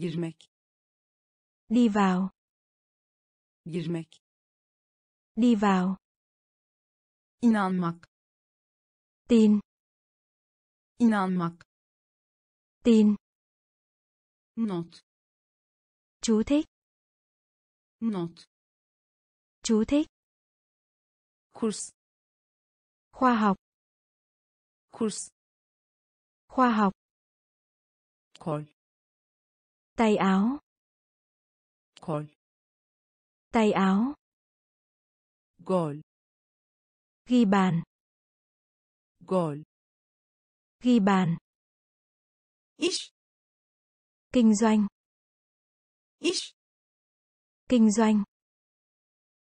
girmek Đi vào. girmek Đi vào. inanmak Tin. inanmak Tin. not Chú thích. not Chú thích. kurs Khoa học. kurs Khoa học. kol Tay áo. kol Tay áo. gol Ghi bàn. gol Ghi bàn. iş Kinh doanh. iş Kinh doanh.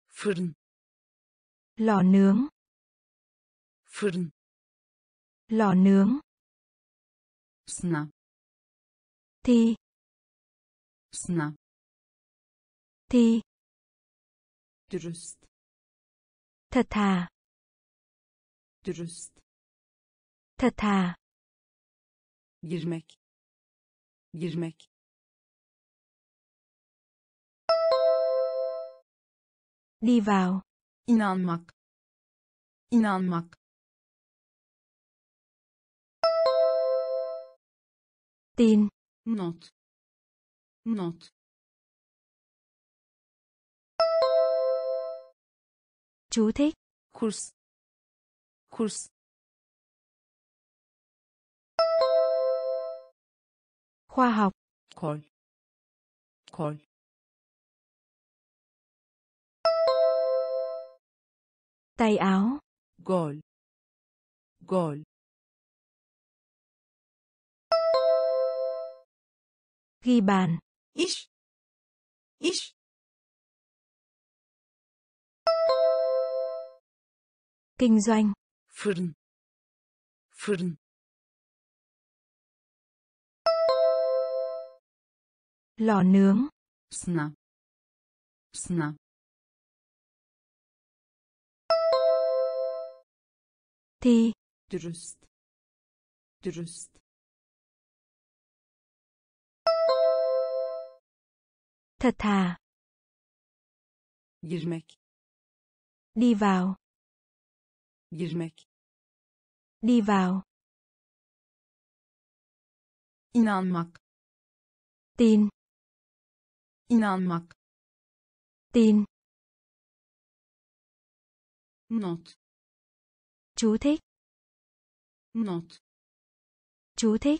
fırın Lò nướng. fırın Lò nướng. sınav Thi. Sınav Thi. dürüst Thật thà. dürüst Thật thà. girmek girmek Đi vào. inanmak inanmak Tin. not not Chú thích. kurs kurs Khoa học. kol kol Tay áo. gol gol Ghi bàn. Iş. Iş. Kinh doanh. fırın. Fırın. Lò nướng. sınav. Sınav. Thi. dürüst. Dürüst Thật thà. girmek Đi vào. girmek Đi vào. inanmak Tin. inanmak Tin. not Chú thích. not Chú thích.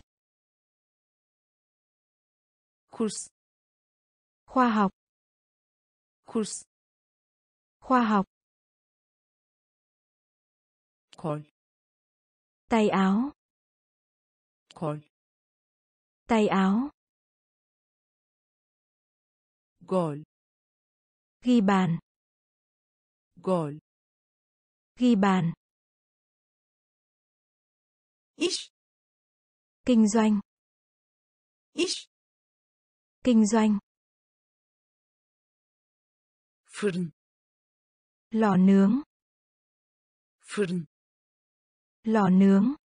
kurs Khoa học. kurs Khoa học. kol Tay áo. kol Tay áo. gol Ghi bàn. gol Ghi bàn. iş Kinh doanh. iş Kinh doanh. Fırın Lò nướng. fırın Lò nướng.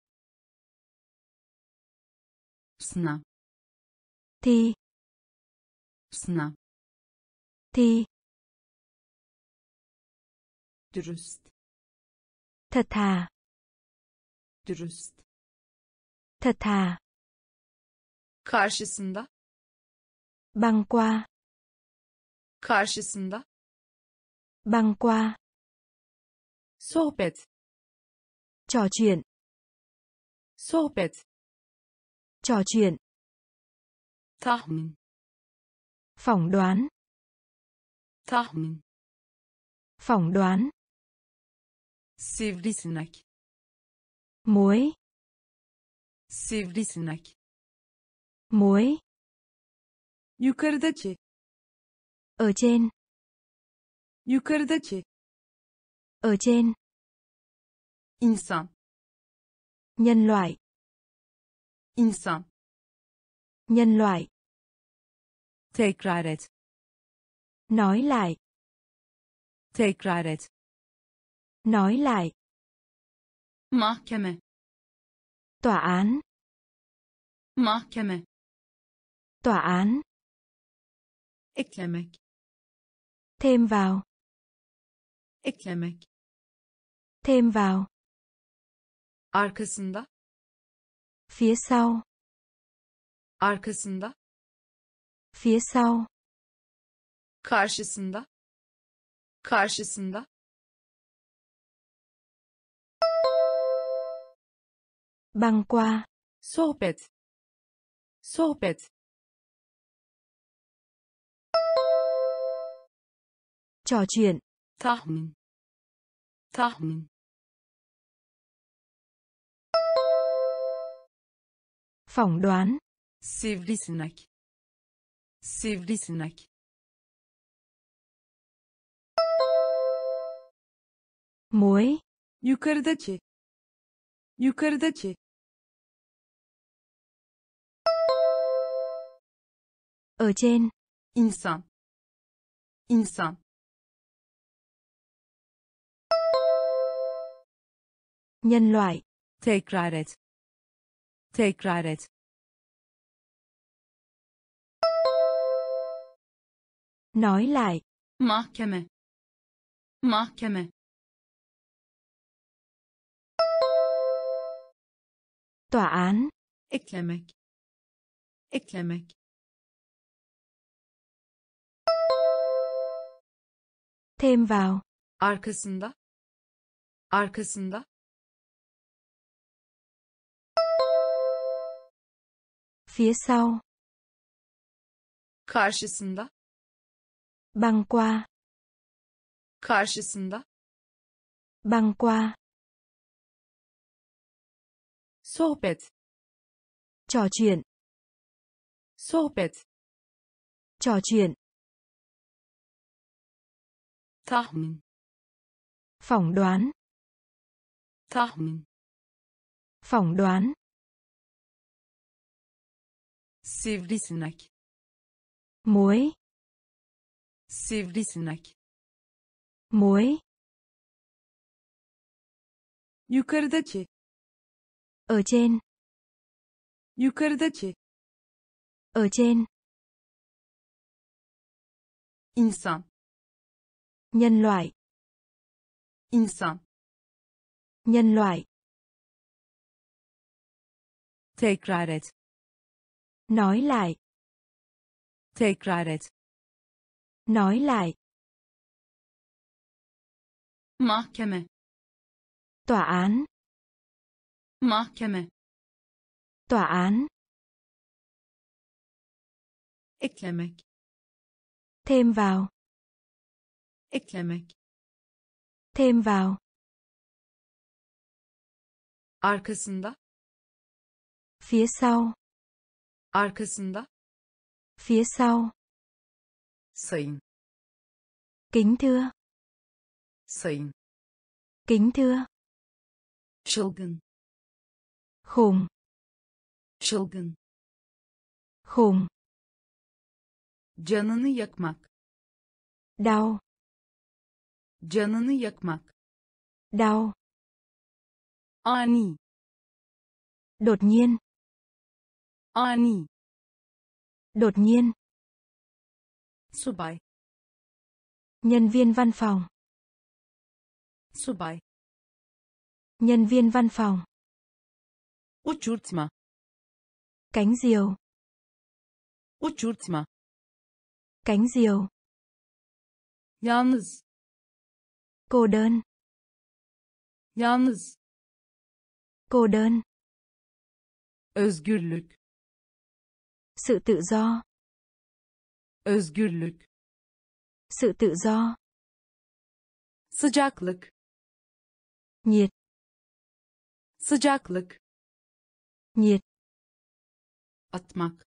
sınav Thi. sınav Thi. dürüst Thật thà. dürüst Thật thà. karşısında Băng qua. karşısında Băng qua. sohbet Trò chuyện. sohbet Trò chuyện. tahmin Phỏng đoán. tahmin Phỏng đoán. sivrisinek Muối. sivrisinek Muối. yukarıdaki Ở trên. Yukarıdaki Ở trên. insan Nhân loại. insan Nhân loại. tekrar et Nói lại. tekrar et Nói lại. mahkeme Tòa án. mahkeme Tòa án. eklemek thêm vào eklemek. Thêm vào. Arkasında. Phía sau. Arkasında. Phía sau. Karşısında. Karşısında. Băng qua. Sohbet. Sohbet. Trò chuyện. Tahmin tahmin. Phỏng đoán. Sivrisinek. Sivrisinek. Muối. Yukarıdaki. Yukarıdaki. Ở trên. İnsan. İnsan nhân loại. Tekrar et tekrar et nói lại. Mahkeme. Mahkeme. Tòa án. Eklemek. Eklemek. Thêm vào. Arkasında. Arkasında phía sau. Karşısında. Băng qua. Karşısında. Băng qua. Sohbet. Trò chuyện. Sohbet. Trò chuyện. Tahmin. Phỏng đoán. Tahmin. Phỏng đoán sivrisinek muối. Sivrisinek muối. Yukarıdaki. Ở trên. Yukarıdaki. Ở trên. Insan. Nhân loại. Insan. Nhân loại. Tekrar et nói lại. Tekrar et. Nói lại. Mahkeme. Tòa án. Mahkeme. Tòa án. Eklemek. Thêm vào. Eklemek. Thêm vào. Arkasında. Phía sau arkasında. Phía sau. Sayın. Kính thưa. Sayın. Kính thưa. Çılgın. Khùng. Çılgın. Khùng. Canını yakmak. Đau. Canını yakmak. Đau. Ani. Đột nhiên. Ani đột nhiên. Subay nhân viên văn phòng. Subay nhân viên văn phòng. Uçurtma cánh diều. Uçurtma cánh diều. Yalnız. Cô đơn. Yalnız. Cô đơn. Özgürlük sự tự do. Özgürlük. Sự tự do. Sıcaklık. Nhiệt. Sıcaklık. Nhiệt. Atmak.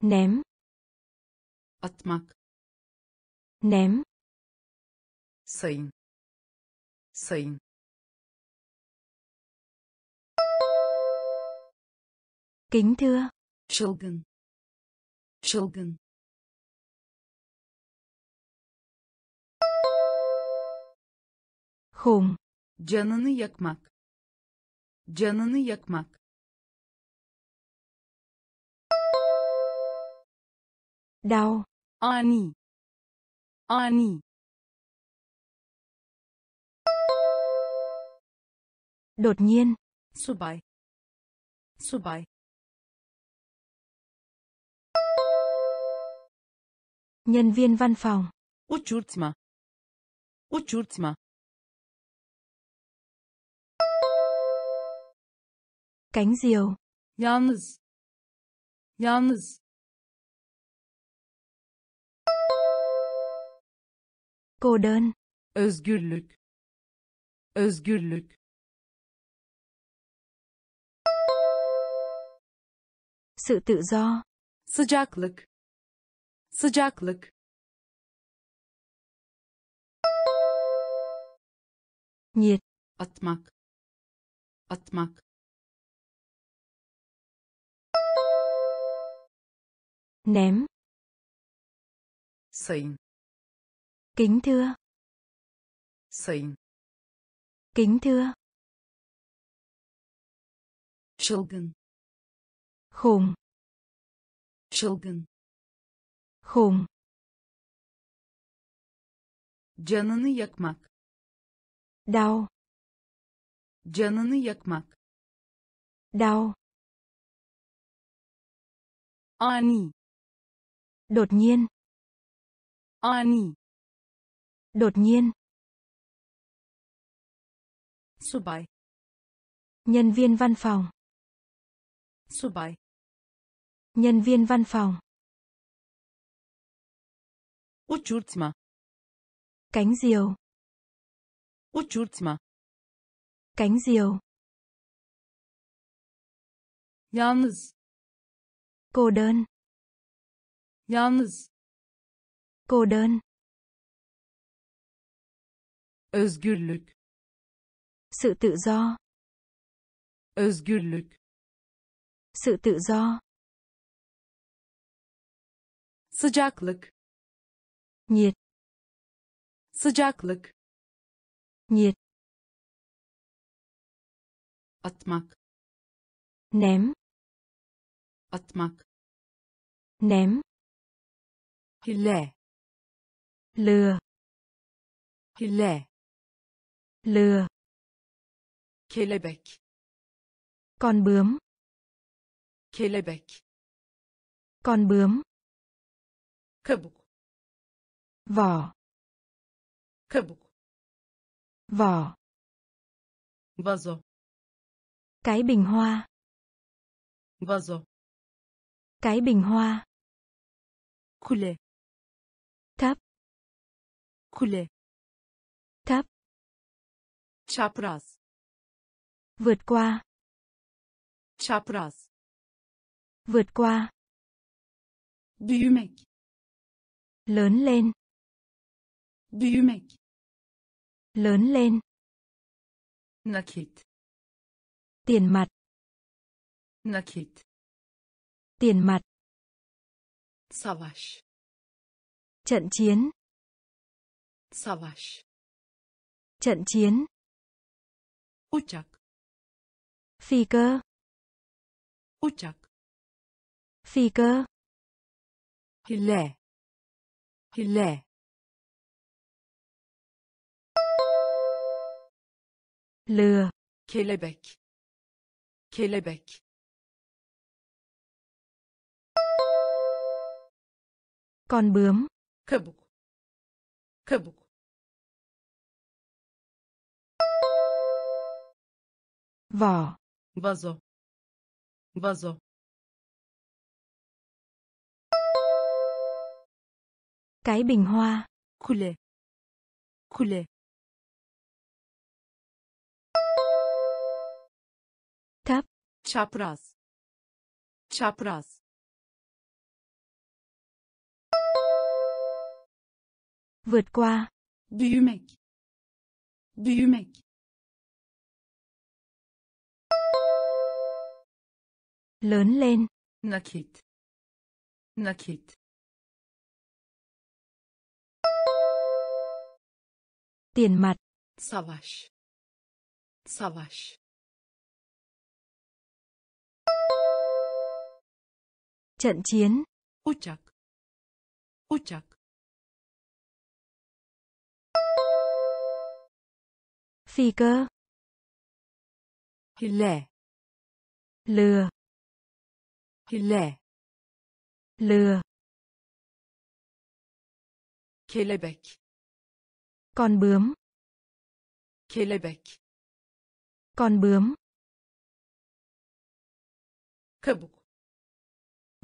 Ném. Atmak. Ném. Sayın. Sayın. Kính thưa çılgın. Çılgın. Khùng canını yakmak. Canını yakmak. Đau. Ani. Ani. Đột nhiên. subay. Subay Nhân viên văn phòng. uçurtma uçurtma Cánh diều. yalnız yalnız Cô đơn. özgürlük özgürlük Sự tự do. sıcaklık sıcaklık Nhiệt. atmak atmak Ném. sayın Kính thưa. sayın Kính thưa. çılgın Khùng. çılgın Khùng. canını yakmak Đau. canını yakmak Đau. ani Đột nhiên. ani Đột nhiên. subay Nhân viên văn phòng. subay Nhân viên văn phòng. Uçurtma Cánh diều. uçurtma Cánh diều. yalnız Cô đơn. yalnız Cô đơn. özgürlük Sự tự do. özgürlük Sự tự do. sıcaklık Nhiệt. sıcaklık Nhiệt. atmak Ném. atmak Ném. hile Lừa. hile Lừa. kelebek Con bướm. kelebek Con bướm. kabuk Vỏ. kabuk Vỏ. vazo Cái bình hoa. vazo Cái bình hoa. kule Thấp. kule Thấp. çapraz Vượt qua. çapraz Vượt qua. büyümek Lớn lên. Büyümek Lớn lên. nakit Tiền mặt. nakit Tiền mặt. savaş Trận chiến. savaş Trận chiến. uçak Phi cơ. uçak Phi cơ. hile hile Lừa. kelebek kelebek Con bướm. kabuk kabuk Vỏ. vazo vazo Cái bình hoa. kule kule çapraz. Çapraz. Vượt qua. büyümek. Büyümek. Lớn lên. nakit. Nakit. Tiền mặt. savaş. Savaş Trận chiến. uçak. Uçak. Phi cơ. Hile lừa. Hile lừa. Kelebek con bướm. Kelebek con bướm. Kabuk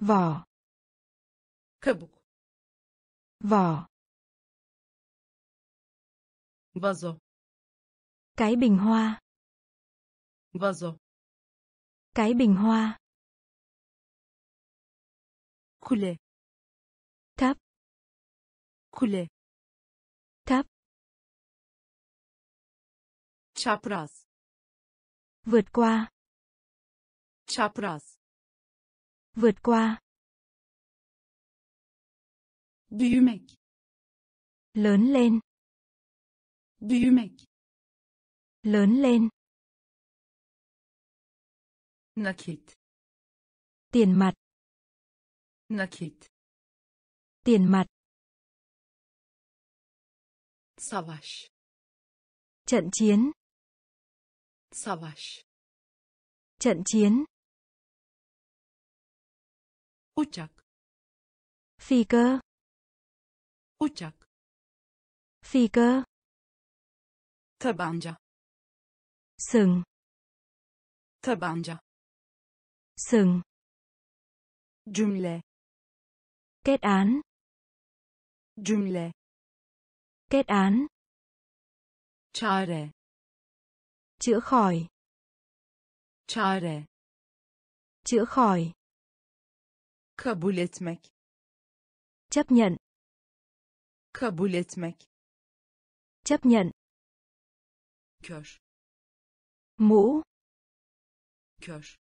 vỏ. Kabuk vỏ. Vazo cái bình hoa. Vazo cái bình hoa. Kule thấp. Kule thấp. Çapraz vượt qua. Çapraz vượt qua. Büyümek. Lớn lên. Büyümek. Lớn lên. Nakit. Tiền mặt. Nakit. Tiền mặt. Savaş. Trận chiến. Savaş. Trận chiến uçak. Phi cơ. Uçak. Phi cơ. Tabanca. Sừng. Tabanca. Sừng. Cümle. Kết án. Cümle. Kết án. Çare. Chữa khỏi. Çare. Chữa khỏi kabul etmek. Chấp nhận. Kabul etmek. Chấp nhận. Kör. Mũ. Kör.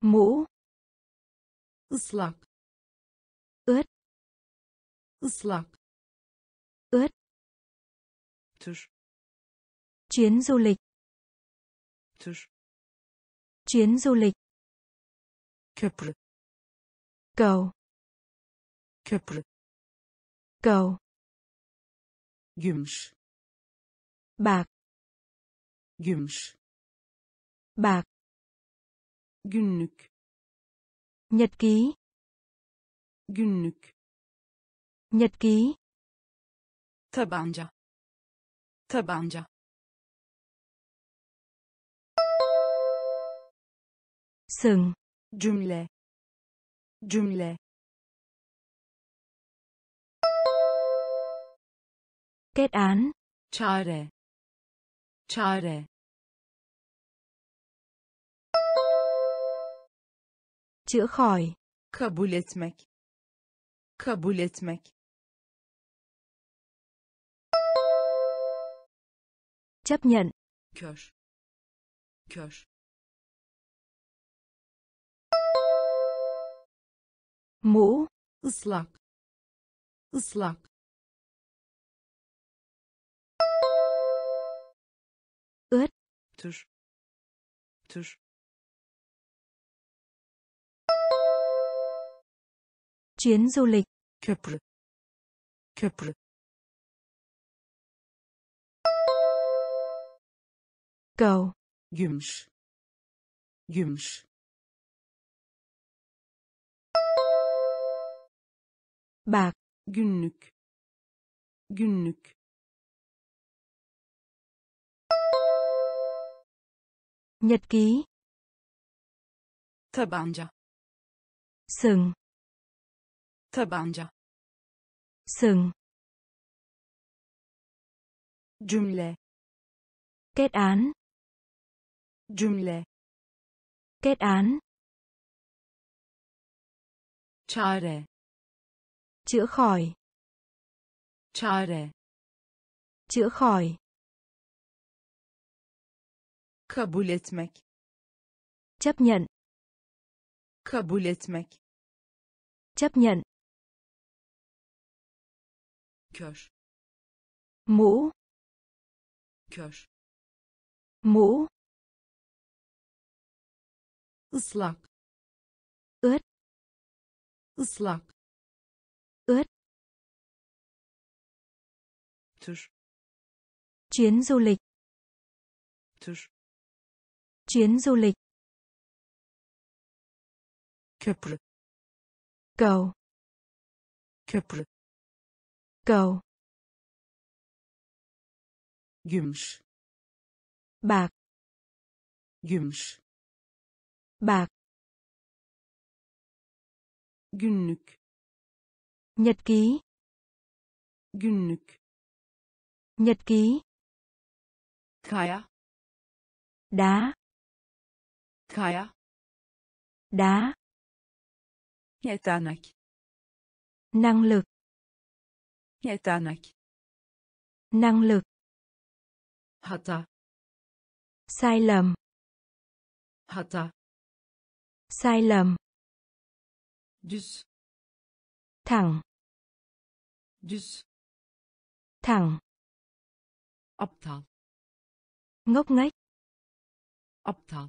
Mũ. Islak ướt. Islak ướt. Tur chuyến du lịch. Tur chuyến du lịch. Köprü cầu. Köprü cầu. Gümüş. Bạc. Gümüş. Bạc. Günlük. Nhật ký. Günlük. Nhật ký. Tabanca. Tabanca. Sừng. Cümle cümle. Kết án. Çare. Çare. Chữa khỏi. Kabul etmek. Kabul etmek. Chấp nhận. Kör. Kör mũ. Islak ıslak ướt. Tur tur chuyến du lịch. Köprü. Köprü. Cầu. Gümüş. Gümüş bạc günlük. Günlük. Nhật ký. Tabanca. Sừng. Tabanca. Sừng. Cümle. Kết án. Cümle. Kết án. Çare chữa khỏi. Çare chữa khỏi. Kabul etmek chấp nhận. Kabul etmek chấp nhận. Kör. Mũ. Kör. Mũ. Islak ướt. Islak ướt. Tur. Chuyến du lịch. Tur. Chuyến du lịch. Köprü. Cầu. Köprü. Cầu. Gümüş. Bạc. Gümüş. Bạc. Günlük nhật ký. Günlük. Nhật ký. Kaya. Đá. Kaya. Đá. Yetenek. Năng lực. Yetenek. Năng lực. Hata. Sai lầm. Hata. Sai lầm. Düz. Thẳng düz thẳng. Aptal ngốc nghếch. Aptal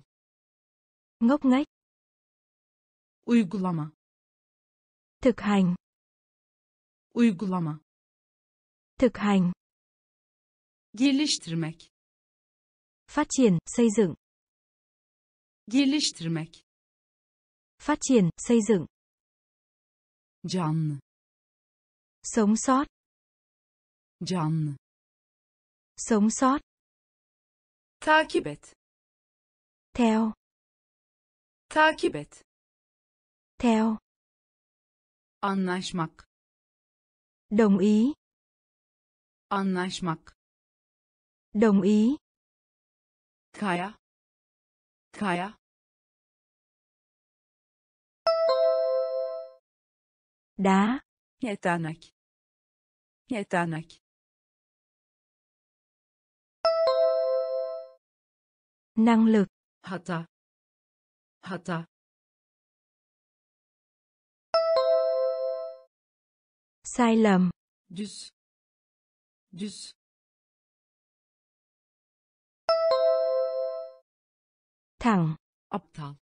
ngốc nghếch. Uygulama. Thực hành. Uygulama. Thực hành. Geliştirmek. Phát triển xây dựng. Geliştirmek. Phát triển xây dựng. Canlı sống sót. Canlı sống sót. Takip et. Theo. Takip et. Theo. Anlaşmak. Đồng ý. Anlaşmak. Đồng ý. Kaya. Kaya. Đá yetenek. Yetenek. Năng lực. Hata. Hata. Sai lầm. Düz. Düz. Thẳng. Aptal.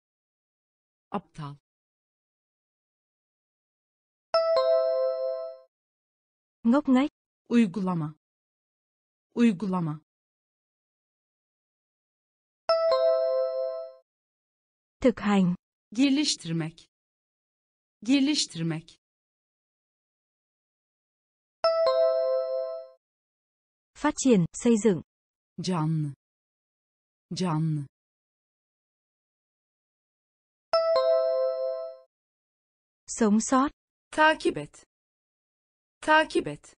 Aptal ngốc nghếch. Uygulama. Uygulama. Thực hành. Geliştirmek. Geliştirmek. Phát triển xây dựng. Canlı. Canlı. Sống sót. Takip et takip et.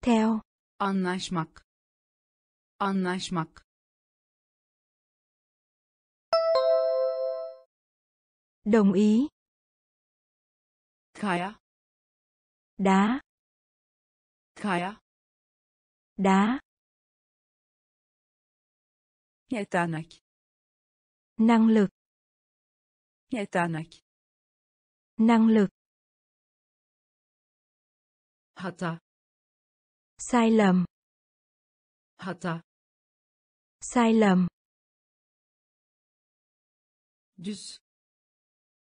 Theo. Anlaşmak. Anlaşmak. Đồng ý. Kaya. Đá. Kaya. Đá. Yetenek. Năng lực yetenek. Năng lực. Hata. Sai lầm. Hata. Sai lầm. Düz.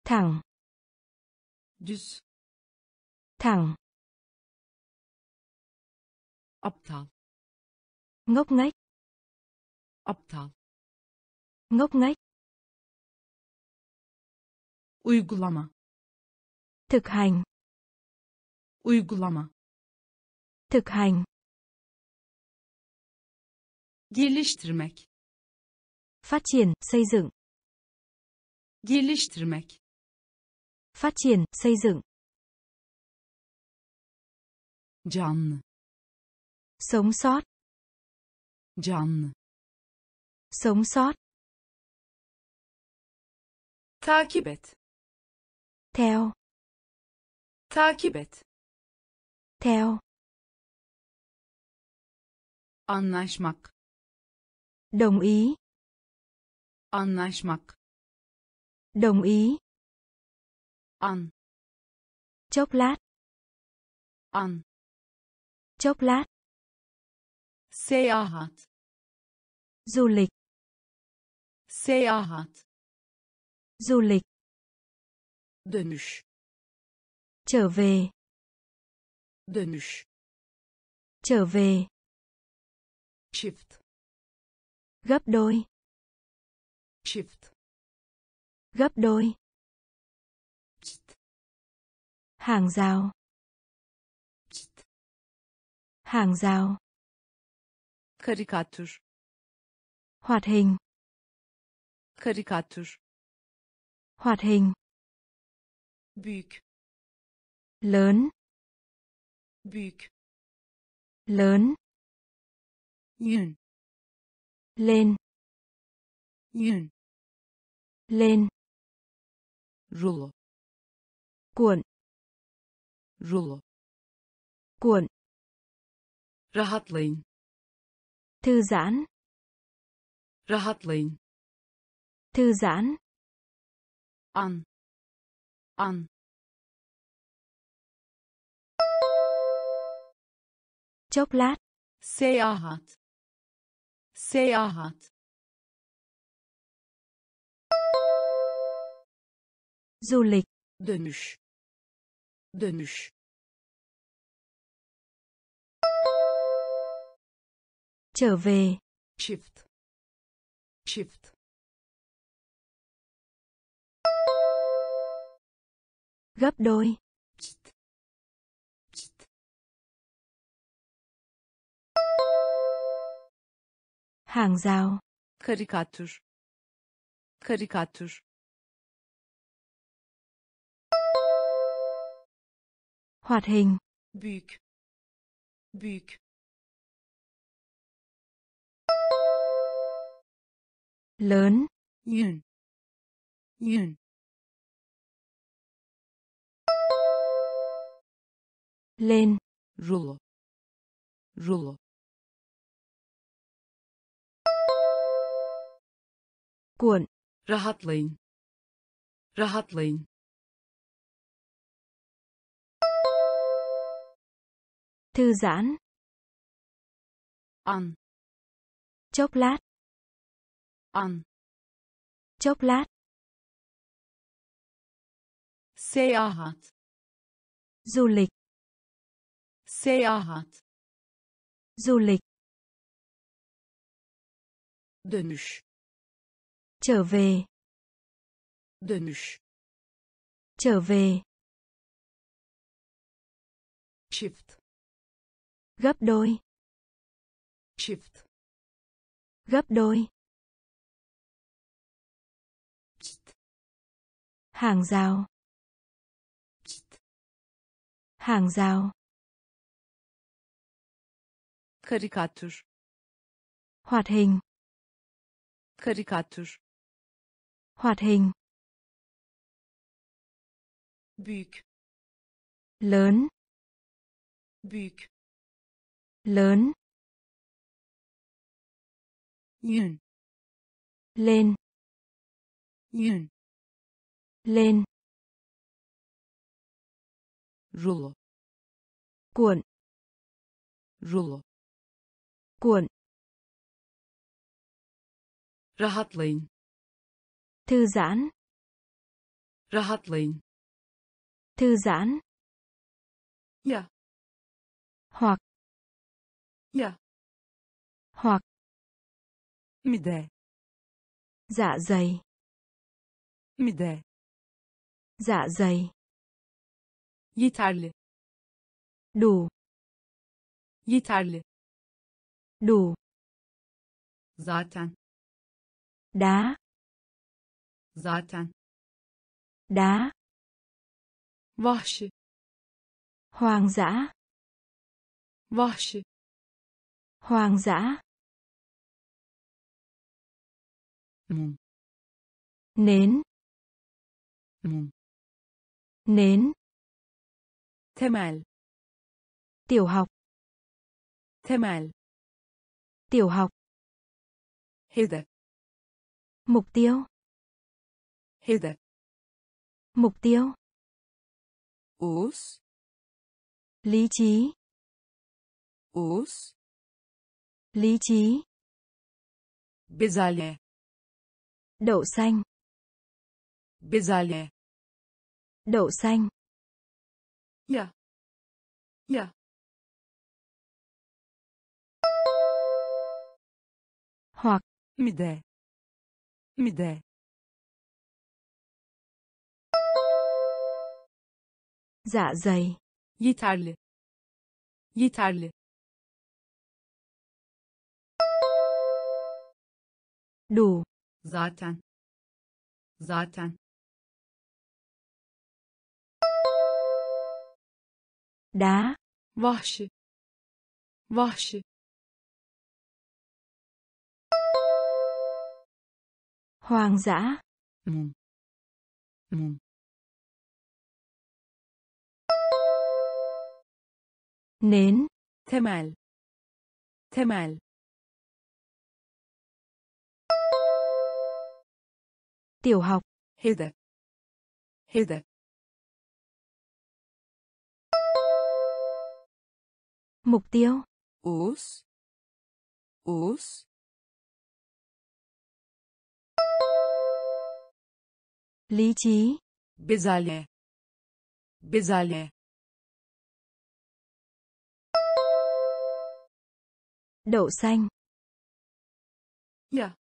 Thẳng. Düz. Thẳng. Aptal. Ngốc nghếch. Aptal. Ngốc nghếch uygulama. Thực hành. Uygulama. Thực hành. Geliştirmek. Phát triển xây dựng. Geliştirmek. Phát triển xây dựng. Canlı. Sống sót. Canlı. Sống sót. Takip et theo. Takip et. Theo. Anlaşmak. Đồng ý. Anlaşmak. Đồng ý. An. Chốc lát. An. Chốc lát. Seyahat. Du lịch. Seyahat. Du lịch dönüş Trở về. dönüş Trở về. çift Gấp đôi. çift Gấp đôi. çit Hàng rào. çit Hàng rào. karikatür Hoạt hình. karikatür Hoạt hình. Büyük Lớn. büyük Lớn. yün Lên. yün Lên. rulo Cuộn. rulo Cuộn. rahatlayın Thư giãn. rahatlayın Thư giãn. an an. Chốc lát. seyahat. Seyahat. Du lịch. dönüş. Dönüş. Trở về. çift. Çift Gấp đôi. Hàng rào. karikatür karikatür Hoạt hình. büyük büyük Lớn. yün yün Lên. rulo rulo Cuộn. rahatlayın rahatlayın Thư giãn. an Chốc lát. an Chốc lát. seyahat Du lịch. Seyahat Du lịch. dönüş Trở về. dönüş Trở về. çift Gấp đôi. çift Gấp đôi. çit Hàng rào. çit Hàng rào. Karikatür Hoạt hình. karikatür Hoạt hình. büyük Lớn. büyük Lớn. yün Lên. yün Lên. rulo Cuộn. rulo Cuộn. rahatlayın Thư giãn. rahatlayın Thư giãn. ya Hoặc. ya Hoặc. mide Dạ dày. mide Dạ dày. yeterli Đủ. yeterli Đủ. zaten Đá. zaten Đá. vahşi Hoang dã. vahşi Hoang dã. mum Nến. mum Nến. temel Tiểu học. temel Tiểu học. hedef Mục tiêu. hedef Mục tiêu. us Lý trí. us Lý trí. bezelye Đậu xanh. bezelye Đậu xanh. ya ya hoặc mide. Mide. Dạ dày. Yeterli. Yeterli. Đủ. Zaten. Zaten. Đá. Vahşi. Vahşi hoang dã. Mum mum nến. Temel temel tiểu học. Hedef hedef mục tiêu. Us us lý trí. Bezelye bezelye đậu xanh. Ya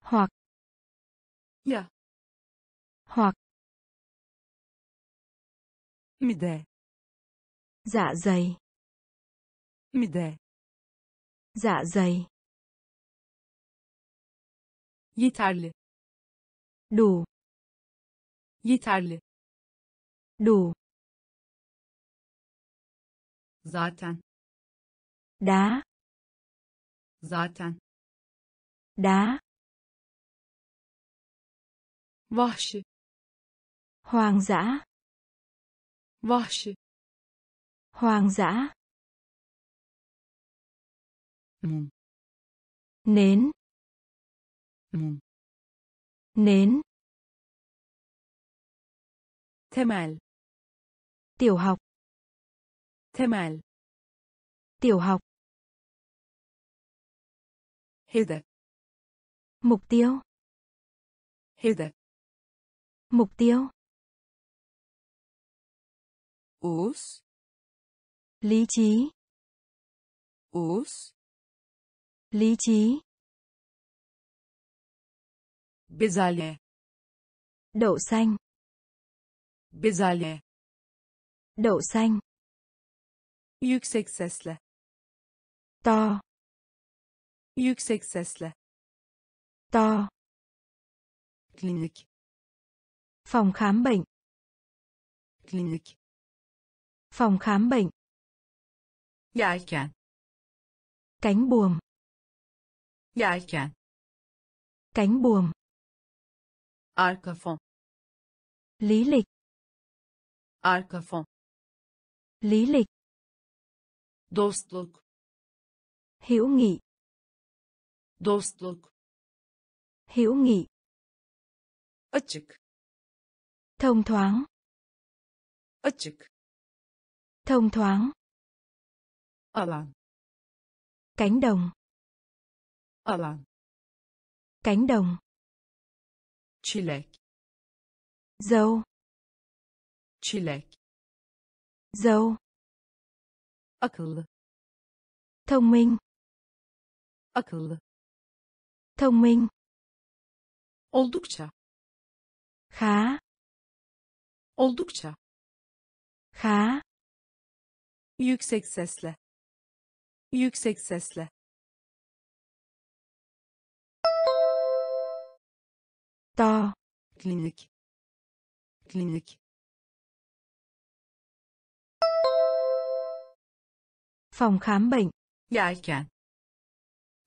hoặc. Ya hoặc. Mide dạ dày. Mide dạ dày. Yeterli đủ yeterli. Đủ. Zaten. Đá. Zaten. Đá. Vahşi. Hoang dã. Vahşi. Hoang dã. Mum. Nến. Mum. Nến temel tiểu học. Temel tiểu học. Hedef mục tiêu. Hedef mục tiêu. Us. Lý trí. Us. Lý trí. Bezelye đậu xanh bezelye đậu xanh. Yüksek sesle. To. Yüksek sesle. To. Klinik. Phòng khám bệnh. Klinik. Phòng khám bệnh. Yelken. Cánh buồm. Yelken. Cánh buồm. Arka fon. Lý lịch arka fon. Lý lịch. Dostluk. Hữu nghị. Dostluk. Hữu nghị. Açık. Thông thoáng. Açık. Thông thoáng. Alan. Cánh đồng. Alan. Cánh đồng. Çilek. Dâu çilek. Dâu. Akıllı. Thông minh. Akıllı. Thông minh. Oldukça. Khá. Oldukça. Khá. Yüksek sesle. Yüksek sesle. To. Klinik. Klinik phòng khám bệnh. Yelken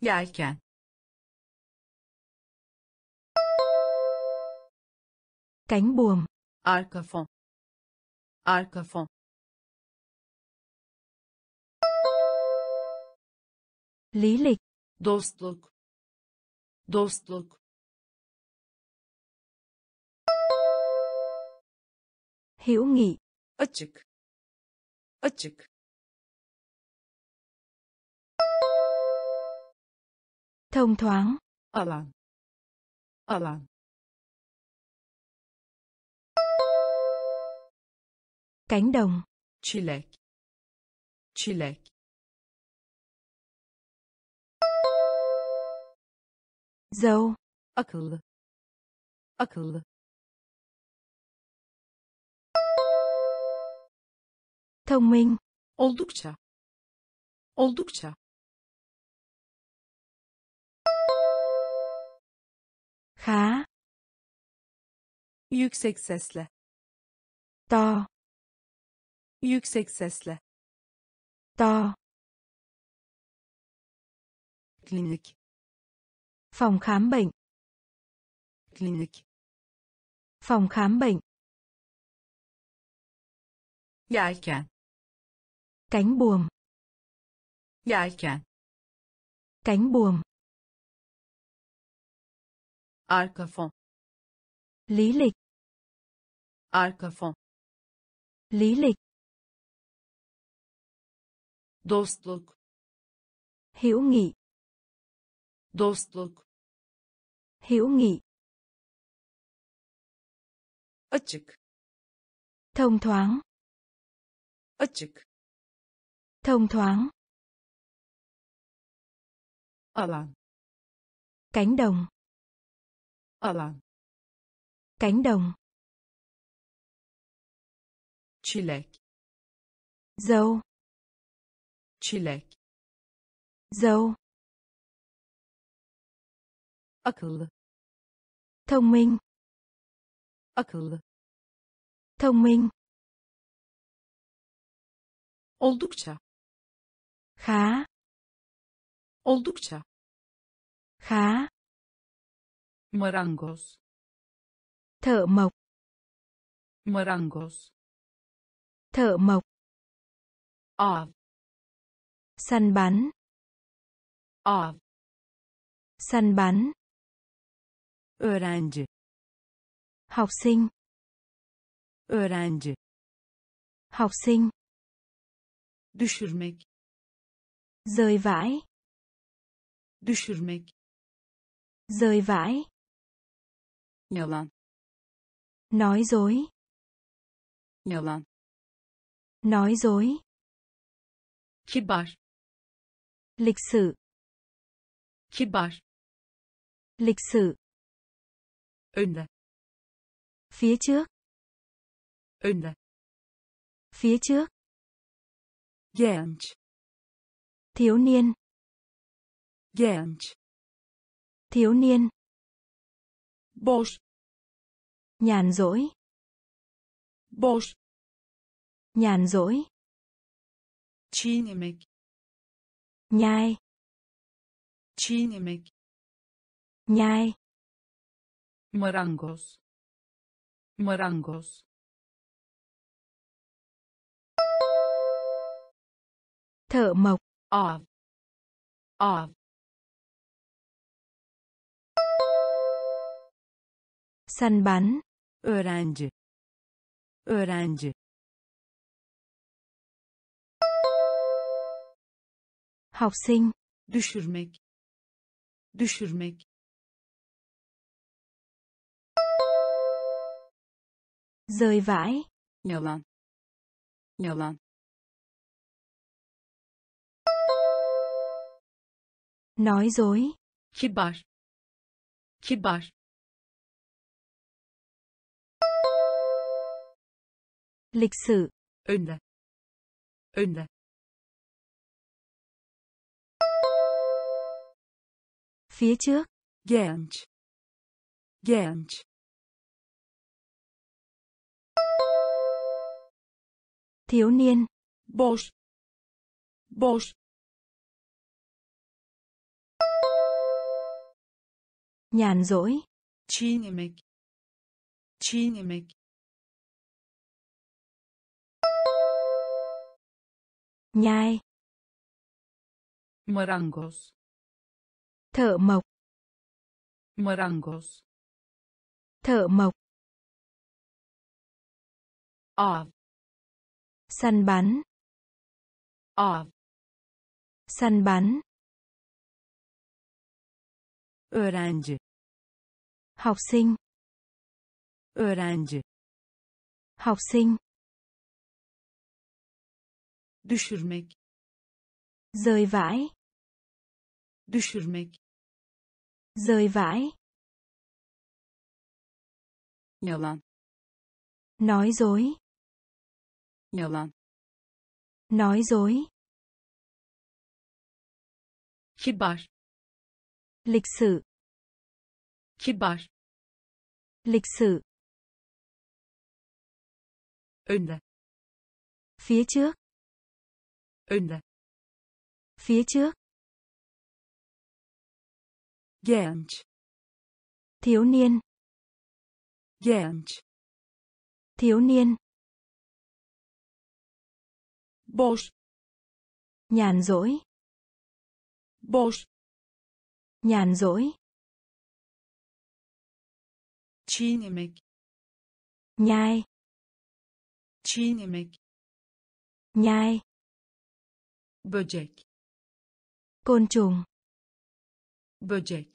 yelken cánh buồm. Arka fon arka fon lý lịch. Dostluk. Dostluk. Hữu nghị. Açık. Açık thông thoáng. Alan. Alan. Cánh đồng. çilek çilek Dâu. akıllı. Akıllı. Thông minh. oldukça. Oldukça Khá. yüksek sesle To. yüksek sesle To. klinik Phòng khám bệnh. klinik Phòng khám bệnh. yelken Cánh buồm. yelken Cánh buồm. Arka fon Lý lịch. arka fon Lý lịch. dostluk Hữu nghị. dostluk Hữu nghị. açık Thông thoáng. açık Thông thoáng. alan Cánh đồng. Alan Cánh đồng. çilek Dâu. çilek Dâu. akıllı Thông minh. akıllı Thông minh. oldukça Khá. oldukça Khá. Marangoz Thợ mộc. marangoz Thợ mộc. av Săn bắn. av Săn bắn. öğrenci Học sinh. öğrenci Học sinh. düşürmek Rời vãi. düşürmek Rời vãi. Yalan Nói dối. yalan Nói dối. kibar Lịch sử. kibar Lịch sử. önde Phía trước. önde Phía trước. genç Thiếu niên. genç Thiếu niên. Boş Nhàn rỗi. boş Nhàn rỗi. çiğnemek Nhai. çiğnemek Nhai. marangoz marangoz Thợ mộc. av av Săn bắn. öğrenci öğrenci Học sinh. düşürmek düşürmek Rời vãi. yalan yalan Nói dối. kibar kibar Lịch sử. önde önde Phía trước. genç genç Thiếu niên. boş boş Nhàn rỗi. çiğnemek çiğnemek Nhai. marangoz Thợ mộc. marangoz Thợ mộc. av Săn bắn. av Săn bắn. öğrenci Học sinh. öğrenci Học sinh. Düşürmek. Rơi vãi düşürmek. Rơi vãi yalan. Nói dối. Yalan. Nói dối. Kibar. Lịch sử kibar. Lịch sử önde. Phía trước önde phía trước. Genç thiếu niên. Genç thiếu niên. Boş nhàn rỗi. Boş nhàn rỗi. Çiğnemek nhai. Çiğnemek nhai böcek. Côn trùng. Böcek.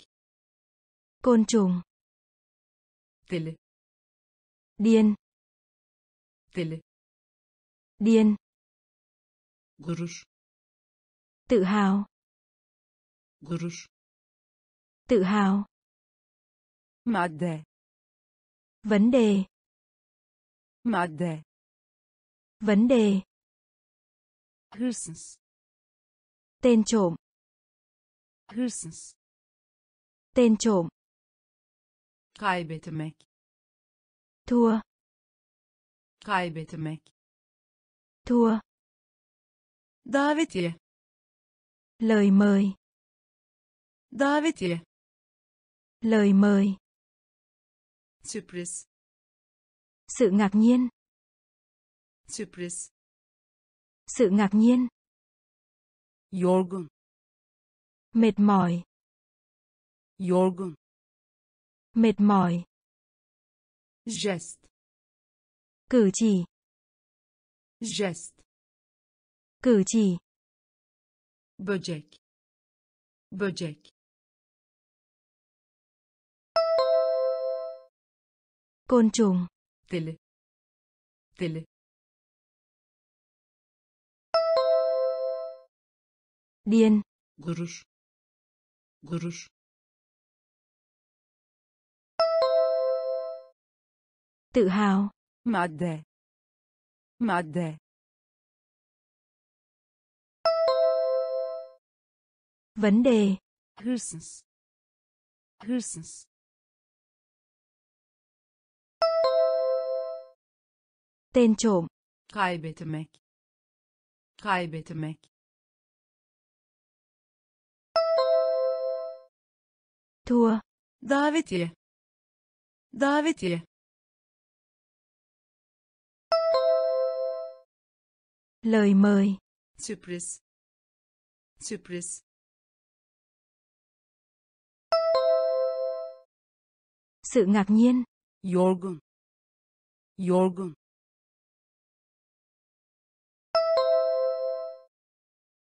Côn trùng. Deli. Điên. Deli. Điên. Gurur tự hào. Gurur tự hào. Madde. Vấn đề. Madde. Vấn đề. Hırsız tên trộm hırsız. tên trộm kaybetmek. thua kaybetmek. thua davetiye. lời mời davetiye. lời mời sürpriz. sự ngạc nhiên sürpriz. sự ngạc nhiên yorgun. Mệt mỏi. Yorgun. Mệt mỏi. Jest. Cử chỉ. Jest. Cử chỉ. Böcek. Böcek. Côn trùng. Deli deli điên. Gurur gurur tự hào. Madde. Madde. Vấn đề. Hırsız. Hırsız. Tên trộm. Kaybetmek. Kaybetmek thua. Davetiye davetiye lời mời. Sürpriz sürpriz sự ngạc nhiên. Yorgun yorgun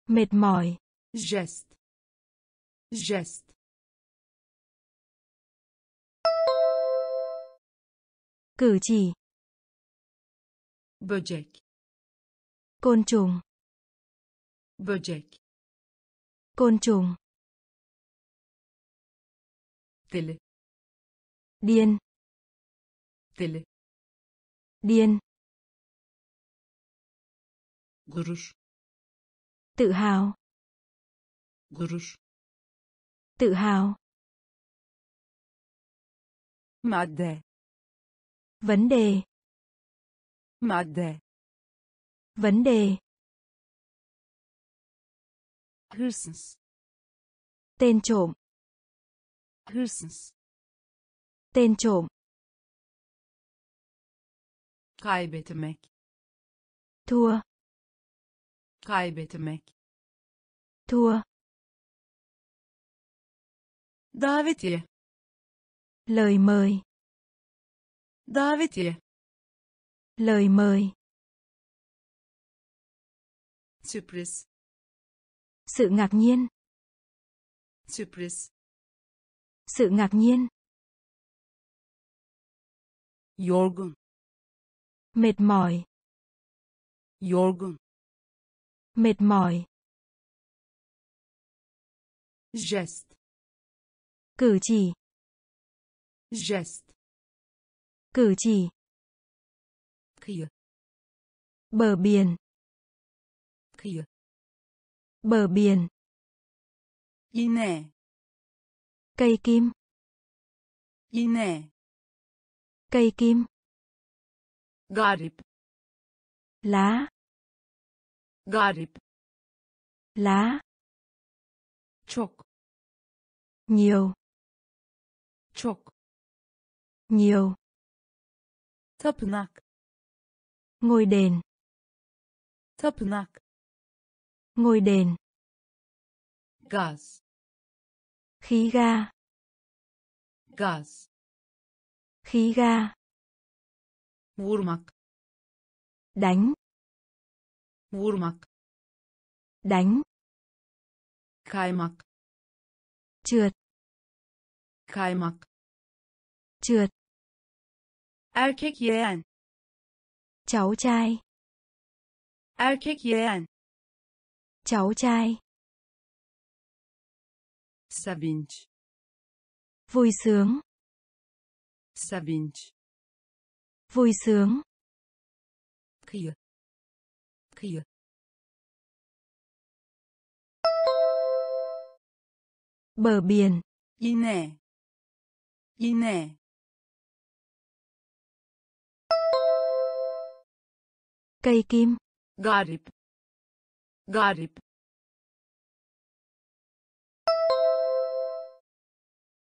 mệt mỏi. Jest. Jest cử chỉ. Böcek. Côn trùng. Böcek. Côn trùng. Deli điên. Deli điên. Gurur tự hào. Gurur tự hào. Madde vấn đề. Madde vấn đề. Hırsız. Tên trộm. Hırsız. Tên trộm. Kaybetmek. Thua. Kaybetmek. Thua. Davetiye. Lời mời davetiye. Lời mời. Sürpriz. Sự ngạc nhiên. Sürpriz. Sự ngạc nhiên. Yorgun. Mệt mỏi. Yorgun. Mệt mỏi. Jest. Cử chỉ. Jest cử chỉ. Kıyı bờ biển. Kıyı bờ biển. Iğne cây kim. Iğne cây kim. Garip lá. Garip lá. Çok nhiều. Çok nhiều tapınak. Ngôi đền. Tapınak. Ngôi đền. Gaz. Khí ga. Gaz. Khí ga. Vurmak. Đánh. Vurmak. Đánh. Kaymak. Trượt. Kaymak. Trượt erkek yeğen. Cháu trai. Erkek yeğen. Cháu trai. Sevinç. Vui sướng. Sevinç. Vui sướng. Kıyı. Kıyı. Bờ biển. Iğne. Iğne cây kim. Garip garip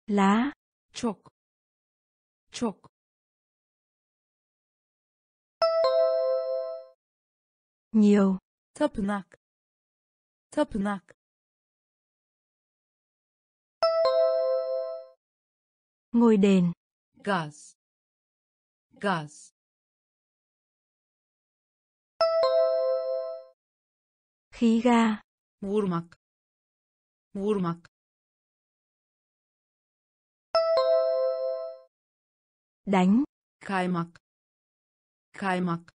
lá. Çok çok nhiều. Tapınak tapınak ngôi đền. Gaz gaz khí ga. Vurmak. Vurmak. Đánh. Kaymak. Kaymak.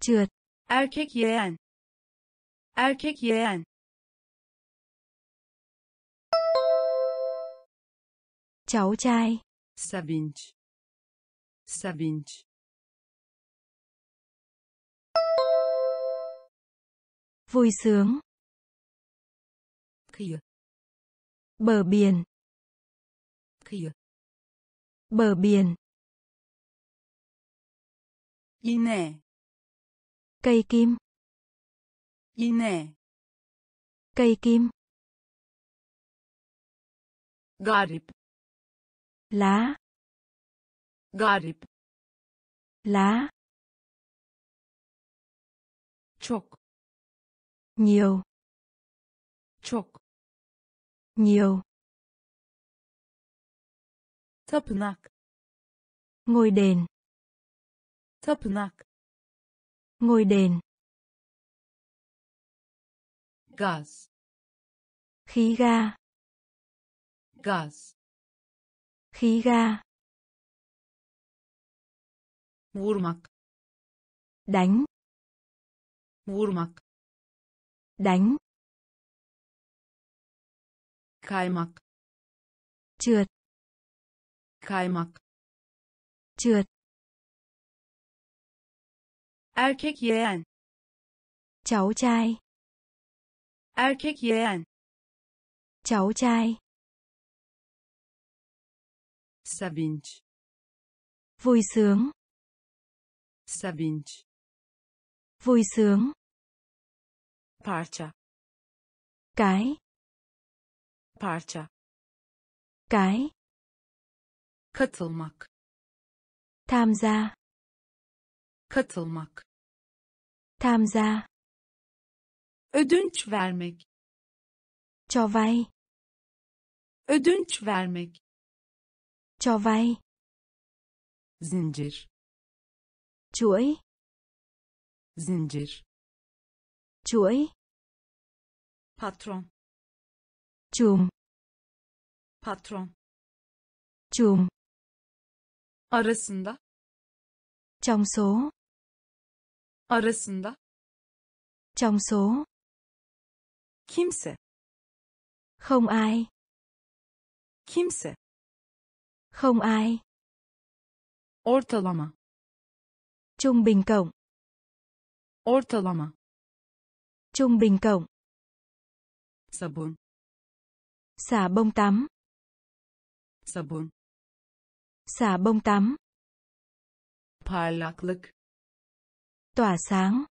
Trượt. Erkek yeğen. Erkek yeğen. Cháu trai. Sevinç. Sevinç vui sướng. Kıyı bờ biển. Kıyı bờ biển. Iğne cây kim. Iğne cây kim. Garip lá. Garip lá. Çok nhiều. Çok nhiều. Tapınak ngôi đền. Tapınak ngôi đền. Gaz khí ga. Gaz khí ga. Vurmak. Đánh. Vurmak đánh kaymak trượt kaymak trượt erkek yeğen. cháu trai erkek yeğen. cháu trai sevinç. vui sướng sevinç. vui sướng parça. Cái. Parça. Cái. Katılmak. Tham gia. Katılmak. Tham gia. Ödünç vermek. Cho vay. Ödünç vermek. Cho vay. Zincir. Chuỗi. Zincir chuỗi. Patron. Chùm. Patron. Chùm. Arasında. Trong số. arasında. Trong số. kimse. Không ai. kimse. Không ai. ortalama. Trung bình cộng. ortalama Trung bình cộng. sabun Xả bông tắm. sabun Xả bông tắm. parlaklık Tỏa sáng.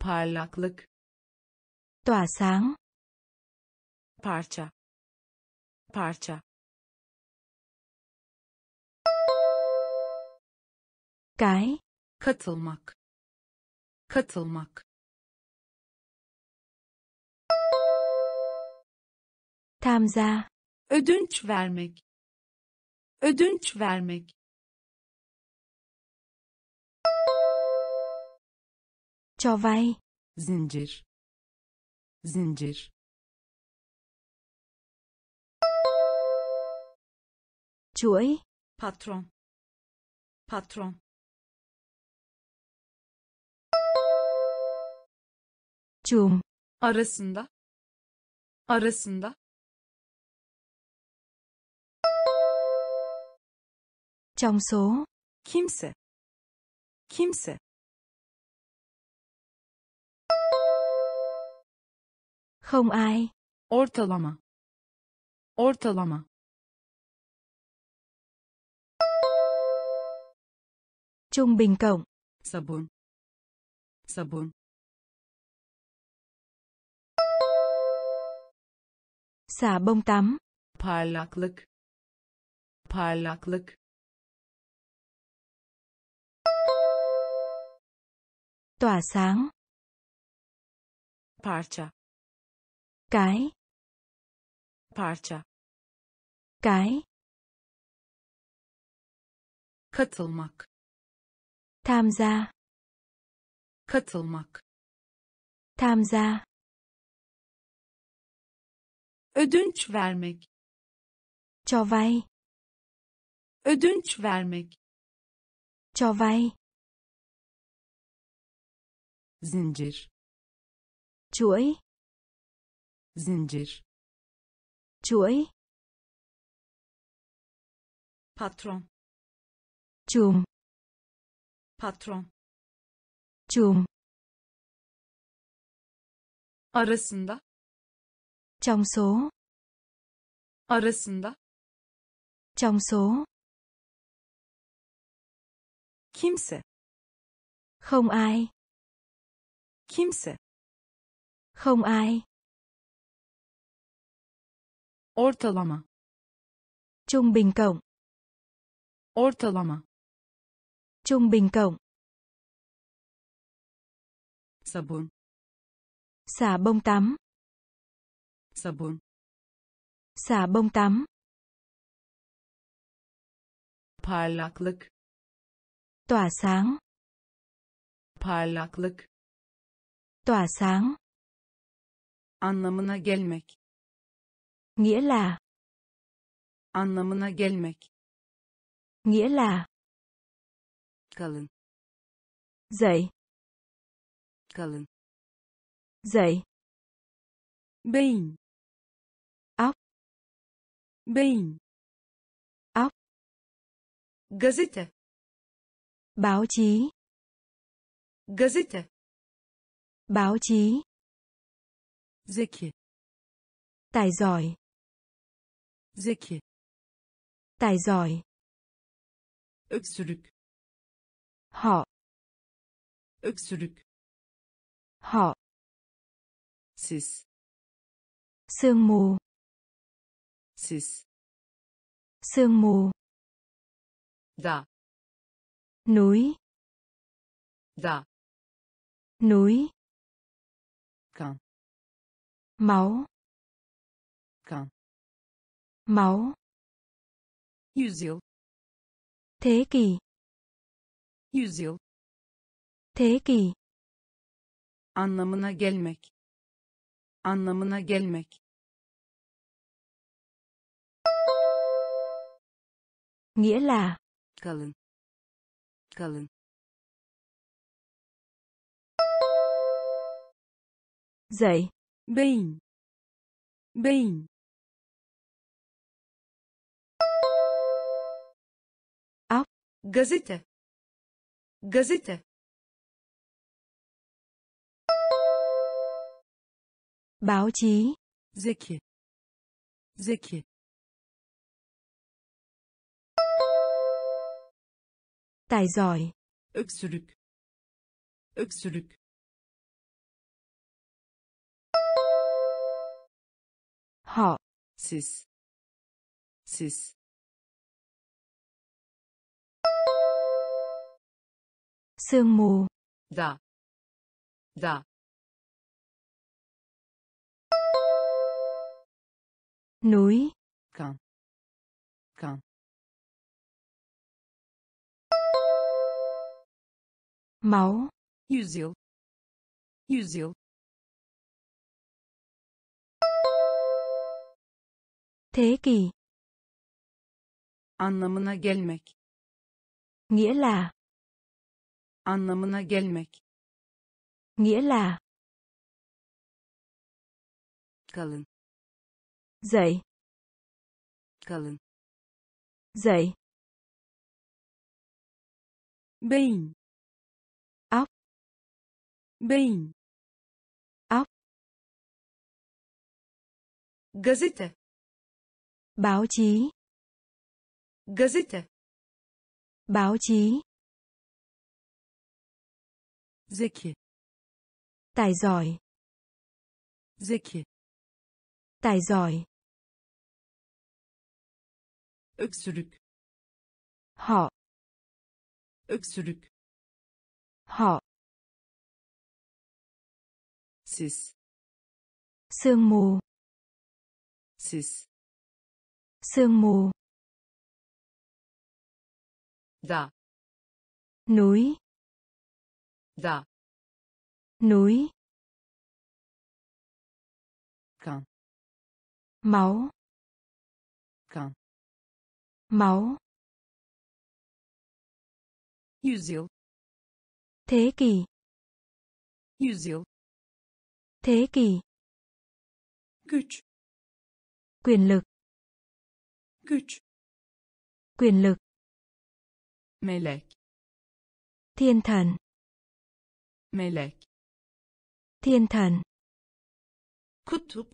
parlaklık Tỏa sáng. parça parça Cái. katılmak katılmak Tham gia. ödünç vermek ödünç vermek Cho vay. zincir zincir Chuỗi. patron patron Chùm. arasında arasında Trong số. kimse kimse Không ai. ortalama ortalama Trung bình cộng. sabun sabun Xả bông tắm. parlaklık parlaklık Tỏa sáng. parça Cái. parça Cái. katılmak Tham gia. katılmak Tham gia. ödünç vermek Cho vay. ödünç vermek Cho vay. Zincir Chuỗi. zincir Chuỗi. patron Chùm. patron Chùm. arasında Trong số. arasında Trong số. kimse Không ai. Kimse Không ai. ortalama Trung bình cộng. ortalama Trung bình cộng. sabun Xả bông tắm. sabun Xả bông tắm. parlaklık Tỏa sáng. parlaklık Tỏa sáng. anlamına gelmek Nghĩa là. anlamına gelmek Nghĩa là. kalın Dậy. kalın Dậy. beyin Óc. beyin Óc. gazete Báo chí. gazete Báo chí. zeki Tài giỏi. zeki Tài giỏi. öksürük Họ. öksürük Họ. sis Sương mù. sis Sương mù. da Núi. da Núi. Kan Máu. kan Máu. yüzyıl Thế kỷ. yüzyıl Thế kỷ. anlamına gelmek anlamına gelmek Nghĩa là. kalın kalın dậy. Beyin beyin óc. Gazete. Gazete. Báo chí. Zeki. Zeki. Tài giỏi. Öksürük. Öksürük họ. Siz siz sương mù. Da. Da. Núi. Kan kan máu. Yüzyıl yüzyıl thế kỷ. Anlamına gelmek. Nghĩa là. Anlamına gelmek. Nghĩa là. Kalın. Dậy. Kalın. Dậy. Beyin. Óc. Beyin. Óc. Gazete báo chí. Gazete báo chí. Zeki. Tài giỏi. Zeki. Tài giỏi. Öksürük. Họ. Öksürük. Họ. Siz sương mù. Siz sương mù. Da núi. Da núi. Kan máu. Kan máu. Yüzyıl thế kỷ. Yüzyıl thế kỷ. Güç. Quyền lực güç. Quyền lực. Melek. Thiên thần. Melek. Thiên thần. Kutup.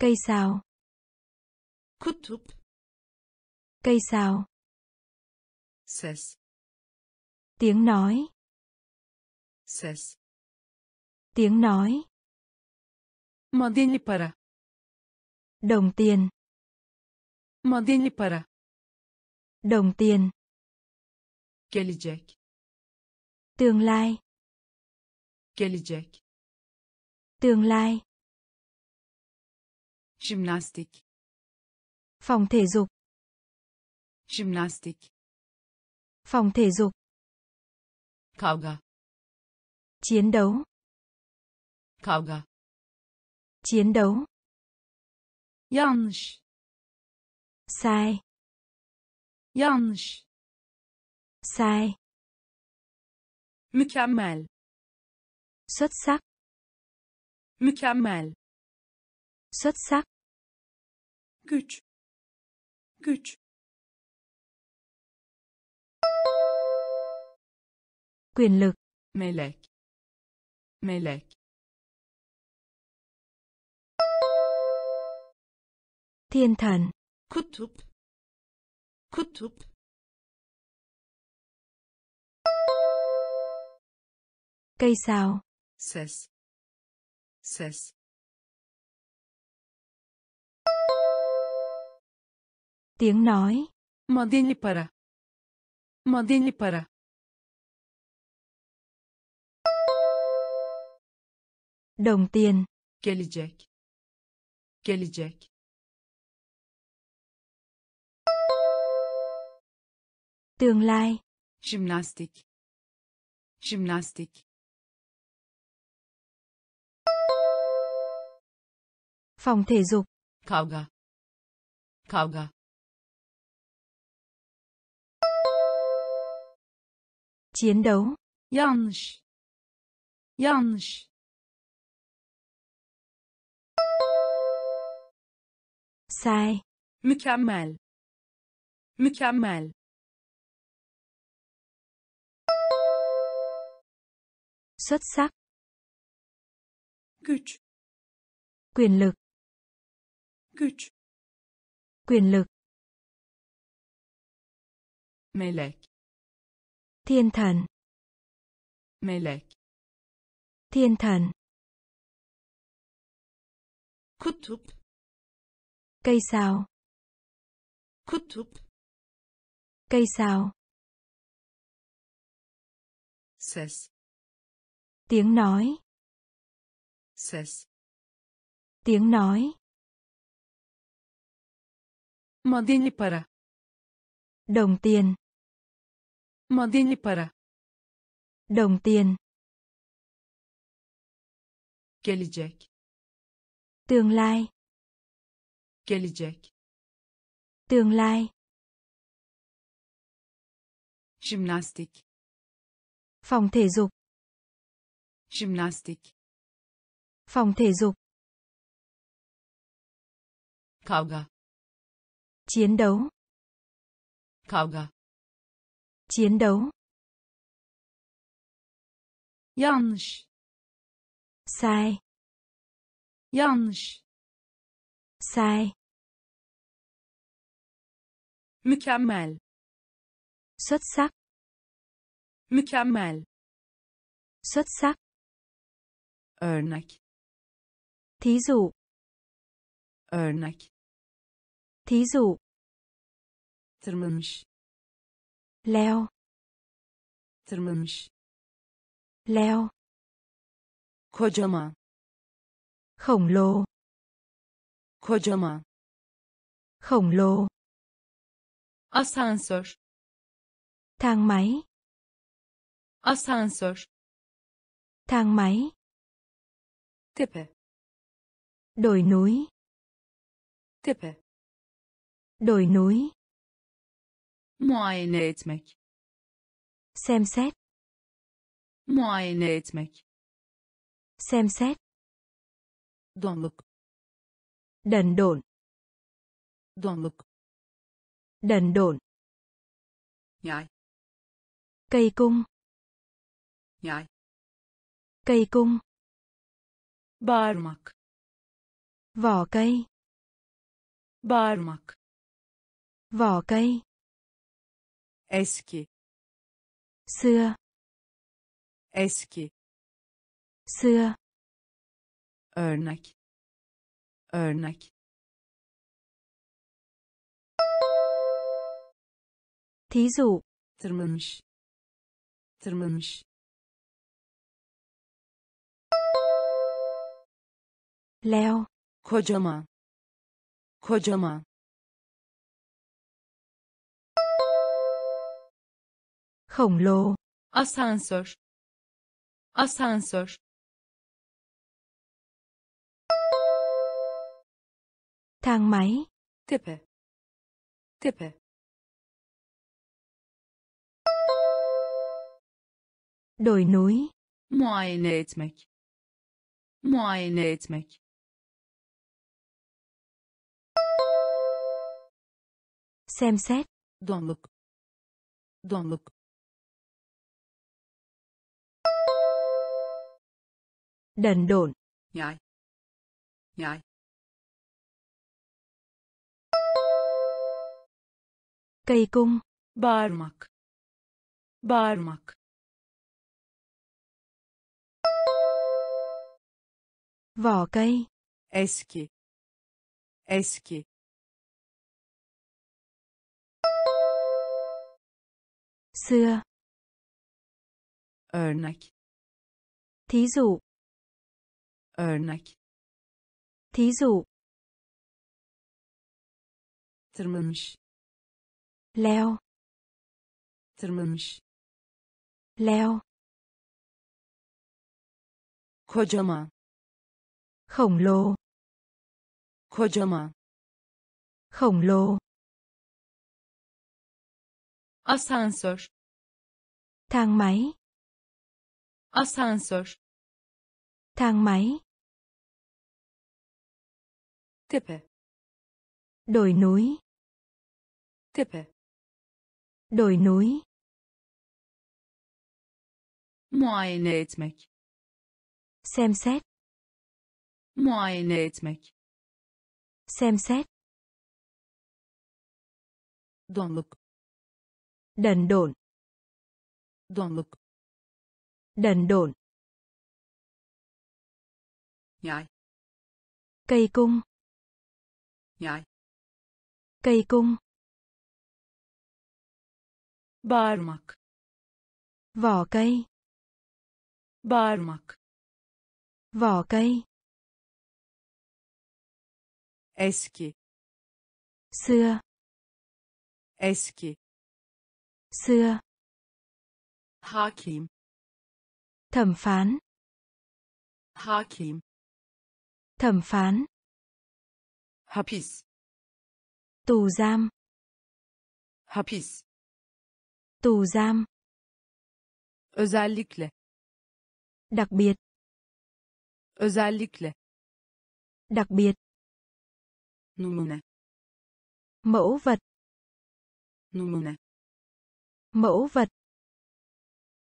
Cây sao kutup. Cây sao ses. Tiếng nói. Ses. Tiếng nói. Madenli para. Đồng tiền madenli para. Đồng tiền. Gelecek. Tương lai. Gelecek. Tương lai. Jimnastik. Phòng thể dục. Jimnastik. Phòng thể dục. Kavga. Chiến đấu. Kavga. Chiến đấu. Yanlış sai. Yanlış. Sai. Mükemmel. Xuất sắc. Mükemmel. Xuất sắc. Güç. Güç. Quyền lực. Melek. Melek. Thiên thần kutup. Kutup. Cây sao ses. Ses. Tiếng nói. Madenli para. Madenli para. Đồng tiền. Gelecek. Gelecek tương lai. Jimnastik. Jimnastik. Phòng thể dục. Kavga. Kavga. Chiến đấu. Yanlış. Yanlış. Sai. Mükemmel. Mükemmel xuất sắc. Güç. Quyền lực. Güç. Quyền lực. Melek. Thiên thần. Melek. Thiên thần. Kutup. Cây sao kutup. Cây sao ses tiếng nói. Ses. Tiếng nói. Madeni para đồng tiền. Madeni para đồng tiền. Gelecek tương lai. Gelecek tương lai. Jimnastik phòng thể dục jimnastik. Phòng thể dục. Kavga. Chiến đấu. Kavga. Chiến đấu. Yanlış. Sai. Yanlış. Sai. Mükemmel. Xuất sắc. Mükemmel. Xuất sắc örnek. Thí dụ. Örnek. Thí dụ. Tırmanmış. Leo. Tırmanmış. Leo. Kocaman khổng lồ. Kocaman khổng lồ. Asansör. Thang máy. Asansör. Thang máy tepe. Đồi núi. Tepe. Đồi núi. Muayene etmek. Xem xét. Muayene etmek. Xem xét. Donluk. Đần độn. Donluk. Đần độn. Yay cây cung. Yay cây cung bağırmak. Vỏ cây. Bağırmak. Vỏ cây. Eski. Xưa. Eski. Xưa. Örnek. Örnek. Thí dụ. Tırmanmış. Tırmanmış leo. Kocaman. Kocaman. Khổng lồ. Asansör. Asansör. Thang máy. Tepe. Tepe. Đồi núi. Muayene etmek. Muayene etmek xem xét. Donluk donluk đần độn. Yay yay cây cung. Bağırmak bağırmak vỏ cây. Eski. Eski xưa. Örnek. Thí dụ. Örnek. Thí dụ. Tırmanmış. Leo. Tırmanmış. Leo. Kocaman khổng lồ. Kocaman khổng lồ. Asansör thang máy. Asansör. Thang máy. Tepe. Đồi núi. Tepe. Đồi núi. Muayene etmek. Xem xét. Muayene etmek. Xem xét. Donluk. Đần độn donluk đần độn. Yay cây cung. Yay cây cung. Bağırmak vỏ cây. Bağırmak vỏ cây. Eski. Xưa. Eski. Xưa hakim thẩm phán. Hakim thẩm phán. Hapis. Tù giam. Hapis. Tù giam. Özellikle. Đặc biệt. Özellikle. Đặc biệt. Numune. Mẫu vật. Numune. Mẫu vật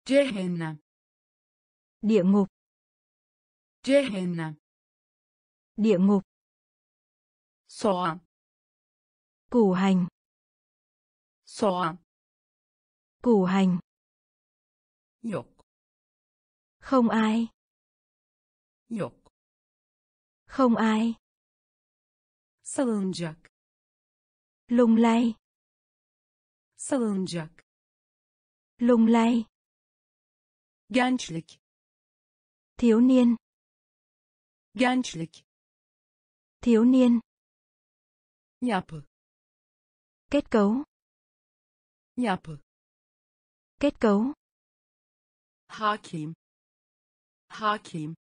cehennem địa ngục. Cehennem địa ngục. Soğan củ hành. Soğan củ hành. Yok không ai. Yok không ai. Salınacak lung lay. Salınacak lung lay gençlik. Thiếu niên. Gençlik. Thiếu niên. Yapı. Kết cấu. Yapı. Kết cấu. Hakim. Hakim.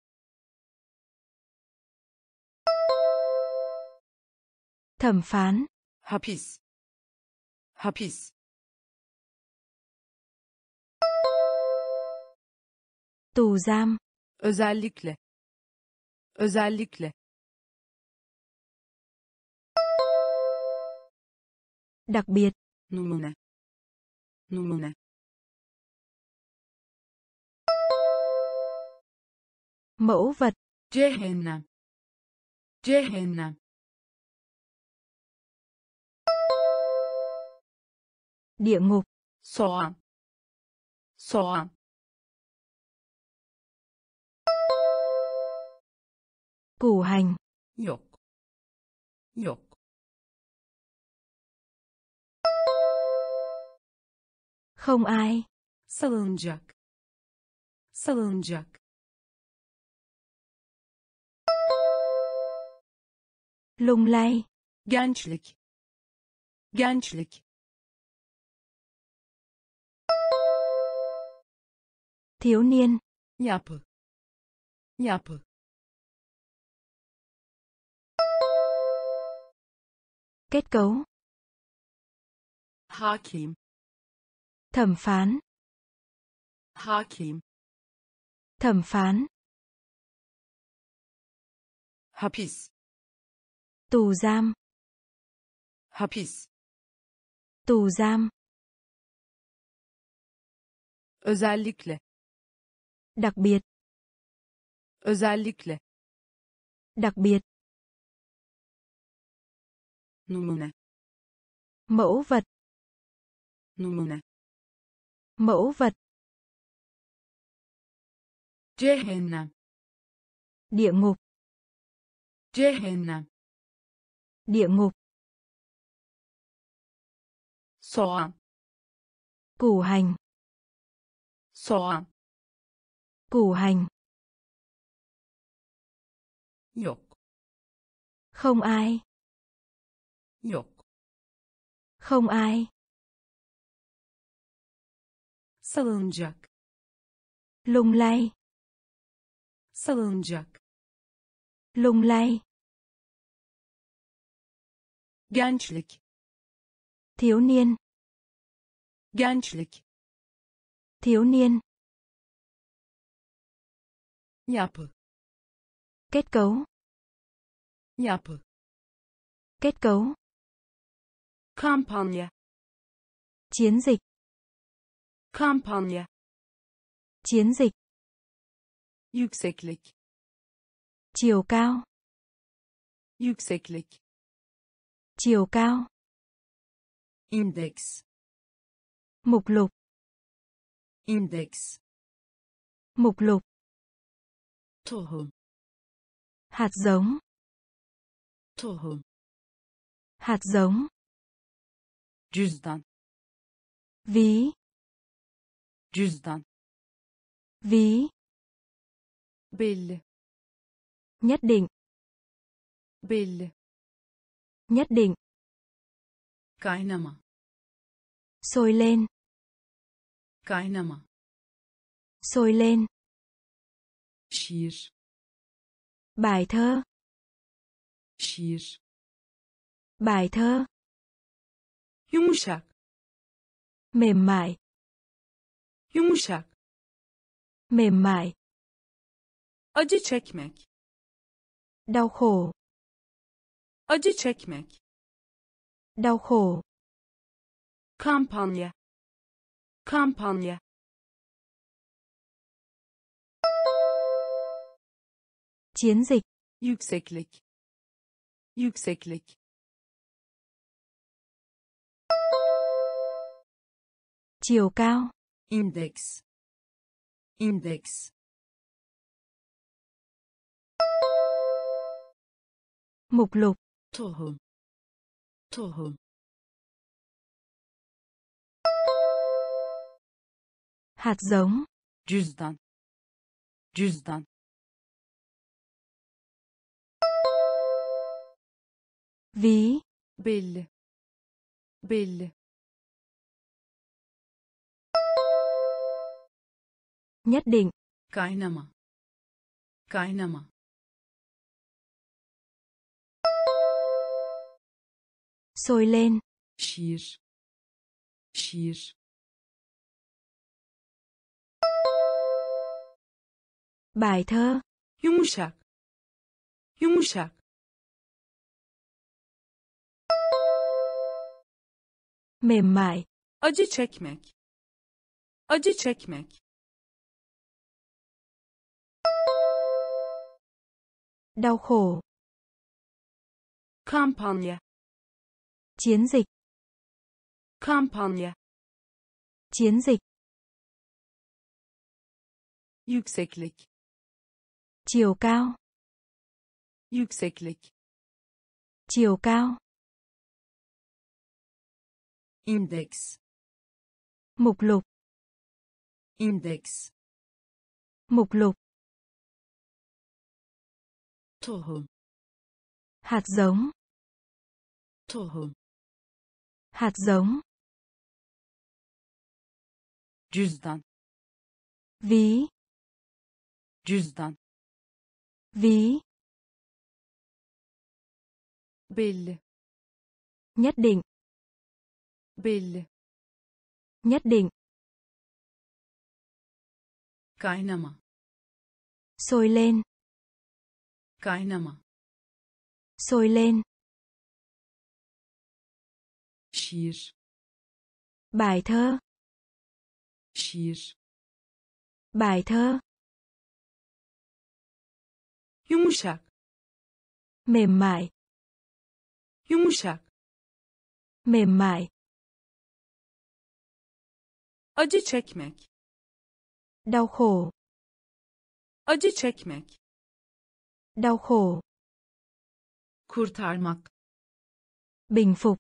Thẩm phán. Hapis. Hapis tù giam özellikle. Özellikle. Đặc biệt. Numune. Numune. Mẫu vật. Cehennem. Cehennem. Địa ngục. Soğan. Soğan củ hành. Yok yok không ai. Salınacak salınacak lung lay. Gençlik. Gençlik. Thiếu niên. Yapı. Yapı kết cấu. Hakim. Thẩm phán. Hakim. Thẩm phán. Hapis. Tù giam. Hapis. Tù giam. Özellikle. Đặc biệt. Özellikle. Đặc biệt numune. Mẫu vật. Numune. Mẫu vật. Cehennem địa ngục. Cehennem địa ngục. Soğan củ hành. Soğan củ hành. Yok không ai yok không ai. Salınacak lung lay. Salınacak lung lay. Gençlik. Thiếu niên. Gençlik. Thiếu niên. Yapı. Kết cấu. Yapı. Kết cấu kampanya chiến dịch. Kampanya chiến dịch. Yükseklik. Chiều cao. Yükseklik. Chiều cao. Index. Mục lục. Index. Mục lục. Tohum. Hạt giống. Tohum. Hạt giống cüzdan. Ví. Cüzdan. Ví. Belli. Nhất định. Belli. Nhất định. Kaynama. Sôi lên. Kaynama. Sôi lên. Şiir. Bài thơ. Şiir. Bài thơ yumuşak mềm mại. Yumuşak mềm mại. Acı çekmek. Đau khổ. Acı çekmek. Đau khổ. Kampanya. Kampanya. Chiến dịch. Yükseklik. Yükseklik chiều cao. Index. Index. Mục lục. Tohum tohum hạt giống. Cüzdan. Cüzdan. Ví. Belli. Belli nhất định. Kaynama kaynama sôi lên. Şiir. Şiir. Bài thơ. Yumuşak. Yumuşak. Mềm mại. Acı çekmek. Acı çekmek đau khổ. Kampanya chiến dịch. Kampanya chiến dịch. Yükseklik. Chiều cao. Yükseklik. Chiều cao. Index. Mục lục. Mục index lục tohum hạt giống. Tohum hạt giống. Cüzdan. Ví. Cüzdan. Ví. Belli. Nhất định. Belli. Nhất định. Kaynama. Sôi lên kaynama sôi lên. Şiir. Bài thơ. Şiir. Bài thơ. Yumuşak. Mềm mại. Yumuşak. Mềm mại. Acı çekmek. Đau khổ. Acı çekmek đau khổ kurtarmak. bình phục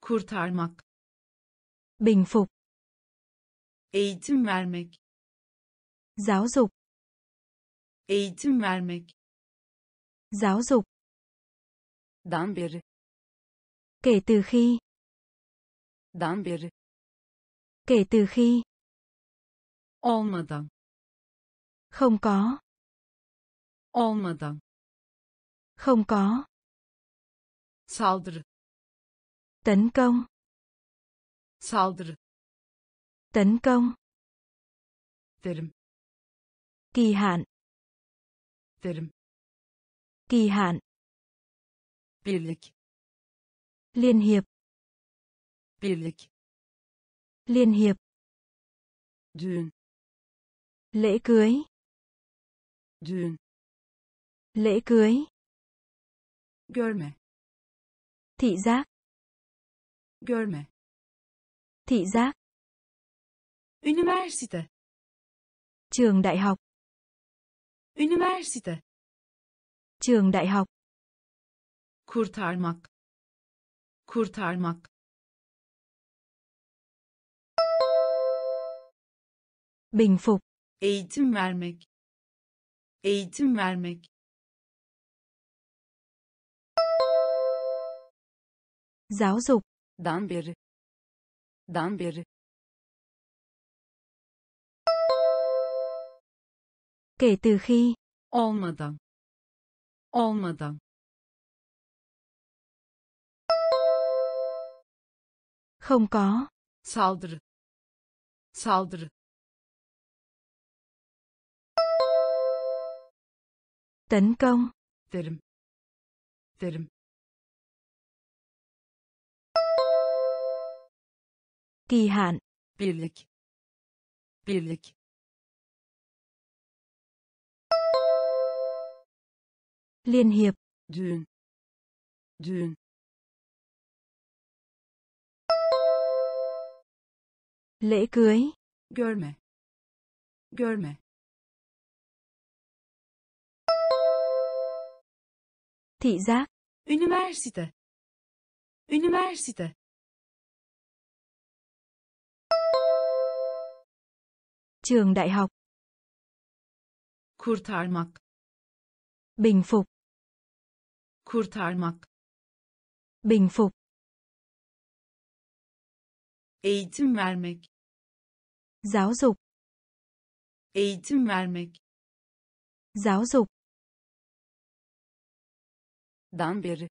kurtarmak. bình phục eğitim vermek. giáo dục eğitim vermek. giáo dục. Dan beri. Kể từ khi. Dan beri. Kể từ khi. Olmadan. Không có olmadan không có saldırı tấn công saldırı Tấn công. Terim. Kỳ hạn. Terim. Kỳ hạn. Birlik. Liên hiệp. Birlik. Liên hiệp. Düğün. Lễ cưới. Düğün. Lễ cưới. Görme. Thị giác. Görme. Thị giác. Üniversite. Trường đại học. Üniversite. Trường đại học. Kurtarmak. Kurtarmak. Bình phục. Eğitim vermek. Eğitim vermek. Giáo dục. Dan beri. Dan beri. Kể từ khi. Olmadan. Olmadan. Không có. Saldırı. Saldırı. Tấn công. Derim. Derim. Kỳ hạn. Birlik. Birlik. Liên hiệp. Düğün. Düğün. Lễ cưới. Görme. Görme. Thị giác. Üniversite. Üniversite. Trường đại học. Kurtarmak. Bình phục. Kurtarmak. Bình phục. Eğitim vermek. Giáo dục. Eğitim vermek. Giáo dục. Dan beri.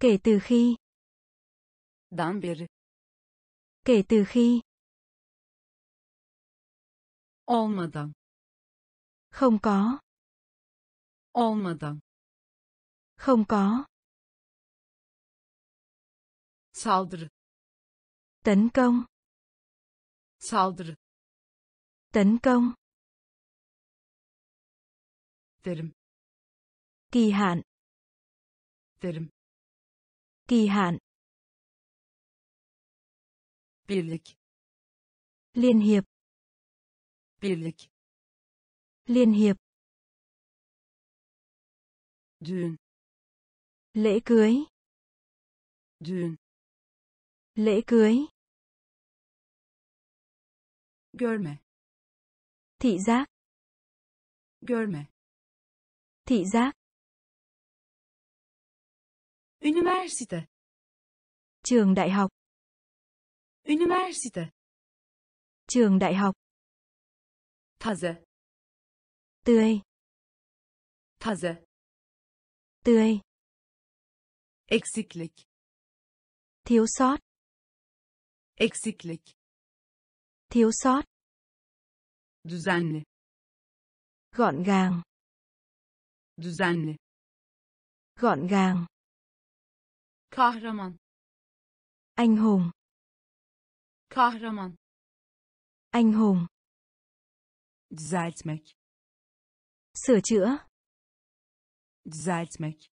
Kể từ khi. Dan beri. Kể từ khi. Olmadan. Không có. Olmadan. Không có. Saldırı. Tấn công. Saldırı. Tấn công. Derim. Kỳ hạn. Derim. Kỳ hạn. Birlik. Liên hiệp. Birlik. Liên hiệp. Düğün. Lễ cưới. Düğün. Lễ cưới. Görme. Thị giác. Görme. Thị giác. Üniversite. Trường đại học. Üniversite. Trường đại học. Taze. Tươi. Taze. Tươi. Eksiklik. Thiếu sót. Eksiklik. Thiếu sót. Düzenli. Gọn gàng. Düzenli. Gọn gàng. Kahraman. Anh hùng. Kahraman. Anh hùng. Düzeltmek. Sửa chữa. Düzeltmek.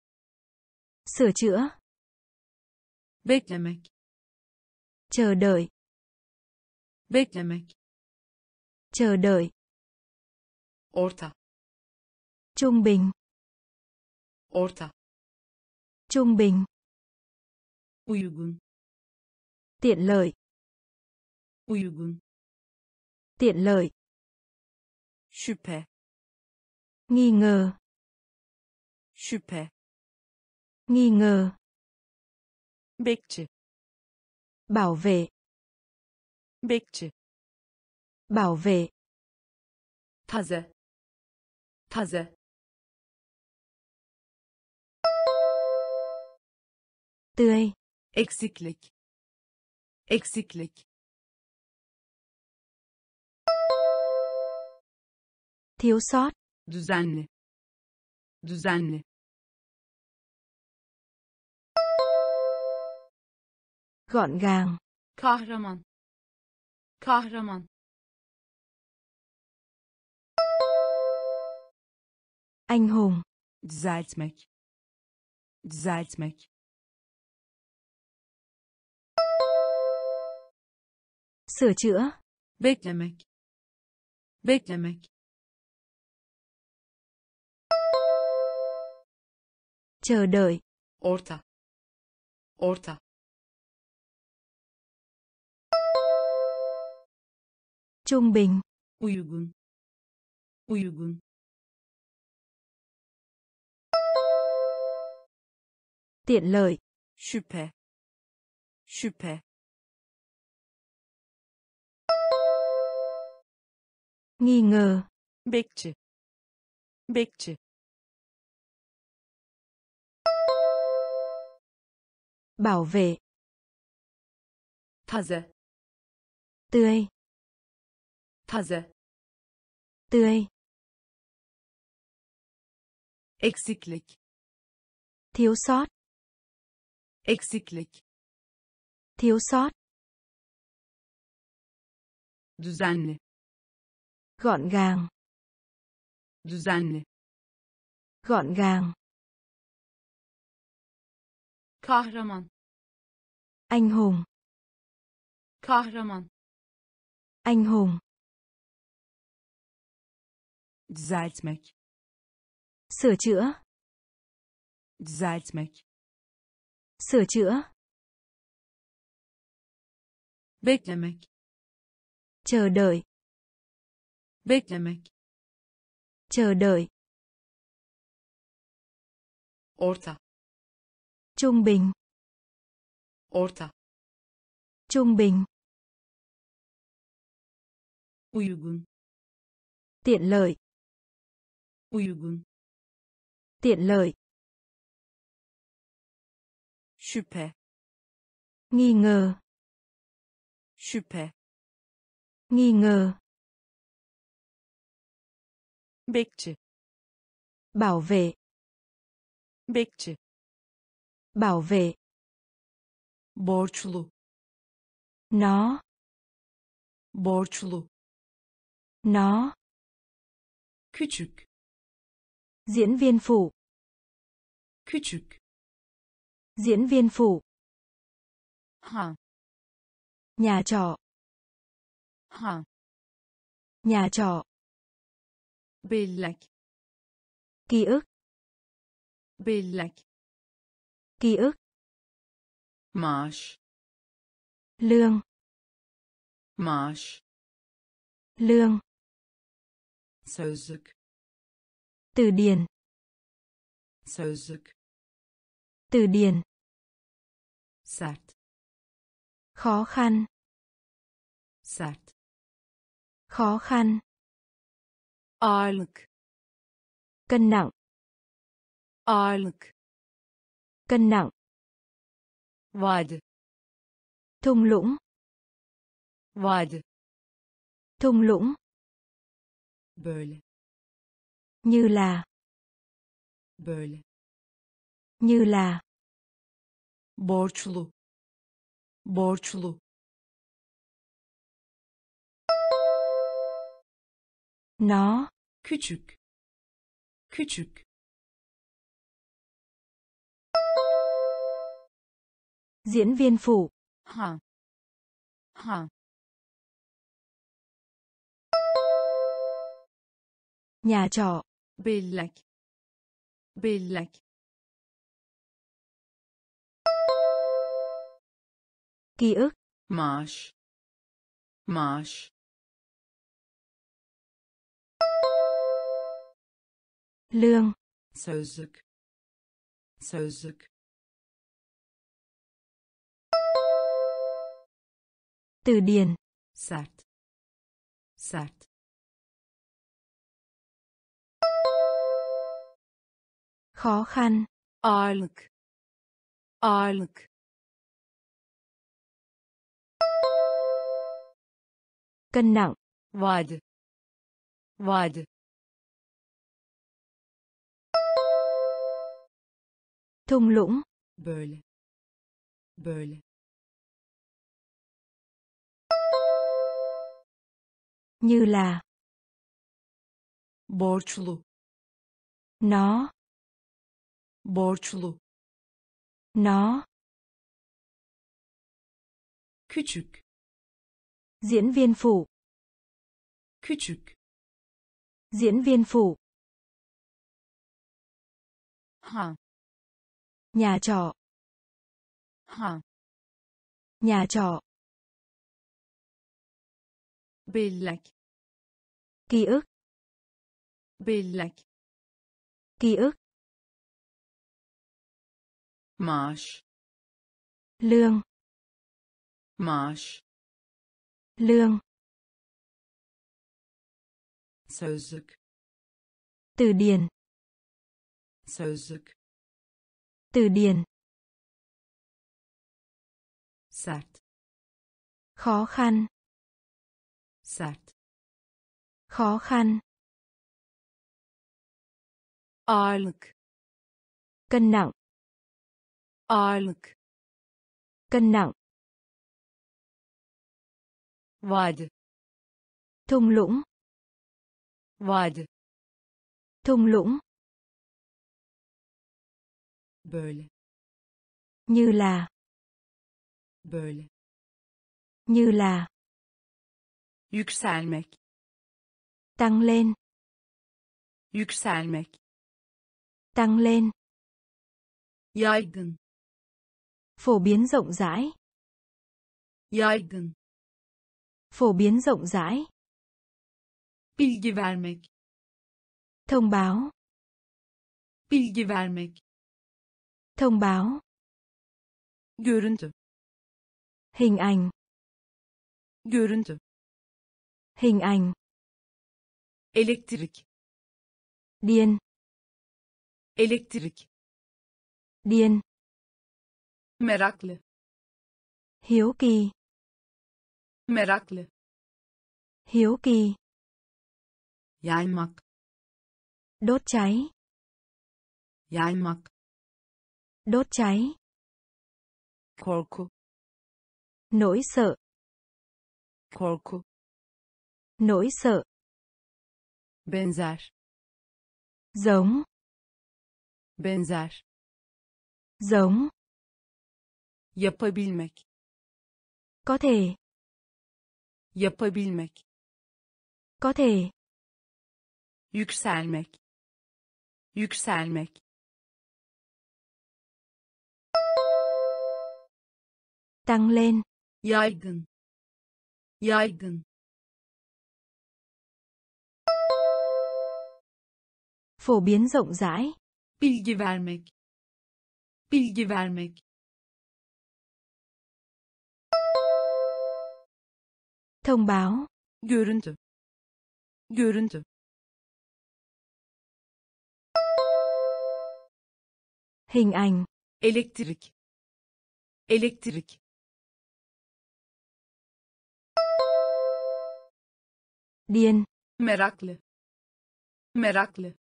Sửa chữa. Beklemek. Chờ đợi. Beklemek. Chờ đợi. Orta. Trung bình. Orta. Trung bình. Uygun. Tiện lợi. Uygun. Tiện lợi. Şüphe. Nghi ngờ. Şüphe. Nghi ngờ. Bekçi. Bảo vệ. Bekçi. Bảo vệ. Taze. Taze. Tươi. Eksiklik. Eksiklik. Thiếu sót, düzenli. Düzenli. Gọn gàng, kahraman. Kahraman. Anh hùng, düzeltmek. Düzeltmek. Sửa chữa, beklemek. Beklemek chờ đợi, orta. Orta. Trung bình, uygun. Uygun. Tiện lợi, şüphe. Şüphe. Nghi ngờ, bekçi. Bekçi bảo vệ, taze. Tươi, taze. Tươi, eksiklik. Thiếu sót, eksiklik. Thiếu sót, düzenli. Gọn gàng, düzenli. Gọn gàng, kahraman. Anh hùng, kahraman. Anh hùng, düzeltmek sửa chữa, düzeltmek sửa chữa, beklemek. Chờ đợi, beklemek. Chờ đợi, orta trung bình, orta. Trung bình, uygun. Tiện lợi, uygun. Tiện lợi, şüphe. Nghi ngờ, şüphe. Nghi ngờ, bekçi. Bảo vệ, bekçi bảo vệ, borçlu. Nó, borçlu. Nó, küçük. Diễn viên phụ, küçük. Diễn viên phụ, ha. Nhà trọ, ha. Nhà trọ, bellek. Ký ức, bellek ký ức, maaş lương, maaş lương, sözlük từ điển, sözlük từ điển, sert khó khăn, sert khó khăn, ağırlık. Cân nặng, ağırlık cân nặng, vadi thung lũng, vadi thung lũng, böyle như là, böyle như là, borçlu. Borçlu. Nó, küçük. Küçük diễn viên phụ, ha ha nhà trọ, bellek bellek ký ức, maaş. Maaş. Lương, sözlük. Sözlük từ điển. Sert sert khó khăn. Ağırlık. Ağırlık. Cân nặng. Vaad vaad thung lũng. Böyle. Böyle. Như là borçlu. nó borçlu. nó küçük. diễn viên phụ küçük. diễn viên phụ ha. nhà trọ ha. nhà trọ bellek ký ức. Bellek ký ức. Maaş lương. Maaş lương. Sözlük. Từ điển. Sözlük. Từ điển. Sert. Khó khăn sert. Khó khăn. Ağırlık. Cân nặng. Ağırlık. Cân nặng. Vadi thung lũng. Vadi thung lũng. Böyle. Như là. Böyle. Như là yükselmek. Tăng lên. Yükselmek. Tăng lên. Yaygın. Phổ biến rộng rãi. Yaygın. Phổ biến rộng rãi. Bilgi vermek. Thông báo. Bilgi vermek. Thông báo. Görüntü. Hình ảnh. Görüntü hình ảnh. Elektrik. Điên elektrik. Điên meraklı. Hiếu kỳ. Meraklı. Hiếu kỳ. Yaymak. Đốt cháy. Yaymak. Đốt cháy. Korku. Nỗi sợ. Korku nỗi sợ. Benzer. Giống. Benzer. Giống. Yapabilmek. Có thể. Yapabilmek. Có thể. Yükselmek. Yükselmek. Tăng lên. Yaygın. Yaygın phổ biến rộng rãi. Bilgi vermek. Bilgi vermek. Thông báo. Görüntü. Görüntü. Hình ảnh. Elektrik. Elektrik. Điên meraklı. Meraklı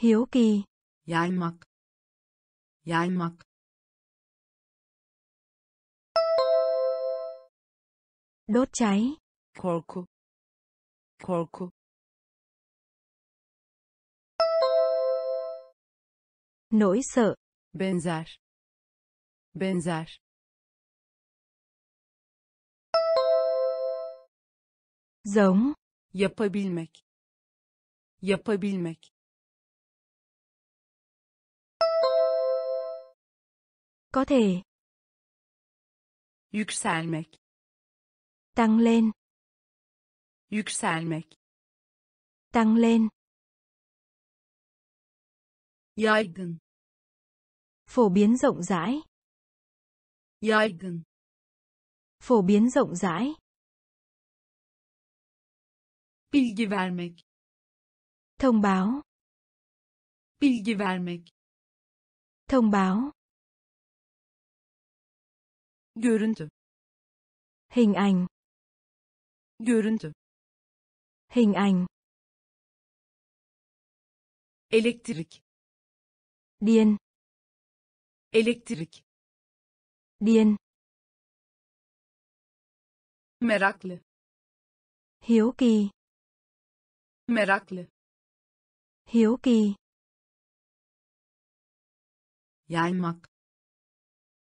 hiếu kỳ. Yaymak. Yaymak. Đốt cháy. Korku. Korku. Nỗi sợ. Benzer. Benzer. Giống. Yapabilmek. Yapabilmek có thể. Yükselmek. Tăng lên. Yükselmek. Tăng lên. Yaygın. Phổ biến rộng rãi. Yaygın. Phổ biến rộng rãi. Bilgi vermek. Thông báo. Bilgi vermek. Thông báo görüntü. Hình ảnh. Görüntü. Hình ảnh. Elektrik. Điên, elektrik. Điên, meraklı. Hiếu kỳ, meraklı. Hiếu kỳ, yaymak.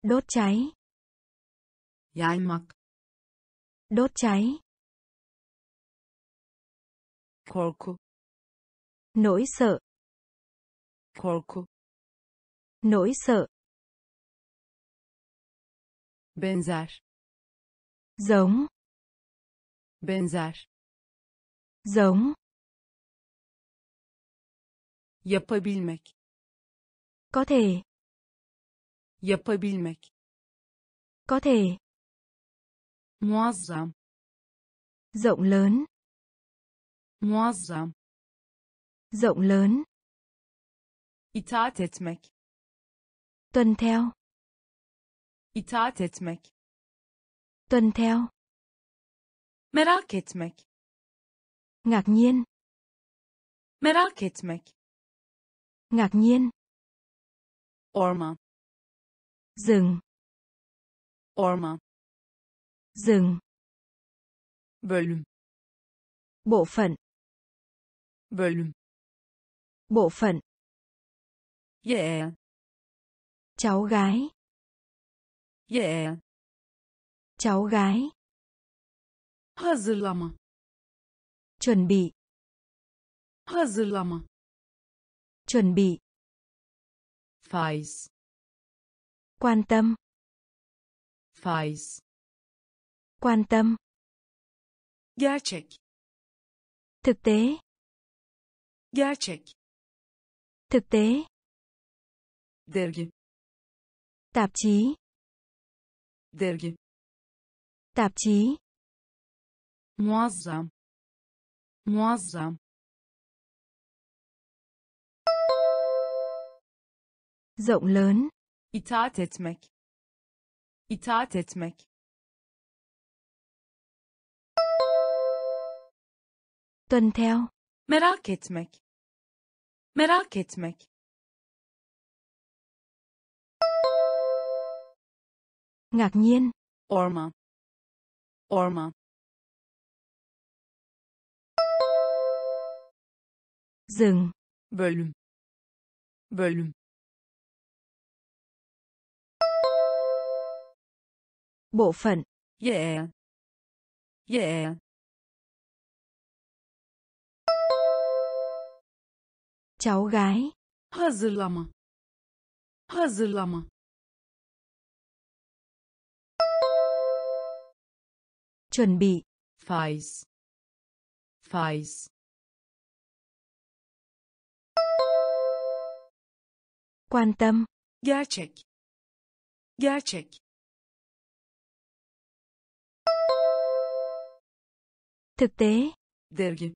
Đốt cháy, yaymak. Đốt cháy, korku. Nỗi sợ, korku. Nỗi sợ, benzer. Giống, benzer. Giống, yapabilmek. Có thể, yapabilmek. Có thể, muazzam. Rộng lớn, muazzam. Rộng lớn, itaat etmek. Tuân theo, itaat etmek. Tuân theo, merak etmek. Ngạc nhiên, merak etmek. Ngạc nhiên, orman. Rừng, orman rừng, bölüm bộ phận, bölüm bộ phận, yeğen cháu gái, yeğen cháu gái, hazırlama. Chuẩn bị, hazırlama. Chuẩn bị, faiz. Quan tâm, faiz quan tâm, gerçek. Thực tế, gerçek. Thực tế, dergi tạp chí, dergi tạp chí, muazzam. Muazzam. Rộng lớn, itaat etmek. Itaat etmek tuân theo, merak etmek. Merak etmek. Ngạc nhiên, orman orman rừng, bölüm. Bölüm. Bộ phận, yeğen yeğen cháu gái, hazırlama. Hazırlama. Chuẩn bị, faiz. Faiz. Quan tâm, gerçek. Gerçek. Thực tế, dergi.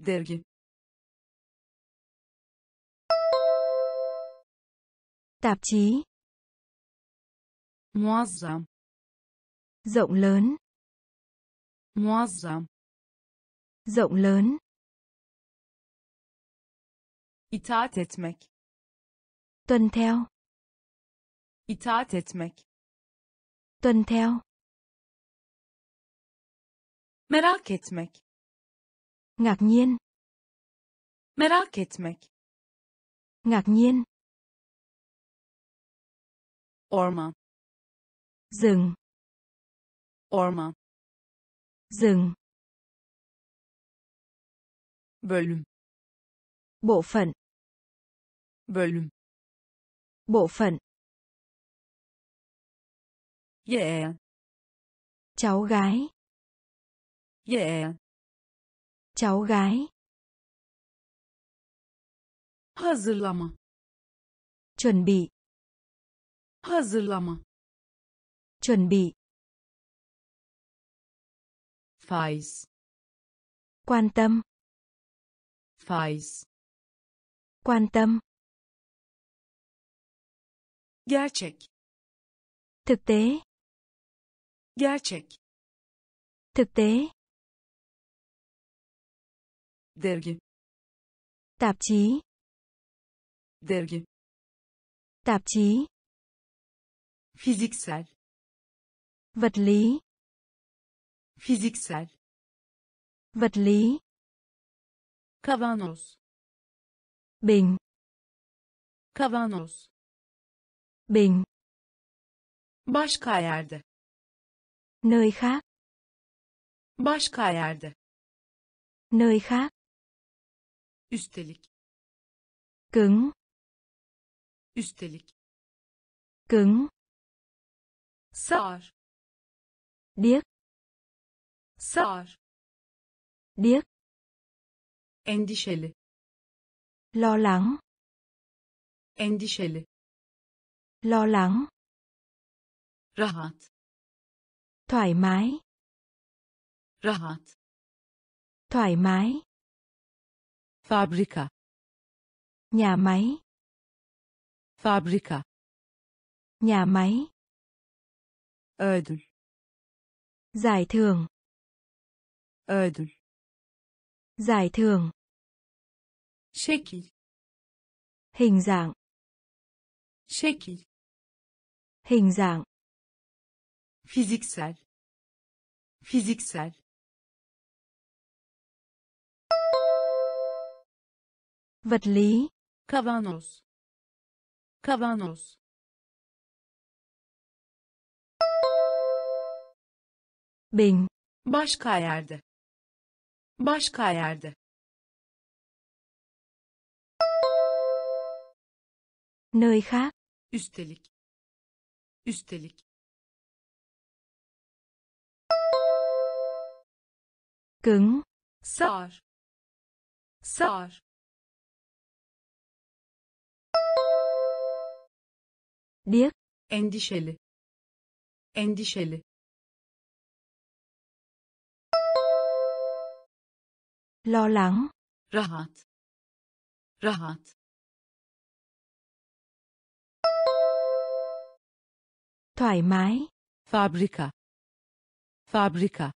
Dergi tạp chí, muazzam. Rộng lớn, muazzam. Rộng lớn, itaat etmek. Tuân theo, itaat etmek. Tuân theo, merak etmek. Ngạc nhiên, merak etmek. Ngạc nhiên, orman rừng, orman rừng, bölüm. Bộ phận, bölüm. Bộ phận, yeğen cháu gái, yeğen cháu gái, hazırlama. Chuẩn bị, hazırlama. Chuẩn bị, faiz. Quan tâm, faiz. Quan tâm, gerçek. Thực tế, gerçek. Thực tế, dergi tạp chí, dergi, tạp chí, fiziksel, vật lý, fiziksel, vật lý, kavanoz, bình, kavanoz, bình, başka yerde, nơi khác, başka yerde, nơi khác, üstelik, cứng, üstelik, cứng, sağır, điếc, sağır, điếc, endişeli, lo lắng, endişeli, lo lắng, rahat, thoải mái, rahat, thoải mái, fabrika, nhà máy, fabrika, nhà máy, ödül, giải thưởng, ödül, giải thưởng, şekil, hình dạng, şekil, hình dạng, fiziksel, fiziksel, vật lý, kavanoz, kavanoz, bình, başka yerde, başka yerde, nơi khác, üstelik, üstelik, cứng, sağır, sağır, điếc, endişeli, endişeli, lo lắng, rahat, rahat, thoải mái, fabrika, fabrika,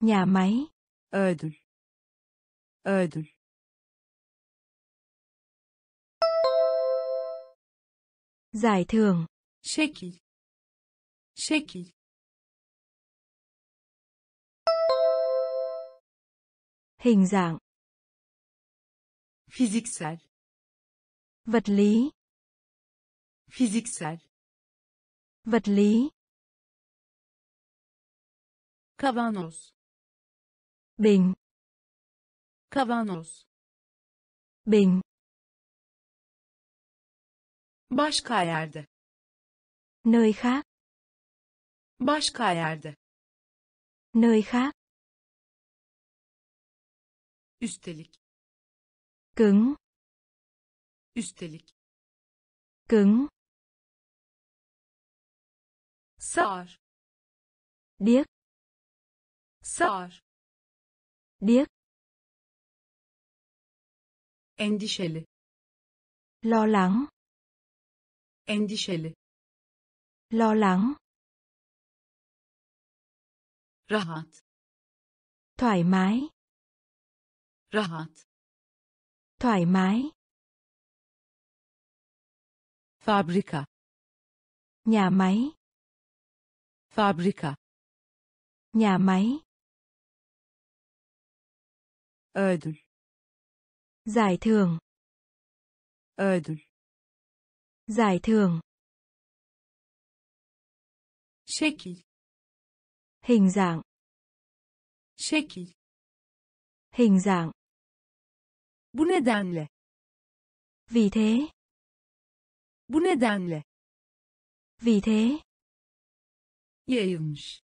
nhà máy, ödül, ödül, giải thưởng, şekil, şekil, hình dạng, fiziksel, vật lý, fiziksel, vật lý, kavanoz, bình, kavanoz, bình, başka yerde, nơi khác, başka yerde, nơi khác, üstelik, cứng, üstelik, cứng, sağır, điếc, sağır, điếc, endişeli, lo lắng, endişeli, lo lắng, rahat, thoải mái, rahat, thoải mái, fabrika, nhà máy, fabrika, nhà máy, ödül, giải thưởng, ödül, giải thưởng, şekil, hình dạng, şekil, hình dạng, bu nedenle, vì thế, bu nedenle, vì thế, yayılmış,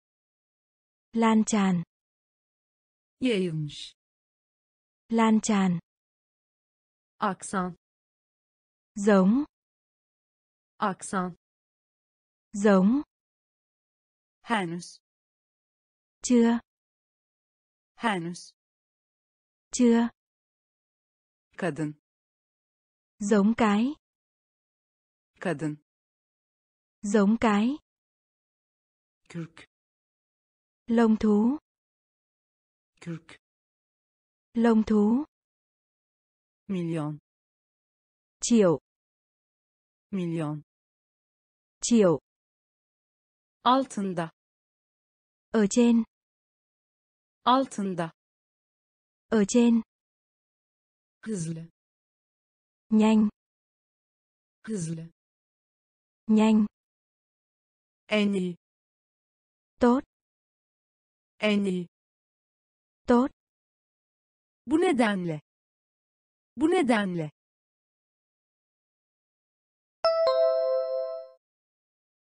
lan tràn, yayılmış, lan tràn, aksan, giống, aksan, giống, henüz, chưa, henüz, chưa, kadın, giống cái, kadın, giống cái, kürk, lông thú, kürk, lông thú. Milyon. Triệu. Milyon. Triệu. Altında. Ở trên. Altında. Ở trên hızlı. Nhanh. Hızlı. Nhanh. En iyi. Tốt. En iyi. Tốt. Bu nedenle. Bu nedenle.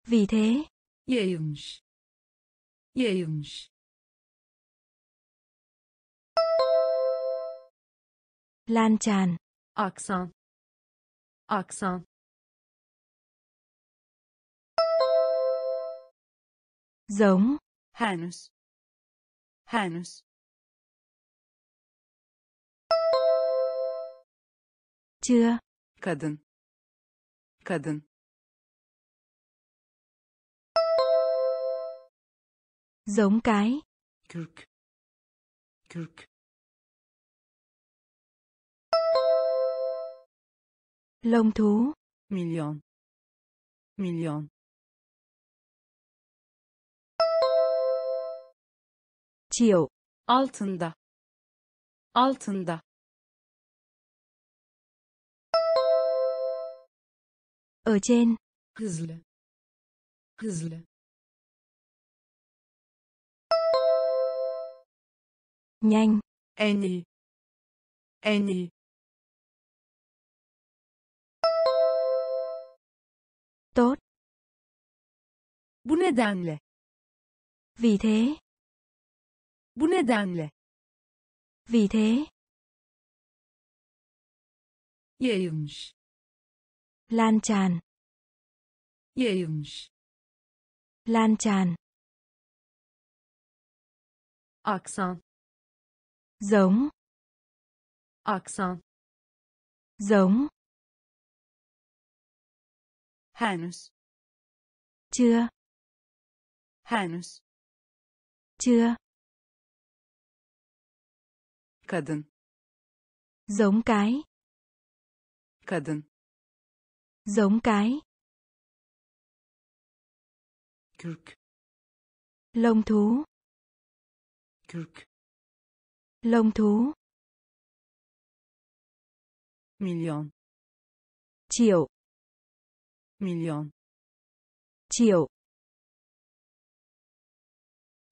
Vì thế yayılmış. Yayılmış lan tràn. Aksan aksan giống. Henüz henüz chưa. Kadın. Kadın. Giống cái. Kürk. Kürk lông thú. Milyon milyon triệu. Altında. Altında. Ở trên. Hızlı. Hızlı. Nhanh. En iyi. En iyi tốt. Bu nedenle. Vì thế. Bu nedenle. Vì thế. Yayılmış. Lan tràn. Yayılmış. Lan tràn. Aksan. Giống. Aksan. Giống henüz chưa. Henüz chưa. Kadın. Giống cái. Kadın. Giống cái. Kürk. Lông thú. Kürk. Lông thú. Milyon. Triệu milyon. Triệu.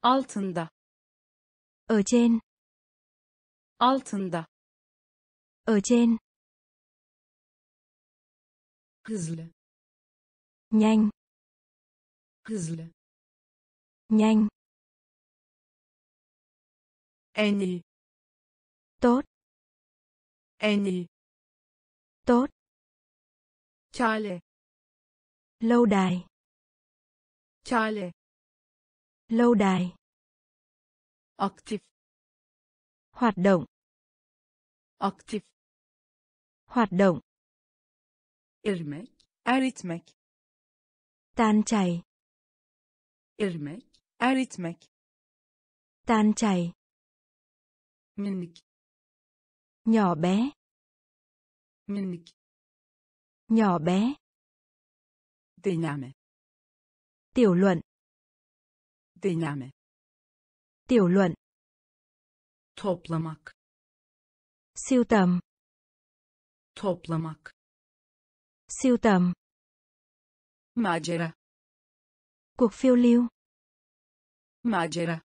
Altında. Ở trên. Altında. Ở trên. Hızlı. Nhanh. Hızlı. Nhanh. En iyi. Tốt. En iyi. Tốt. Çare lâu đài. Çare lâu đài. Aktif hoạt động. Aktif hoạt động. Erimek eritmek. Tan chảy. Erimek eritmek. Tan chảy. Minik. Nhỏ bé. Minik. Nhỏ bé deneme tiểu luận. Deneme tiểu luận. Toplamak. Siêu tầm. Toplamak. Siêu tầm. Macera. Cuộc phiêu lưu. Macera.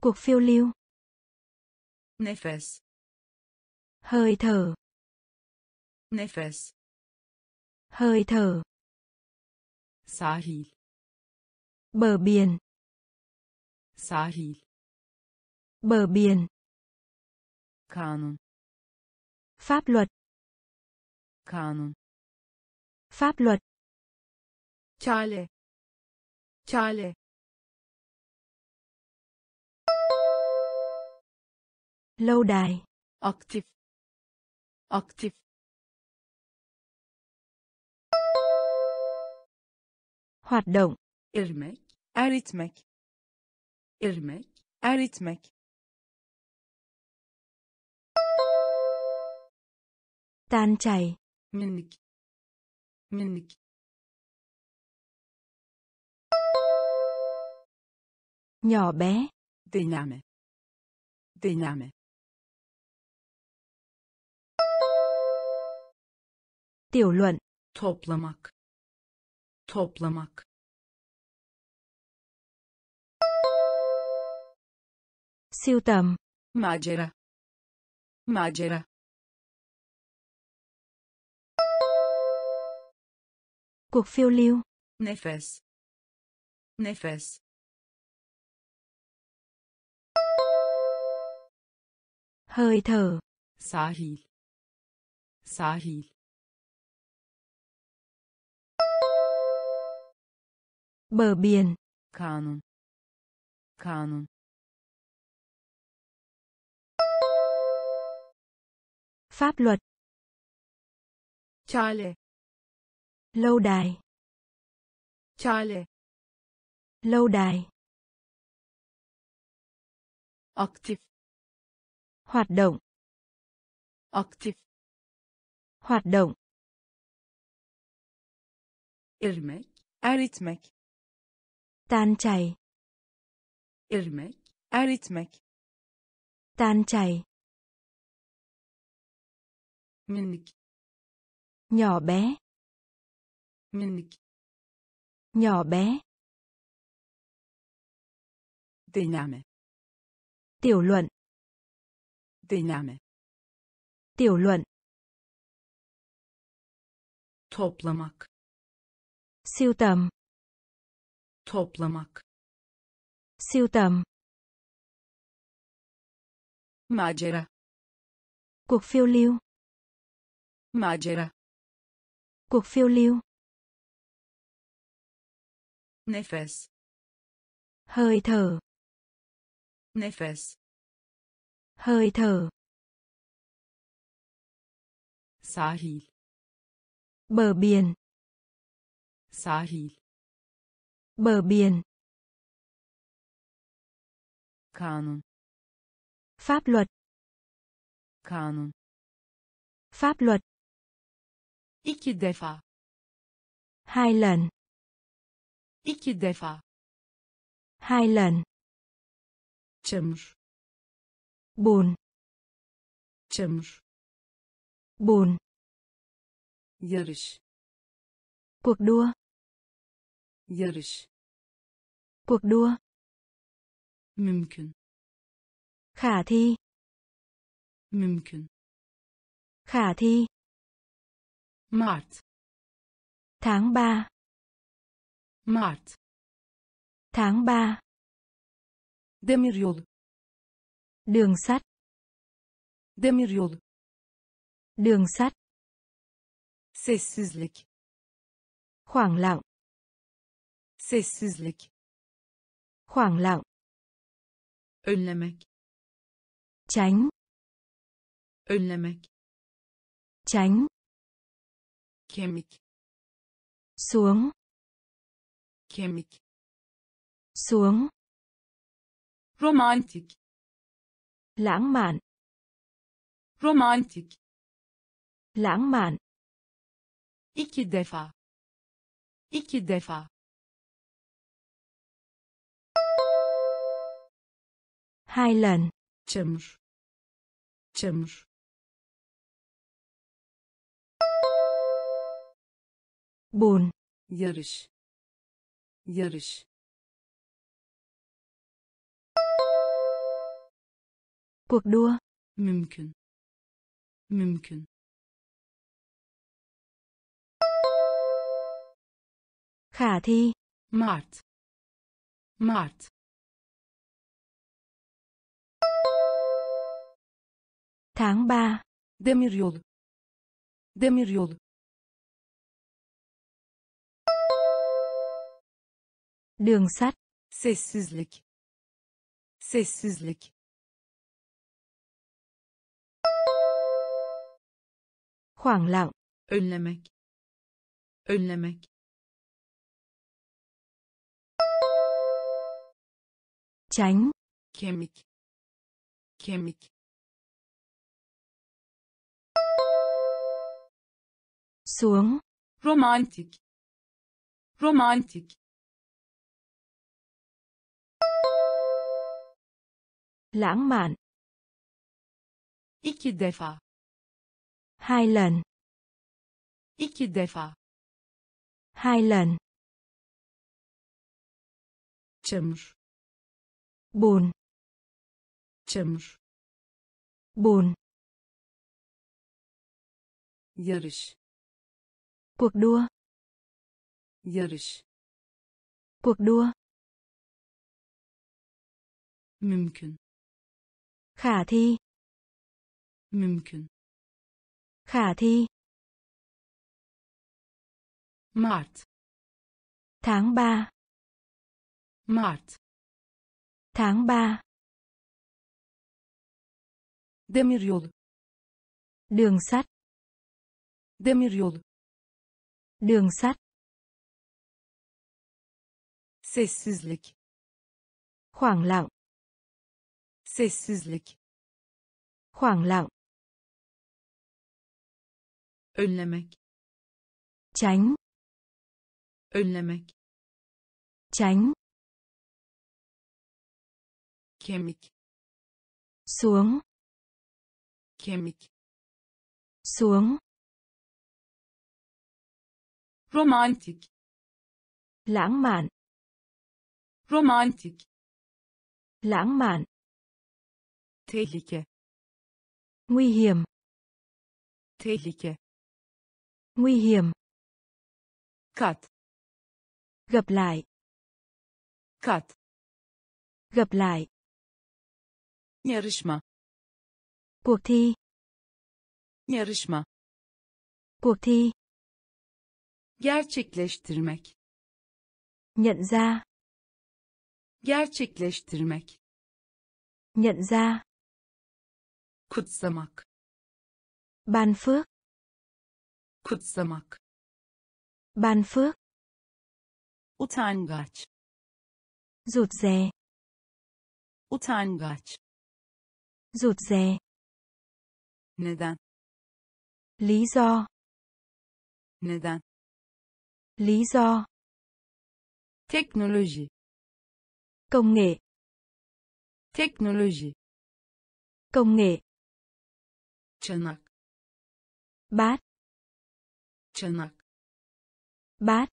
Cuộc phiêu lưu. Nefes. Hơi thở. Nefes. Hơi thở sahil. Bờ biển. Sahil. Bờ biển. Kanun. Pháp luật. Kanun. Pháp luật. Çare çare lâu đài. Aktif. Aktif hoạt động. Erimek eritmek. Erimek eritmek. Tan chảy. Minik. Minik. Nhỏ bé. Deneme deneme tiểu luận. Toplamak toplamak. Siêu tầm macera. Macera. Cuộc phiêu lưu nefes. Nefes. Hơi thở sahil. Sahil bờ biển. Kanun. Kanun. Pháp luật. Çare lâu đài. Çare lâu đài. Aktif. Hoạt động. Aktif. Hoạt động. Erimek eritmek tan chảy. Erimek eritmek tan chảy. Minik. Nhỏ bé. Minik. Nhỏ bé. Deneme. Tiểu luận. Deneme. Tiểu luận. Toplamak. Siêu tầm toplamak siêu tầm. Macera. Cuộc phiêu lưu. Macera. Cuộc phiêu lưu. Nefes. Hơi thở. Nefes. Hơi thở. Sahil. Bờ biển. Sahil bờ biển. Kanun pháp luật. Kanun pháp luật. Iki defa. Hai lần. Iki defa. Hai lần. Çamur. Bùn. Çamur. Bùn. Yarış. Cuộc đua yarış cuộc đua mümkün khả thi mümkün khả thi mart tháng 3 mart tháng 3 demiryolu đường sắt demiryolu đường sắt sessizlik khoảng lặng sessizlik. Khoảng lặng önlemek. Tránh. Önlemek. Tránh. Kemik. Xuống. Kemik. Xuống. Romantik. Lãng mạn. Romantik. Lãng mạn. Iki defa. Iki defa hai lần. Çamur çamur bùn yarış. Yarış. Cuộc đua. Mümkün. Mümkün. Khả thi. Mart. Mart tháng 3 demiryolu demiryolu đường sắt. Sessizlik. Sessizlik. Khoảng lặng. Önlemek. Önlemek. Tránh. Kemik. Kemik xuống. Romantik. Romantik. Lãng mạn. Iki defa. Hai lần. Iki defa. Hai lần. Çamur. Bùn. Çamur. Bùn. Yarış cuộc đua. Yarış. Cuộc đua. Mümkün. Khả thi. Mümkün. Khả thi. Mart. Tháng 3 mart. Tháng 3 demiryolu. Đường sắt. Demiryolu đường sắt. Sessizlik. Khoảng lặng. Sessizlik. Khoảng lặng. Önlemek. Tránh. Önlemek. Tránh. Kemik. Xuống. Kemik. Xuống romantik. Lãng mạn. Romantik. Lãng mạn. Tehlike. Nguy hiểm. Tehlike. Nguy hiểm. Kat gặp lại. Kat gặp lại. Yarışma. Cuộc thi. Yarışma. Cuộc thi gerçekleştirmek. Nhận ra. Gerçekleştirmek. Nhận ra. Kutsamak. Ban phước. Kutsamak. Ban phước. Utangaç. Rụt rè. Utangaç. Rụt rè. Neden? Lý do. Neden lý do. Teknoloji công nghệ. Teknoloji công nghệ. Çanak. Bát. Çanak. Bát.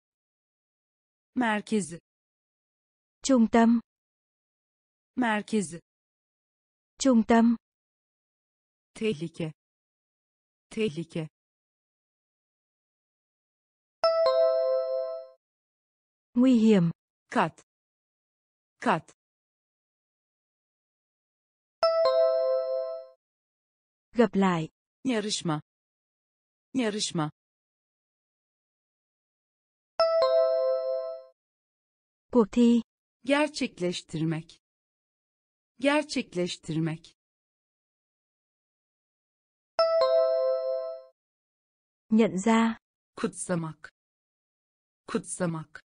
Merkezi. Trung tâm. Merkezi. Trung tâm. Tehlike. Tehlike nguy hiểm. Kat kat gặp lại. Yarışma. Yarışma. Cuộc thi. Gerçekleştirmek. Gerçekleştirmek. Nhận ra. Kutsamak. Kutsamak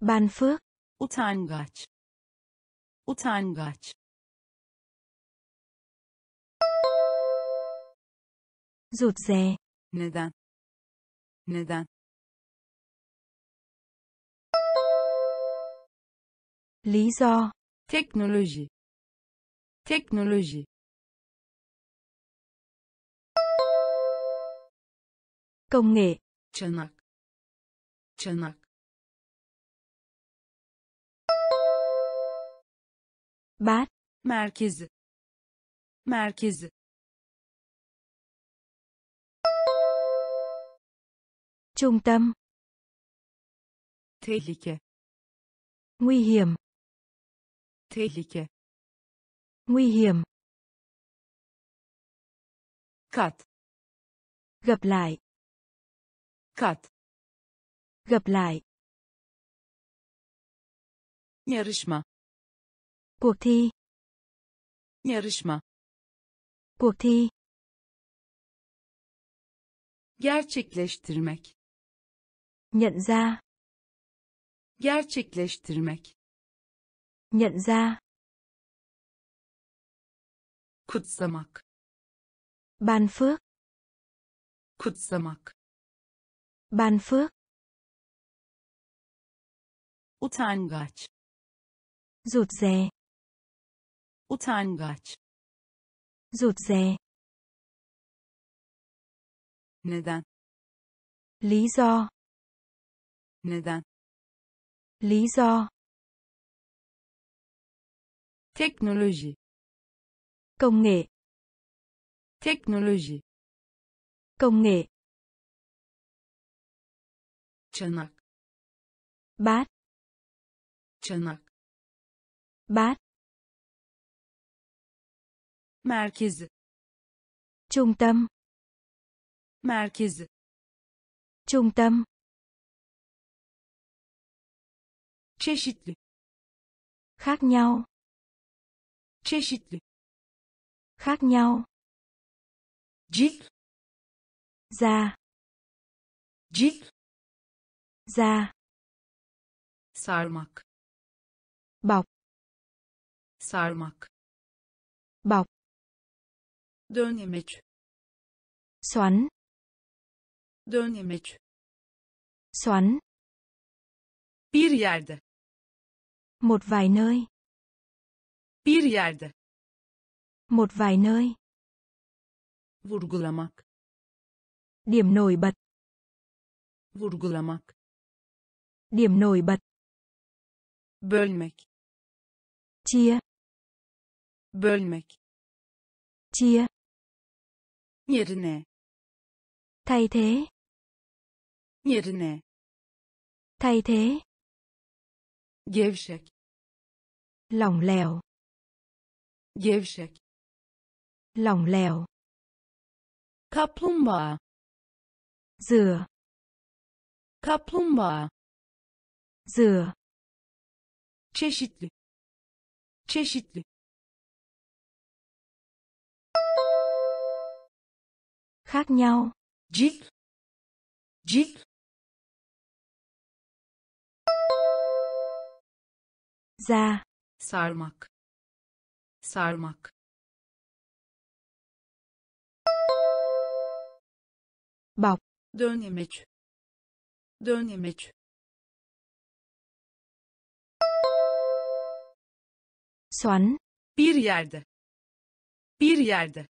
ban phước. Utangaç. Utangaç. Rụt rè. Neden? Neden? Lý do. Teknoloji. Teknoloji. Công nghệ. Çanak. Çanak bát. Merkezi merkezi trung tâm. Tehlike. Nguy hiểm. Tehlike. Nguy hiểm. Kat. Gặp lại. Kat. Gặp lại. Yarışma cuộc thi. Yarışma. Cuộc thi. Gerçekleştirmek. Nhận ra. Gerçekleştirmek. Nhận ra. Kutsamak. Ban phước. Kutsamak. Ban phước. Utangaç. Rụt rè utangaç rụt rè. neden lý do. neden lý do. teknoloji công nghệ. teknoloji công nghệ. çanak bát. çanak bát merkezi. Trung tâm. Merkezi. Trung tâm. Çeşitli. Khác nhau. Çeşitli. Khác nhau. Cilt da cilt da sarmak. Bọc. Sarmak. Bọc dönemeç xoắn. Dönemeç xoắn. Bir yerde. Một vài nơi. Bir yerde. Một vài nơi. Vurgulamak. Điểm nổi bật. Vurgulamak. Điểm nổi bật. Bölmek. Chia. Bölmek. Chia yerine. Thay thế. Yerine. Thay thế. Gevşek. Lỏng lẻo. Gevşek. Lỏng lẻo. Kaplumbağa. Rửa kaplumbağa. Rửa çeşitli. Çeşitli khác nhau. Cilt cilt da sarmak. Sarmak. Bọc. Dönemeç dönemeç xoắn. Bir yerde. Bir yerde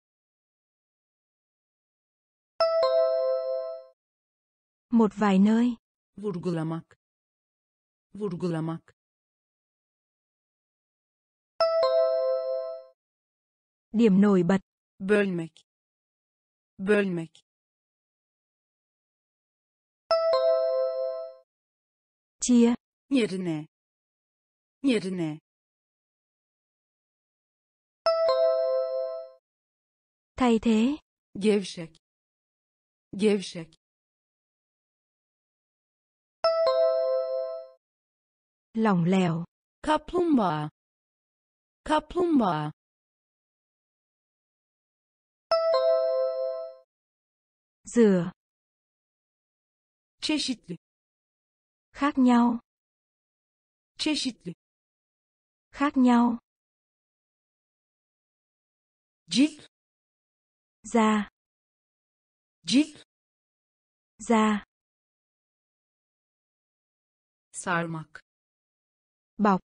một vài nơi. Vurgulamak. Vurgulamak. Điểm nổi bật. Bölmek. Bölmek. Chia. Yerine. Yerine. Thay thế. Gevşek. Gevşek lỏng lẻo kaplumbağa. Kaplumbağa. Rửa çeşitli. Khác nhau. Çeşitli. Khác nhau. Cilt da cilt da sarmak bọc.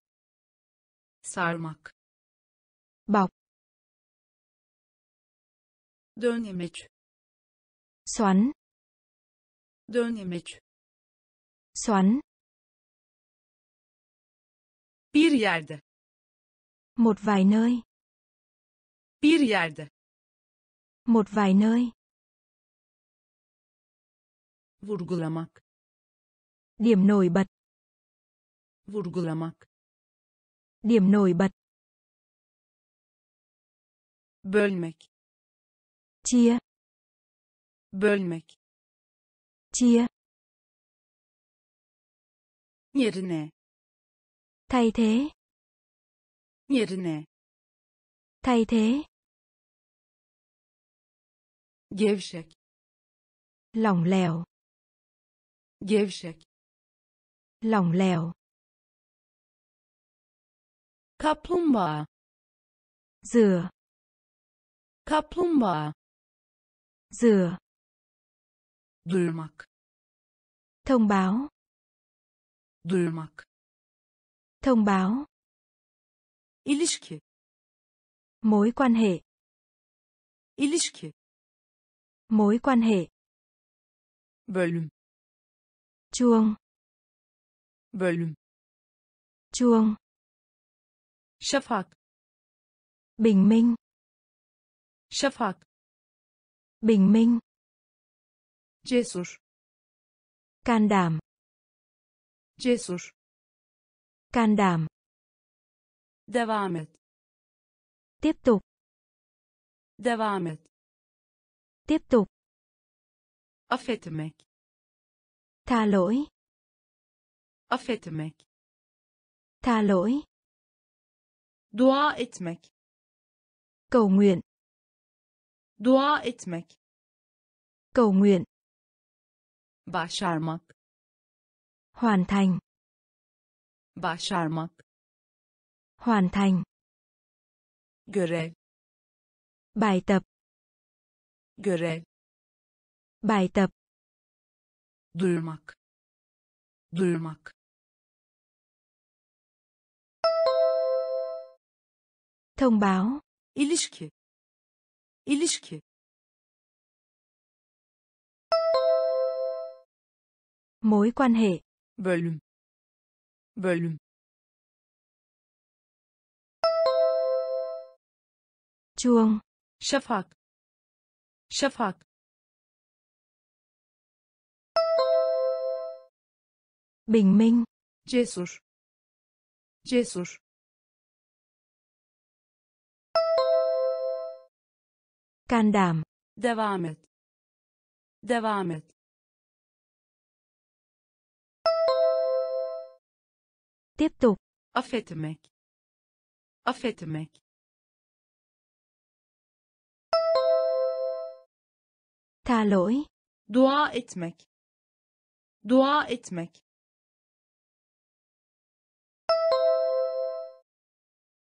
Sarmak. Bọc. Dönemeç. Xoắn. Dönemeç. Xoắn. Bir yerde. Một vài nơi. Bir yerde. Một vài nơi. Vurgulamak. Điểm nổi bật vurgulamak. Điểm nổi bật. Bölmek. Chia. Bölmek. Chia. Yerine. Thay thế. Yerine. Thay thế. Gevşek. Lỏng lẻo. Gevşek. Lỏng lẻo kaplumbağa. Rửa kaplumbağa. Rửa duyurmak. Thông báo. Duyurmak. Thông báo. Ilişki. Mối quan hệ. Ilişki. Mối quan hệ. Bölüm. Chuông. Bölüm. Chuông şafak bình minh. Şafak bình minh. Cesur. Can đảm. Cesur. Can đảm. Devam et. Tiếp tục. Devam et. Tiếp tục. Affetmek. Tha lỗi. Affetmek. Tha lỗi dua etmek. Cầu nguyện. Dua etmek. Cầu nguyện. Başarmak. Hoàn thành. Başarmak. Hoàn thành. Görev. Bài tập. Görev. Bài tập. Duyurmak. Duyurmak thông báo. Ilişki. Ilişki. Mối quan hệ. Bölüm. Bölüm. Chuông. Şafak. Şafak. Bình minh. Cesur. Cesur can đảm devam et. Devam et. tiếp tục affetmek. Affetmek. tha lỗi dua etmek. Dua etmek.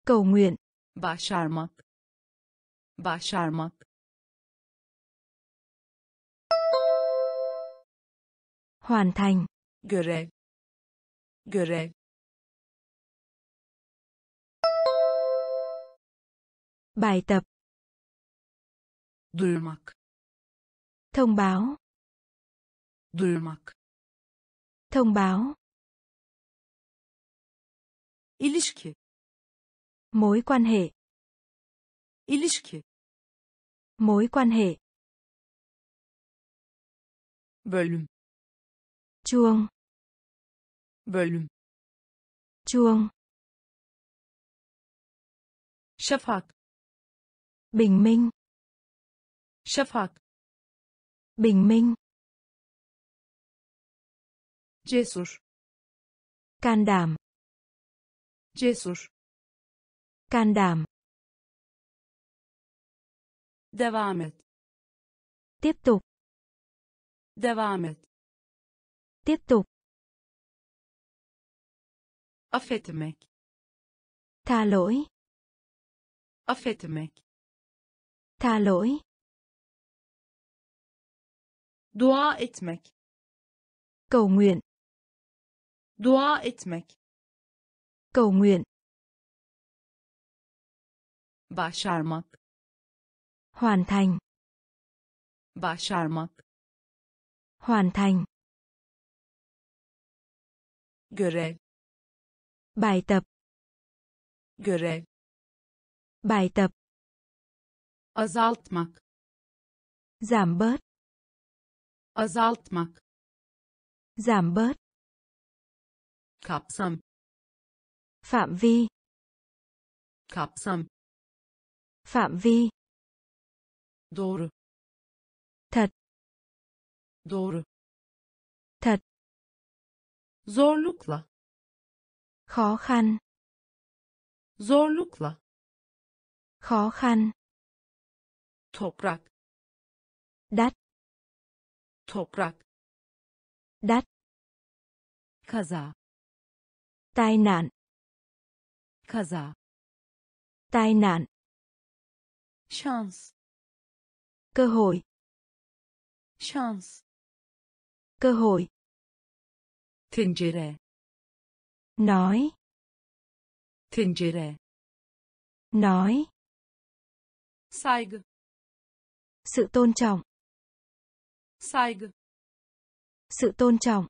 cầu nguyện başarmak başarmak. Hoàn thành. Görev. Görev. Bài tập. Duyurmak. Thông báo. Duyurmak. Thông báo. Ilişki. Mối quan hệ. Ilişki mối quan hệ. Bölüm chuông. Bölüm chuông. Şafak bình minh. Şafak bình minh. Cesur. Can đảm. Cesur. Can đảm devam et. Tiếp tục. Devam et. Tiếp tục. Affetmek. Tha lỗi. Affetmek. Tha lỗi. Dua etmek. Cầu nguyện. Dua etmek. Cầu nguyện. Başarmak hoàn thành. Başarmak. Hoàn thành. Görev. Bài tập. Görev. Bài tập. Azaltmak. Giảm bớt. Azaltmak. Giảm bớt. Kapsam. Phạm vi. Kapsam. Phạm vi doğru. Thật doğru. Thật zorlukla. Khó khăn. Zorlukla. Khó khăn. Toprak. Đắt toprak. Đắt kaza. Tai nạn. Kaza. Tai nạn. Şans cơ hội. Şans cơ hội. Tencere nói. Tencere nói. Saygı. Sự tôn trọng. Saygı. Sự tôn trọng.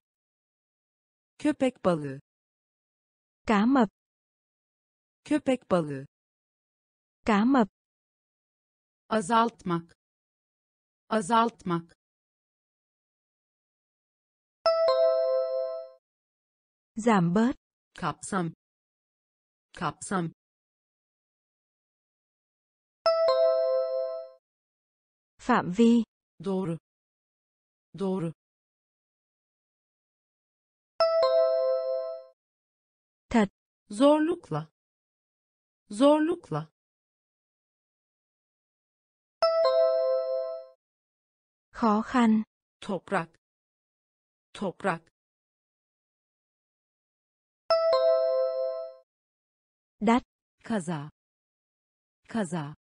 Köpek balığı. Cá mập. Köpek balığı. Cá mập. Azaltmak azaltmak. Giảm bớt. Kapsam. Kapsam. Phạm vi. Doğru. Doğru. Thật. Zorlukla. Zorlukla khó khăn. Toprak toprak đắt. Kaza kaza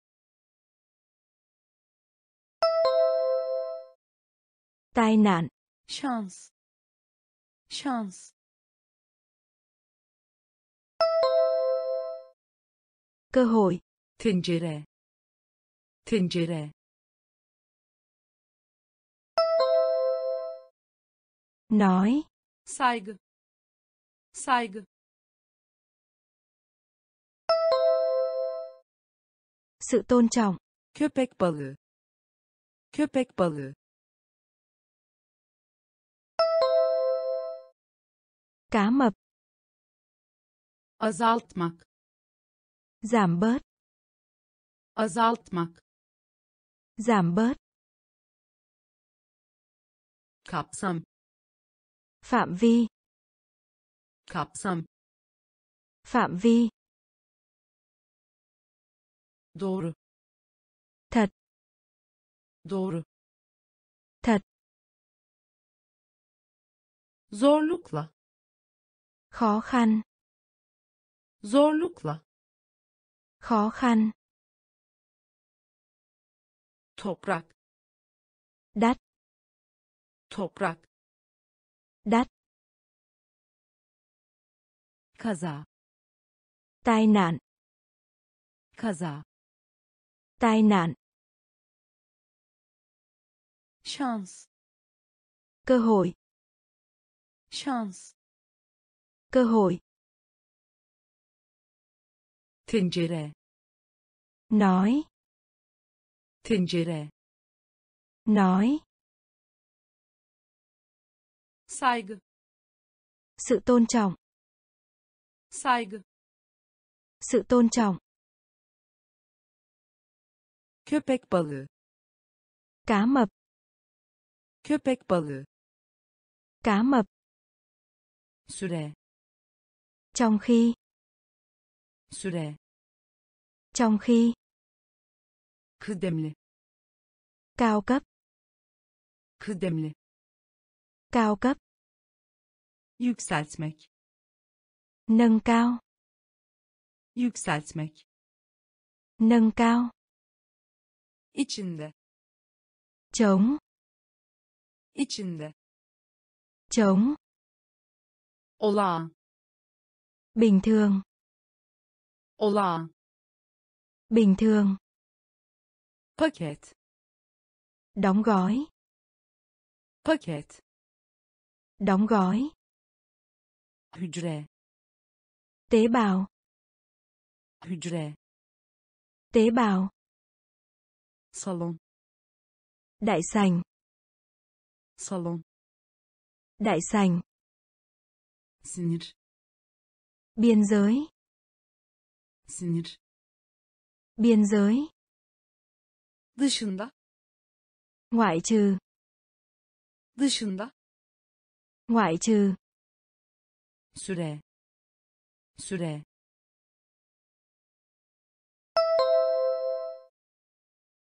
tai nạn. Şans şans cơ hội. Tencere tencere nói. Saygı saygı sự tôn trọng. Köpek balığı. Köpek balığı. Cá mập. Azaltmak. Giảm bớt. Azaltmak. Giảm bớt. Kapsam phạm vi. Kapsam phạm vi. Doğru thật. Doğru thật. Zorlukla khó khăn. Zorlukla khó khăn. Toprak đắt. Toprak đắt. Kaza tai nạn. Kaza tai nạn. Şans cơ hội. Şans cơ hội. Tencere nói. Tencere nói saygı. Sự tôn trọng. Saygı. Sự tôn trọng. Köpek balığı. Cá mập. Köpek balığı. Cá mập. Süre. Trong khi. Süre. Trong khi. Kıdemli. Cao cấp. Kıdemli cao cấp. Yükseltmek. Nâng cao. Yükseltmek. Nâng cao. Içinde. Chống. Içinde. Chống. Olağan. Bình thường. Olağan. Bình thường. Paket. Đóng gói. Paket đóng gói hücre tế bào hücre tế bào salon đại sành salon đại sành sinir biên giới sinir biên giới dışında ngoại trừ dışında ngoại trừ. Süre süre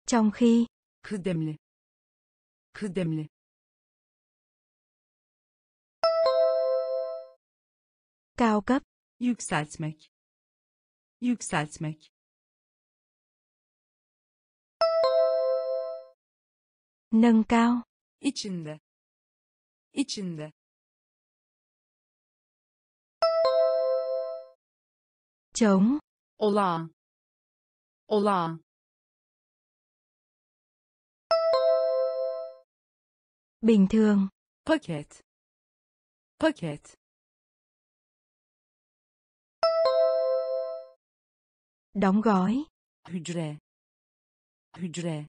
trong khi. Kıdemli. Kıdemli. Cao cấp. Yükseltmek. Yükseltmek. Nâng cao. Içinde. Içinde Trống. olağan olağan Bình thường. paket paket Đóng gói. hücre hücre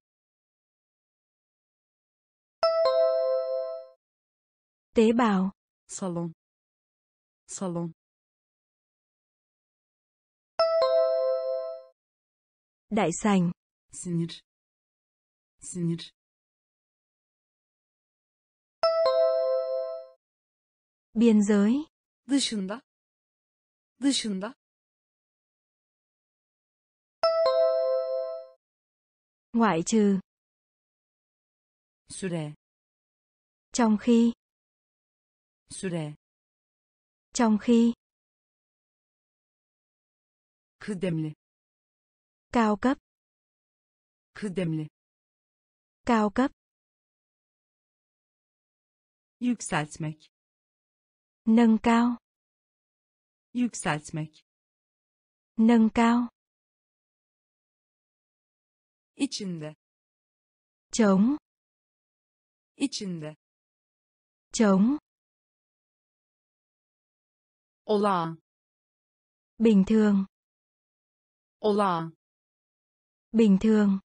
Tế bào. salon salon Đại sành. sinir sinir Biên giới. dışında dışında Ngoại trừ. süre Trong khi. süre Trong khi. kıdemli Cao cấp. kıdemli Cao cấp. yükseltmek Nâng cao. yükseltmek Nâng cao. içinde Trống. içinde Trống. olağan Bình thường. olağan Bình thường.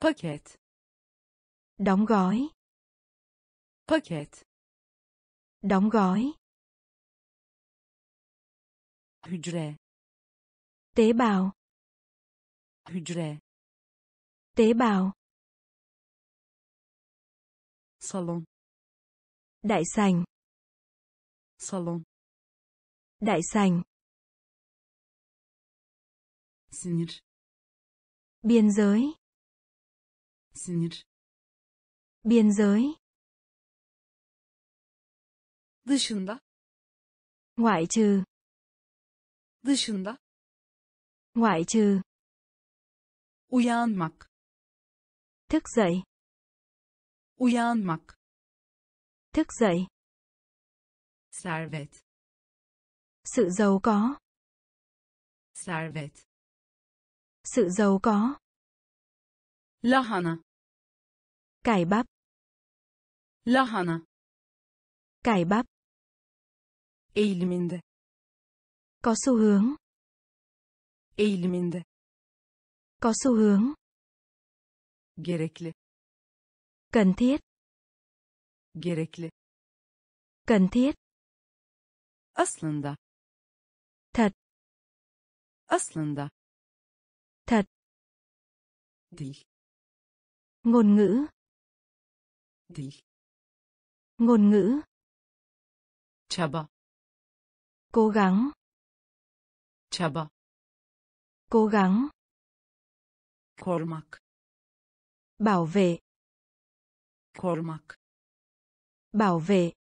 paket Đóng gói. paket Đóng gói. hücre Tế bào. hücre Tế bào. salon Đại sành. salon Đại sành. Sinir Biên giới. sinir Biên giới. dışında Ngoại trừ. dışında Ngoại trừ. uyanmak Thức dậy. uyanmak Thức dậy. servet Sự giàu có. servet Sự giàu có. lahana Cải bắp. lahana Cải bắp. eğiliminde Có xu hướng. eğiliminde Có xu hướng. gerekli Cần thiết. gerekli Cần thiết. aslında Thật. aslında Thật. değil Ngôn ngữ. değil Ngôn ngữ. çaba Cố gắng. çaba Cố gắng. korumak Bảo vệ. korumak Bảo vệ.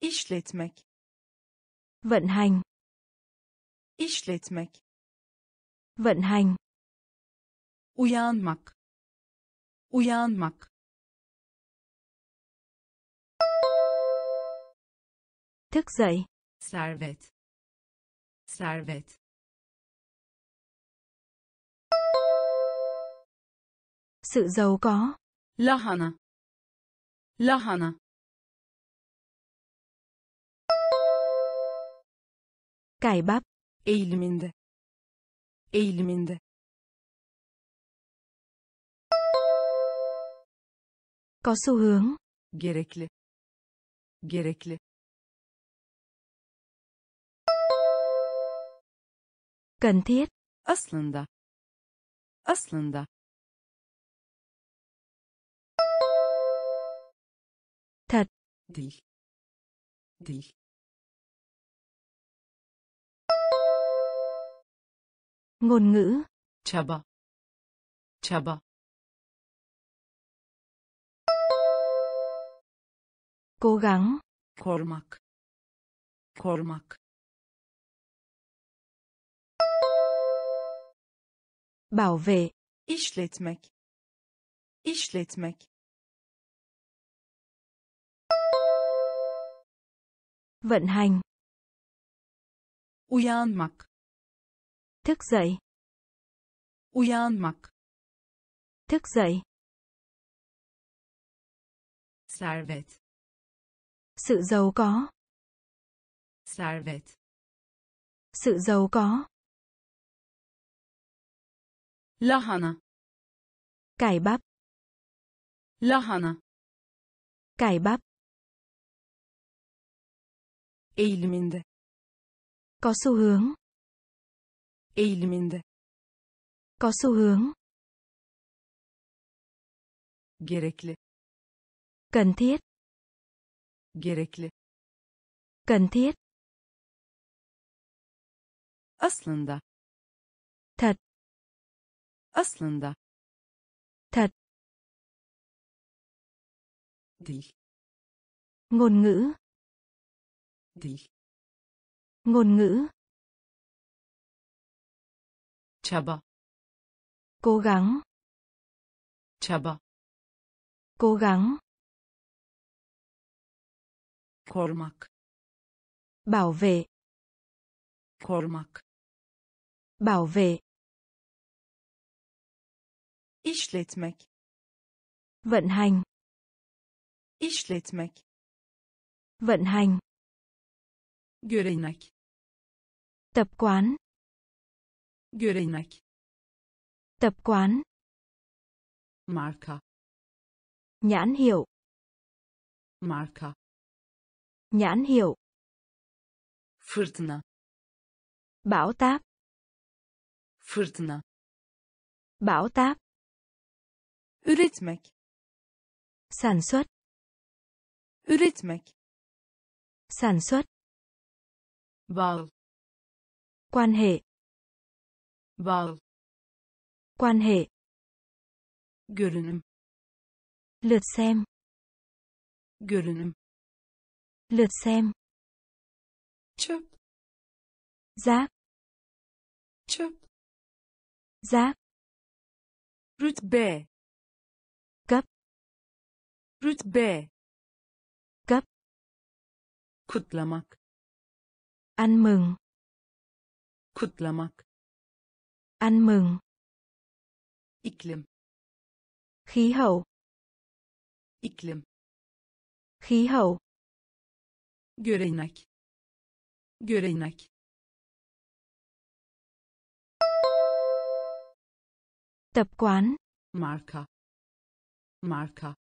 işletmek Vận hành. işletmek Vận hành. uyanmak uyanmak Thức dậy. servet servet Sự giàu có. lahana lahana Cải bắp. eğiliminde eğiliminde. Có xu hướng. gerekli. Gerekli. Cần thiết. aslında. Aslında. Thật. değil değil Ngôn ngữ. çaba çaba Cố gắng. korumak korumak Bảo vệ. işletmek. Işletmek. Vận hành. Uyanmak thức dậy. Uyanmak. Thức dậy. Servet. Sự giàu có. Servet. Sự giàu có. Lahana. Cải bắp. Lahana. Cải bắp. Eğiliminde. Có xu hướng eğiliminde. Có xu hướng. Gerekli. Cần thiết. Gerekli. Cần thiết. Aslında. Thật. Aslında. Thật. Değil. Ngôn ngữ. Değil. Ngôn ngữ çaba cố gắng. Çaba cố gắng. Korumak bảo vệ. Korumak bảo vệ. Işletmek. Vận hành. Işletmek. Vận hành. Görenek. Tập quán görenek tập quán. Marka. Nhãn hiệu. Marka. Nhãn hiệu. Fırtına. Bão táp. Fırtına. Bão táp. Üretmek. Sản xuất. Üretmek. Sản xuất. Bağ. Quan hệ bağ quan hệ. Görünüm. Lượt xem. Görünüm. Lượt xem. Çöp. Rác çöp. Rác rütbe cấp. Rütbe cấp. Kutlamak. Ăn mừng. Kutlamak ăn mừng. Iklim khí hậu. Iklim khí hậu. Görenek görenek tập quán. Marka. Marka.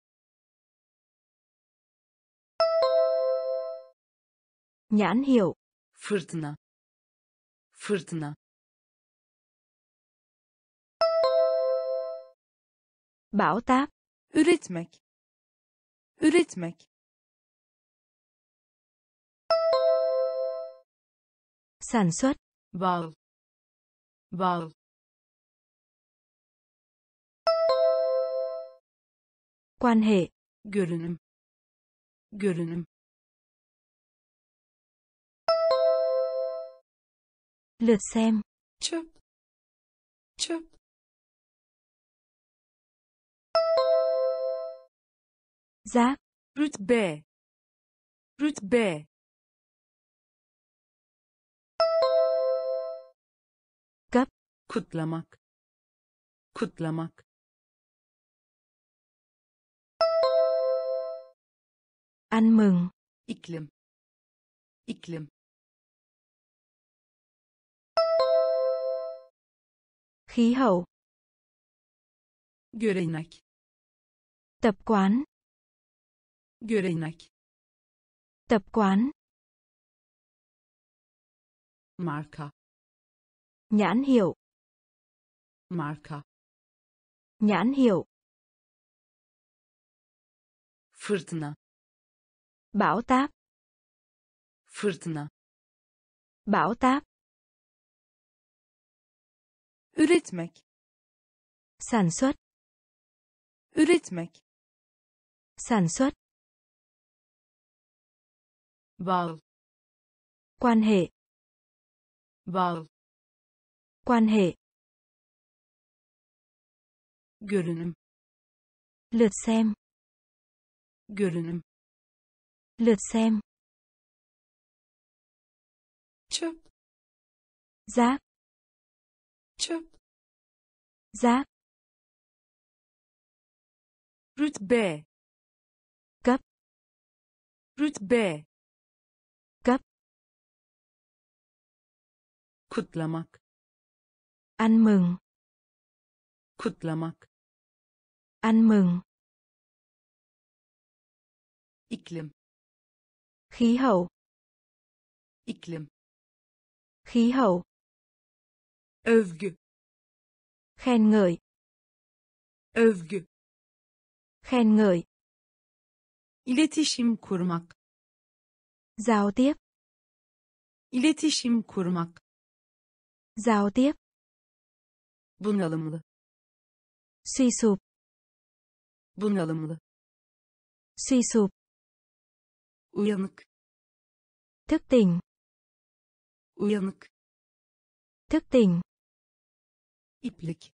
Nhãn hiệu. Fırtına. Fırtına bão táp. Üretmek. Üretmek. Sản xuất. Bağ bağ quan hệ. Görünüm. Görünüm. Lượt xem. Çöp. Çöp rác rütbe rütbe cấp. Kutlamak. Kutlamak. Ăn mừng. Iklim. Iklim. Khí hậu. Görenek. Tập quán görenek. Tập quán. Marka. Nhãn hiệu. Marka. Nhãn hiệu. Fırtına. Bão táp. Fırtına. Bão táp. Üretmek. Sản xuất. Üretmek. Sản xuất bağ quan hệ bağ quan hệ görünüm Lượt xem. görünüm Lượt xem. çöp Rác. çöp Rác. rütbe Cấp. rütbe kutlamak Ăn mừng. kutlamak Ăn mừng. iklim Khí hậu. iklim Khí hậu. övgü Khen ngợi. övgü Khen ngợi. iletişim kurmak Giao tiếp. iletişim kurmak Giao tiếp. bunalımlı Suy sụp. bunalımlı Suy sụp. uyanık Thức tỉnh. uyanık Thức tỉnh. iplik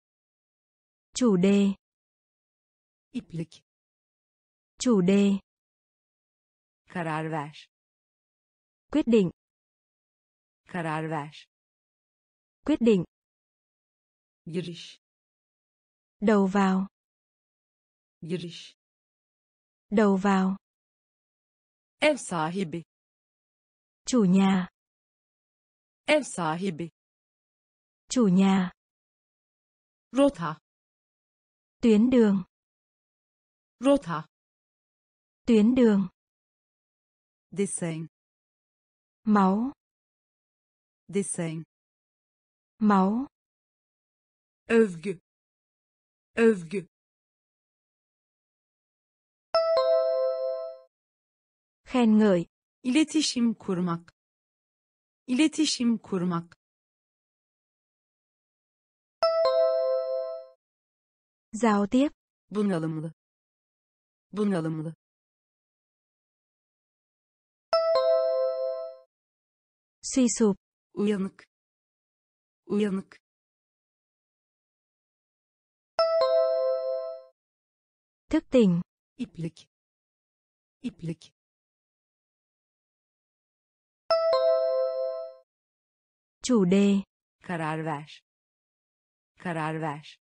Chủ đề. iplik Chủ đề. karar ver Quyết định. karar ver Quyết định. giriş Đầu vào. giriş Đầu vào. ev sahibi Chủ nhà. ev sahibi Chủ nhà. rota Tuyến đường. rota Tuyến đường. desen Máu. desen Máu. övgü övgü Khen ngợi. iletişim kurmak iletişim kurmak Giao tiếp. bunalımlı bunalımlı Suy sụp. uyanık uyanık. Thức tỉnh. iplik. Iplik. Chủ đề. karar ver. Karar ver.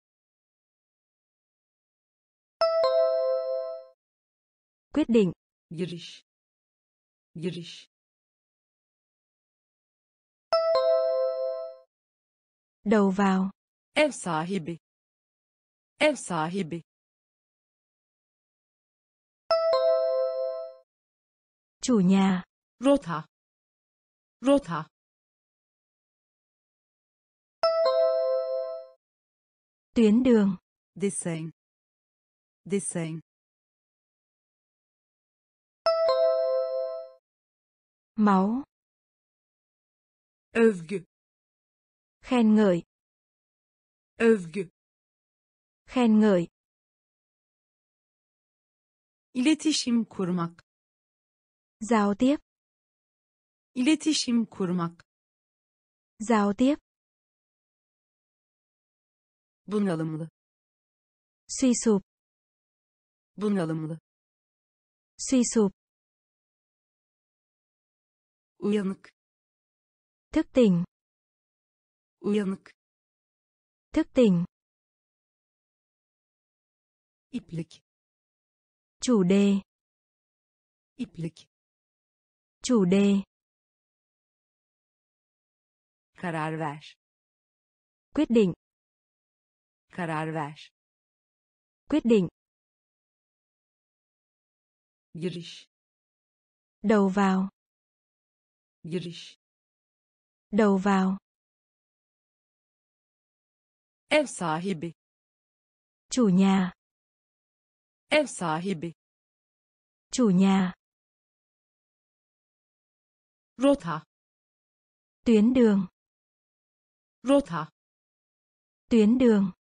Quyết định. giriş. Giriş Đầu vào. ev sahibi ev sahibi Chủ nhà. rota rota Tuyến đường. desen desen Máu. övgü Khen ngợi. övgü Khen ngợi. iletişim kurmak Giao tiếp. iletişim kurmak Giao tiếp. bunalımlı Suy sụp. bunalımlı Suy sụp. uyanık Thức tỉnh. Uyanık Thức tỉnh. iplik Chủ đề. iplik Chủ đề. karar ver Quyết định. karar ver Quyết định. giriş Đầu vào. giriş Đầu vào. Ev sahibi Chủ nhà. ev sahibi Chủ nhà. rota Tuyến đường. rota Tuyến đường.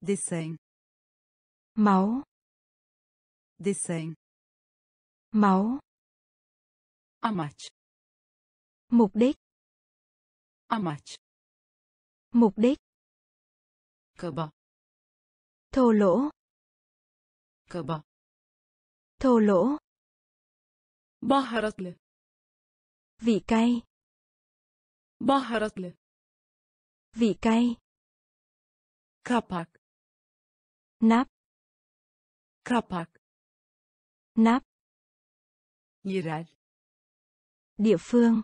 desen Máu. desen Máu. amaç Mục đích. amaç Mục đích. kaba thô lỗ. Kaba thô lỗ. Baharatlı vị cay. Baharatlı vị cay. Kapak. Nắp. Kapak. Nắp. Yerel. Địa phương.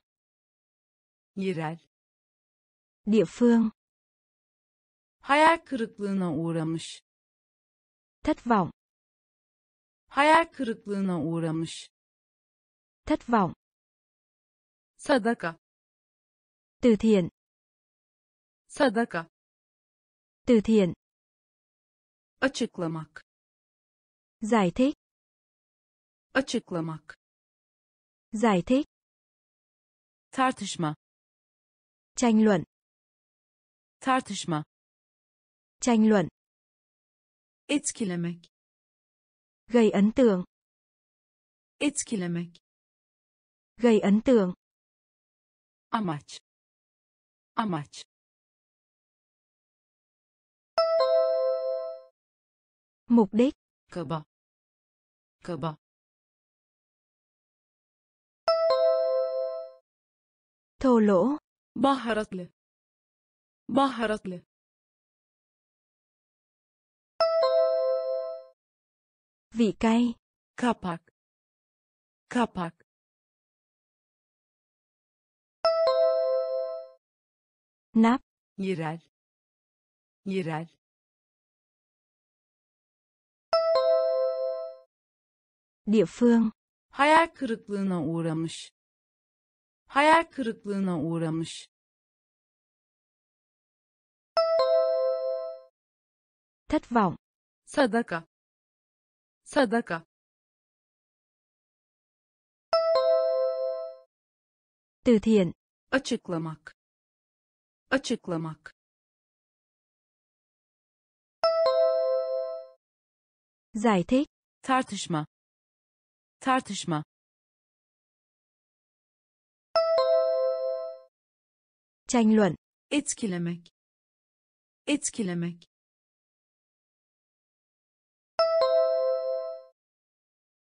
Yerel. Địa phương hayal kırıklığına uğramış. Thất vọng. Hayal kırıklığına uğramış. Thất vọng. Sadaka. Từ thiện. Sadaka. Từ thiện. Açıklamak. Giải thích. Açıklamak. Giải thích. Tartışma. Tranh luận. Tartışma tranh luận etkilemek gây ấn tượng etkilemek gây ấn tượng amaç amaç. mục đích kaba kaba. thô lỗ baharatlı baharatlı vị cay. Kapak. Kapak. Nắp. Yerel yerel địa phương. Hayal kırıklığına uğramış. Hayal kırıklığına uğramış. Thất vọng. Sadaka sadaka. Từ thiện. Açıklamak. Açıklamak. Giải thích. Tartışma. Tartışma. Tranh luận. Etkilemek. Etkilemek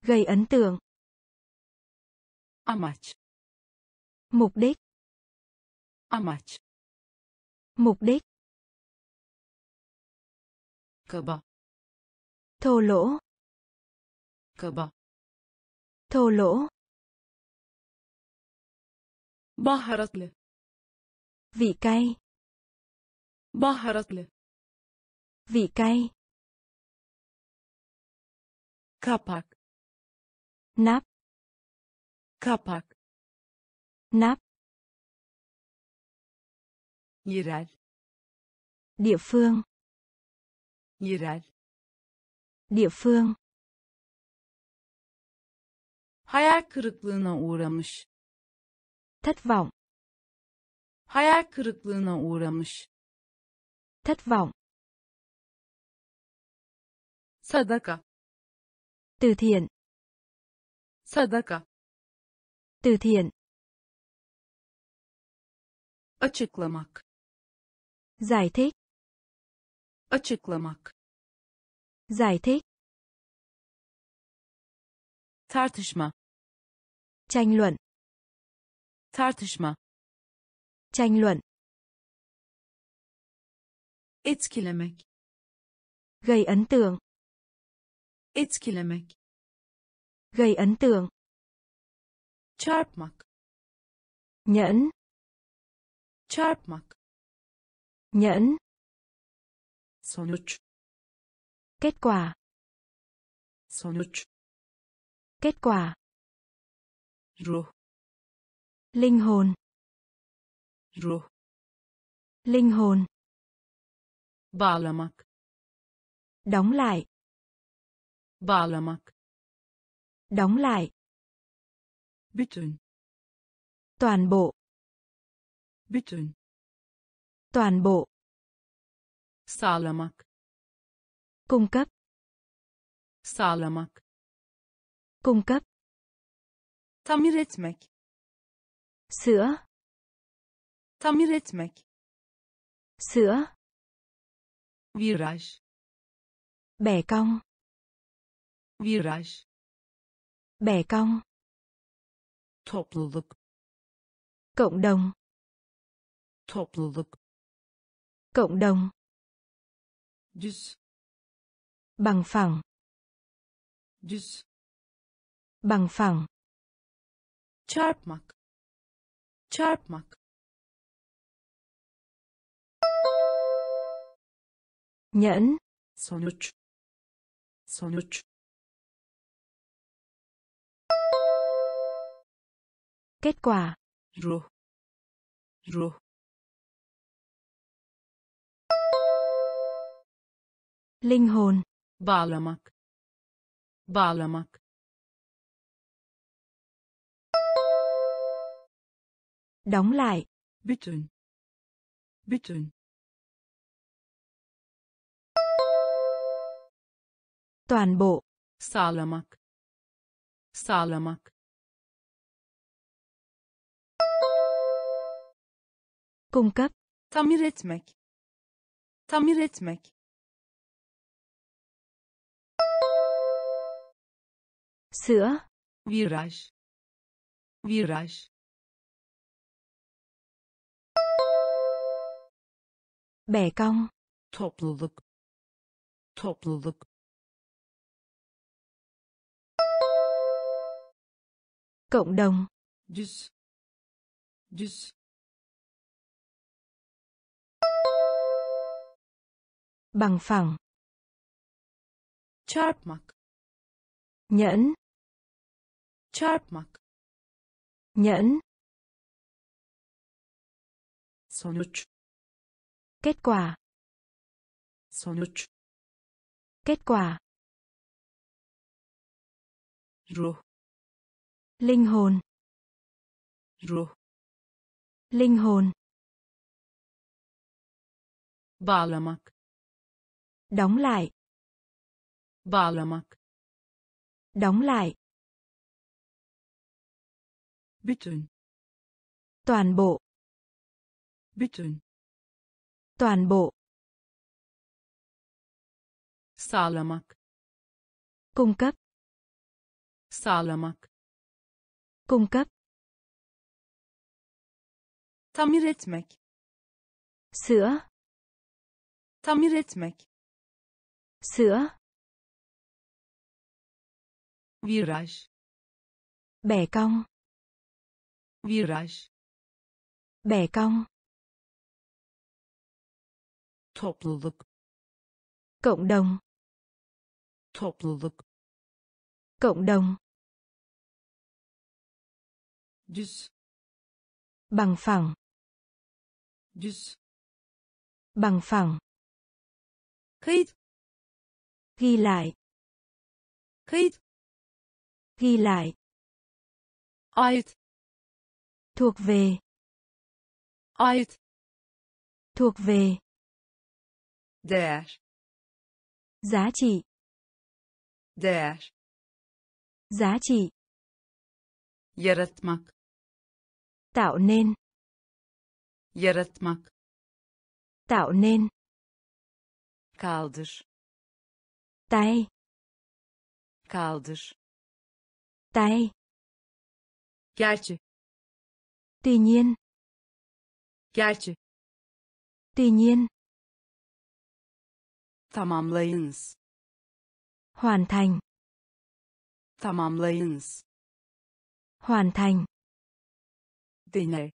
gây ấn tượng. Amaç. Mục đích. Amaç. Mục đích. Kaba. Thô lỗ. Kaba. Thô lỗ. Baharatlı. Vị cay. Baharatlı. Vị cay. Kapak nắp. Kapak. Nắp. Yerel. Địa phương. Yerel. Địa phương. Hayal kırıklığına uğramış. Thất vọng. Hayal kırıklığına uğramış. Thất vọng. Sadaka. Từ thiện sadaka. Từ thiện. Açıklamak. Giải thích. Açıklamak. Giải thích. Tartışma. Tranh luận. Tartışma. Tranh luận. Etkilemek. Gây ấn tượng. Etkilemek gây ấn tượng. Çarpmak nhẫn. Çarpmak nhẫn. Sonuç kết quả. Sonuç kết quả. Ruh. Linh hồn. Ruh. Linh hồn. Bağlamak. Đóng lại. Bağlamak đóng lại. Bütün toàn bộ. Bütün toàn bộ. Sağlamak cung cấp. Sağlamak cung cấp. Tamir etmek. Sữa. Tamir etmek. Sữa. Viraj. Bẻ cong. viraj, Bẻ cong. topluluk, Cộng đồng. topluluk, Cộng đồng. düz, Bằng phẳng. düz, Bằng phẳng. çarpmak, çarpmak, Nhẫn. sonuç, sonuç, Kết quả. ruh, ruh, Linh hồn. bağlamak, bağlamak, Đóng lại. bütün, bütün, Toàn bộ. sağlamak, sağlamak, Cung cấp. tamir etmek, tamir etmek, Sữa. viraj, viraj, Bẻ cong. topluluk, topluluk, Cộng đồng. düz, düz, Bằng phẳng. çarpmak, Nhẫn. çarpmak, Nhẫn. sonuç, Kết quả. sonuç, Kết quả. ruh, Linh hồn. ruh, Linh hồn. bağlamak, Đóng lại. bağlamak, Đóng lại. bütün, Toàn bộ. bütün, Toàn bộ. sağlamak, Cung cấp. sağlamak, Cung cấp. tamir etmek, Sữa. tamir etmek, Sữa. viraj, Bẻ cong. viraj, Bẻ cong. topluluk, Cộng đồng. topluluk, Cộng đồng. düz, Bằng phẳng. düz, Bằng phẳng. kayıt, Ghi lại. kayıt, Ghi lại. ait, Thuộc về. ait, Thuộc về. değer, Giá trị. değer, Giá trị. yaratmak, Tạo nên. yaratmak, Tạo nên. kaldır, Tay. kaldır, Tay. gerçi, Tuy nhiên. gerçi, Tuy nhiên. tamamlayınız, Hoàn thành. tamamlayınız, Hoàn thành. dene,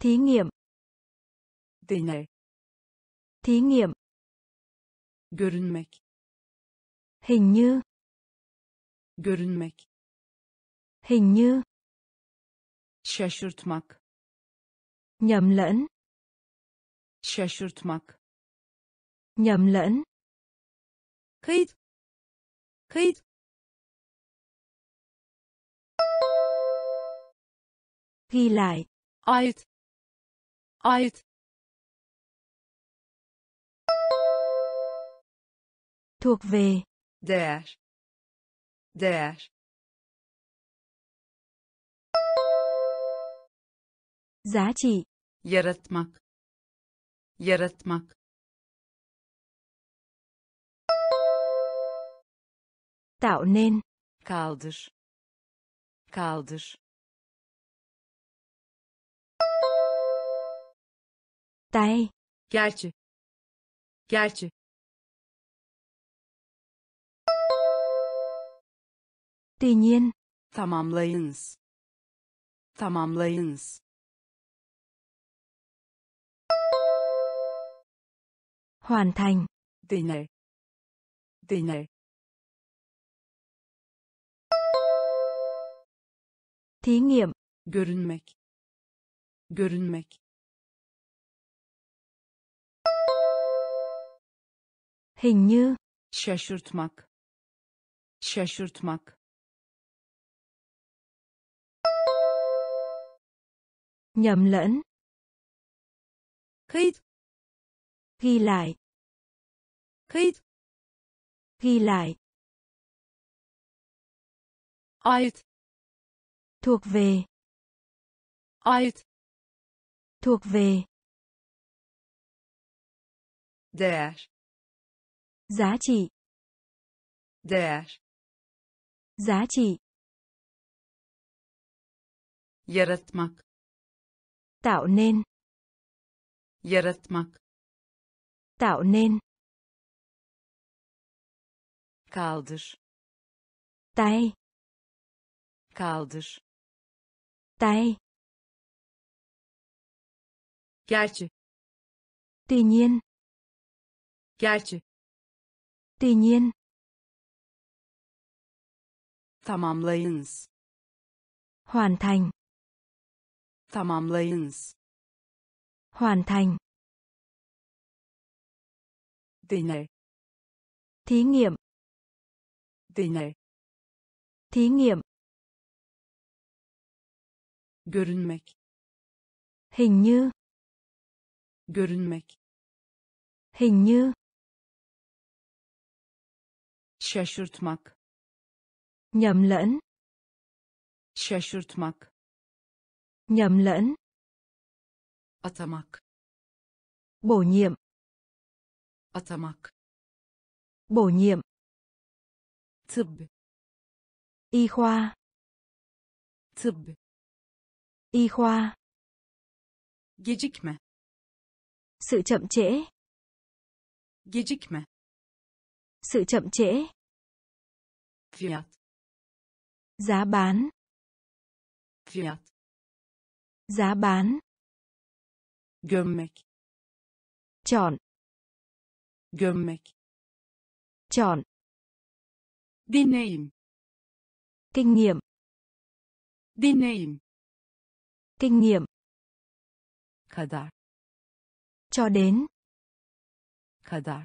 Thí nghiệm. dene, Thí nghiệm. görünmek, Hình như. görünmek, Hình như. şaşırtmak, Nhầm lẫn. şaşırtmak, Nhầm lẫn. kayıt, kayıt, Ghi lại. ait, ait, Thuộc về. Değer, değer, Giá trị. yaratmak, yaratmak, Tạo nên. kaldır. Kaldır. Tay. gerçi. Gerçi Tuy nhiên. tamamlayınız tamamlayınız Hoàn thành. dene dene Thí nghiệm. görünmek görünmek Hình như. şaşırtmak şaşırtmak Nhầm lẫn. kayıt Ghi lại. kayıt Ghi lại. ait Thuộc về. ait Thuộc về. değer Giá trị. değer Giá trị. yaratmak Tạo nên. yaratmak Tạo nên. kaldır Tay. kaldır Tay. gerçi Tuy nhiên. gerçi Tuy nhiên. tamamlayınız Hoàn thành. Tamamlayınız Hoàn thành. dene Thí nghiệm. dene Thí nghiệm. görünmek Hình như. görünmek Hình như. şaşırtmak Nhầm lẫn. şaşırtmak Nhầm lẫn. atamak Bổ nhiệm. atamak Bổ nhiệm. tıbb Y khoa. tıbb Y khoa. gecikme Sự chậm trễ. gecikme Sự chậm trễ. fiyat Giá bán. fiyat Giá bán. gömmek Chọn. gömmek Chọn. dinleyim Kinh nghiệm. dinleyim Kinh nghiệm. kadar Cho đến. kadar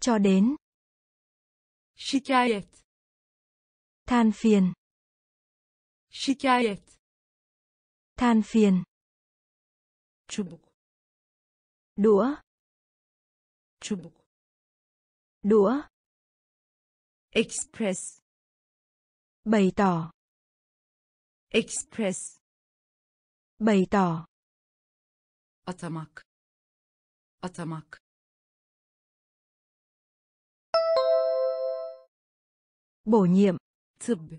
Cho đến. şikayet Than phiền. şikayet Than phiền. çubuk Đũa. çubuk Đũa. express Bày tỏ. express Bày tỏ. atamak atamak Bổ nhiệm. tıbb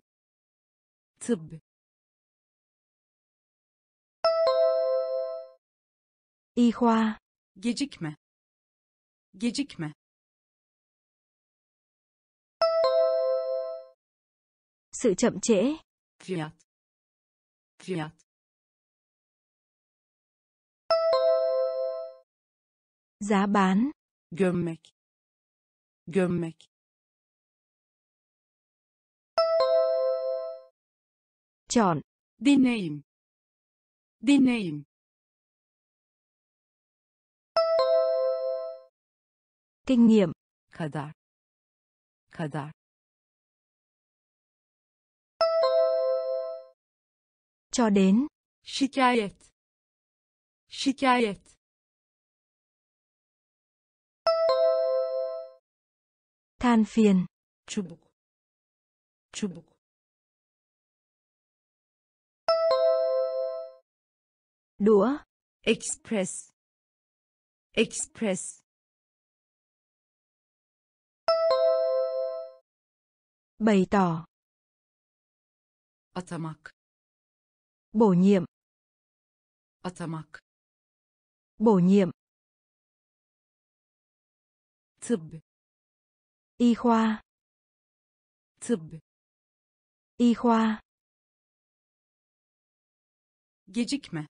tıbb Y khoa. gecikme gecikme Sự chậm trễ. fiyat fiyat Giá bán. gömmek gömmek Chọn. dinleyim dinleyim Kinh nghiệm. kadar kadar Cho đến. şikayet şikayet Than phiền. çubuk çubuk Đũa. express express Bày tỏ. atamak Bổ nhiệm. atamak Bổ nhiệm. tıbb Y khoa. tıbb Y khoa. gecikme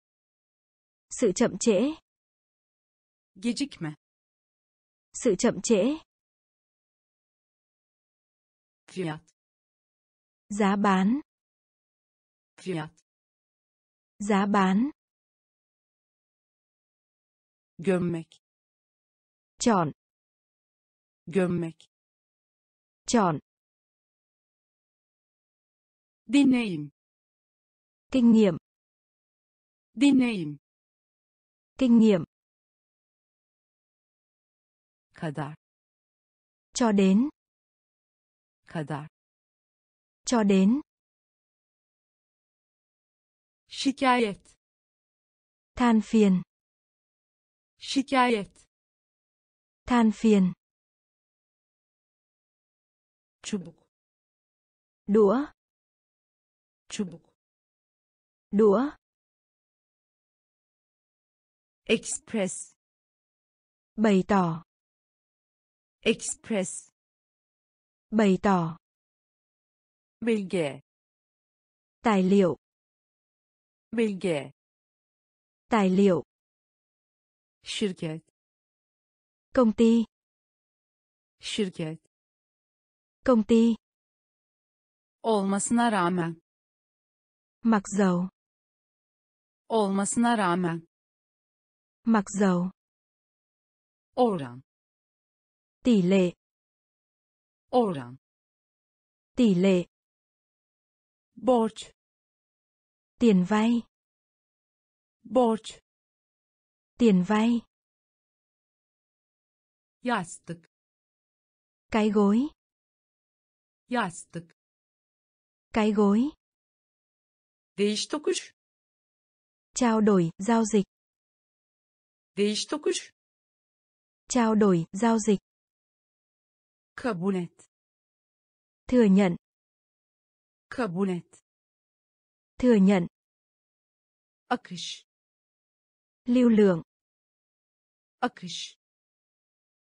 Sự chậm trễ. gecikme Sự chậm trễ. Fiyat Giá bán. fiyat Giá bán. gömmek Chọn. gömmek Chọn. dinleyim Kinh nghiệm. dinleyim Kinh nghiệm. kadar Cho đến. Kadar Cho đến. şikayet Than phiền. şikayet Than phiền. çubuk Đũa. çubuk Đũa. express Bày tỏ. express Bày tỏ. bilge Tài liệu. bilge Tài liệu. şirket Công ty. şirket Công ty. olmasına rağmen Mặc dầu. olmasına rağmen Mặc dầu. oran Tỷ lệ oran Tỷ lệ. borç Tiền vay. borç Tiền vay. yastık Cái gối. yastık Cái gối. değiş tokuş Trao đổi, giao dịch. değiş tokuş Trao đổi, giao dịch kabul et Thừa nhận. kabul et Thừa nhận. akış Lưu lượng. akış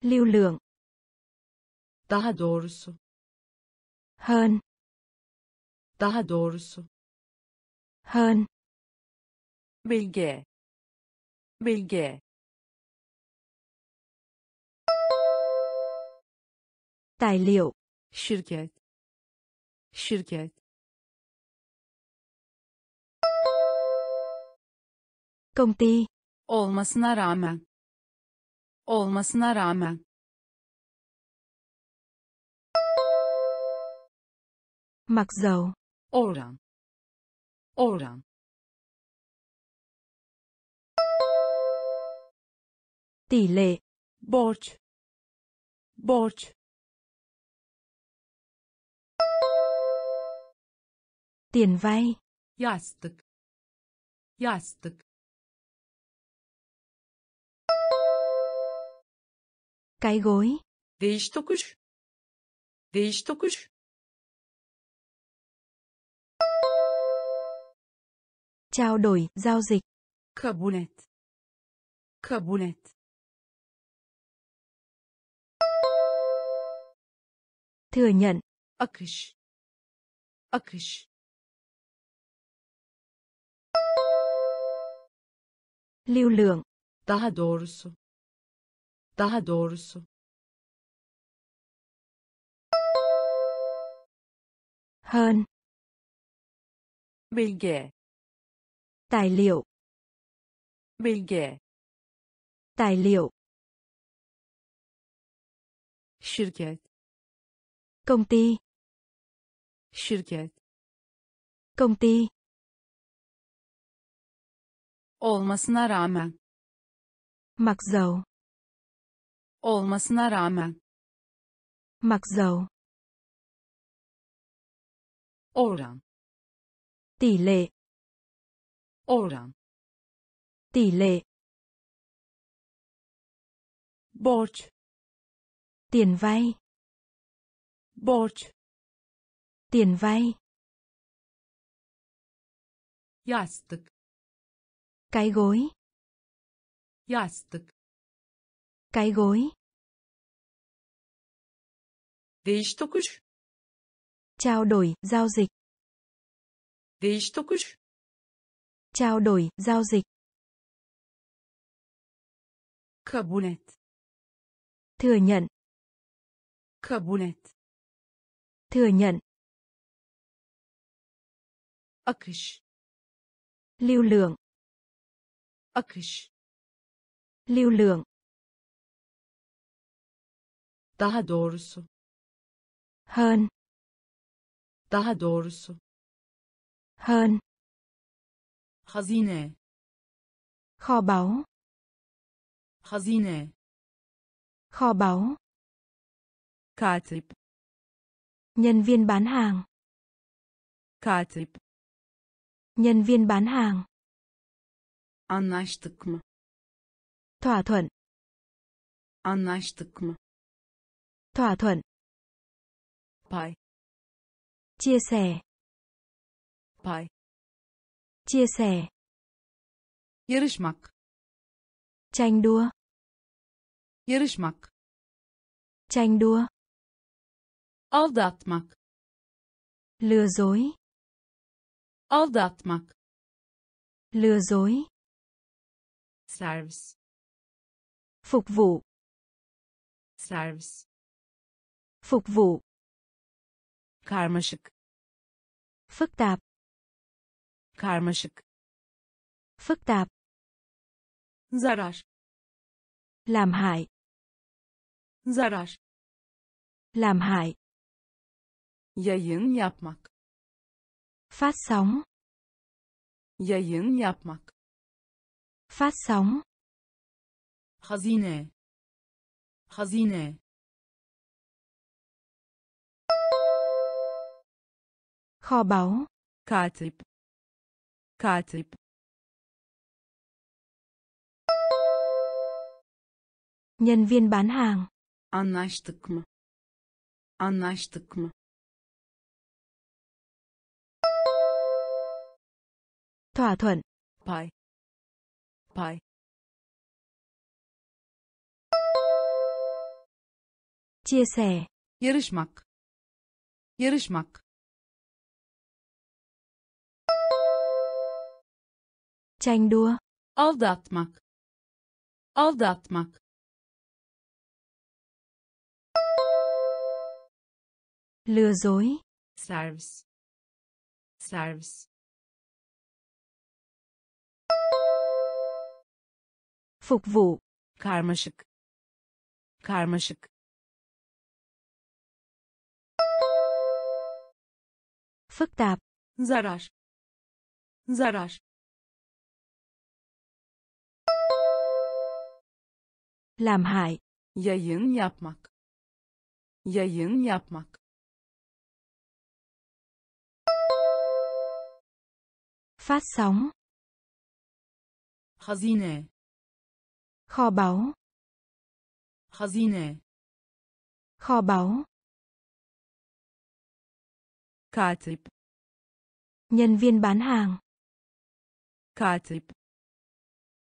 Lưu lượng. daha doğrusu Hơn. daha doğrusu Hơn. bilge bilge Tài liệu. şirket şirket Công ty. olmasına rağmen olmasına rağmen Mặc dầu. oran oran Tỷ lệ. borç borç Tiền vay. yastık yastık Cái gối. değiş tokuş değiş tokuş Trao đổi, giao dịch. kabul et kabul et Thừa nhận. akış akış Lưu lượng. daha doğrusu daha doğrusu Hơn. bilge Tài liệu. bilge Tài liệu. şirket Công ty. şirket Công ty. Olmasına rağmen Mặc dầu. olmasına rağmen Mặc dầu. oran Tỷ lệ. oran Tỷ lệ. borç Tiền vay. borç Tiền vay. yastık Cái gối. yastık Cái gối. değiş tokuş Trao đổi, giao dịch. değiş tokuş Trao đổi, giao dịch. kabul et Thừa nhận. kabul et Thừa nhận. akış Lưu lượng. Akış Lưu lượng. daha doğrusu Hơn. daha doğrusu Hơn. hazine Kho báu. hazine Kho báu. katip Nhân viên bán hàng. katip Nhân viên bán hàng. Anlaştık mı Thỏa thuận. anlaştık mı Thỏa thuận. pay Chia sẻ. pay Chia sẻ. yarışmak Tranh đua. yarışmak Tranh đua. aldatmak Lừa dối. aldatmak Lừa dối. Servis Phục vụ. servis Phục vụ. karmaşık Phức tạp. karmaşık Phức tạp. zarar Làm hại. zarar Làm hại. yayın yapmak Phát sóng. yayın yapmak Phát sóng. hazine hazine Kho báu. katip katip Nhân viên bán hàng. anlaştık mı anlaştık mı Thỏa thuận. pay pay Chia sẻ. yarışmak. Yarışmak. Tranh đua. aldatmak. Aldatmak. Lừa dối. servis. Servis Phục vụ. karmaşık karmaşık Phức tạp. zarar zarar Làm hại. yayın yapmak yayın yapmak Phát sóng. hazine Kho báu. hazine Kho báu. katip Nhân viên bán hàng. katip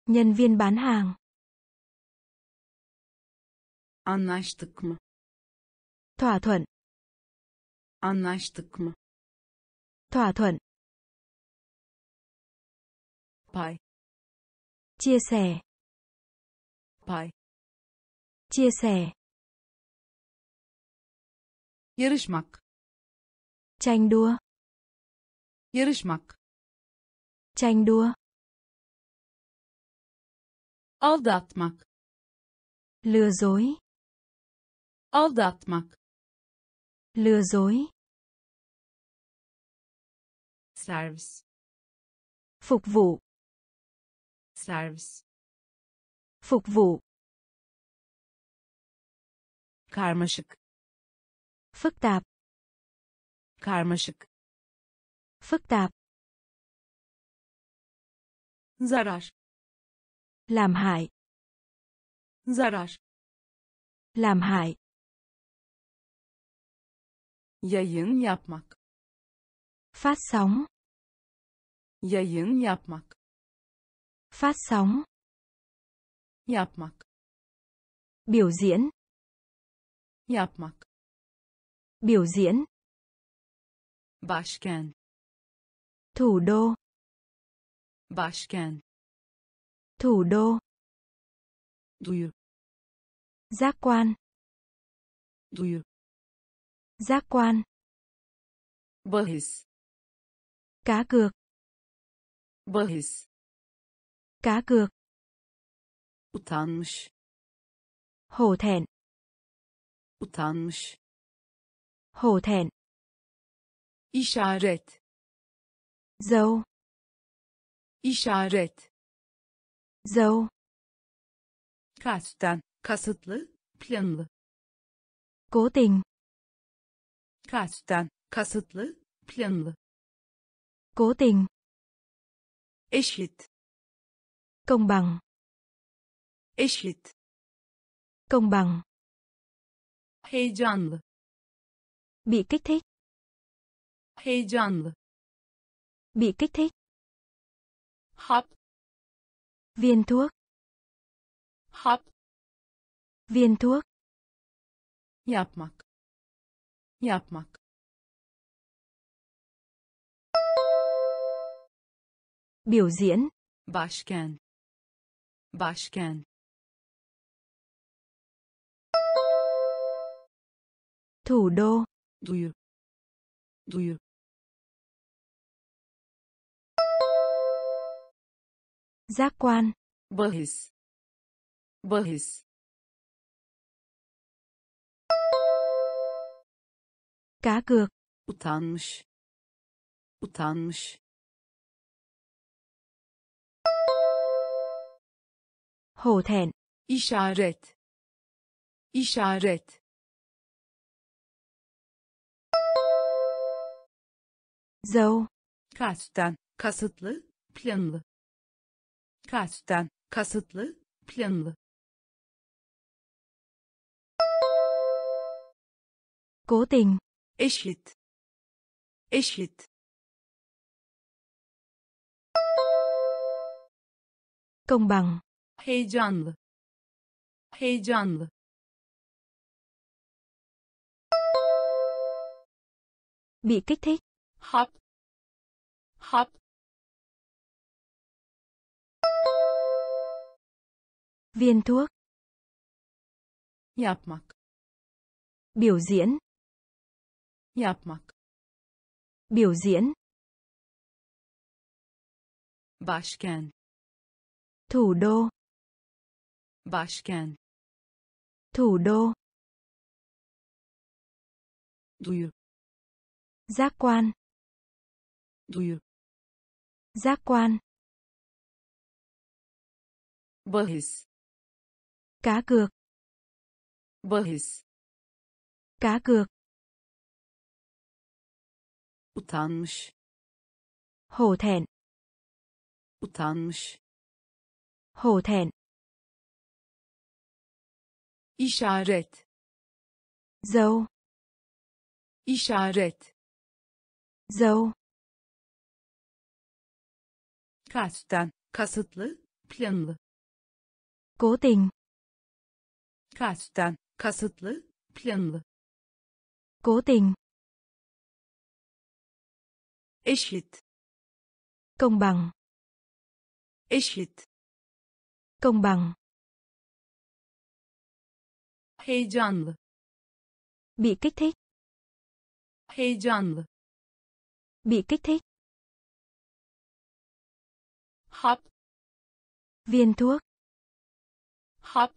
Nhân viên bán hàng. anlaştık mı Thỏa thuận. anlaştık mı Thỏa thuận. pay Chia sẻ. Pay Chia sẻ. yarışmak Tranh đua. yarışmak Tranh đua. aldatmak Lừa dối. aldatmak Lừa dối. servis Phục vụ. servis Phục vụ. karmaşık Phức tạp. karmaşık Phức tạp. zarar Làm hại. zarar Làm hại. yayın yapmak Phát sóng. Yayın yapmak. Phát sóng. Yapmak. Biểu diễn. Yapmak. Biểu diễn. Başkent. Thủ đô. Başkent. Thủ đô. Duyu. Giác quan. Duyu. Giác quan. Bahis. Cá cược. Bahis. Cá cược. Utanmış. Hổ thẹn. Utanmış. Hổ thẹn. İşaret. Dấu. İşaret. Dấu. Kasten. Kasıtlı. Planlı. Cố tình. Kasten. Kasıtlı. Planlı. Cố tình. Eşit. Công bằng. Eşit. Công bằng. Heyecanlı. Bị kích thích. Heyecanlı. Bị kích thích. Hap. Viên thuốc. Hap. Viên thuốc. Yapmak. Yapmak. Biểu diễn. Başkent. Başkent. Thủ đô. Duyu. Duyu. Giác quan. Bahis. Bahis. Cá cược. Utanmış. Utanmış. Hổ thẹn. İşaret. İşaret. Dấu. Kasten. Kasıtlı. Planlı. Kasten. Kasıtlı. Planlı. Cố tình. Eşit. Eşit. Công bằng. Heyecanlı. Heyecanlı. Bị kích thích. Hap. Hap. Viên thuốc. Yapmak. Biểu diễn. Yapmak. Biểu diễn. Başkent. Thủ đô. Başkent. Thủ đô. Duyu. Giác quan. Duyu. Giác quan. Bahis. Cá cược. Bahis. Cá cược. Utanmış. Hổ thẹn. Utanmış. Hổ thẹn. İşaret. Dấu. İşaret. Dấu. Kasten. Kasıtlı. Planlı. Cố tình. Kasten. Kasıtlı. Planlı. Cố tình. Eşit. Công bằng. Eşit. Công bằng. Heyecanlı. Bị kích thích. Heyecanlı. Bị kích thích. Hap. Viên thuốc. Hap.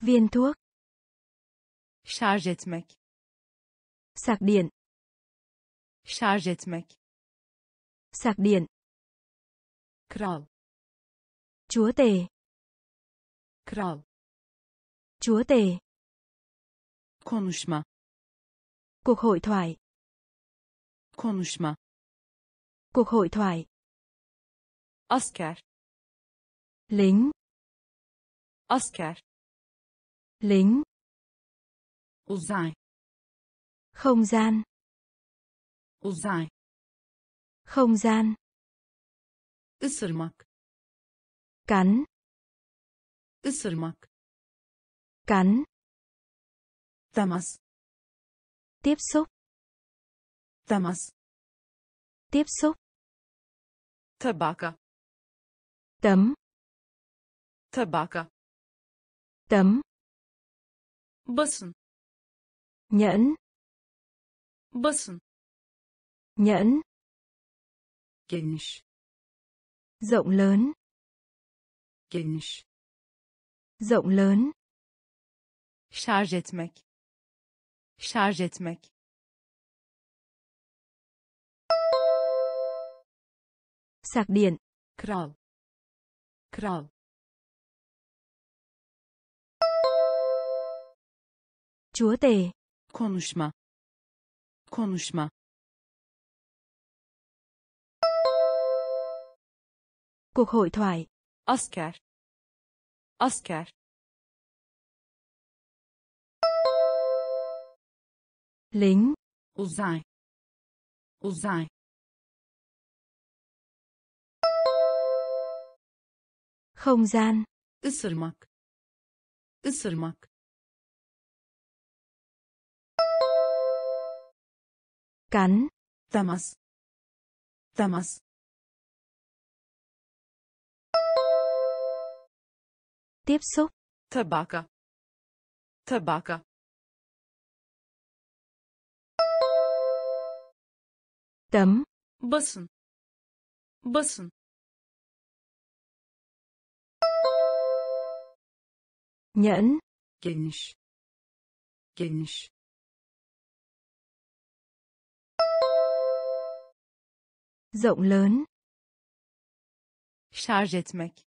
Viên thuốc. Şarj etmek. Sạc điện. Şarj etmek. Sạc điện. Kral. Chúa tể. Kral. Chúa tể. Konuşma. Cuộc hội thoại. Konuşma. Cuộc hội thoại. Asker. Lính. Asker. Lính. Uzay. Không gian. Uzay. không gian ısırmak cắn ısırmak cắn temas tiếp xúc temas tiếp xúc tabaka tấm. Tabaka. Tấm. Basın. Nhẫn. Basın. Nhẫn. Geniş. Rộng lớn. Geniş. Rộng lớn. Şarj etmek. Şarj etmek. Sạc điện. Kral kral. Chúa tể. Konuşma. Konuşma. Cuộc hội thoại. Asker. Asker. Lính. Uzay. Uzay không gian. Isırmak ısırmak cắn. Temas. Temas. Tiếp xúc. Tabaka. Tabaka. Tấm. Basın. Basın nhẫn. Geniş geniş rộng lớn. Şarj etmek.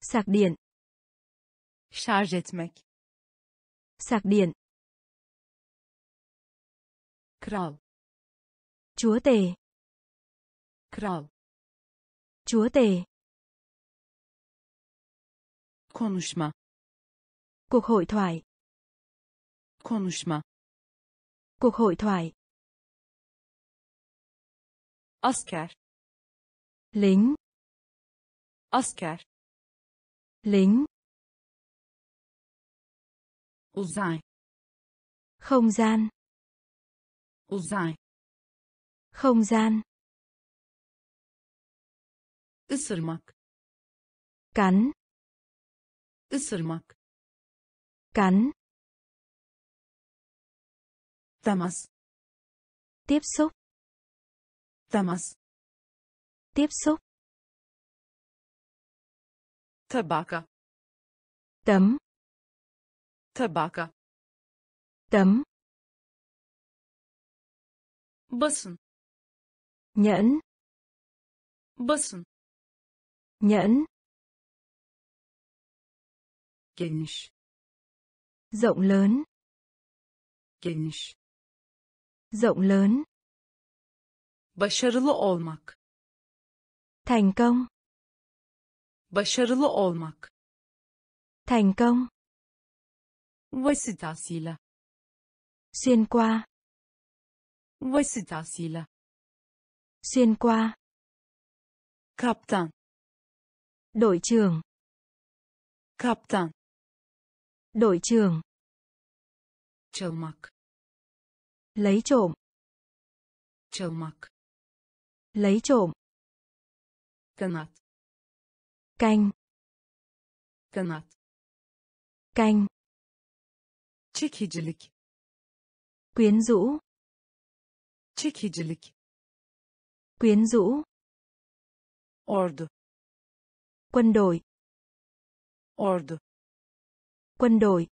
Sạc điện. Şarj etmek. Sạc điện. Kral. Chúa tể. Kral. Chúa tể. Konuşma cuộc hội thoại. Konuşma. Cuộc hội thoại. Asker. Lính. Asker. Lính. Uzay. Không gian. Uzay. Không gian. Isırmak cắn. Isırmak cắn. Temas tiếp xúc. Temas tiếp xúc. Tabaka tấm. Tabaka tấm. Basın nhẫn. Basın nhẫn. Geniş rộng lớn. Geniş. Rộng lớn. Başarılı olmak. Thành công. Başarılı olmak. Thành công. Vasıtasıyla xuyên qua. Vasıtasıyla xuyên qua. Kaptan. Đội trưởng. Kaptan đội trưởng. Çalmak lấy trộm. Çalmak lấy trộm. Kanat canh. Kanat canh. Çekicilik quyến rũ. Çekicilik quyến rũ. Ordu. Quân đội. Ordu quân đội.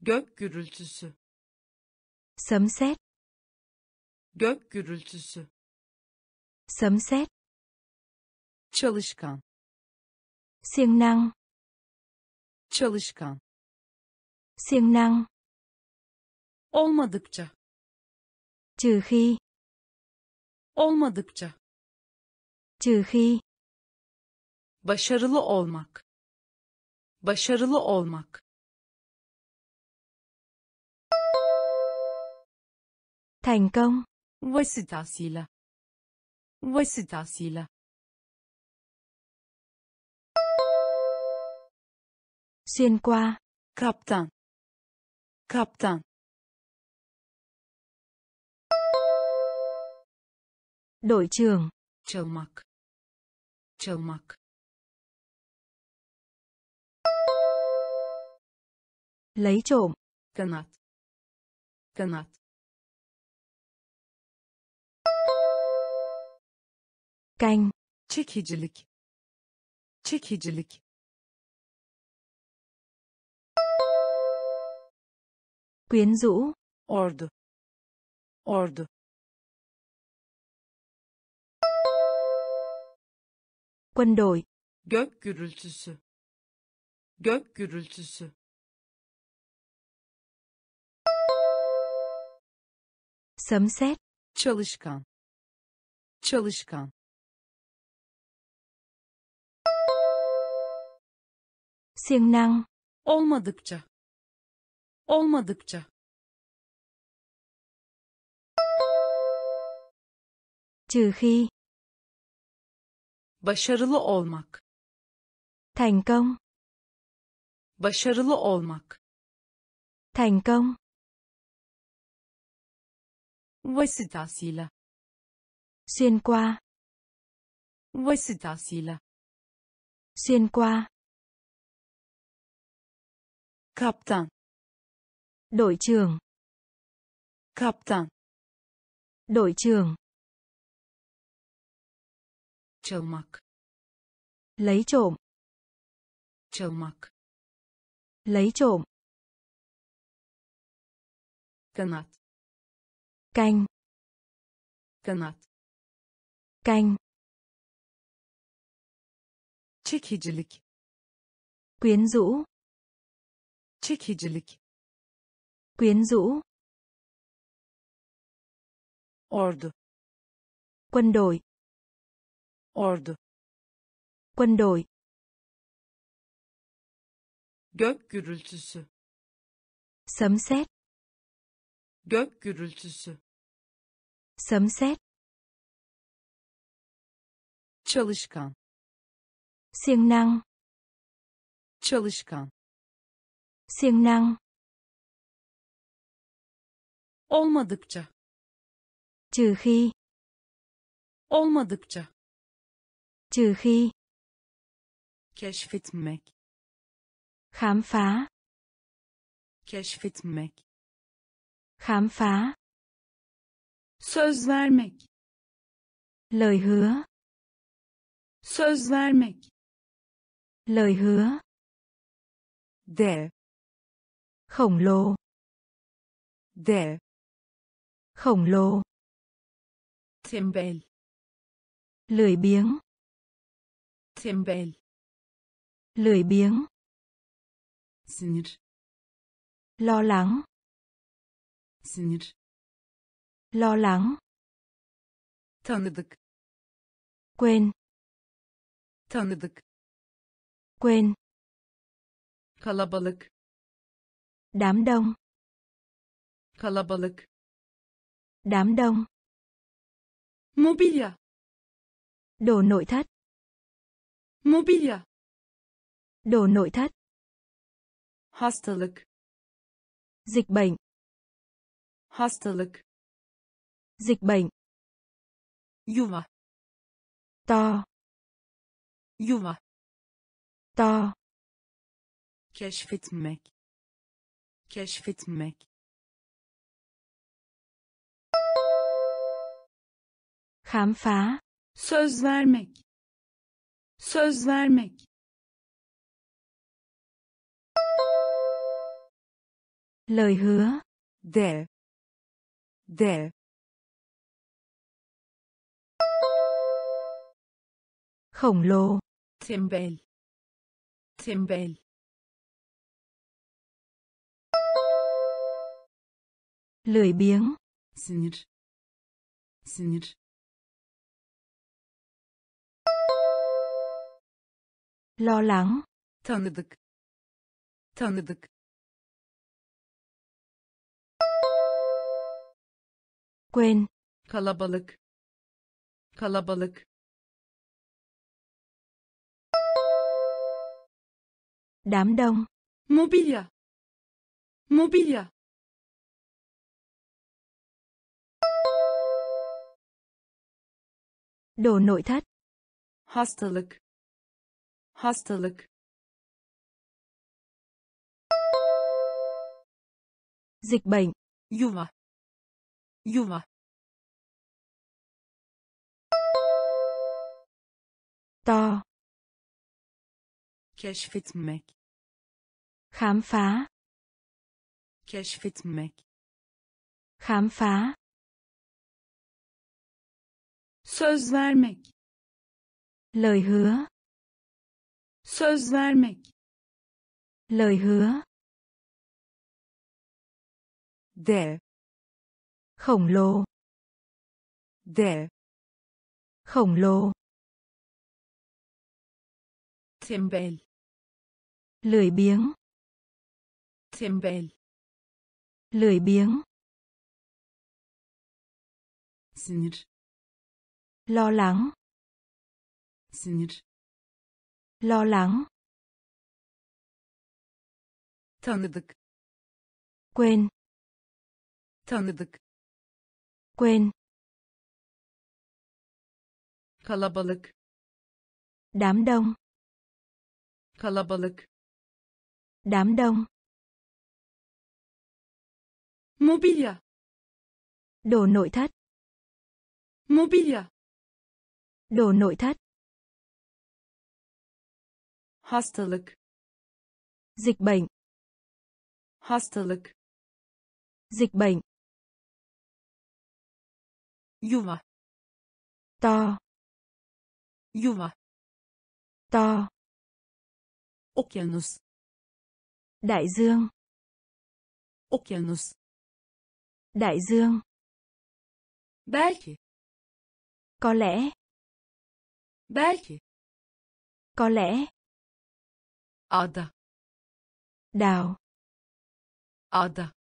Gök gürültüsü. Sấm sét. Gök gürültüsü. Sấm sét. Çalışkan. Siêng năng. Çalışkan. Siêng năng. Olmadıkça. Trừ khi. Olmadıkça. Trừ khi. Başarılı olmak başarılı olmak. Thành công. Vasıtasıyla vasıtasıyla xuyên qua. Kaptan. Kaptan. Đội trưởng. Çalmak. Çalmak lấy trộm. Kanat. Kanat. Canh. Çekicilik. Çekicilik. Quyến rũ. Ordu. Ordu. Quân đội. Gök gürültüsü. Gök gürültüsü sấm sét. Çalışkan. Çalışkan. Siêng năng. Olmadıkça. Olmadıkça. Trừ khi. Başarılı olmak. Thành công. Başarılı olmak. Thành công vasıtasıyla xuyên qua. Vasıtasıyla xuyên qua. Kaptan đội trưởng. Kaptan đội trưởng. Çalmak lấy trộm. Çalmak lấy trộm. Kanat canh. Kanat. Canh. Çekicilik. Quyến rũ. Çekicilik. Quyến rũ. Ordu. Quân đội. Ordu. Quân đội. Gök gürültüsü. Sấm sét. Gök gürültüsü sấm sét. Çalışkan. Siêng năng. Çalışkan. Siêng năng. Olmadıkça. Trừ khi. Olmadıkça. Trừ khi. Keşfetmek. Khám phá. Keşfetmek. Khám phá söz vermek. Lời hứa. Söz vermek. Lời hứa. Dev khổng lồ. Dev khổng lồ. Tembel. Lười biếng. Tembel. Lười biếng. Sinir. Lo lắng. Sinir lo lắng tanıdık. quên tanıdık. quên kalabalık. đám đông kalabalık. đám đông mobilya. đồ nội thất mobilya. đồ nội thất hastalık. dịch bệnh hastalık dịch bệnh. Yuva to. Yuva to. Keşfetmek. Keşfetmek. Khám phá. Söz vermek. Söz vermek. Lời hứa. Dev dev khổng lồ. Tembel. Tembel. Lười biếng. Sinir. Sinir. Lo lắng. Tanıdık. Tanıdık. Quên. Kalabalık. Kalabalık Đám đông. mobilya mobilya Đồ nội thất. hastalık hastalık Dịch bệnh. yuva yuva To. Keşfetmek Khám phá. keşfetmek Khám phá. söz vermek Lời hứa. söz vermek Lời hứa. dev Khổng lồ. dev Khổng lồ. tembel Lười biếng. tembel Lười biếng. sinir Lo lắng. sinir Lo lắng. tanıdık Quên. tanıdık Quên. kalabalık Đám đông. kalabalık Đám đông. mobilya Đồ nội thất. mobilya Đồ nội thất. hastalık Dịch bệnh. hastalık Dịch bệnh. yuva To. yuva To. okyanus Đại dương. okyanus Đại dương. belki Có lẽ. belki Có lẽ. ada Đào. ada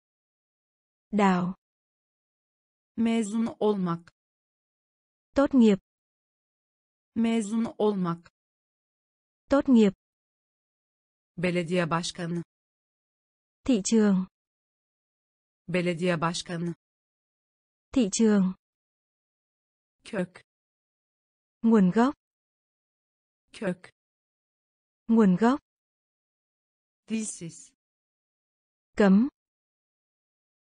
Đào. mezun olmak Tốt nghiệp. mezun olmak Tốt nghiệp. belediye başkanı Thị trường. belediye başkanı Thị trường. kök Nguồn gốc. kök Nguồn gốc. dilsiz Cấm.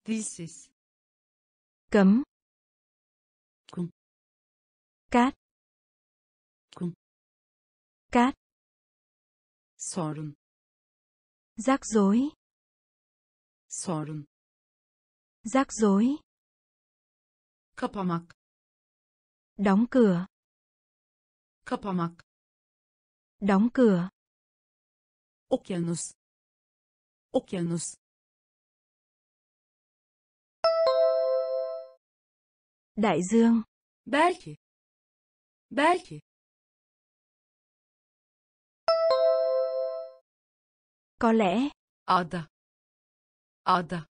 dilsiz Cấm. kum Cát. kum Cát. sorun Rắc rối. Sorun Rắc rối. kapamak Đóng cửa. kapamak Đóng cửa. okyanus okyanus Đại dương. belki belki Có lẽ. ada ada.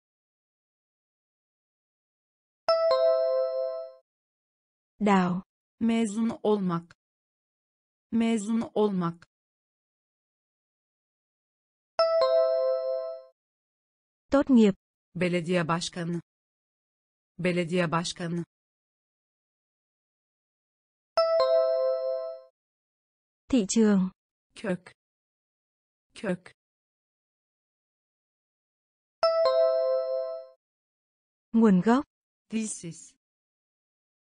Đào. mezun olmak. Mezun olmak. Tốt nghiệp. belediye başkanı. Belediye başkanı. Thị trường. kök. Kök Nguồn gốc. dilsiz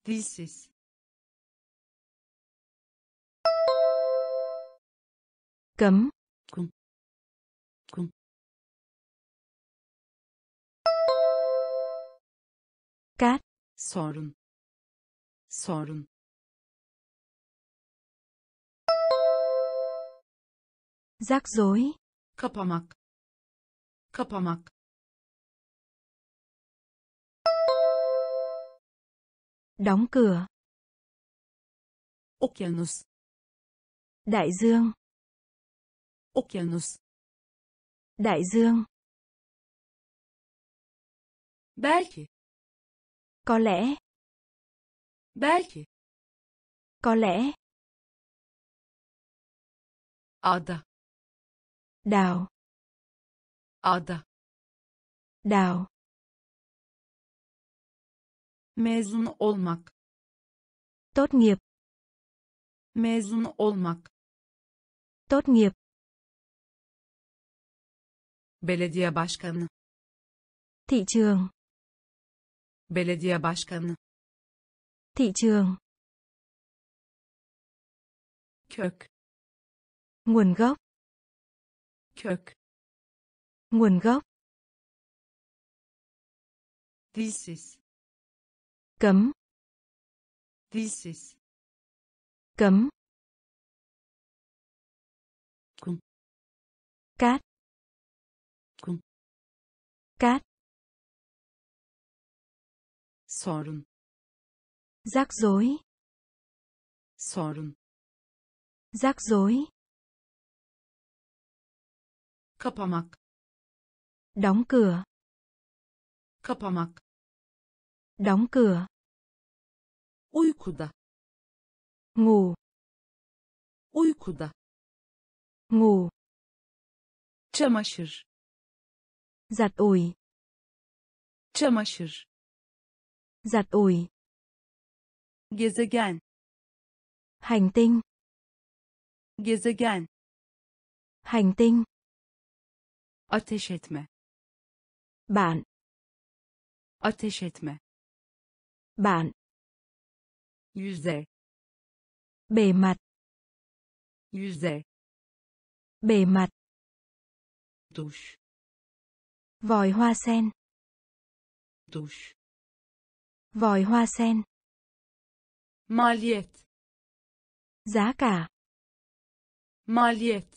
dilsiz Cấm. kum kum Cát. sorun sorun Rắc rối. kapamak kapamak Đóng cửa. okyanus Đại dương. okyanus Đại dương. belki Có lẽ. belki Có lẽ. ada Đào. ada Đào. Mezun olmak Tốt nghiệp. mezun olmak Tốt nghiệp. belediye başkanı Thị trường. belediye başkanı Thị trường. kök Nguồn gốc. kök Nguồn gốc. dilsiz Cấm. dilsiz Cấm. kum Cát. kum Cát. sorun Rắc rối. sorun Rắc rối. kapamak Đóng cửa. kapamak Đóng cửa. Uykuda Ngủ. uykuda Ngủ. çamaşır Giặt ủi. çamaşır Giặt ủi. gezegen Hành tinh. gezegen Hành tinh. ateş etme Bạn. ateş etme Bạn. Yüzey Bề mặt. yüzey Bề mặt. duş Vòi hoa sen. duş Vòi hoa sen. maliyet Giá cả. maliyet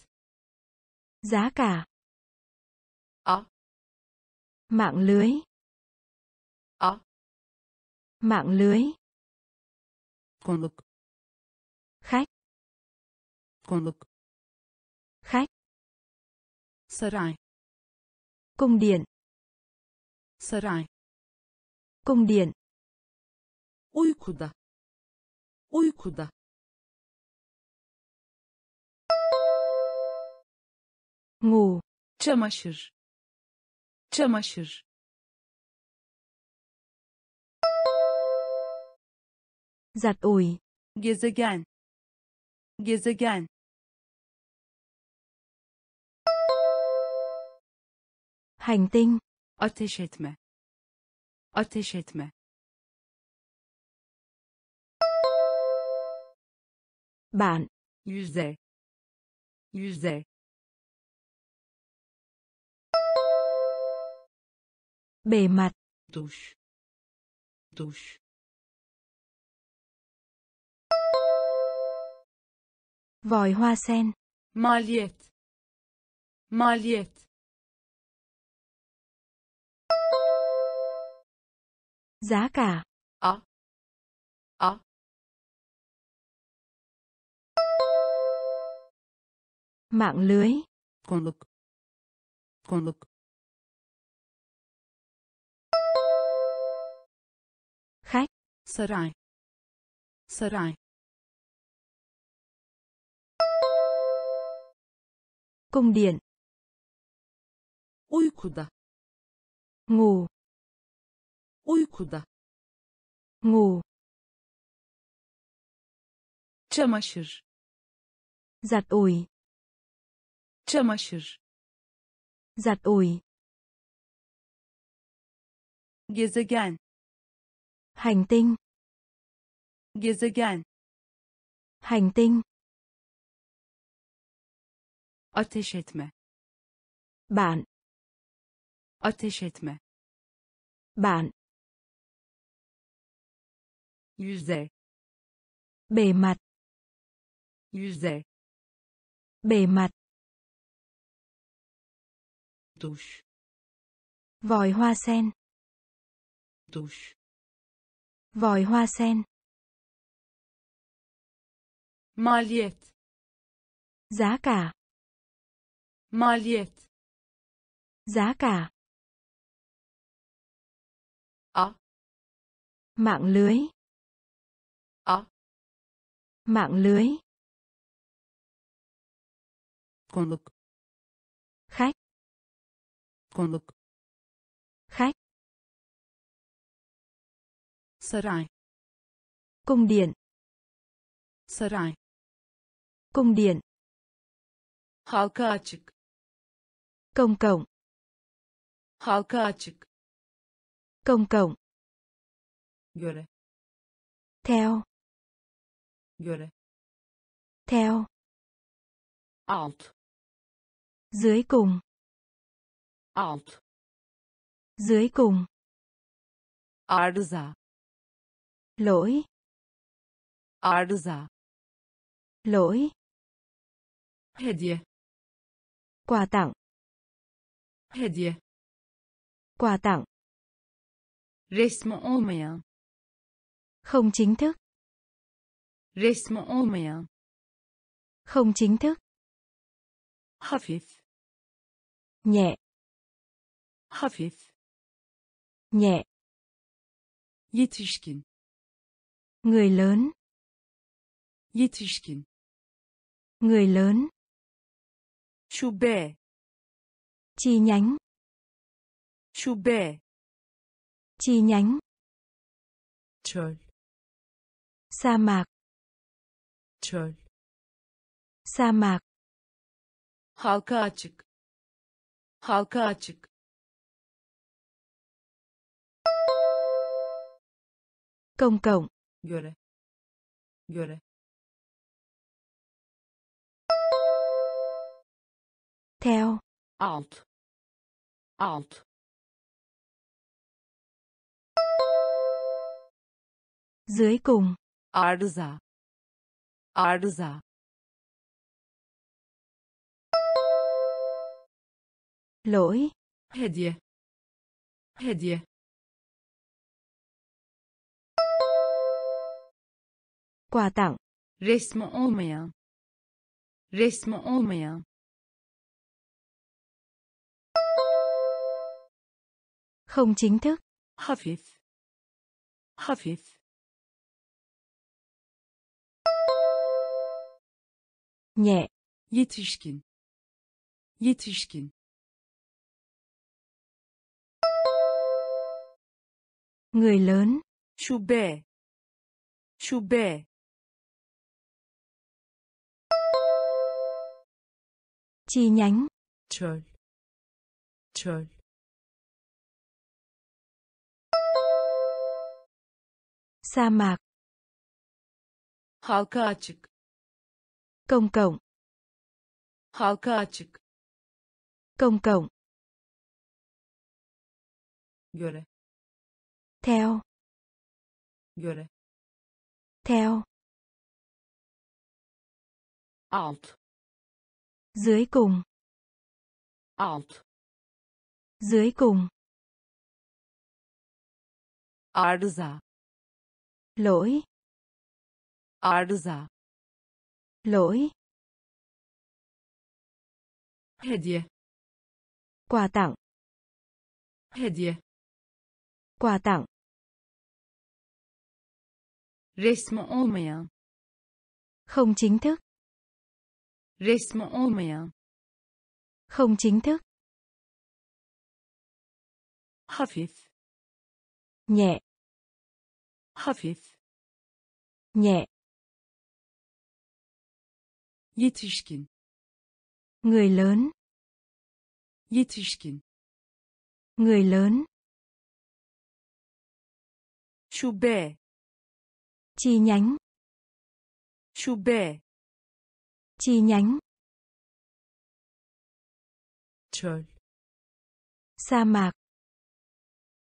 Giá cả. a Mạng lưới. a Mạng lưới. Konuk Khách. konuk Khách. saray Cung điện. saray Cung điện. uykuda uykuda Ngủ. çamaşır çamaşır Giặt ủi. gezegen gezegen Hành tinh. ateş etme ateş etme Bạn. yüzey yüzey Bề mặt. duş duş Vòi hoa sen. maliyet maliyet Giá cả. a a Mạng lưới. konuk konuk Khách. saray saray Cung điện. uykuda Ngủ. uykuda Ngủ. çamaşır Giặt ủi. çamaşır Giặt ủi. gezegen Hành tinh. gezegen Hành tinh. Ateş etme Bạn. ateş etme Bạn. yüzey Bề mặt. yüzey Bề mặt. duş Vòi hoa sen. duş Vòi hoa sen. maliyet Giá cả. Maliyet Giá cả. a Mạng lưới. a Mạng lưới. konuk Khách. konuk Khách. saray Cung điện. saray Cung điện. halka açık Công cộng. halka açık Công cộng. göre Theo. göre Theo. alt Dưới cùng. alt Dưới cùng. arıza Lỗi. arıza Lỗi. hediye Quà tặng. Hediye Quà tặng. resmi olmayan Không chính thức. resmi olmayan Không chính thức. hafif Nhẹ. hafif Nhẹ. yetişkin Người lớn. yetişkin Người lớn. şube Chi nhánh. şube Chi nhánh. çöl Sa mạc. çöl Sa mạc. halka açık halka açık Công cộng. göre göre Theo. Alt. Alt. Dưới cùng. arıza. Arıza. Lỗi. hediye. Hediye. Quà tặng. resmi olmayan. Resmi olmayan Không chính thức. hafif hafif Nhẹ. yetişkin yetişkin Người lớn. şube şube Chi nhánh. çöl çöl Sa mạc. halka açık Công cộng. halka açık Công cộng. göre Theo. göre Theo. alt Dưới cùng. alt Dưới cùng. arıza Lỗi. arıza Lỗi. hediye Quà tặng. hediye Quà tặng. resmi olmayan Không chính thức. resmi olmayan Không chính thức. hafif Nhẹ. Hafif Nhẹ. yetişkin Người lớn. yetişkin Người lớn. şube Chi nhánh. şube Chi nhánh. çöl Sa mạc.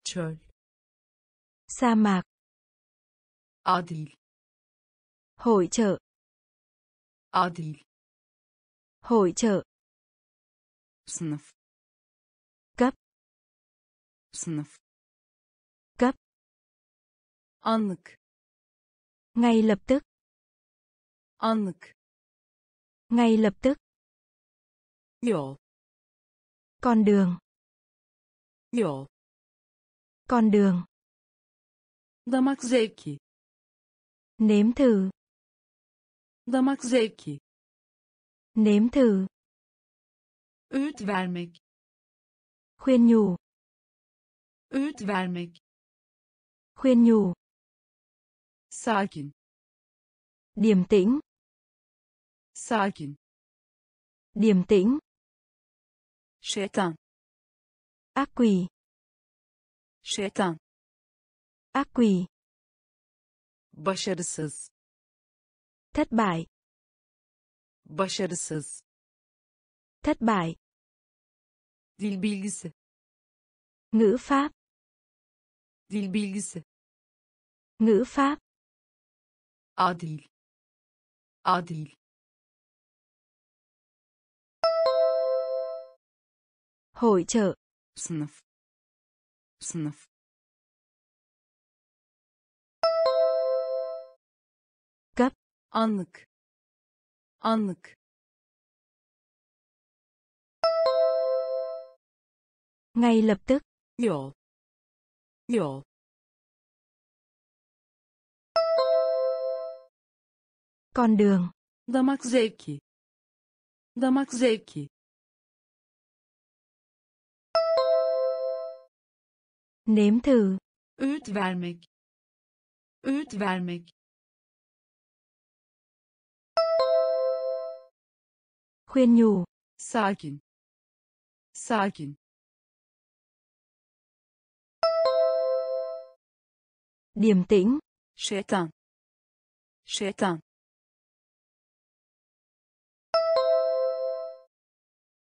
çöl Sa mạc. Adil Hội trợ. adil Hội trợ. sınıf Cấp. sınıf Cấp. anlık Ngay lập tức. anlık Ngay lập tức. yol Con đường. yol Con đường. damak zevki Nếm thử. damak zevki, nếm thử, öğüt vermek, khuyên nhủ, öğüt vermek, khuyên nhủ, sakin, điềm tĩnh, sakin, điềm tĩnh, şeytan, ác quỷ, şeytan, ác quỷ, başarısız, thất bại, başarısız, thất bại, dil bilgisi, ngữ pháp, dil bilgisi, ngữ pháp, adil, adil, hội trợ, sınıf, sınıf, anlık, anlık, ngay lập tức, yol, yol, con đường, damak zevki, damak zevki, nếm thử, öğüt vermek, öğüt vermek, khuyên nhủ, sakin, sakin, điềm tĩnh, şeytan, şeytan,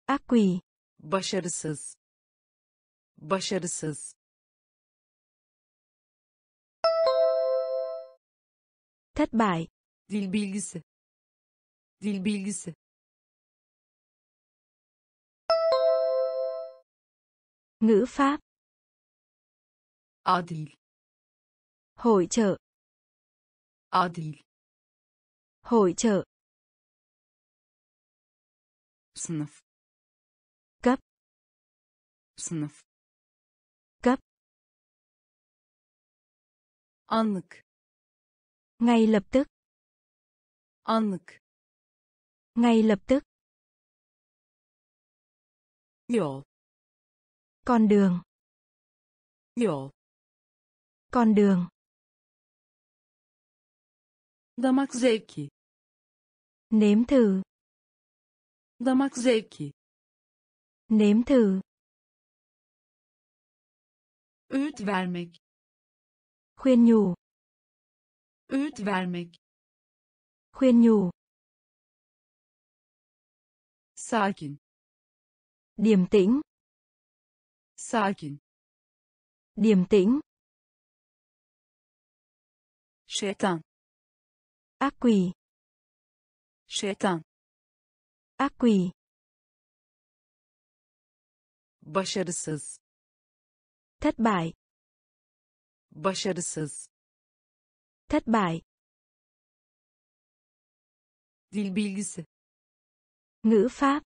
ác quỷ, başarısız, başarısız, thất bại, dil bilgisi, dil bilgisi, ngữ pháp, adil, hội trợ, adil, hội trợ, sınıf, cấp, sınıf, cấp, anlık, ngay lập tức, anlık, ngay lập tức, yol, con đường, yol, con đường, damak zevki, nếm thử, damak zevki, nếm thử, öğüt vermek, khuyên nhủ, öğüt vermek, khuyên nhủ, sakin, điềm tĩnh, sakin, điềm tĩnh, şeytan, ác quỷ, şeytan, ác quỷ, başarısız, thất bại, başarısız, thất bại, dil bilgisi, ngữ pháp,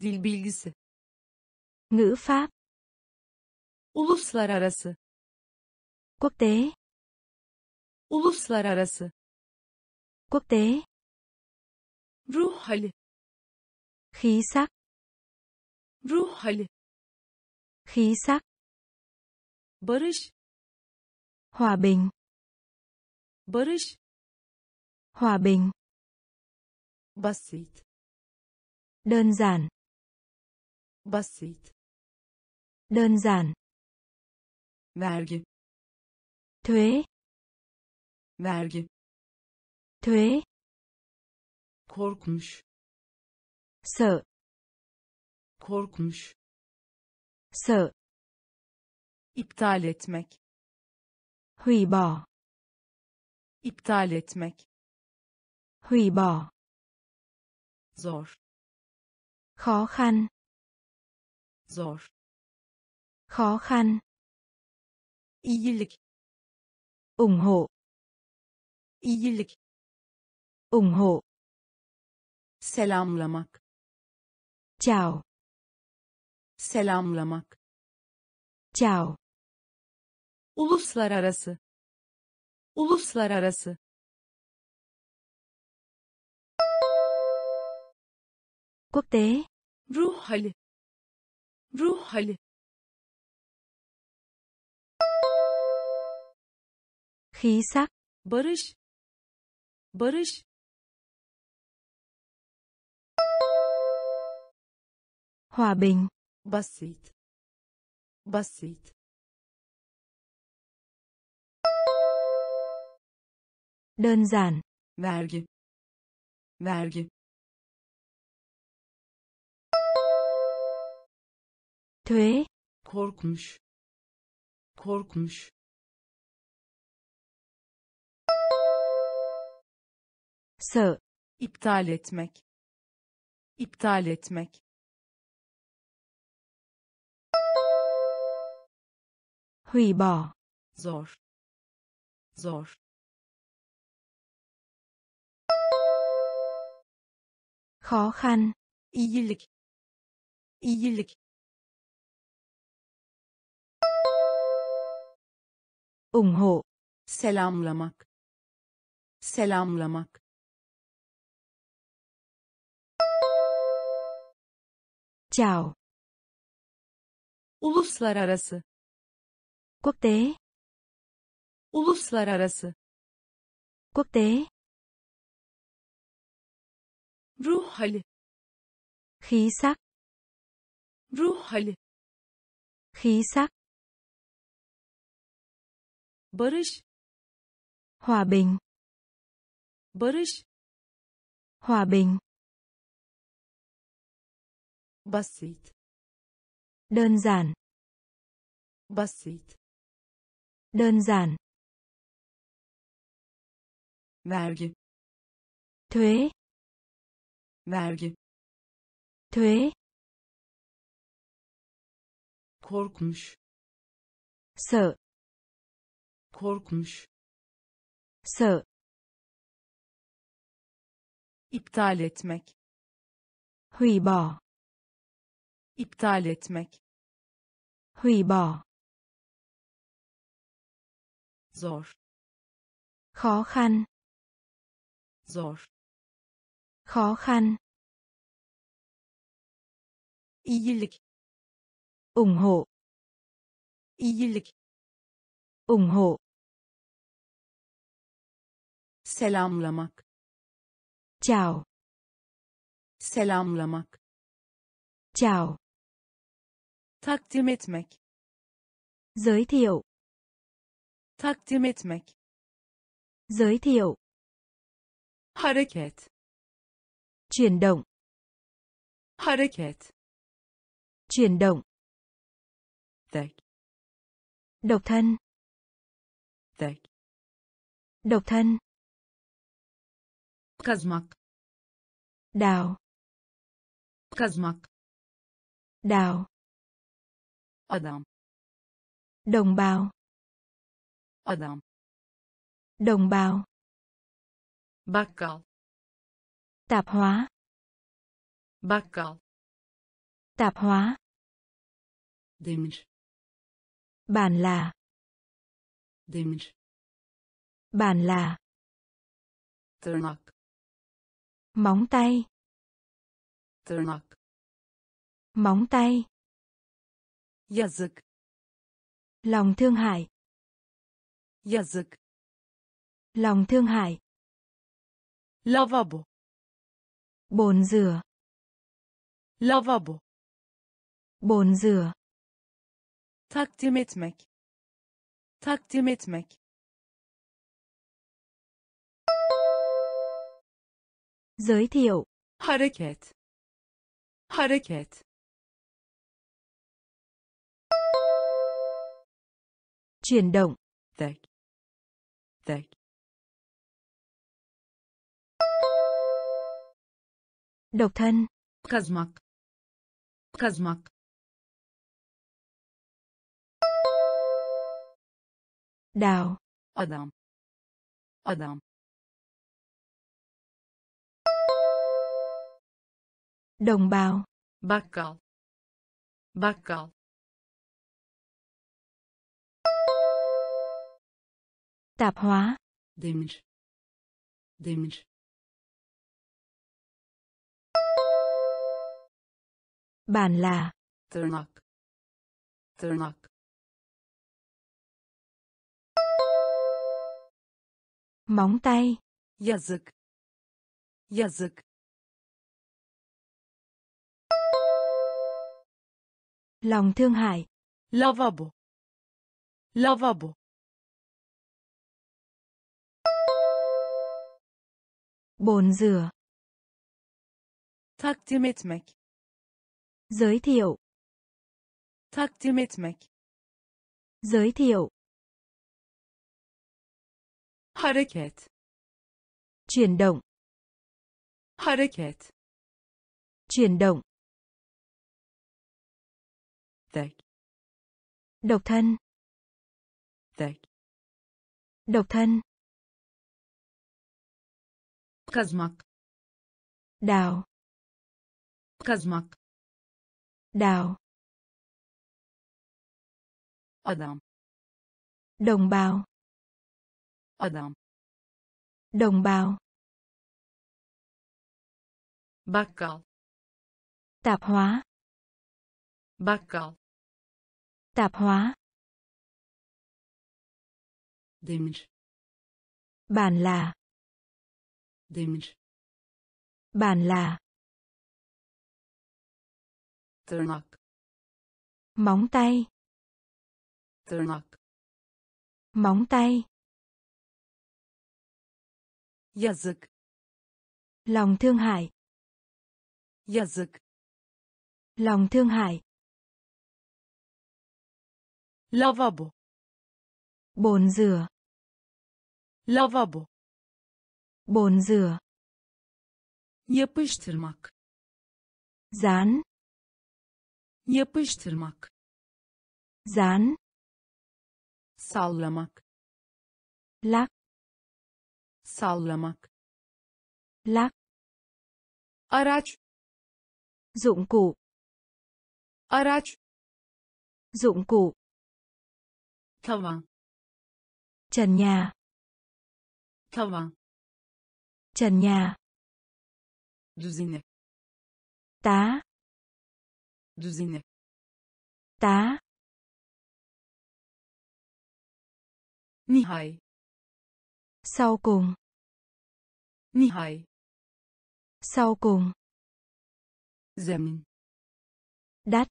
dil bilgisi, ngữ pháp, uluslararası, quốc tế, uluslararası, quốc tế, ruh hali, khí sắc, ruh hali, khí sắc, barış, hòa bình, barış, hòa bình, basit, đơn giản, basit, đơn giản, vergi, thuế, vergi, thuế, korkmuş, sợ, korkmuş, sợ, iptal etmek, hủy bỏ, iptal etmek, hủy bỏ, zor, khó khăn, zor, khó khăn. İyilik. ủng hộ. İyilik. ủng hộ. Selamlamak. chào. Selamlamak. chào. Uluslararası. Uluslararası. quốc tế. Ruh hali. Ruh hali. Khí sắc. barış barış Hòa bình. basit basit Đơn giản. vergi vergi Thuế. korkmuş korkmuş Sợ. iptal etmek. İptal etmek. Hủy bỏ. zor. Zor. Khó khăn. iyilik. İyilik. Ủng hộ, selamlamak. Selamlamak chào, uluslararası. Quốc tế, uluslararası. Quốc tế, ruh hali. Khí sắc, ruh hali. Khí sắc, barış. Hòa bình, barış. Hòa bình, basit. Đơn giản, basit. Đơn giản, vergi. Thuế, vergi. Thuế, korkmuş. Sợ, korkmuş. Sợ, iptal etmek. Hủy bỏ, iptal etmek. Hủy bỏ, zor. Khó khăn, zor. Khó khăn, iyilik. Ủng hộ, iyilik. Ủng hộ, selamlamak. Chào, selamlamak. Chào, takdim etmek. Giới thiệu, takdim etmek. Giới thiệu, hareket. Chuyển động, hareket. Chuyển động, tek. Độc thân, tek. Độc thân, kazmak. Đào, kazmak. Đào, adam. Đồng bào, adam. Đồng bào, bakkal. Tạp hóa, bakkal. Tạp hóa, demir. Bản là, demir. Bản là, tırnak. Móng tay, tırnak. Móng tay, yazık. Lòng thương hại, yazık. Lòng thương hại, lavabo. Bồn rửa, lavabo. Bồn rửa, takdim etmek. Takdim etmek. Giới thiệu, hareket. Hareket chuyển động, tek tek độc thân, kazmak. Kazmak. Đào, adam. Adam. Đồng bào, bakkal. Bakkal tạp hóa, demir demir Bản là. tırnak tırnak Móng tay. yazık. Yazık. Lòng thương hại. lavabo. Lavabo Bồn rửa. takdim etmek Giới thiệu. takdim etmek Giới thiệu. hareket Chuyển động. hareket Chuyển động. tek Độc thân. tek Độc thân. Kazmak Đào. kazmak Đào. adam Đồng bào. adam Đồng bào. bakkal Tạp hóa. bakkal Tạp hóa. demir Bản là. Demir Bản là. tırnak Móng tay. tırnak Móng tay. yazık Lòng thương hại. yazık Lòng thương hại. lavabo Bồn rửa. lavabo Bồn rửa. yapıştırmak Dán. yapıştırmak Dán. sallamak Lắc. sallamak Lắc. araç Dụng cụ. araç Dụng cụ. tavan Trần nhà. tavan Trần nhà. düzine Tá. düzine Tá. nihai Sau cùng. nihai Sau cùng. zemin Đắt.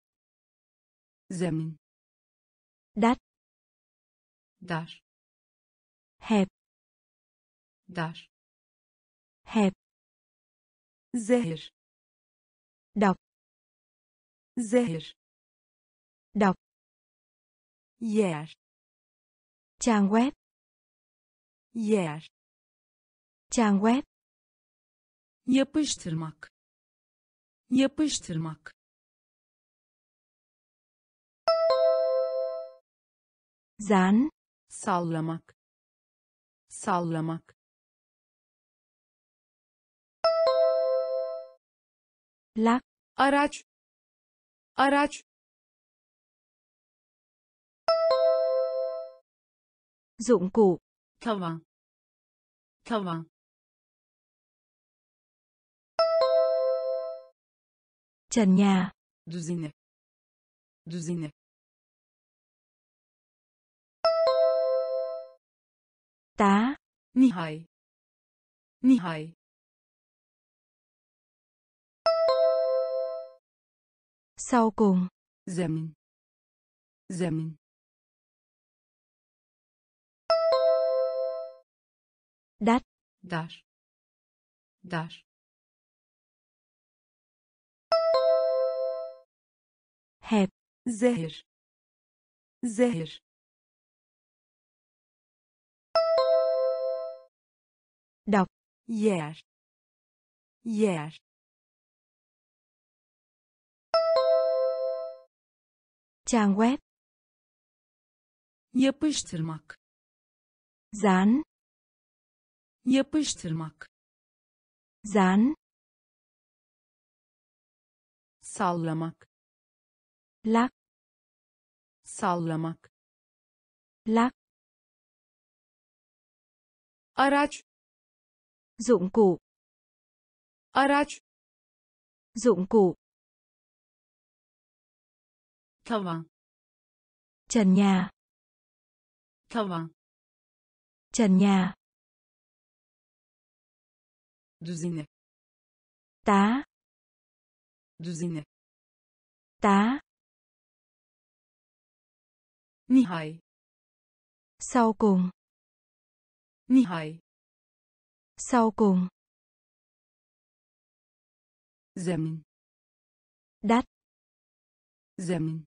zemin Đắt. dar Hẹp. dar Hẹp. zehir Đọc. zehir Đọc. yer Trang web. yer Trang web. yapıştırmak yapıştırmak Dán. sallamak sallamak Lắc. araç araç Dụng cụ. tavan tavan Trần nhà. düzine düzine Tá. nihai nihai Sau cùng. zemin zemin Đắt. dar dar Hẹp. zehir zehir Đọc. yer yer Trang web. yapıştırmak Dán. yapıştırmak Dán. sallamak Lắc. sallamak Lắc. araç Dụng cụ. araç Dụng cụ. Tavan trần nhà. Tavan trần nhà. Düzine tá. Düzine tá. Nihai. Sau cùng. Nihai. Sau cùng. Zemin. Đắt. Zemin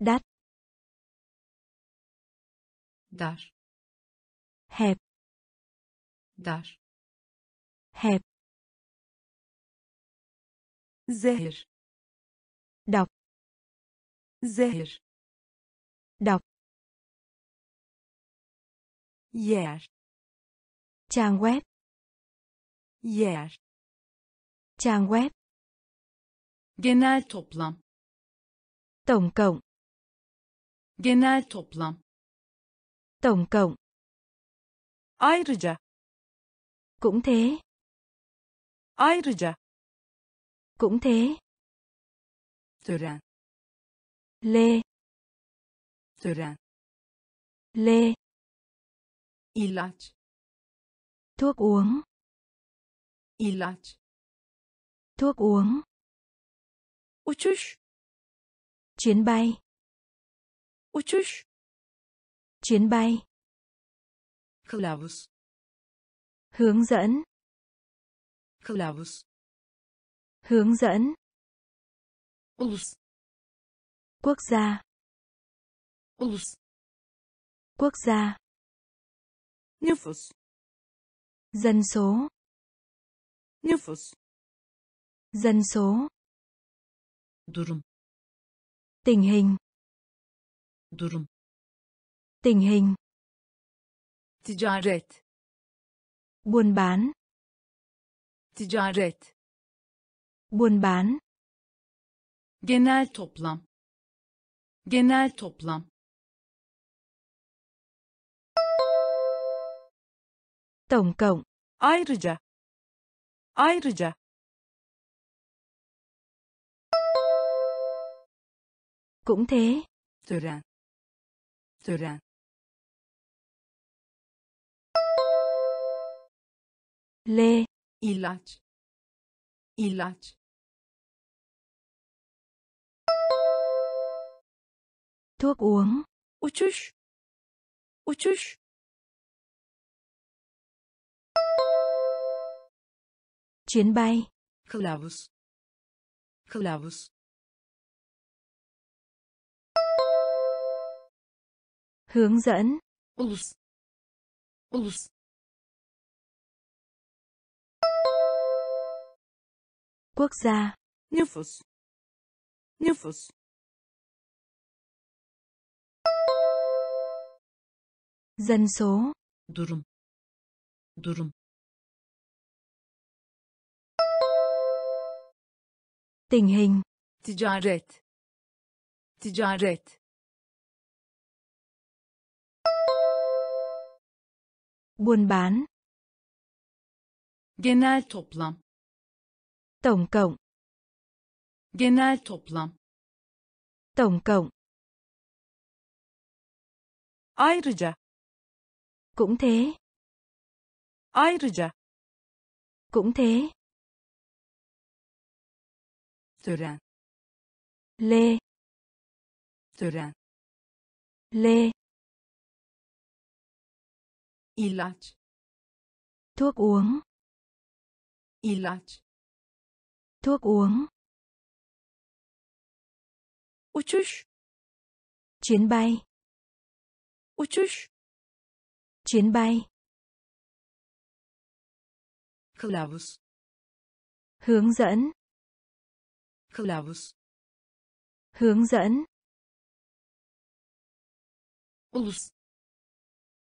đắt. Dar. Hẹp. Dar. Hẹp. Zehir đọc. Zehir đọc. Yer. Trang web. Yer. Trang web. Genel toplam. Tổng cộng genel toplam. Tổng cộng. Ayrıca. Cũng thế. Ayrıca. Cũng thế. Tören. Lê. Tören. Lê. Ilaç. Thuốc uống. Ilaç. Thuốc uống. Uçuş. Chuyến bay uçuş. Chuyến bay. Kılavuz. Hướng dẫn. Kılavuz. Hướng dẫn. Ulus. Quốc gia. Ulus. Quốc gia. Nüfus. Dân số. Nüfus. Dân số. Durum. Tình hình durum. Tình hình. Ticaret. Buôn bán. Ticaret. Buôn bán. Genel toplam. Genel toplam. Tổng cộng. Ayrıca. Ayrıca. Cũng thế. Tören tören lê. Ilaç ilaç thuốc uống. Uçuş uçuş chuyến bay. Kılavuz kılavuz hướng dẫn. Ulus. Ulus. Quốc gia. Nüfus nüfus dân số. Durum. Durum. Tình hình. Ticaret. Ticaret buôn bán. Genel toplam. Tổng cộng. Genel toplam. Tổng cộng. Ayrıca. Cũng thế. Ayrıca. Cũng thế. Tören. Lê. Tören. Lê ilaç. Thuốc uống. Ilaç. Thuốc uống. Uçuş. Chuyến bay. Uçuş. Chuyến bay. Kılavuz. Hướng dẫn. Kılavuz. Hướng dẫn. Ulus.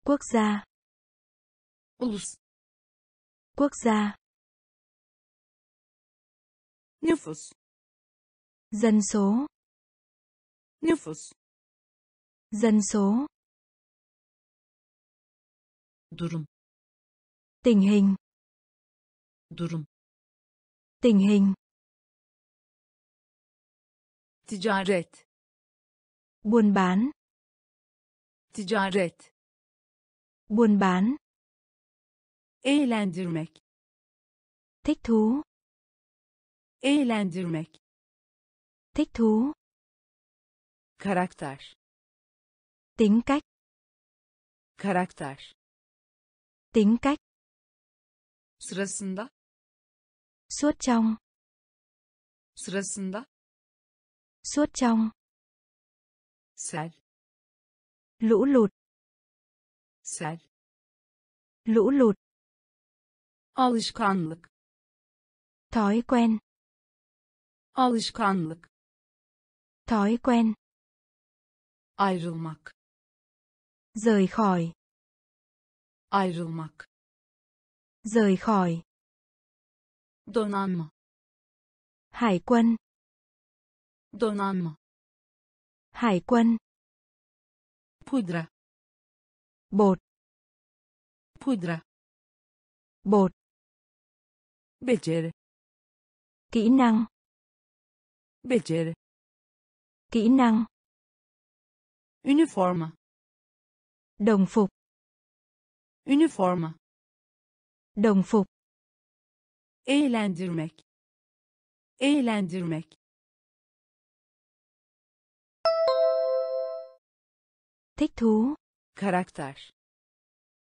Quốc gia ulus. Quốc gia. Nüfus dân số. Nüfus dân số. Durum. Tình hình. Durum. Tình hình. Ticaret. Buôn bán. Ticaret. Buôn bán eğlendirmek. Thích thú. Eğlendirmek. Thích thú. Karakter. Tính cách. Karakter. Tính cách. Sırasında. Suốt trong. Sırasında. Suốt trong. Sel. Lũ lụt. Sel. Lũ lụt alışkanlık. Thói quen. Alışkanlık. Thói quen. Ayrılmak. Rời khỏi. Ayrılmak. Rời khỏi. Donanma. Hải quân. Donanma. Hải quân. Pudra. Bột. Pudra. Bột beceri. Kỹ năng. Beceri. Kỹ năng. Üniforma. Đồng phục. Üniforma. Đồng phục. Eğlendirmek. Eğlendirmek. Thích thú. Karakter.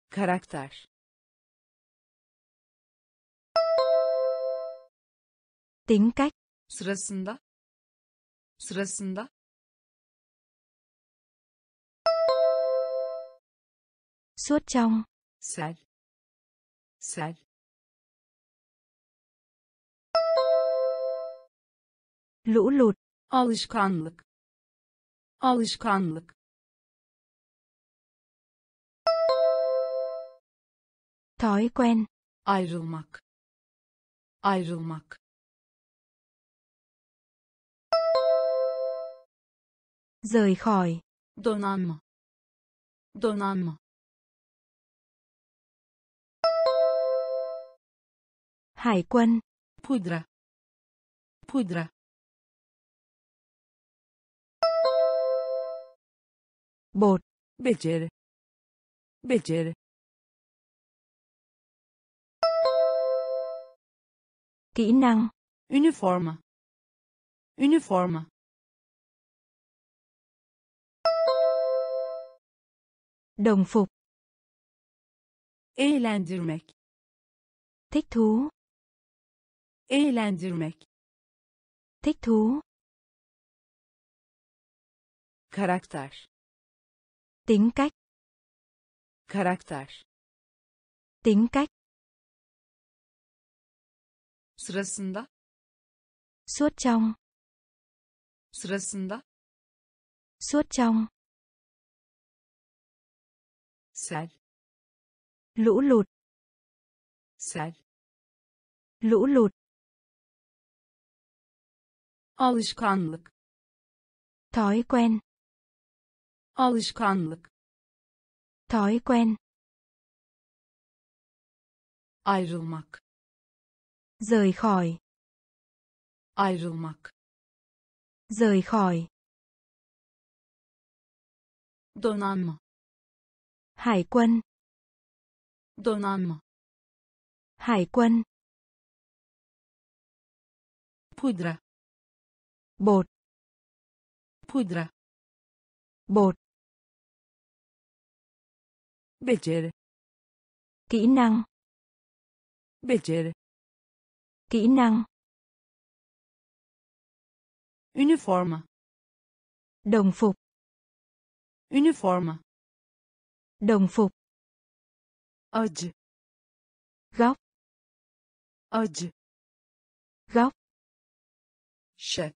Karakter tính cách. Sırasında. Sırasında. Suốt trong. Sel. Sel. Lũ lụt. Alışkanlık. Alışkanlık. Thói quen. Ayrılmak. Ayrılmak rời khỏi. Donanma. Donanma. Hải quân. Pudra. Pudra. Bột. Beceri beceri kỹ năng. Üniforma üniforma đồng phục eğlendirmek thích thú eğlendirmek thích thú karakter tính cách karakter tính cách sırasında suốt trong sırasında suốt trong sel lũ lụt. Sel lũ lụt. Alışkanlık. Thói quen. Alışkanlık. Thói quen. Ayrılmak. Rời khỏi. Ayrılmak. Rời khỏi. Donanma hải quân. Donanma hải quân. Pudra. Bột. Pudra. Bột. Beceri kỹ năng. Beceri kỹ năng. Üniforma đồng phục. Üniforma đồng phục acı góc acı góc şef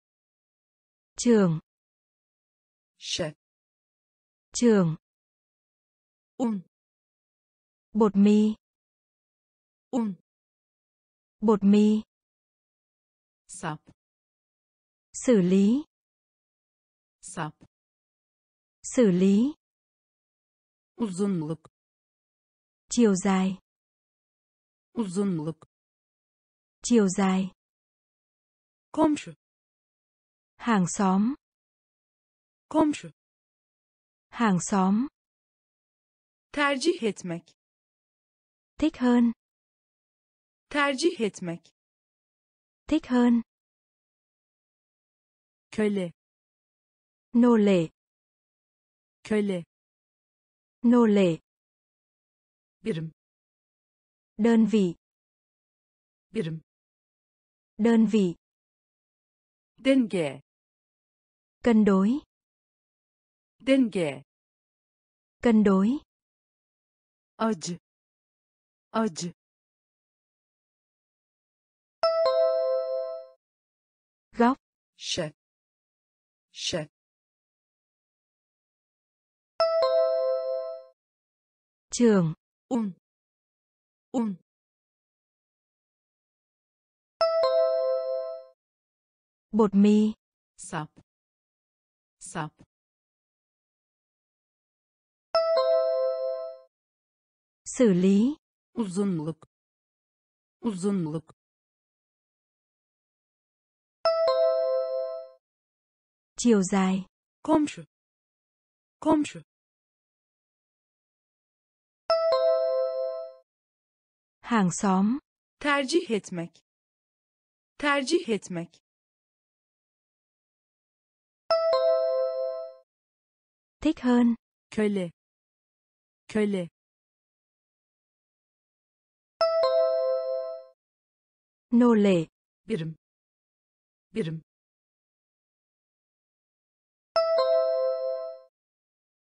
trường şef trường un bột mì un bột mì sap. xử lý sap. xử lý uzunluk. Chiều dài. Uzunluk. Chiều dài. Komşu. Hàng xóm. Komşu. Hàng xóm. tercih etmek. Thích hơn. tercih etmek. Thích hơn. köle. Nô lệ. köle Nô lệ. birim Đơn vị. birim Đơn vị. denge Cân đối. denge Cân đối. acı acı Góc. şef şef Trường. un un Bột mì. sap sap Xử lý. uzunluk uzunluk Chiều dài. komşu komşu Hàng xóm. tercih etmek tercih etmek Thích hơn. köle köle Nô lệ. birim birim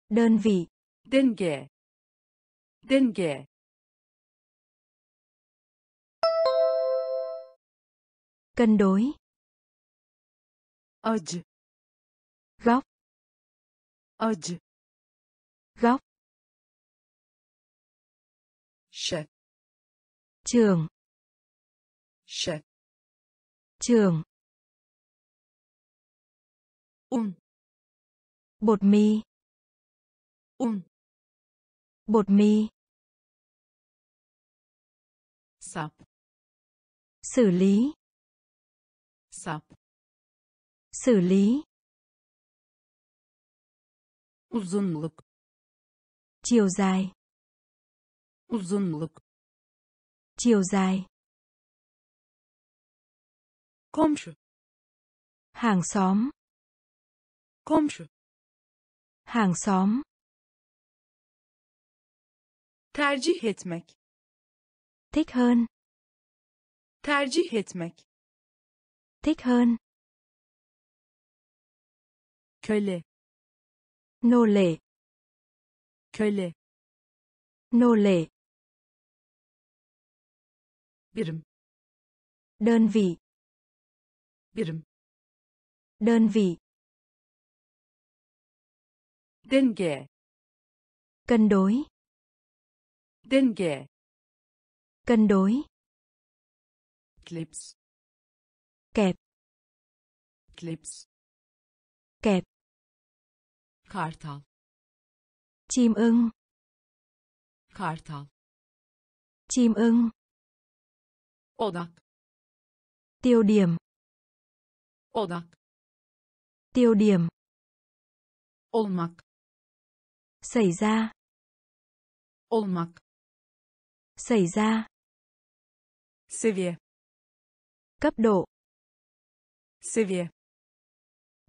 Đơn vị. denge denge Cân đối. acı Góc. acı Góc. şef Trường. şef Trường. un Bột mì. un Bột mì. sap Xử lý. Sap Xử lý. uzunluk Chiều dài. uzunluk Chiều dài. komşu Hàng xóm. komşu Hàng xóm. tercih etmek Thích hơn. tercih etmek Thích hơn. köle Nô lệ. köle Nô lệ. birim Đơn vị. birim Đơn vị. denge Cân đối. denge Cân đối. clips. Clips Kẹp. kartal Chim ưng. kartal Chim ưng. odak Tiêu điểm. odak Tiêu điểm. olmak Xảy ra. olmak Xảy ra. seviye Cấp độ. seviye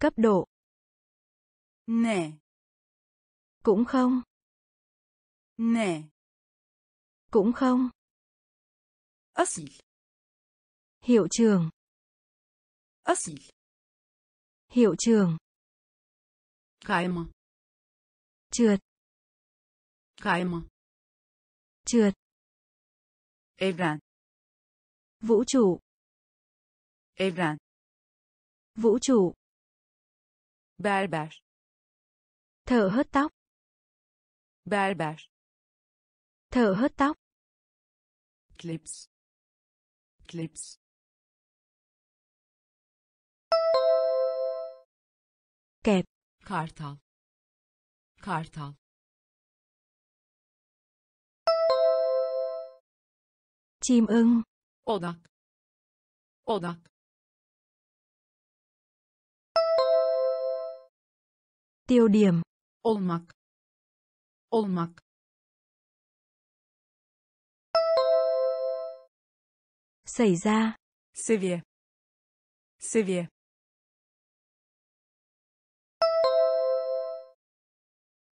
Cấp độ. ne Cũng không. ne Cũng không. asil Hiệu trường. asil Hiệu trường. kayma Trượt. kayma Trượt. evren Vũ trụ. evren Vũ trụ. Berber Thợ hớt tóc. berber Thợ hớt tóc. clips clips Kẹp. kartal kartal Chim ưng. odak odak Tiêu điểm. olmak olmak Xảy ra. seviye seviye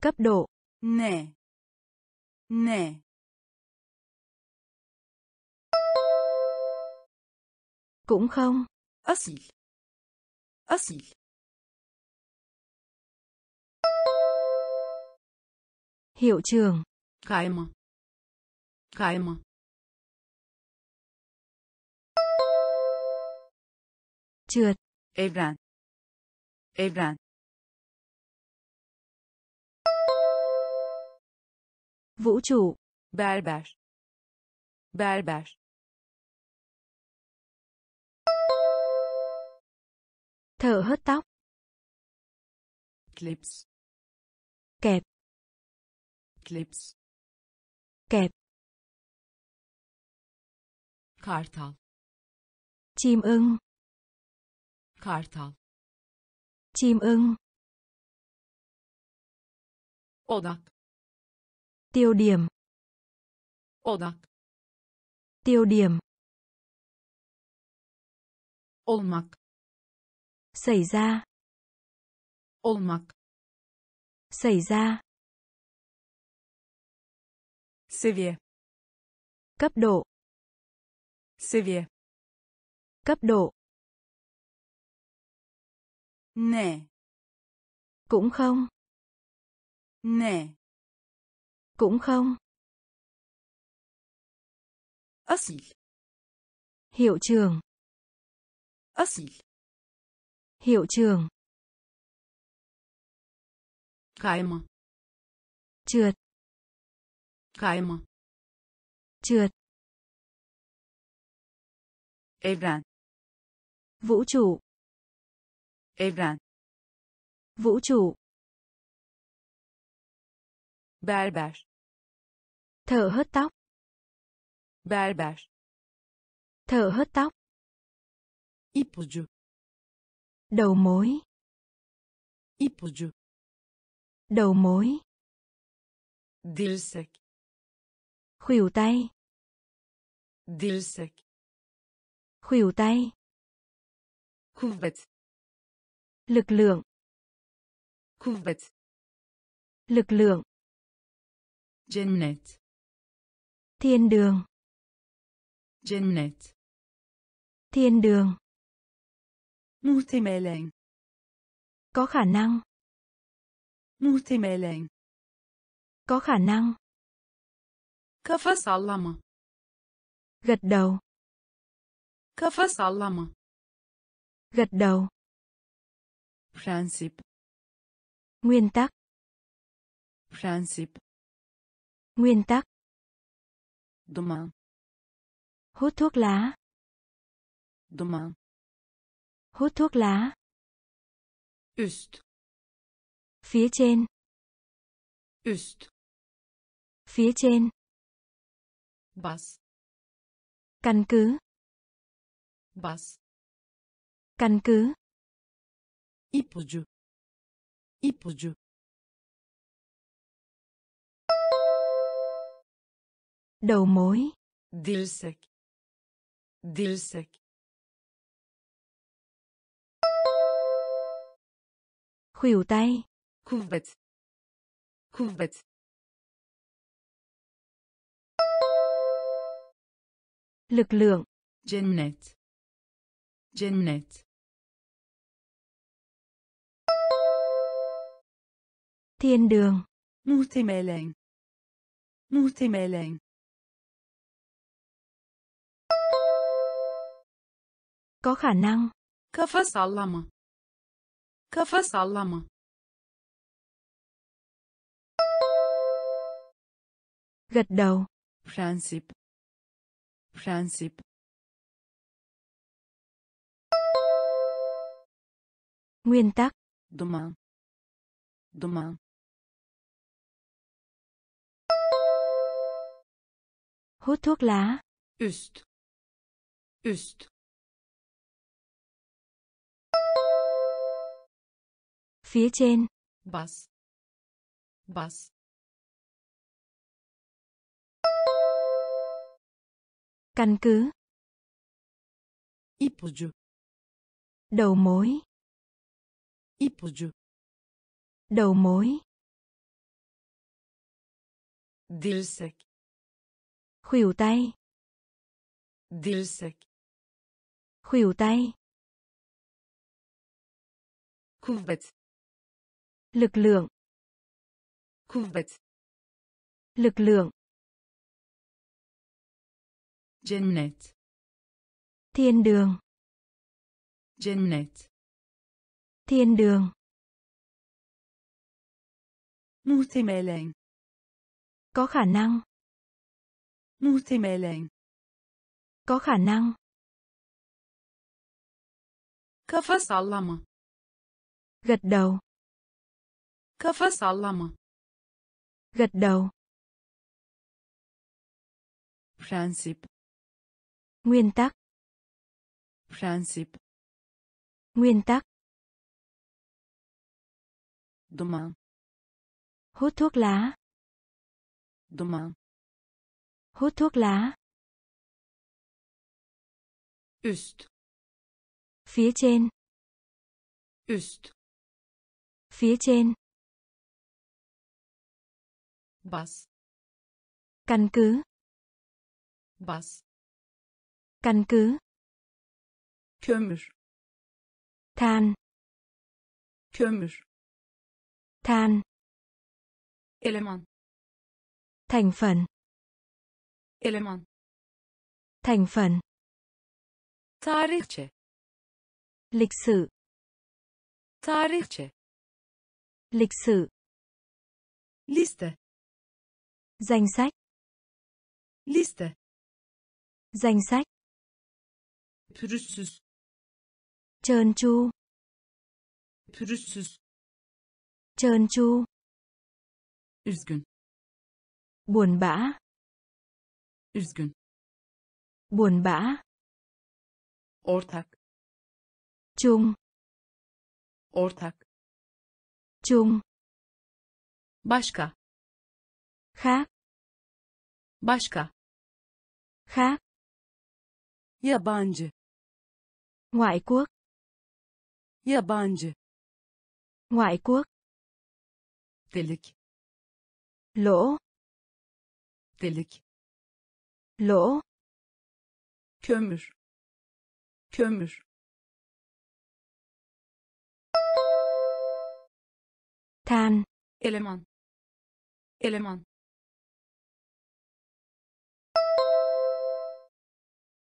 Cấp độ. ne ne Cũng không. asil asil Hiệu trường. kayma kayma Trượt. evren evren Vũ trụ. berber berber Thở hớt tóc. clips Kẹp. Clips Kẹp. kartal Chim ưng. kartal Chim ưng. odak Tiêu điểm. odak Tiêu điểm. olmak Xảy ra. olmak Xảy ra. Seviye Cấp độ. seviye Cấp độ. ne Cũng không. ne Cũng không. asil Hiệu trường. asil Hiệu trường. kayma Trượt. Kayma Trượt. evren Vũ trụ. evren Vũ trụ. berber Thở hớt tóc. berber Thở hớt tóc. ipucu Đầu mối. ipucu Đầu mối. dirsek Khuỷu tay. dirsek Khuỷu tay. kuvvet Lực lượng. kuvvet Lực lượng. cennet Thiên đường. cennet Thiên đường. muhtemelen Có khả năng. muhtemelen Có khả năng. Kafa sallama Gật đầu. kafa sallama Gật đầu. prensip Nguyên tắc. prensip Nguyên tắc. duman Hút thuốc lá. duman Hút thuốc lá. üst Phía trên. üst Phía trên. Bas Căn cứ. bas Căn cứ. ipucu ipucu Đầu mối. dirsek dirsek Khuỷu tay. kuvvet kuvvet Lực lượng. cennet cennet Thiên đường. muhtemelen muhtemelen Có khả năng. kafa sallama kafa sallama Gật đầu. prensip prensip Nguyên tắc. duman duman Hút thuốc lá. üst üst Phía trên. bas. Bas Căn cứ. ipucu Đầu mối. ipucu Đầu mối. dirsek Khuỷu tay. dirsek Khuỷu tay. kuvvet Lực lượng. kuvvet Lực lượng. Cennet Thiên đường. cennet Thiên đường. muhtemelen Có khả năng. muhtemelen Có khả năng. kafa sallama Gật đầu. kafa sallama Gật đầu. prensip Nguyên tắc. prensip Nguyên tắc. duman Hút thuốc lá. duman Hút thuốc lá. üst Phía trên. üst Phía trên. bas Căn cứ. bas Căn cứ. kömür Than. kömür Than. eleman Thành phần. eleman Thành phần. tarihçe Lịch sử. tarihçe Lịch sử. liste Danh sách. liste Danh sách. Pürüzsüz Trơn tru. pürüzsüz Trơn tru. üzgün Buồn bã. üzgün Buồn bã. ortak Chung. ortak Chung. başka Khác. başka Khác. yabancı Ngoại quốc. yabancı Ngoại quốc. delik Lỗ. delik Lỗ. kömür kömür Than. eleman eleman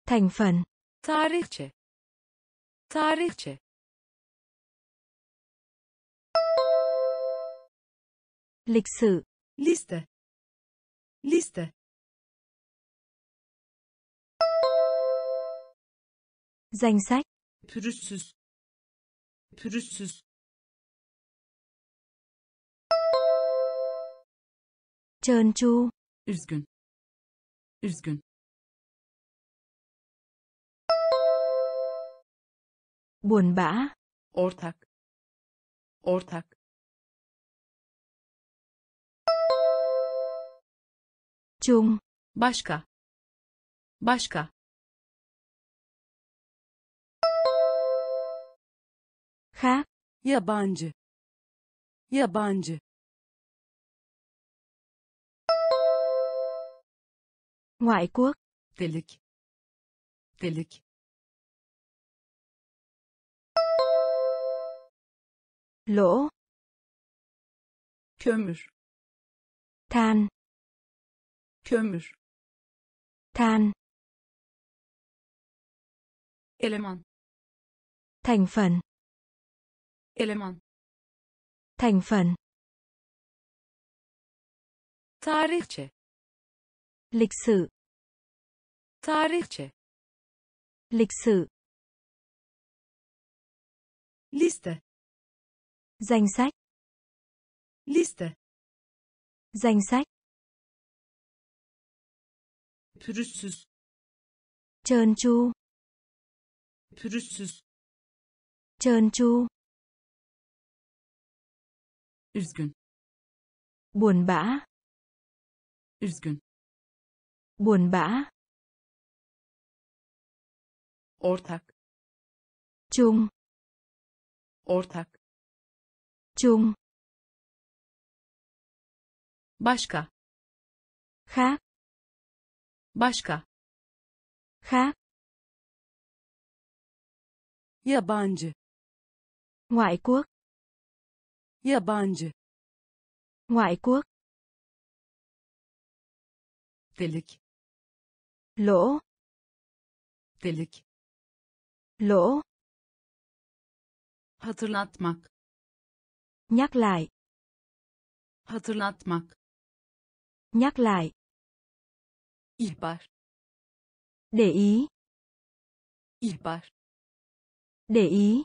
Thành phần. tarihçe tarihçe. Lịch sử. liste. Liste. Danh sách. pürüzsüz. Pürüzsüz. Trơn tru. üzgün. Üzgün Buồn bã. ortak ortak Chung. başka başka Khác. yabancı yabancı Ngoại quốc. delik delik Lỗ. kömür Than. kömür Than. eleman Thành phần. eleman Thành phần. tarihçe Lịch sử. tarihçe Lịch sử. liste Danh sách. liste Danh sách. pürüzsüz Trơn tru. pürüzsüz Trơn tru. üzgün Buồn bã. üzgün Buồn bã. ortak chung ortak chung başka. khác başka. khác yabancı. ngoại quốc yabancı. ngoại quốc delik lỗ delik lỗ hatırlatmak nhắc lại. Hatırlatmak. Nhắc lại. İhbar. Để ý. İhbar. Để ý.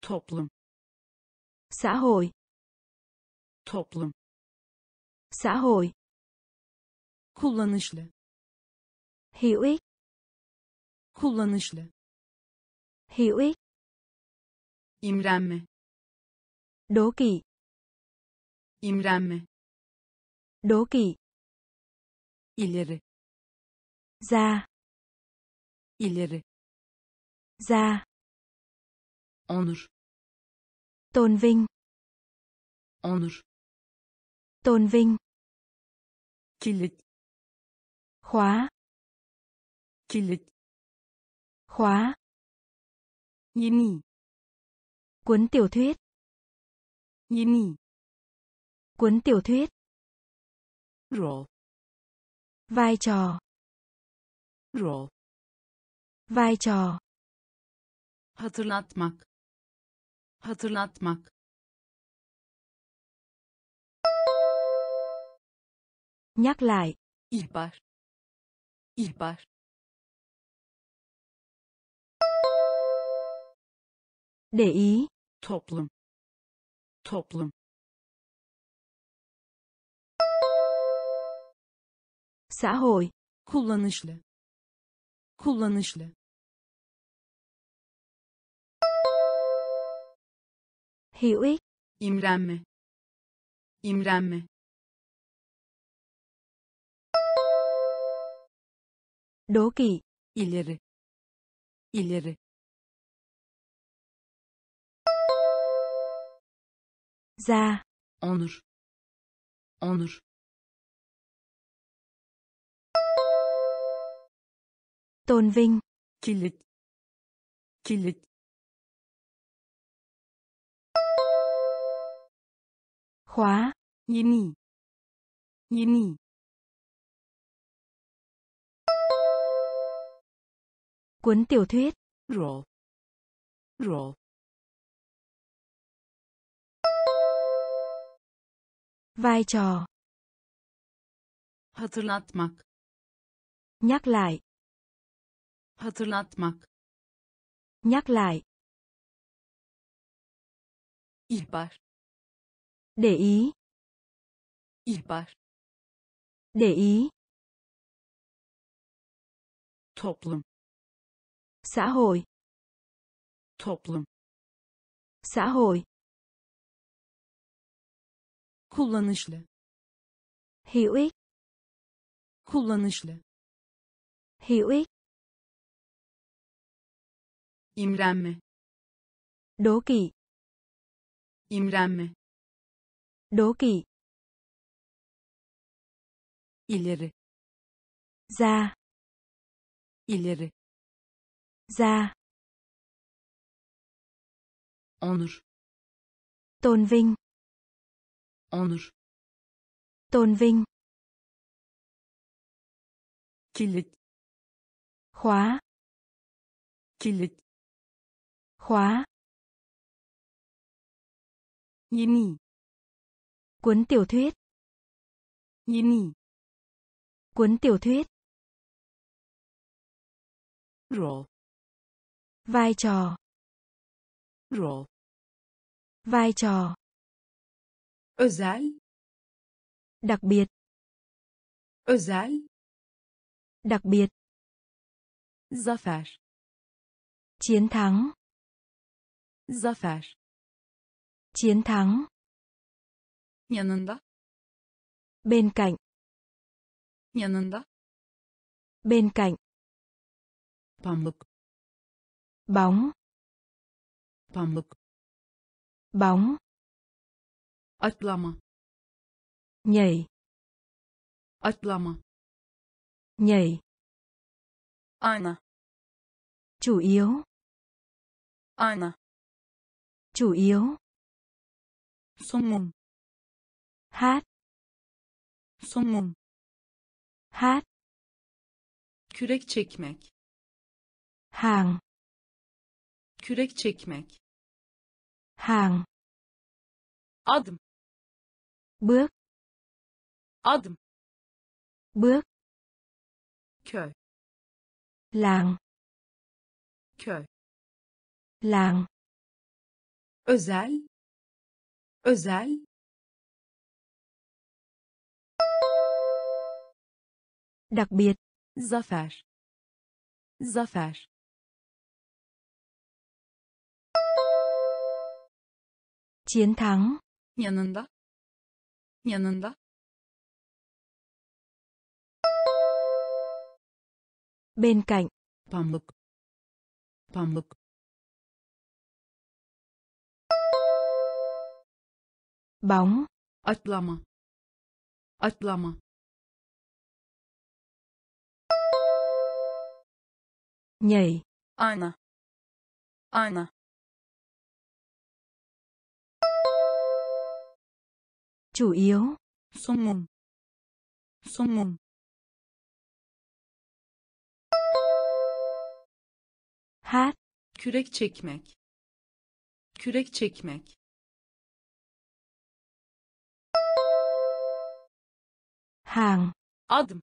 Toplum. Xã hội. Toplum. Xã hội. Kullanışlı. Hữu ích. Kullanışlı. Hữu ích. İmrenme đố kỵ. Imrenme. Đố kỵ. Ileri. Ra. Ileri. Ra. Onur. Tôn vinh. Onur. Tôn vinh. Kilit. Khóa. Kilit. Khóa. Yeni. Cuốn tiểu thuyết yeni cuốn tiểu thuyết. Rol vai trò. Rol vai trò. Hatırlatmak hatırlatmak nhắc lại. Ihbar. Ihbar. Để ý. Toplum toplum. Xã hội. Kullanışlı. Kullanışlı. Hữu ích. İmrenme. İmrenme. Đố kỵ. İleri. İleri ra onur. Onur. Tôn vinh. Kilit. Kilit. Khóa. Yeni. Yeni. Cuốn tiểu thuyết. Rol rol vai trò. Hatırlatmak. Nhắc lại. Hatırlatmak. Nhắc lại. Ihbar. Để ý. Ihbar. Để ý. Toplum. Xã hội. Toplum. Xã hội kullanışlı. Hữu ích. Kullanışlı. Hữu ích. İmrenme. Đố kỵ. İmrenme. Đố kỵ. İleri. Ra. İleri. Ra. Onur. Tôn vinh onur. Tôn vinh. Kilit. Khóa. Kilit. Khóa. Yeni cuốn tiểu thuyết. Yeni cuốn tiểu thuyết. Rol vai trò. Rol vai trò özel đặc biệt. Özel đặc biệt. Zafer chiến thắng. Zafer chiến thắng. Yanında bên cạnh. Yanında bên cạnh. Pamuk bóng. Pamuk bóng atlama. Nhảy atlama. Nhảy ana chủ yếu. Ana chủ yếu. Somun hát. Somun hát. Kürek çekmek. Hàng. Kürek çekmek. Hàng. Adım bước. Adım. Bước. Köy. Làng. Köy. Làng. Özel. Özel. Đặc biệt. Zafer. Zafer. Chiến thắng. Yanında yanında. Bên cạnh. Pamuk pamuk bóng. Atlama atlama nhảy. Ana ana chủ yếu. Somun somun hát. Kürek çekmek. Kürek çekmek. Hàng. Adım.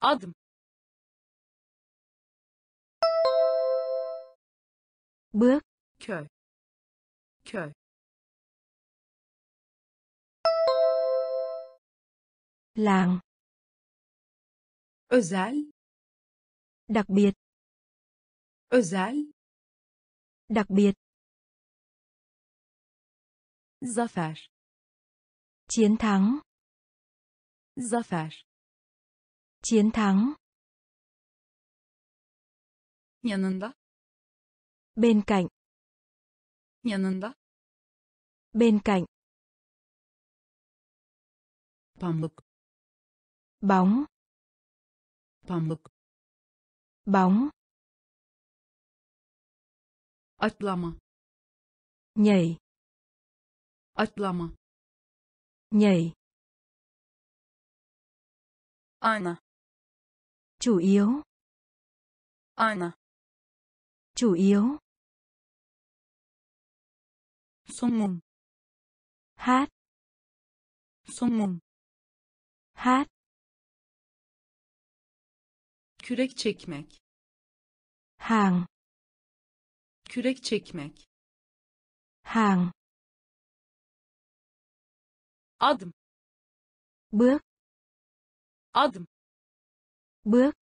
Adım. Bước. Köy. Köy làng. Özel đặc biệt. Özel đặc biệt. Zafer. Chiến thắng. Zafer. Chiến thắng. Yanında. Bên cạnh. Yanında. Bên cạnh. Pamuk bóng. Pamuk bóng. Atlama nhảy. Atlama nhảy. Ana. Chủ yếu. Ana. Chủ yếu. Somun hát. Somun hát kürek çekmek. Hàng. Kürek çekmek. Hàng. Adım. Bước. Adım. Bước.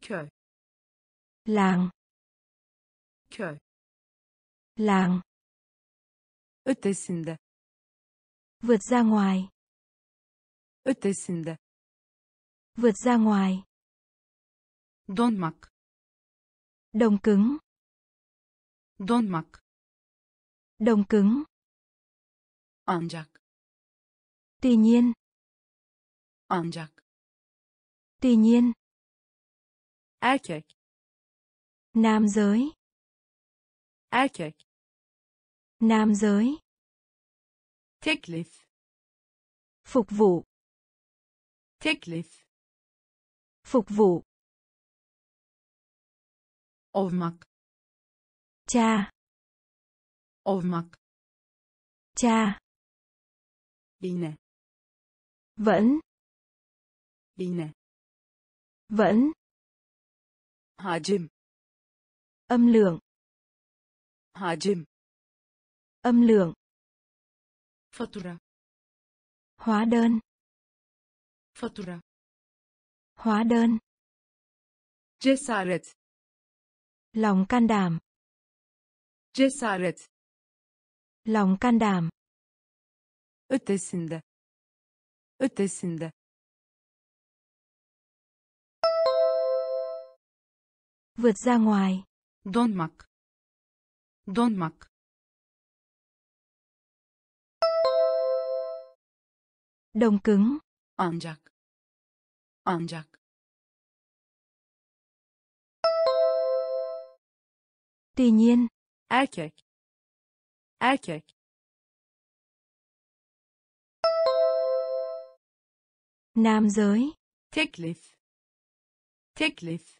Köy. Làng. Köy. Làng. Ötesinde. Vượt ra ngoài. Ötesinde vượt ra ngoài. Donmak đồng cứng. Donmak đồng cứng. Ancak. Tuy nhiên. Ancak. Tuy nhiên. Erkek. Nam giới. Erkek. Nam giới. Teklif. Phục vụ. Teklif phục vụ. Ovmak cha. Ovmak cha. Iğne vẫn. Iğne vẫn. Hacim. Âm lượng. Hacim. Âm lượng. Fatura. Hóa đơn. Fatura hóa đơn. Cesaret lòng can đảm. Cesaret lòng can đảm. Ötesinde. Ötesinde. Vượt ra ngoài. donmak. Donmak. Đồng cứng. ancak ancak Tuy nhiên. erkek erkek Nam giới. teklif teklif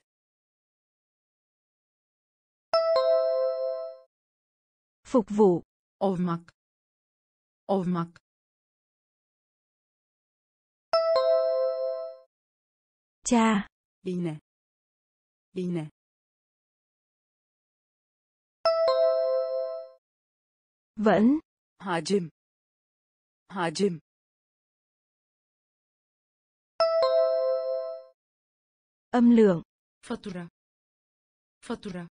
Phục vụ. ovmak ovmak Cha. iğne iğne Vẫn. hacim hacim Âm lượng. fatura fatura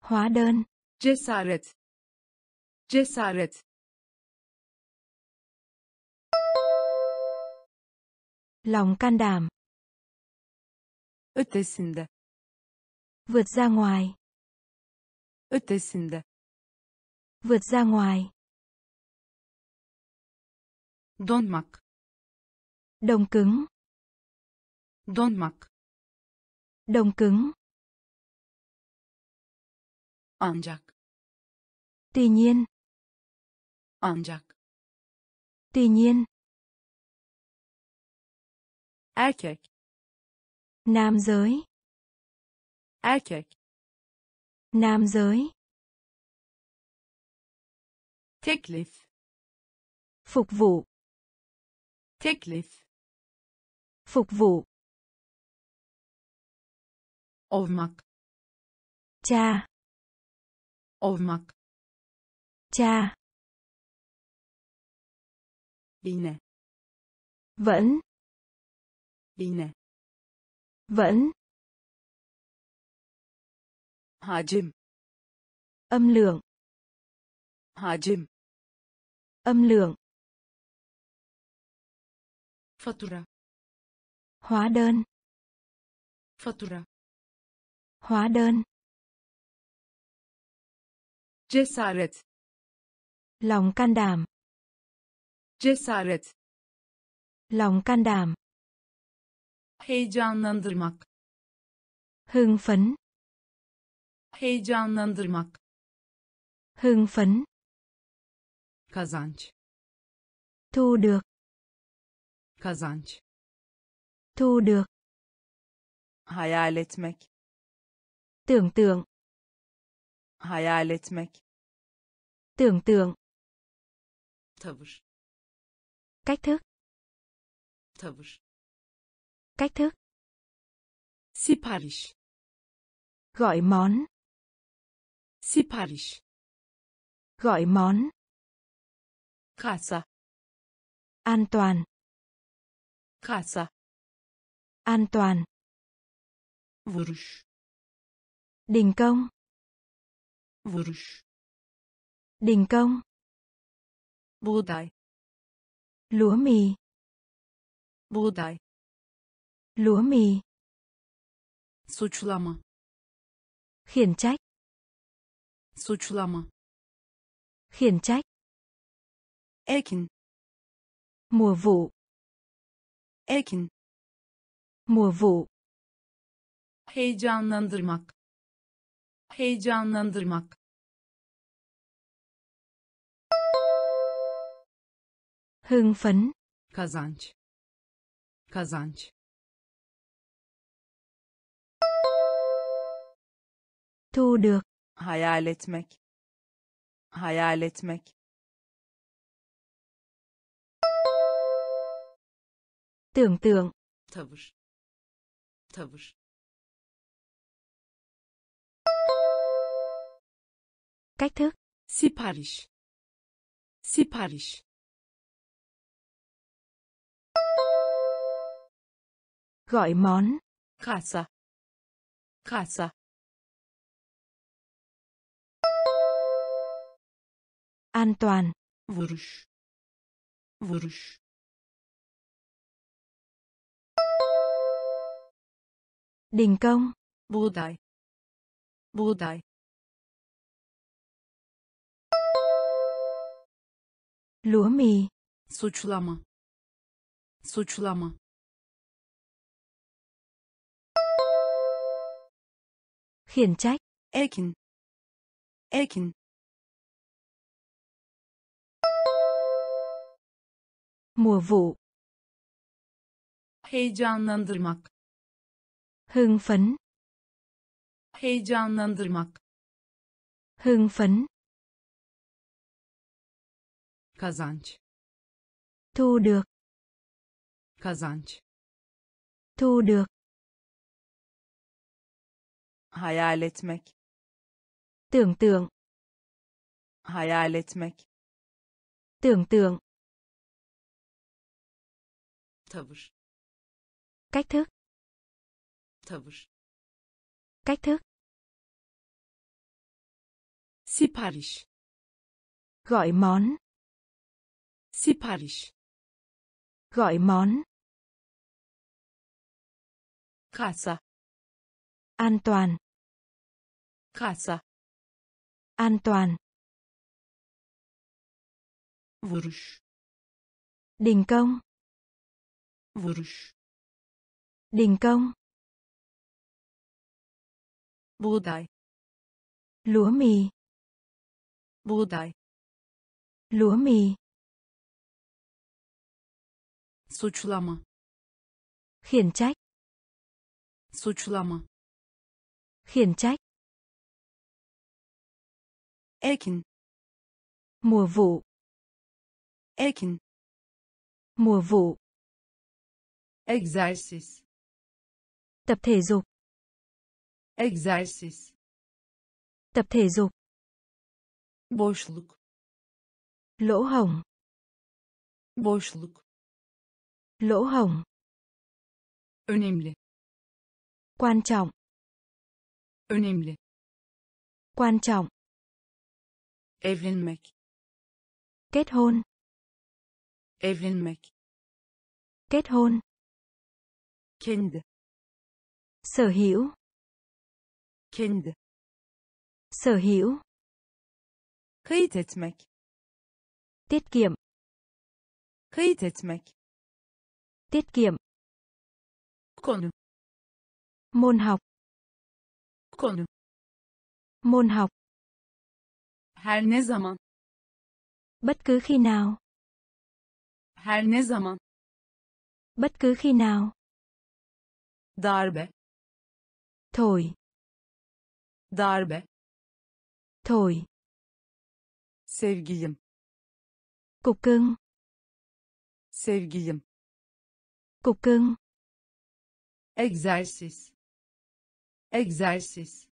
Hóa đơn. cesaret cesaret Lòng can đảm. ötesinde Vượt ra ngoài. ötesinde Vượt ra ngoài. donmak Đồng cứng. donmak Đồng cứng. ancak Tuy nhiên. ancak Tuy nhiên. Erkek Nam giới. erkek Nam giới. teklif Phục vụ. teklif Phục vụ. ovmak Cha. ovmak Cha. iğne Vẫn. Iğne Vẫn. hacim Âm lượng. hacim Âm lượng. fatura Hóa đơn. fatura Hóa đơn. cesaret Lòng can đảm. cesaret Lòng can đảm. Heyecanlandırmak Hưng phấn. heyecanlandırmak Hưng phấn. kazanç Thu được. kazanç Thu được. hayal etmek Tưởng tượng. hayal etmek Tưởng tượng. tavır Cách thức. tavır Cách thức. sipariş Gọi món. sipariş Gọi món. kasa An toàn. kasa An toàn. vuruş Đình công. vuruş Đình công. buğday Lúa mì. buğday Lúa mì. suçlama Khiển trách. suçlama Khiển trách. ekin Mùa vụ. ekin Mùa vụ. heyecanlandırmak heyecanlandırmak Hưng phấn. kazanç kazanç Thu được. hayal etmek hayal etmek Tưởng tượng. tavır tavır Cách thức. sipariş sipariş Gọi món. kasa kasa An toàn. vuruş vuruş Đình công. buğday buğday Lúa mì. suçlama suçlama Khiển trách. ekin ekin Mùa vụ. heyecanlandırmak Hưng phấn. heyecanlandırmak Hưng phấn. kazanç Thu được. kazanç Thu được. hayal etmek Tưởng tượng. hayal etmek Tưởng tượng. Tavır Cách thức. tavır Cách thức. sipariş Gọi món. sipariş Gọi món. kasa An toàn. kasa An toàn. vuruş Đình công. Vuruş Đình công. buğday Lúa mì. buğday Lúa mì. suçlama Khiển trách. suçlama Khiển trách. ekin Mùa vụ. ekin Mùa vụ. Egzersiz Tập thể dục. egzersiz Tập thể dục. boşluk Lỗ hổng. boşluk Lỗ hổng. önemli Quan trọng. önemli Quan trọng. evlenmek Kết hôn. evlenmek Kết hôn. Kendi Sở hữu. kendi Sở hữu. kayıt etmek Tiết kiệm. kayıt etmek Tiết kiệm. konu Môn học. konu Môn học. her ne zaman Bất cứ khi nào. her ne zaman Bất cứ khi nào. Darbe Thổi. darbe Thổi. sevgilim Cục cưng. sevgilim Cục cưng. egzersiz egzersiz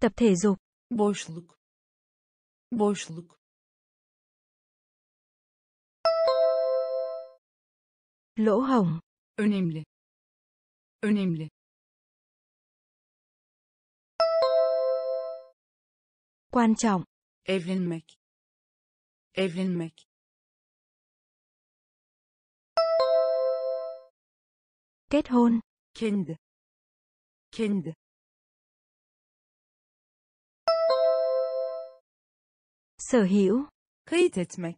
Tập thể dục. boşluk boşluk Lỗ hổng. önemli önemli Quan trọng. evlenmek evlenmek Kết hôn. kendi kendi Sở hữu. kayıt etmek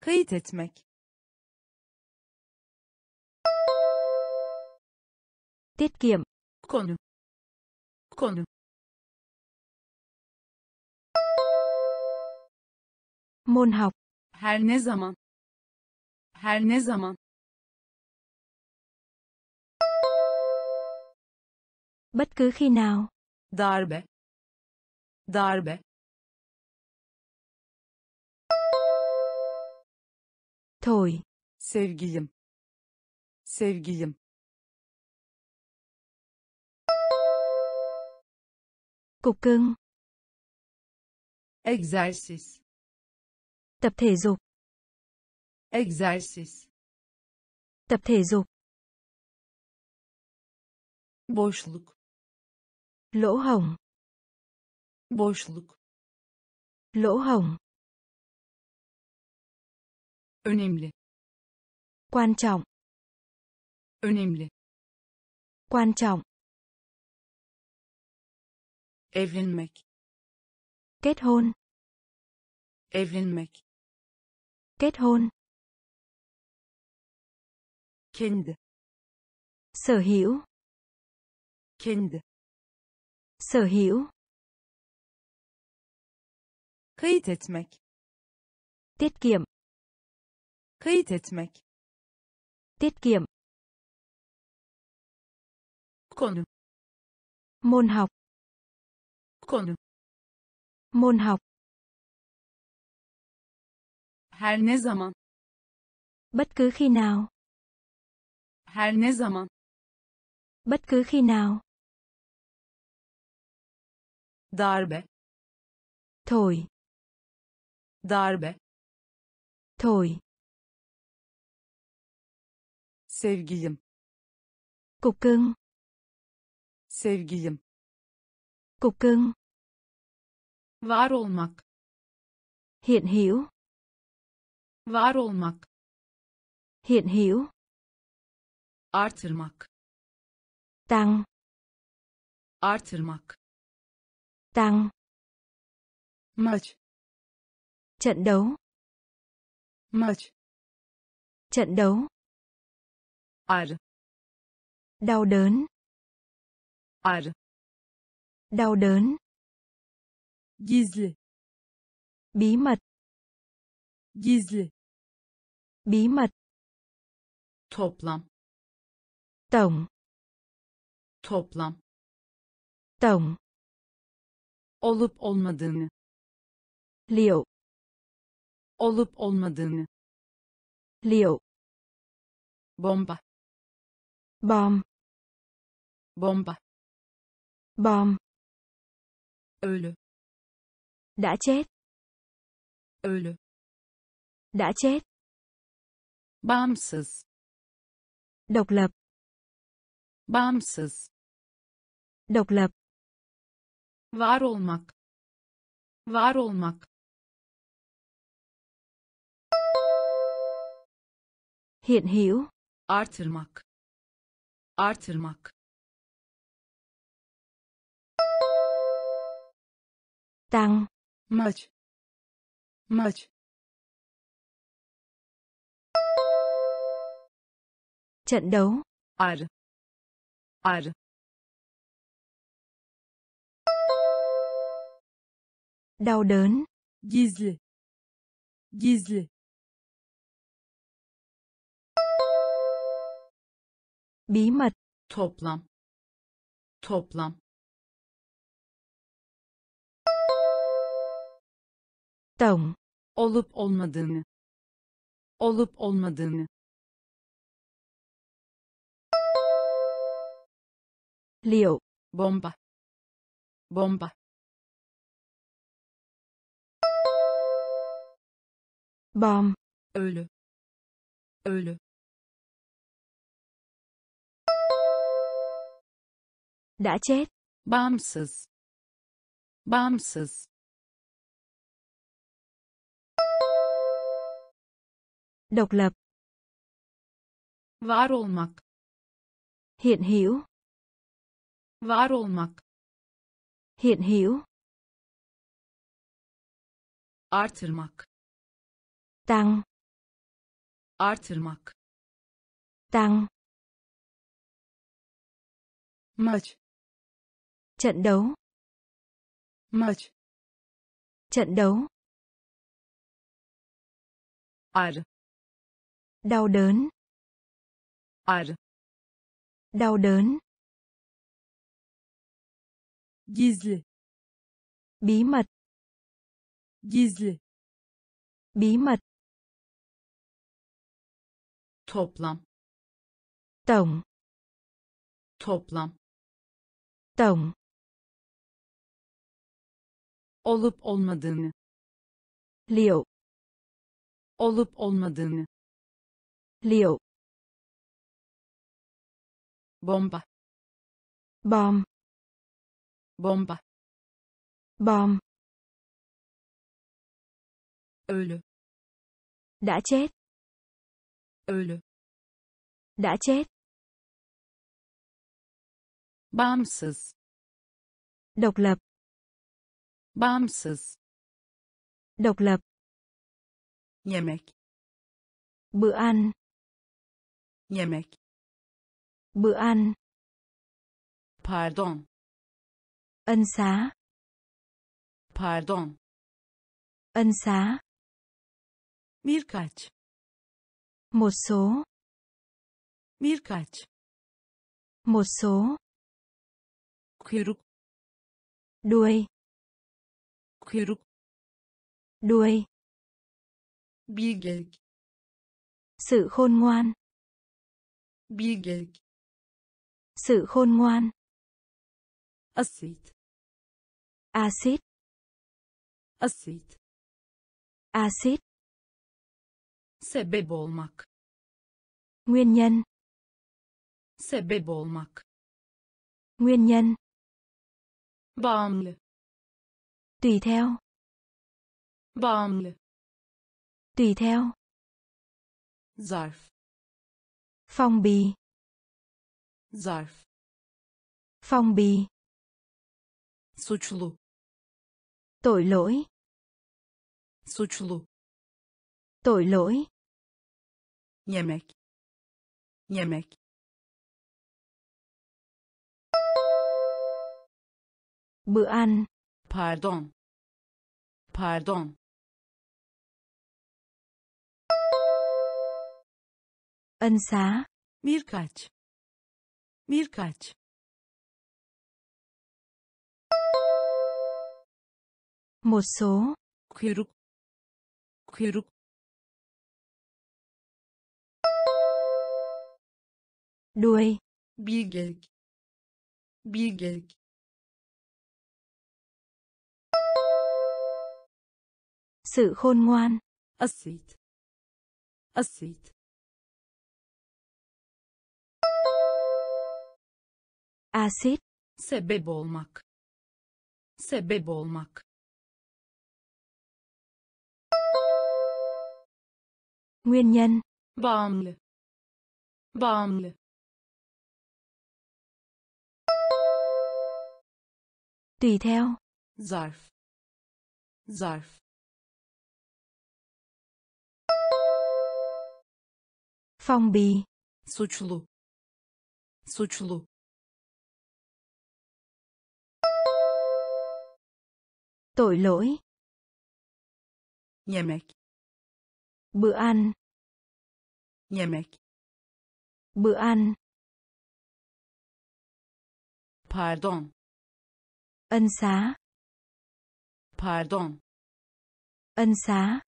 kayıt etmek Tiết kiệm. konu konu Môn học. her ne zaman her ne zaman Bất cứ khi nào. darbe darbe Thổi. sevgilim sevgilim Cục cưng. egzersiz Tập thể dục. egzersiz Tập thể dục. boşluk Lỗ hổng. boşluk Lỗ hổng. önemli Quan trọng. önemli, Quan trọng. Evlenmek, Kết hôn. evlenmek, Kết hôn. kendi, Sở hữu. kendi, Sở hữu. kayıt etmek, Tiết kiệm. kayıt etmek, Tiết kiệm. konu, Môn học. Konu, Môn học. her ne zaman, Bất cứ khi nào. her ne zaman, Bất cứ khi nào. darbe, Thổi. darbe, Thổi. sevgilim, Cục cưng. sevgilim, Cục cưng. var olmak, Hiện hữu. var olmak, Hiện hữu. artırmak, Tăng. artırmak, Tăng. maç, Trận đấu. maç, Trận đấu. ağrı, Đau đớn. ağrı, Đau đớn. gizli, Bí mật. gizli, Bí mật. toplam, Tổng. toplam, Tổng. olup olmadığını, Liệu. olup olmadığını, Liệu. bomba, Bom. bomba, Bom. Ölü, Đã chết. ölü, Đã chết. bağımsız, Độc lập. bağımsız, Độc lập. var olmak, var olmak, Hiện hữu. artırmak, artırmak, Tăng. maç, maç, Trận đấu. ağrı, ağrı, Đau đớn. gizli, gizli, Bí mật. toplam, toplam, Tổng. olup olmadığını, olup olmadığını, Liệu. bomba, bomba, Bom. ölü, ölü, Đã chết. bağımsız, bağımsız, Độc lập. var olmak, Hiện hữu. var olmak, Hiện hữu. artırmak, Tăng. artırmak, Tăng. maç, Trận đấu. maç, Trận đấu. ağrı, Đau đớn. ağrı, Đau đớn. gizli, Bí mật. gizli, Bí mật. toplam, Tổng. toplam, Tổng. olup olmadığını, Liệu. olup olmadığını, Liệu. bomba, Bom. bomba, Bom. ölü, Đã chết. ölü, Đã chết. bağımsız Độc lập. bağımsız Độc lập. yemek Bữa ăn. Yemek Bữa ăn. pardon Ân xá. pardon Ân xá. birkaç Một số. birkaç Một số. kuyruk Đuôi. kuyruk Đuôi. bilgelik Sự khôn ngoan. Bilgelik Sự khôn ngoan. asit Axit. asit Axit. sebep olmak Nguyên nhân. sebep olmak Nguyên nhân. bağımlı Tùy theo. bağımlı Tùy theo. zarf Phong bì. zarf Phong bì. suçlu Tội lỗi. suçlu Tội lỗi. yemek yemek Bữa ăn. pardon pardon Ân xá. birkaç birkaç Một số. kuyruk kuyruk Đuôi. bilgelik bilgelik Sự khôn ngoan. asit asit Axit. sebep olmak sebep olmak Nguyên nhân. bağımlı bağımlı Tùy theo. zarf zarf Phong bì. suçlu suçlu Tội lỗi. yemek Bữa ăn. yemek Bữa ăn. pardon Ân xá. pardon Ân xá.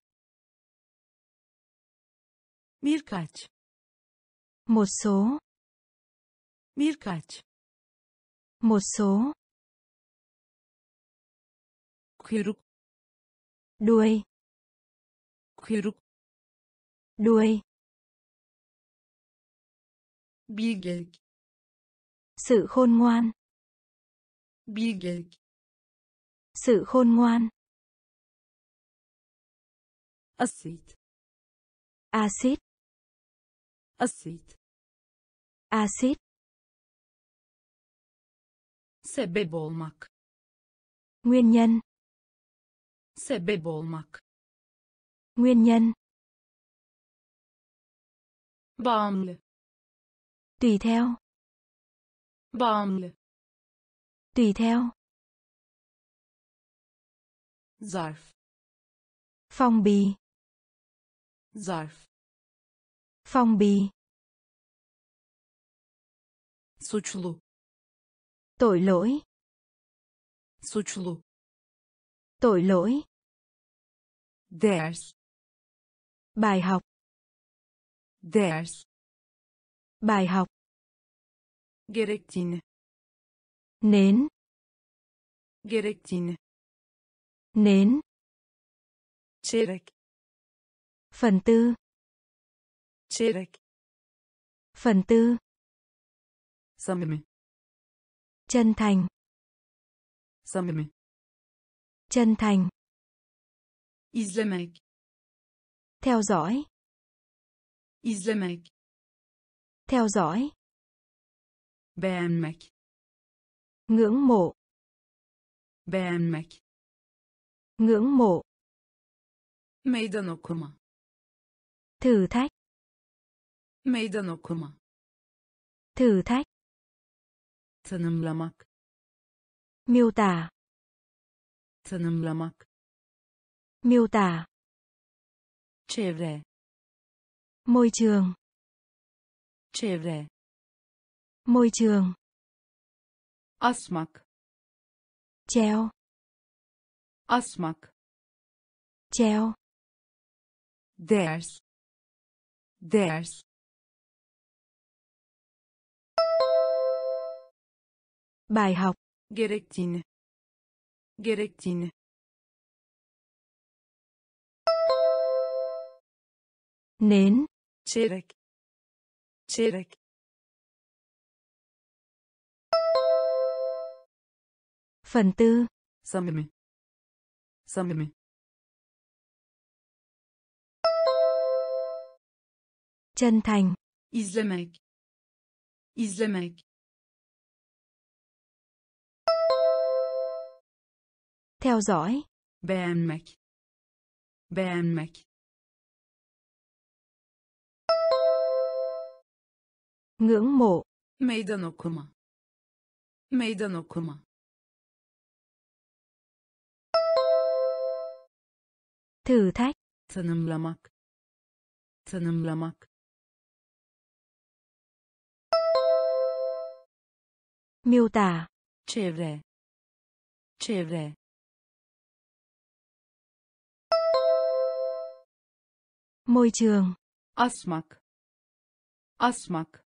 birkaç Một số. birkaç Một số. Kuyruk Đuôi. kuyruk Đuôi. bilgelik Sự khôn ngoan. bilgelik Sự khôn ngoan. asit Axit. asit Axit. sebep olmak Nguyên nhân. Sebep olmak Nguyên nhân. bağımlı Tùy theo. bağımlı Tùy theo. zarf Phong bì. zarf Phong bì. suçlu Tội lỗi. suçlu Tội lỗi. Ders Bài học. ders Bài học. gerektiğini Nến. gerektiğini Nến. çeyrek Phần tư. çeyrek Phần tư. samimi Chân thành. samimi Chân thành. Izlemek Theo dõi. izlemek Theo dõi. beğenmek Ngưỡng mộ. beğenmek Ngưỡng mộ. meydan okuma Thử thách. meydan okuma Thử thách. tanımlamak Miêu tả. tanımlamak Miêu tả. çevre Môi trường. çevre Môi trường. asmak Treo. asmak Treo. ders ders Bài học. gerektiğini gerektiğini Nến. çeyrek çeyrek Phần tư. samimi samimi Chân thành. izlemek izlemek Theo dõi. beğenmek beğenmek Ngưỡng mộ. meydan okuma meydan okuma Thử thách. tanımlamak tanımlamak Miêu tả. çevre çevre Môi trường. asmak asmak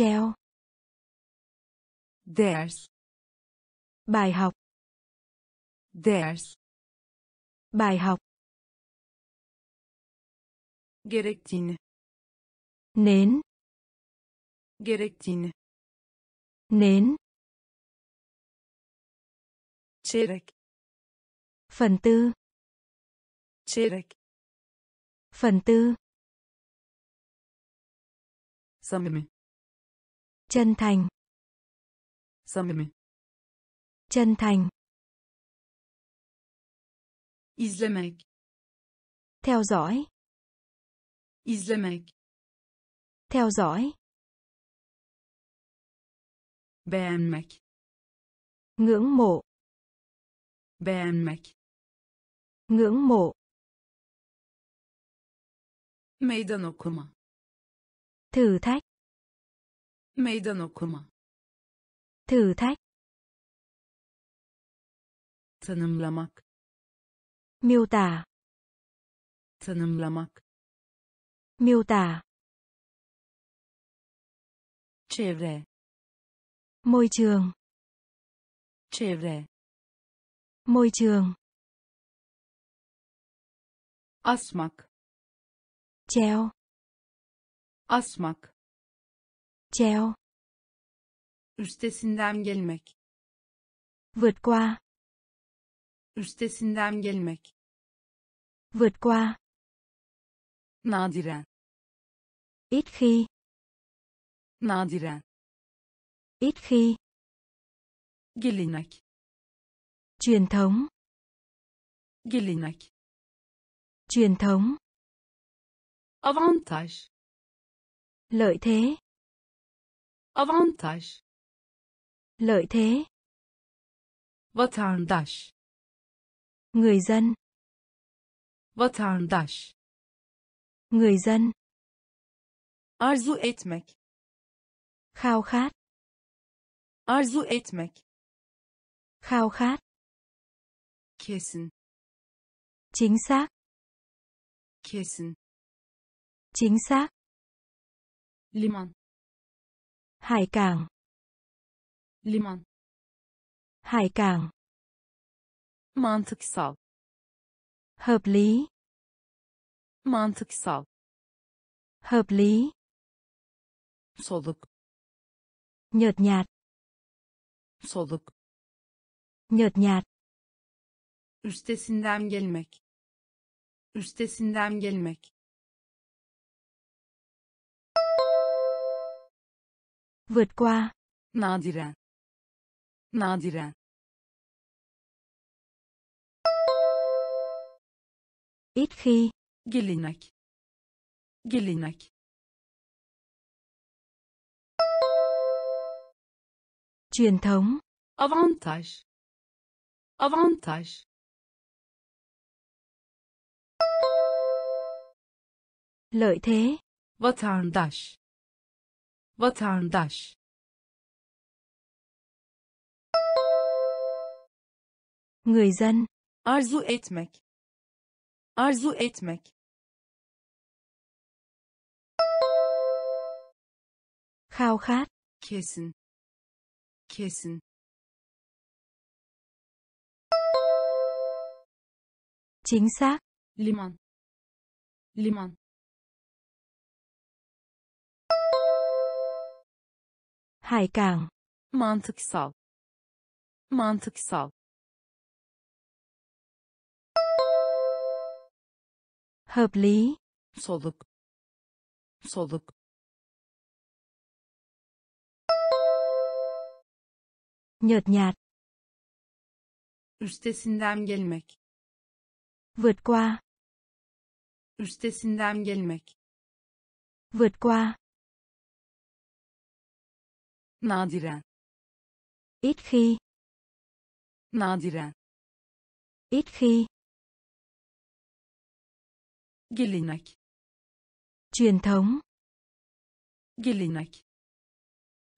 Treo. ders Bài học. ders Bài học. gerektiğini Nến. gerektiğini Nến. çeyrek Phần tư. çeyrek Phần tư. samimi Chân thành. samimi Chân thành. izlemek Theo dõi. izlemek Theo dõi. beğenmek Ngưỡng mộ. beğenmek Ngưỡng mộ. meydan okuma Thử thách. Meydan okuma Thử thách. tanımlamak Miêu tả. tanımlamak Miêu tả. çevre Môi trường. çevre Môi trường. asmak Treo. asmak Treo. üstesinden gelmek Vượt qua. üstesinden gelmek Vượt qua. nadiren Ít khi. nadiren Ít khi. gelenek Truyền thống. gelenek Truyền thống. avantaj Lợi thế. Avantaj Lợi thế. vatandaş Người dân. vatandaş Người dân. arzu etmek Khao khát. arzu etmek Khao khát. kesin Chính xác. kesin Chính xác. liman Hải cảng. liman Hải cảng. mantıksal Hợp lý. mantıksal Hợp lý. soluk Nhợt nhạt. soluk Nhợt nhạt. üstesinden gelmek Üstesinden gelmek. Vượt qua. Nadiren. Nadiren. Ít khi. Gelenek. Gelenek. Truyền thống. Avantaj. Avantaj. Lợi thế. Vatandaş. Vatandaş. Người dân. Arzu etmek. Arzu etmek. Khao khát. Kesin. Kesin. Chính xác. Liman. Liman. Hải cảng. Mantıksal. Mantıksal. Hợp lý. Soluk. Soluk. Nhợt nhạt. Üstesinden gelmek. Vượt qua. Üstesinden gelmek. Vượt qua. Nadiren. Ít khi. Nadiren. Ít khi. Gelenek. Truyền thống. Gelenek.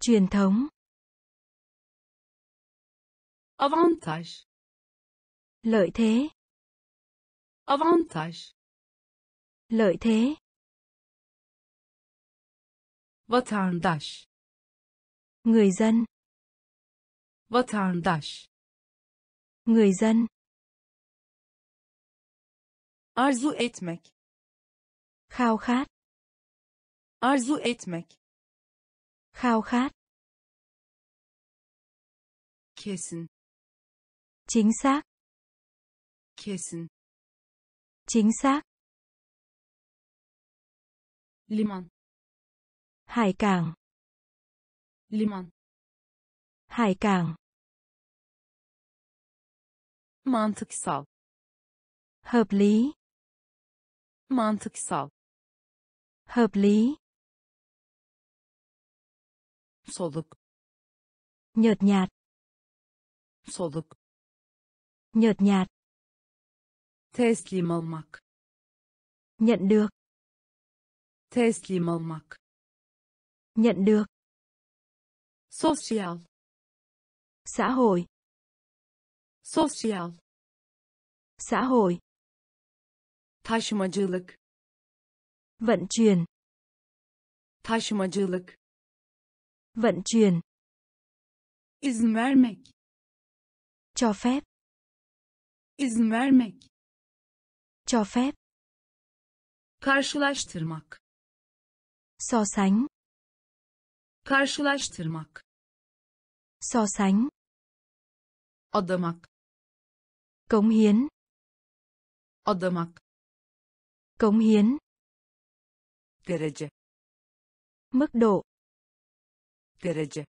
Truyền thống. Avantaj. Lợi thế. Avantaj. Lợi thế. Vatandaş. Người dân. Vatandaş. Người dân. Arzu etmek. Khao khát. Arzu etmek. Khao khát. Kesin. Chính xác. Kesin. Chính xác. Liman. Hải cảng. Liman. Hải cảng. Mantıksal. Hợp lý. Mantıksal. Hợp lý. Soluk. Nhợt nhạt. Soluk. Nhợt nhạt. Teslim olmak. Nhận được. Teslim olmak. Nhận được. Sosyal. Xã hội. Sosyal. Xã hội. Taşımacılık. Vận chuyển. Taşımacılık. Vận chuyển. İzin vermek. Cho phép. İzin vermek. Cho phép. Karşılaştırmak. So sánh. Karşılaştırmak. So sánh. Adamak. Cống hiến. Adamak. Cống hiến. Derece. Mức độ. Derece.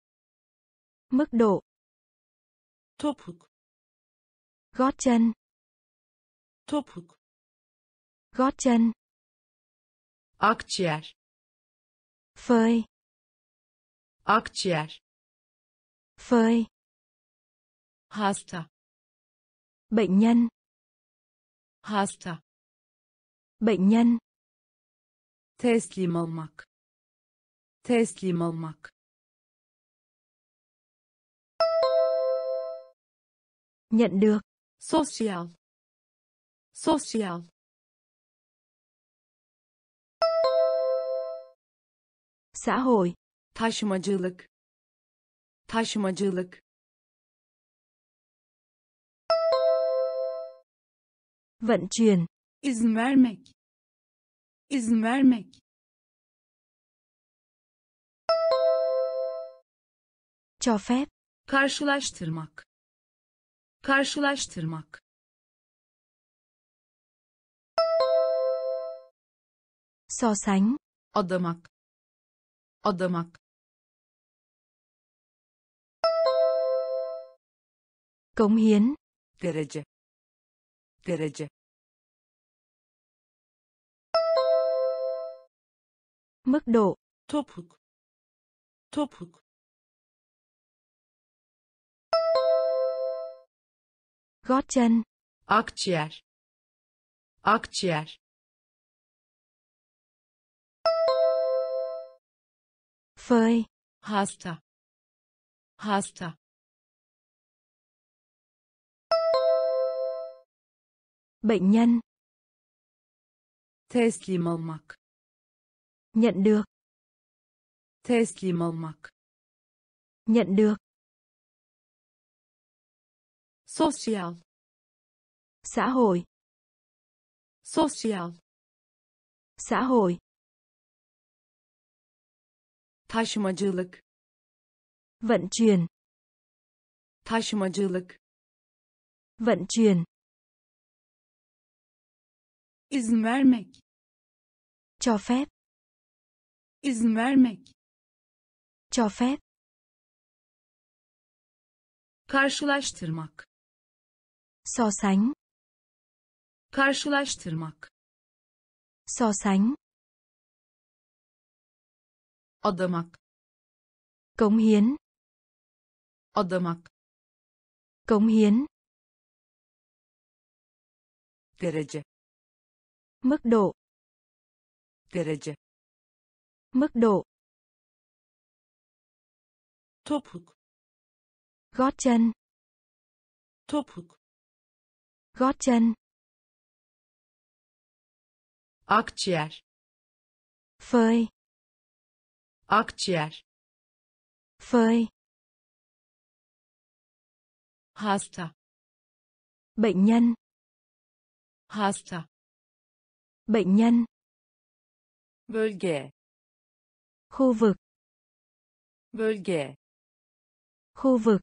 Mức độ. Topuk. Gót chân. Topuk. Gót chân. Akciğer. Phơi. Akciğer. Phơi. Hasta. Bệnh nhân. Hasta. Bệnh nhân. Teslim olmak. Teslim olmak. Nhận được. Sosyal. Sosyal. Xã hội. Taşımacılık. Taşımacılık. Vận chuyển. İzin vermek. İzin vermek. Cho phép. So sánh. adamak adamak Cống hiến. derece. Derece. Mức độ. topuk topuk Gót chân. akciğer. Akciğer Phơi. hasta hasta Bệnh nhân. teslim olmak Nhận được. teslim olmak Nhận được. sosyal Xã hội. sosyal Xã hội. Taşımacılık Vận chuyển. taşımacılık Vận chuyển. izin vermek Cho phép. izin vermek Cho phép. karşılaştırmak So sánh. karşılaştırmak So sánh. Adamak Cống hiến. adamak Cống hiến. derece Mức độ. derece Mức độ. topuk Gót chân. topuk Gót chân. akciğer Phơi. Akciğer Phơi. hasta Bệnh nhân. hasta Bệnh nhân. bölge Khu vực. bölge Khu vực.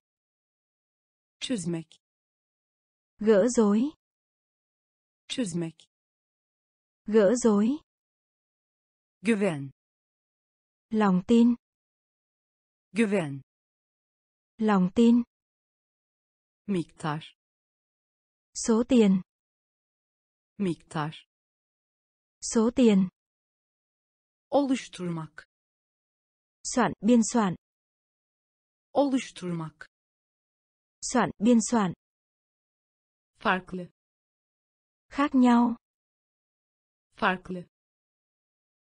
çözmek Gỡ rối. çözmek Gỡ rối. güven Lòng tin. güven Lòng tin. miktar Số tiền. miktar Số tiền. oluşturmak Soạn, biên soạn. oluşturmak Soạn, biên soạn. farklı Khác nhau. farklı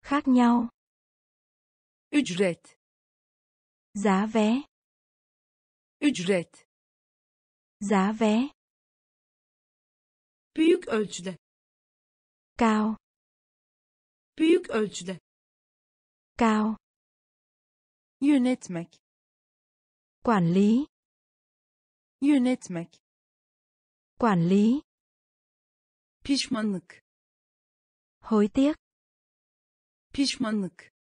Khác nhau. Ücret Giá vé. ücret Giá vé. büyük ölçüde Cao. büyük ölçüde Cao. yönetmek Quản lý. yönetmek Quản lý. pişmanlık Hối tiếc. pişmanlık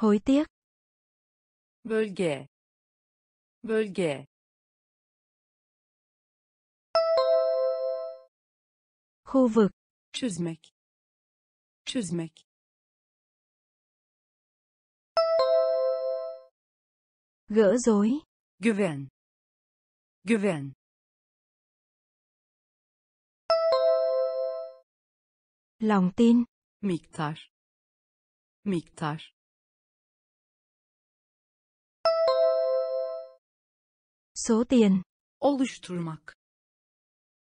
Hối tiếc. bölge bölge Khu vực. çözmek çözmek Gỡ rối. güven güven Lòng tin. miktar miktar Số tiền. oluşturmak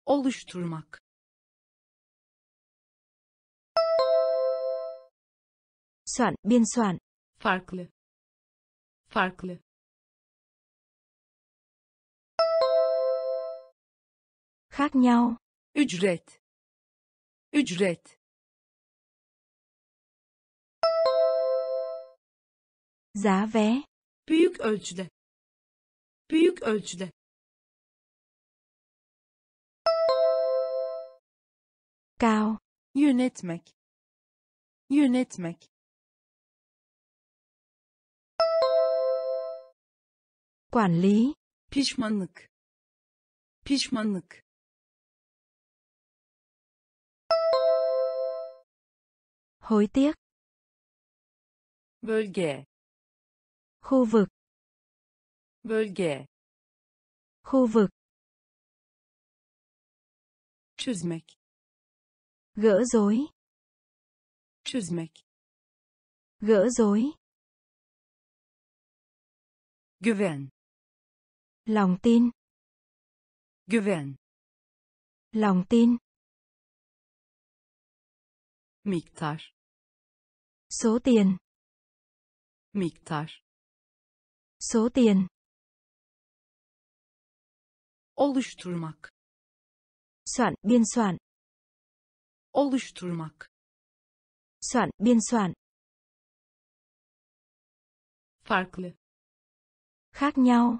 oluşturmak Soạn, biên soạn. farklı farklı Khác nhau. ücret ücret Giá vé. büyük ölçüde büyük ölçüde. Cao. yönetmek. Yönetmek. Quản lý. pişmanlık. Pişmanlık. Hối tiếc. bölge. Khu vực bölge khu vực. Çözmek gỡ rối. çözmek gỡ rối. güven lòng tin. güven lòng tin. miktar số tiền. miktar số tiền oluşturmak. Soạn biên soạn. Oluşturmak. Soạn biên soạn. Farklı. Khác nhau.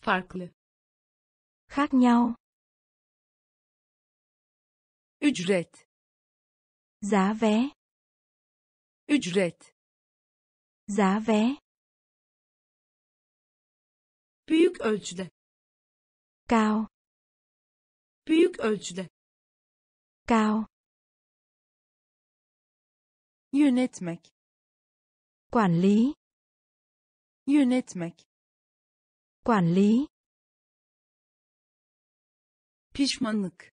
Farklı. Khác nhau. Ücret. Giá vé. Ücret. Giá vé. Büyük ölçüde cao. Büyük ölçüde. Cao. Yönetmek. Quản lý. Yönetmek. Quản lý. Pişmanlık.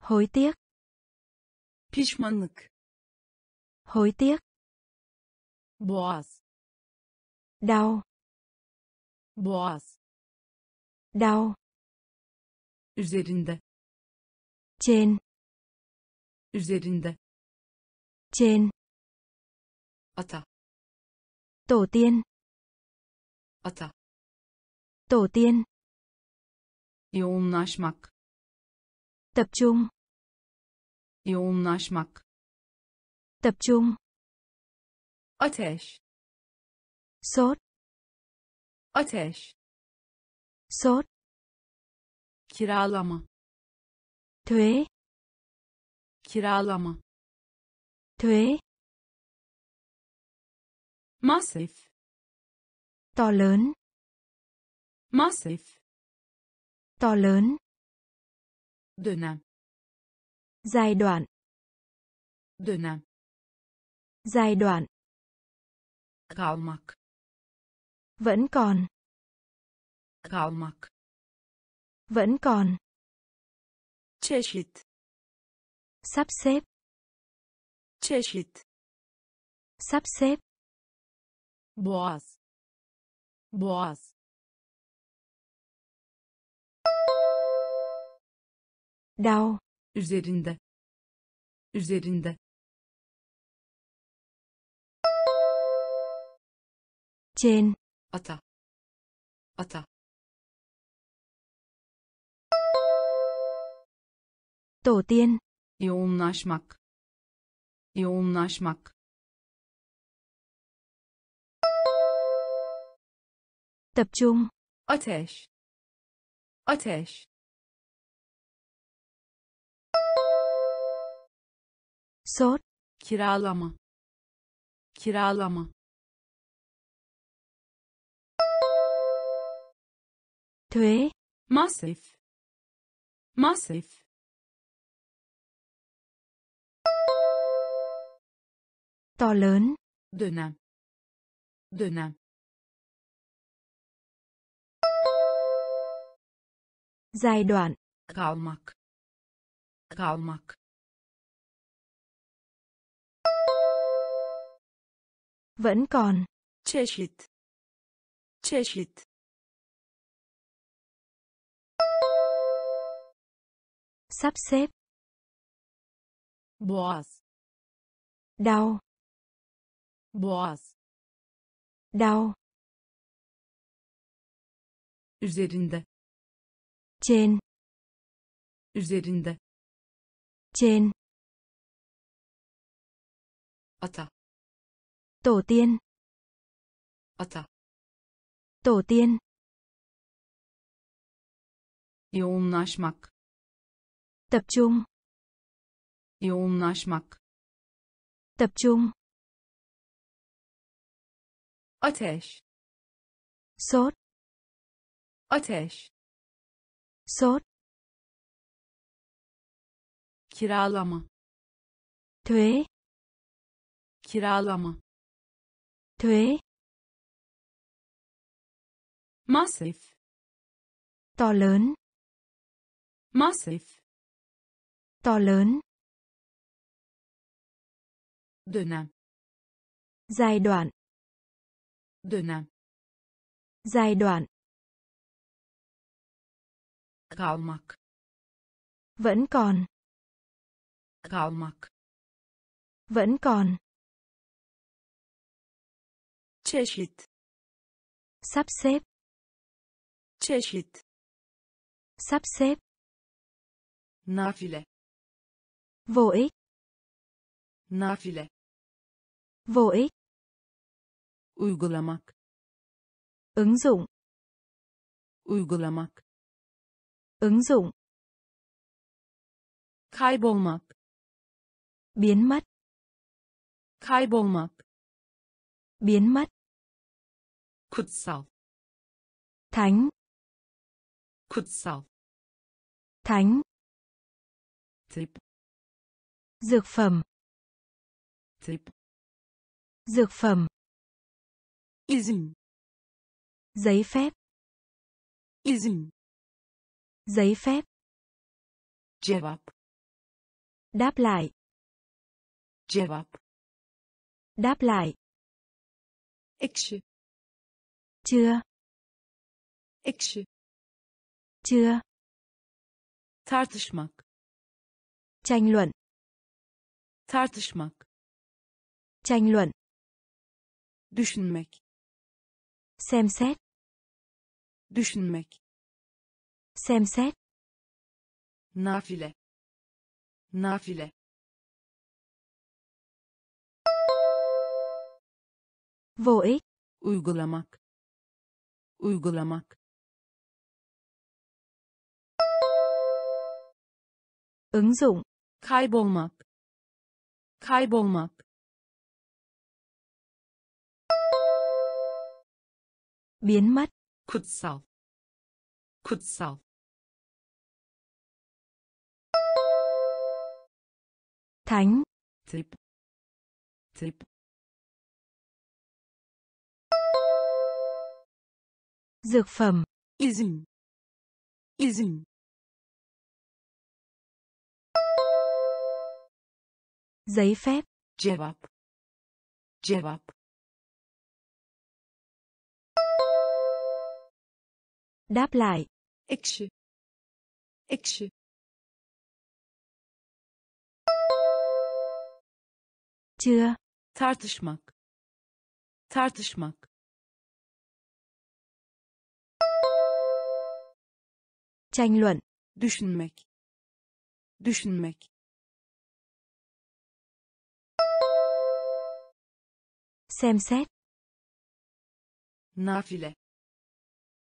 Hối tiếc. Pişmanlık. Hối tiếc. Boğaz. Đau. Boğaz đau. Üzerinde. Trên. Üzerinde. Trên. Ata. Tổ tiên. Ata. Tổ tiên. Yoğunlaşmak. Tập trung. Yoğunlaşmak. Tập trung. Ateş. Sốt. Ateş sốt. Kiralama. Thuế. Kiralama. Thuế. Masif. To lớn. Masif. To lớn. Dönem. Giai đoạn. Dönem. Giai đoạn. Kalmak. Vẫn còn kalmak. Vẫn còn. Çeşit. Sắp xếp. Çeşit. Sắp xếp. Boğaz. Boğaz. Đau. Üzerinde. Üzerinde. Trên. Ata. Ata tổ tiên yoğunlaşmak. Yoğunlaşmak. tập trung ateş. Ateş. sốt kiralama. Kiralama. thuế masif. Masif to lớn. Dönem dönem giai đoạn. Kalmak kalmak vẫn còn. Çeşit çeşit sắp xếp. Boğaz. Đau boğaz. Đau. Üzerinde. Trên. Üzerinde. Trên. Ata. Tổ tiên. Ata. Tổ tiên. Yoğunlaşmak. Tập trung. Yoğunlaşmak. Tập trung ateş. Sốt. Ateş. Sốt. Kiralama. Thuế. Kiralama. Thuế. Masif. To lớn. Masif. To lớn. Dönem. Giai đoạn dönem giai đoạn. Kalmak vẫn còn. Kalmak vẫn còn. Çeşit sắp xếp. Çeşit sắp xếp. Nafile vô ích. Nafile vô ích uygulamak ứng dụng uygulamak ứng dụng kaybolmak biến mất kaybolmak biến mất kutsal thánh kutsal thánh tip dược phẩm tip dược phẩm izin giấy phép. Izin giấy phép. Cevap. Đáp lại. Cevap. Đáp lại. Ekşi. Chưa. Ekşi. Chưa. Tartışmak. Tranh luận. Tartışmak. Tranh luận. Düşünmek xem xét. Düşünmek. Xem xét. Nafile. Nafile. Vô ích. Uygulamak. Uygulamak. Ứng dụng. Kaybolmak. Kaybolmak biến mất. Kutsal kutsal thánh. Tip tip dược phẩm. Izin. Izin. Giấy phép. Cevap cevap đáp lại. Ekşi ekşi chưa. Tartışmak. Tartışmak. Tranh luận. Düşünmek. Düşünmek. Xem xét. Nafile.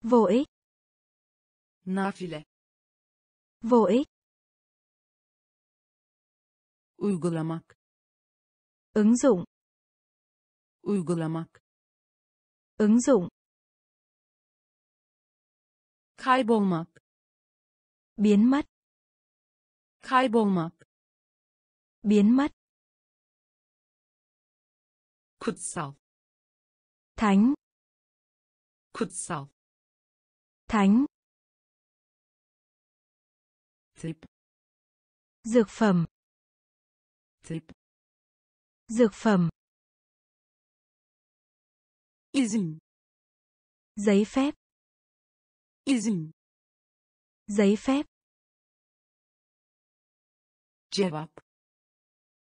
Vô ích nafile. Vô ích. Uygulamak. Ứng dụng. Uygulamak. Ứng dụng. Kaybolmak. Biến mất. Kaybolmak. Biến mất. Kutsal. Thánh. Kutsal. Thánh tip. Dược phẩm. Tip. Dược phẩm. Izin. Giấy phép. Izin. Giấy phép. Cevap.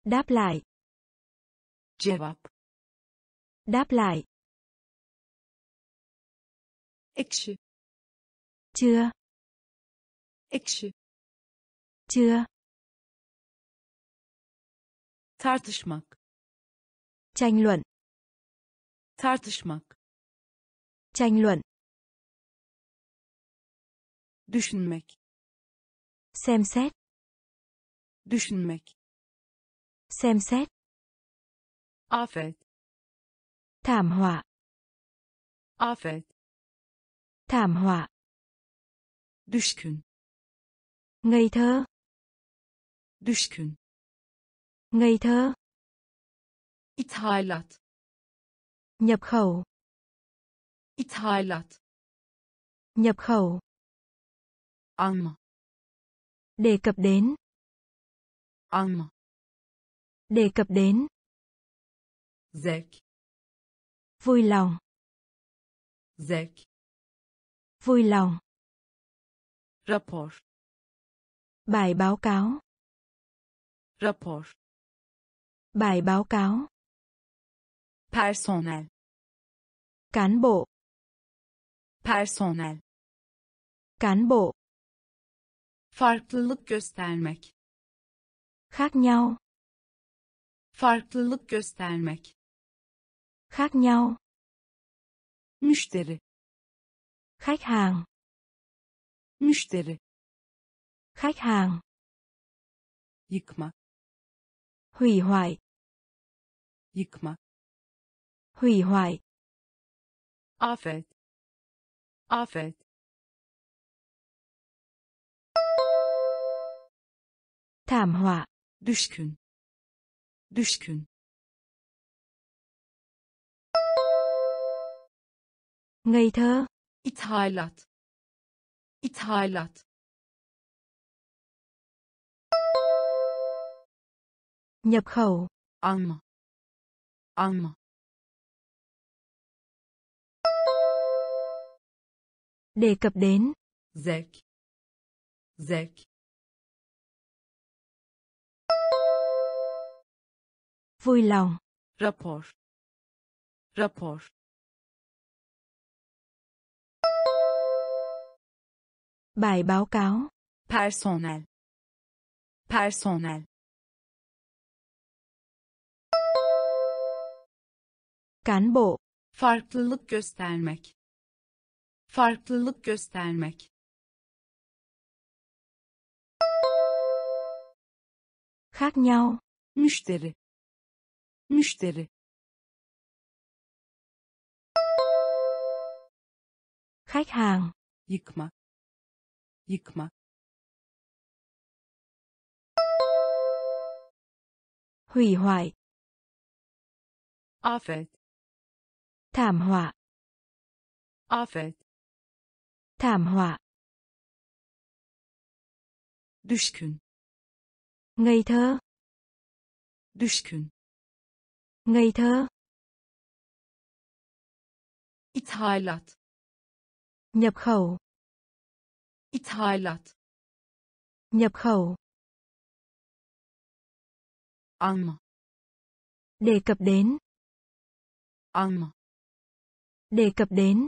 Đáp lại. Cevap. Đáp lại. Ekşi. Chưa. Ekşi chưa? Tartışmak. Tranh luận. Tartışmak. Tranh luận. Düşünmek. Xem xét. Düşünmek. Xem xét. Afet thảm họa. Afet thảm họa. Düşkün. Ngây thơ düşkün. Ngây thơ. Ithalat. Nhập khẩu. Ithalat. Nhập khẩu. Alma. Đề cập đến. Alma. Đề cập đến. Zevk vui lòng. Zevk vui lòng. Rapor. Bài báo cáo rapor. Bài báo cáo. Personel cán bộ. Personel cán bộ. Farklılık göstermek. Khác nhau. Farklılık göstermek. Khác nhau. Müşteri. Khách hàng. Müşteri. Khách hàng. Yıkma hủy hoại. Yıkma hủy hoại. Afet. Afet. Thảm họa. Düşkün. Düşkün. Ngây thơ. Ithalat. Ithalat nhập khẩu. Alma alma đề cập đến. Zevk zevk vui lòng. Rapor rapor bài báo cáo. Personel personel cán bộ. Farklılık göstermek. Farklılık göstermek. Khác nhau. Müşteri. Müşteri. Khách hàng. Yıkma. Yıkma. Hủy hoại. Afet thảm họa. Afet thảm họa. Düşkün. Ngây thơ. Düşkün. Ngây thơ. Ithalat. Nhập khẩu. Ithalat. Nhập khẩu. Alma. Đề cập đến. Alma đề cập đến.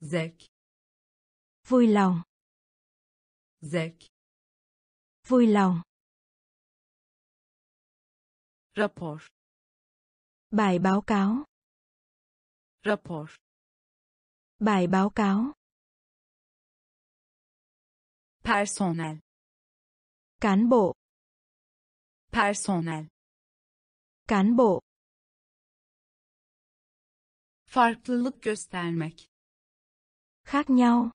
Zevk vui lòng. Zevk vui lòng. Rapor. Bài báo cáo. Rapor. Bài báo cáo. Personel. Cán bộ. Personel. Cán bộ farklılık göstermek. Khác nhau.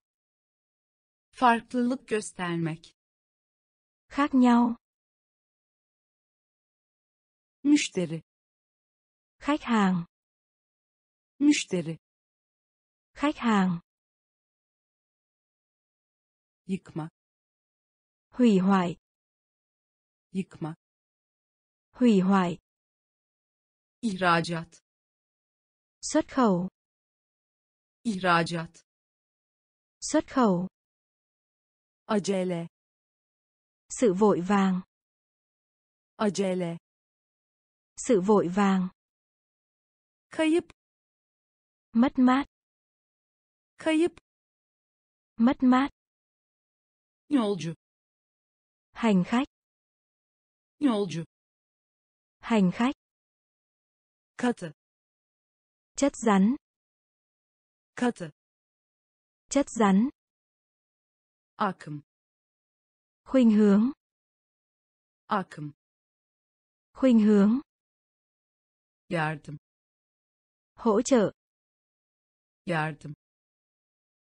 Farklılık göstermek. Khác nhau. Müşteri. Khách hàng. Müşteri. Khách hàng. Yıkma. Hủy hoại. Yıkma. Hủy hoại. İhracat xuất khẩu. Ihracat. Xuất khẩu. Acele. Sự vội vàng. Acele. Sự vội vàng. Kayıp. Mất mát. Kayıp. Mất mát. Yolcu. Hành khách. Yolcu. Hành khách. Katı chất rắn. Katı. Chất rắn. Akım. Khuynh hướng. Akım. Khuynh hướng. Yardım. Hỗ trợ. Yardım.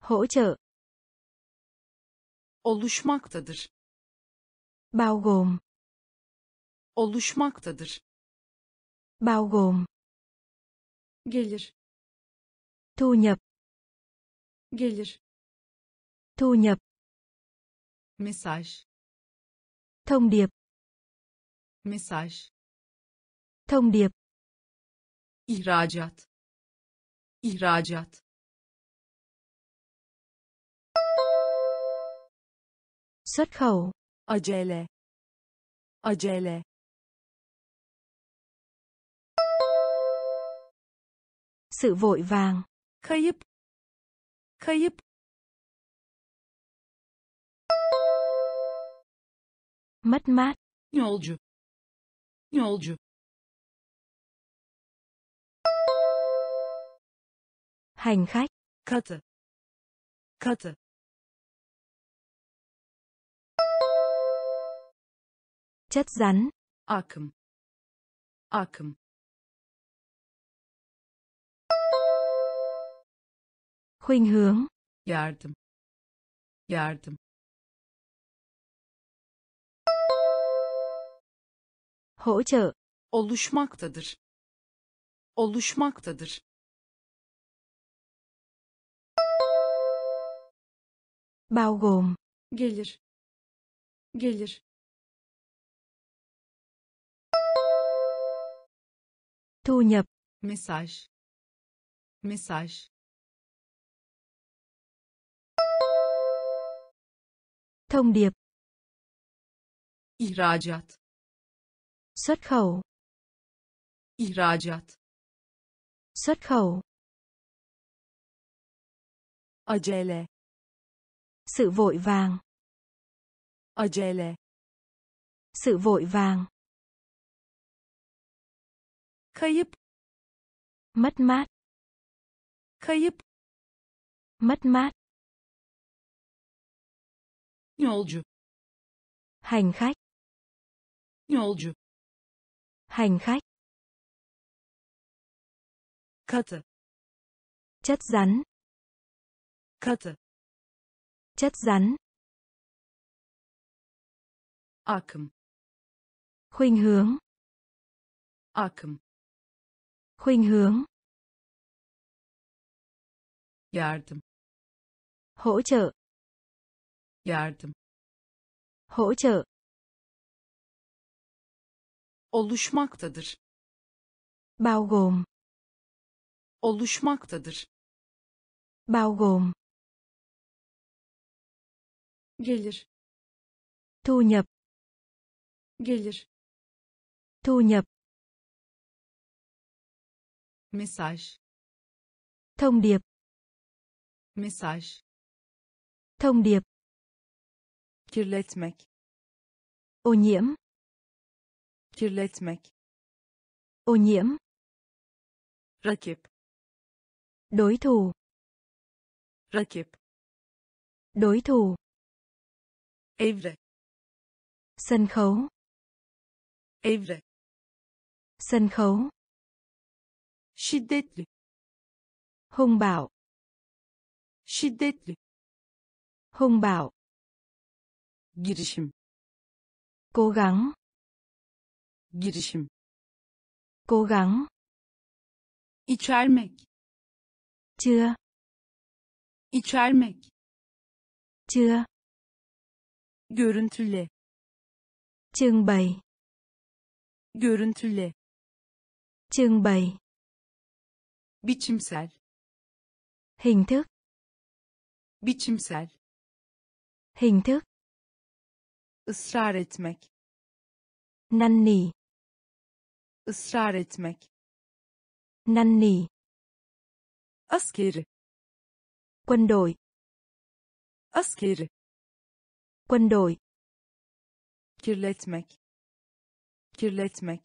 Hỗ trợ. Oluşmaktadır. Bao gồm. Oluşmaktadır. Bao gồm gelir. Thu nhập. Gelir. Thu nhập. Mesaj. Thông điệp. Mesaj. Thông điệp. Ihracat. Ihracat. Xuất khẩu. Acele. Acele sự vội vàng. Kayıp kayıp mất mát. Yolcu yolcu hành khách. Katı katı chất rắn. Akım akım khuynh hướng. Yardım. Yardım. Hỗ trợ. Oluşmaktadır. Oluşmaktadır. Bao gồm. Gelir. Gelir. Thu nhập. Mesaj. Mesaj thông điệp. Ihracat. Xuất khẩu. Ihracat. Xuất khẩu. Acele. Sự vội vàng. Acele. Sự vội vàng. Kayıp. Mất mát. Kayıp. Mất mát yolcu. Hành khách. Yolcu. Hành khách. Katı. Chất rắn. Katı. Chất rắn. Akım. Khuynh hướng. Akım. Khuynh hướng. Yardım. Hỗ trợ yardım. Hỗ trợ. Oluşmaktadır. Bao gồm. Oluşmaktadır. Bao gồm. Gelir. Thu nhập. Gelir. Thu nhập. Mesaj. Thông điệp. Mesaj. Thông điệp kirletmek ô nhiễm. kirletmek ô nhiễm. rakip đối thủ. rakip đối thủ. evre sân khấu. evre sân khấu. Şiddetli. Hung bạo. Şiddetli. Hung bạo girişim. Cố gắng. Girişim. Cố gắng. İçermek. Chưa. İçermek. Chưa. Görüntüle. Trưng bày. Görüntüle. Trưng bày. Biçimsel. Hình thức. Biçimsel. Hình thức ısrar etmek. Năn nỉ. Israr etmek. Năn nỉ. Askeri. Quân đội. Askeri. Quân đội. Kirletmek. Kirletmek.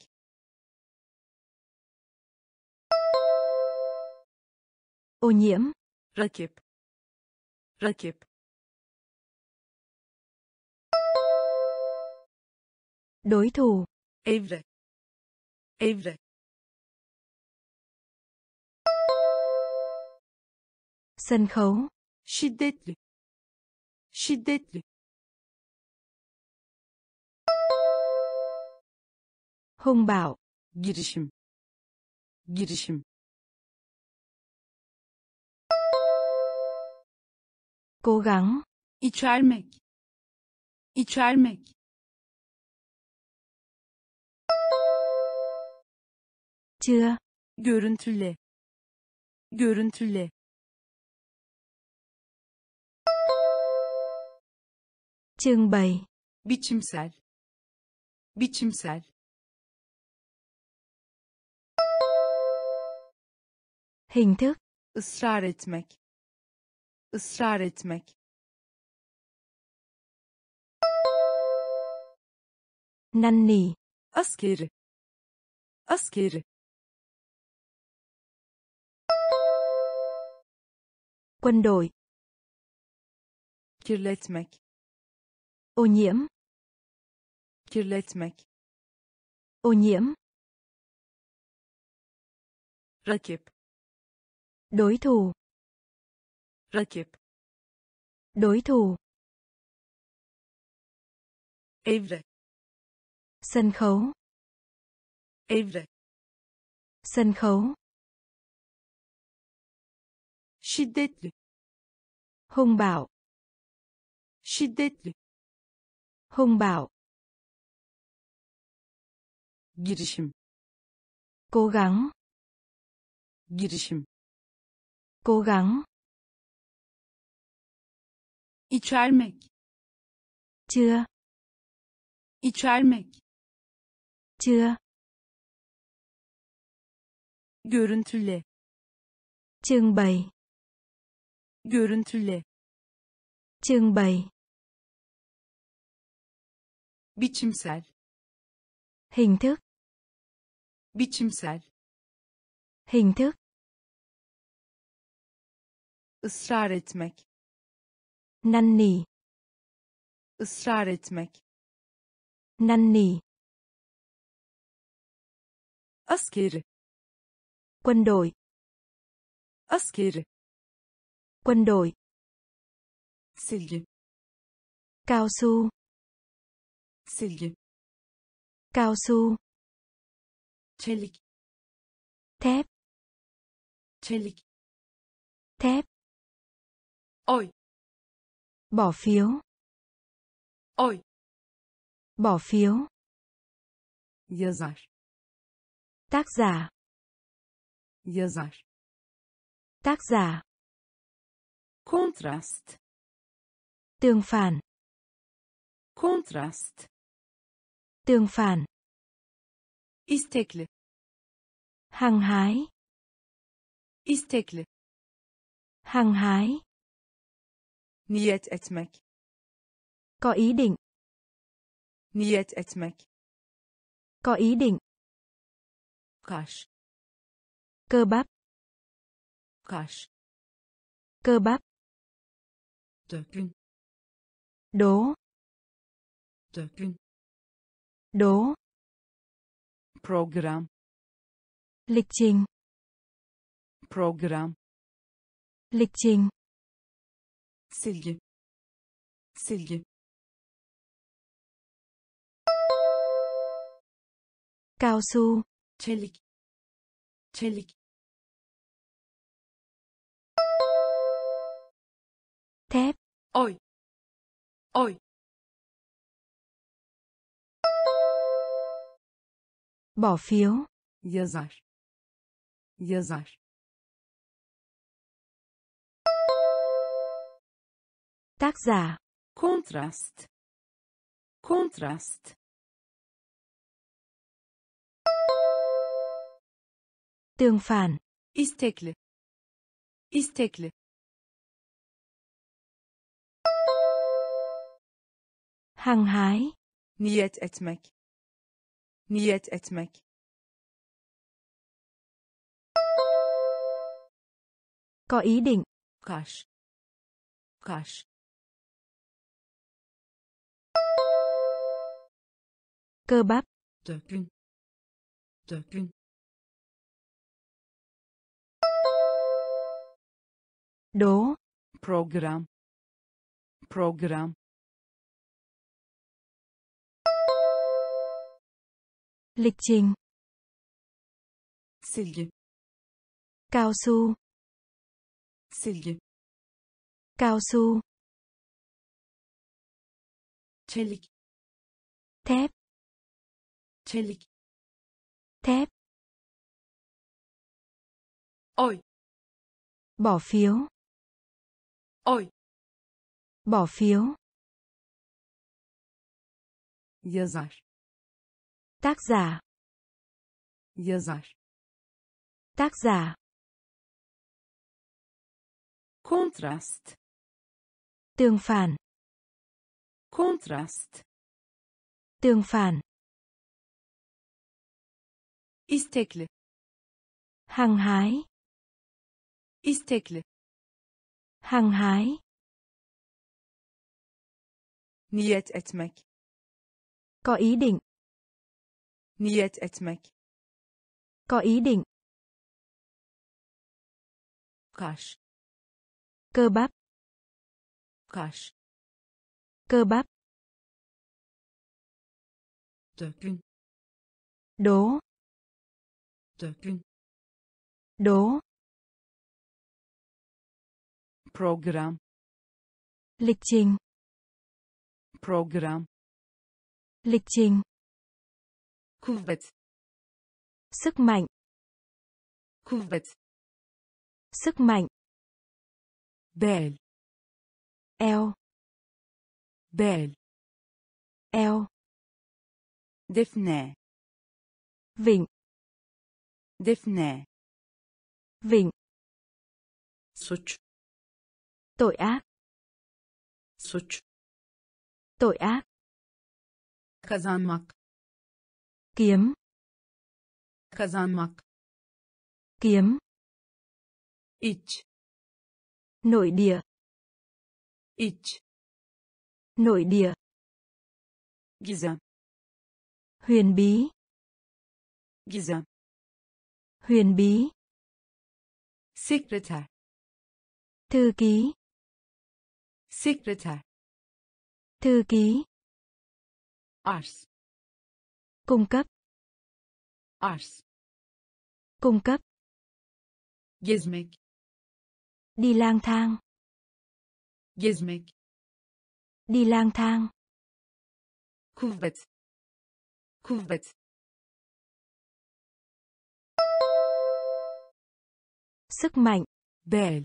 Ô nhiễm. Rakip. Rakip đối thủ. Evre. Evre. Sân khấu. Şiddetli. Şiddetli. Hung bạo. Girişim. Girişim. Cố gắng. Içermek. Içermek chưa? Görüntüle görüntüle trưng bày. Biçimsel. Biçimsel. Hình thức. Israr etmek. Israr etmek. Năn nỉ. Askeri. Askeri quân đội. Kirletmek. Ô nhiễm. Kirletmek. Ô nhiễm. Rakip. Đối thủ. Rakip. Đối thủ. Evre. Sân khấu. Evre. Sân khấu şiddetli. Hung bạo. Şiddetli. Hung bạo. Girişim. Cố gắng. Girişim. Cố gắng. Içermek. Chưa. Içermek. Chưa. Görüntüle. Trưng bày görüntüle. Trưng bày. Biçimsel. Hình thức. Biçimsel. Hình thức. Israr etmek. Năn nỉ. Israr etmek. Năn nỉ. Askeri. Quân đội. Askeri quân đội. Silgi cao su. Silgi cao su. Çelik thép. Çelik thép. Oy bỏ phiếu. Oy bỏ phiếu. Yazar. Tác giả. Yazar. Tác giả kontrast. Tương phản. Kontrast. Tương phản. Istekli. Hăng hái. Istekli. Hăng hái. Niyet etmek. Có ý định. Niyet etmek. Có ý định. Kaş cơ bắp. Kaş cơ bắp dökün. Đố. Dökün. Đố. Program. Lịch trình. Program. Lịch trình. Silgi. Silgi. Cao su. Çelik. Çelik thép. Oy oy bỏ phiếu. Yazar. Yazar. Tác giả. Kontrast kontrast tương phản. Istekli. Istekli hăng hái. Niyet etmek. Niyet etmek. Có ý định. Kaş kaş cơ bắp. Dökün. Dökün. Đố. Program. Program Lịch trình. silgi Cao su. silgi Cao su. çelik Thép. çelik Thép. oy Bỏ phiếu. oy Bỏ phiếu. yazar Tác giả. yazar Tác giả. kontrast Tương phản. kontrast Tương phản. istekli Hăng hái. istekli Hăng hái. niyet etmek Có ý định. Niyet etmek Có ý định. kaş Cơ bắp. kaş Cơ bắp. dökün Đố. dökün Đố. program Lịch trình. program Lịch trình. Kuvvet Sức mạnh. kuvvet Sức mạnh. bel Eo. bel Eo. defne Vịnh. defne Vịnh. suç Tội ác. suç Tội ác. kazanmak Kiếm. kazanmak Kiếm. iç Nội địa. iç Nội địa. gizem Huyền bí. gizem Huyền bí. sekreter Thư ký. sekreter Thư ký. arz Cung cấp. arz Cung cấp. gezmek Đi lang thang. gezmek Đi lang thang. kuvvet kuvvet Sức mạnh. bel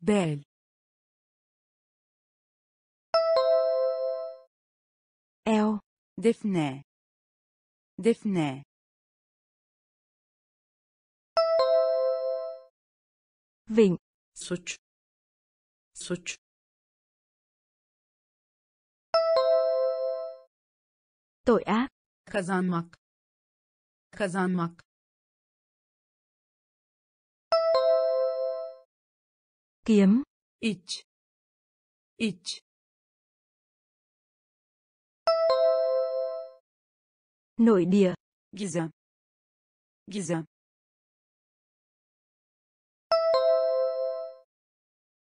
bel Eo. defne defne Vịnh. suç. Suç. Tội ác. kazanmak. Kazanmak. Kiếm. iç. Iç Nội địa. gizem gizem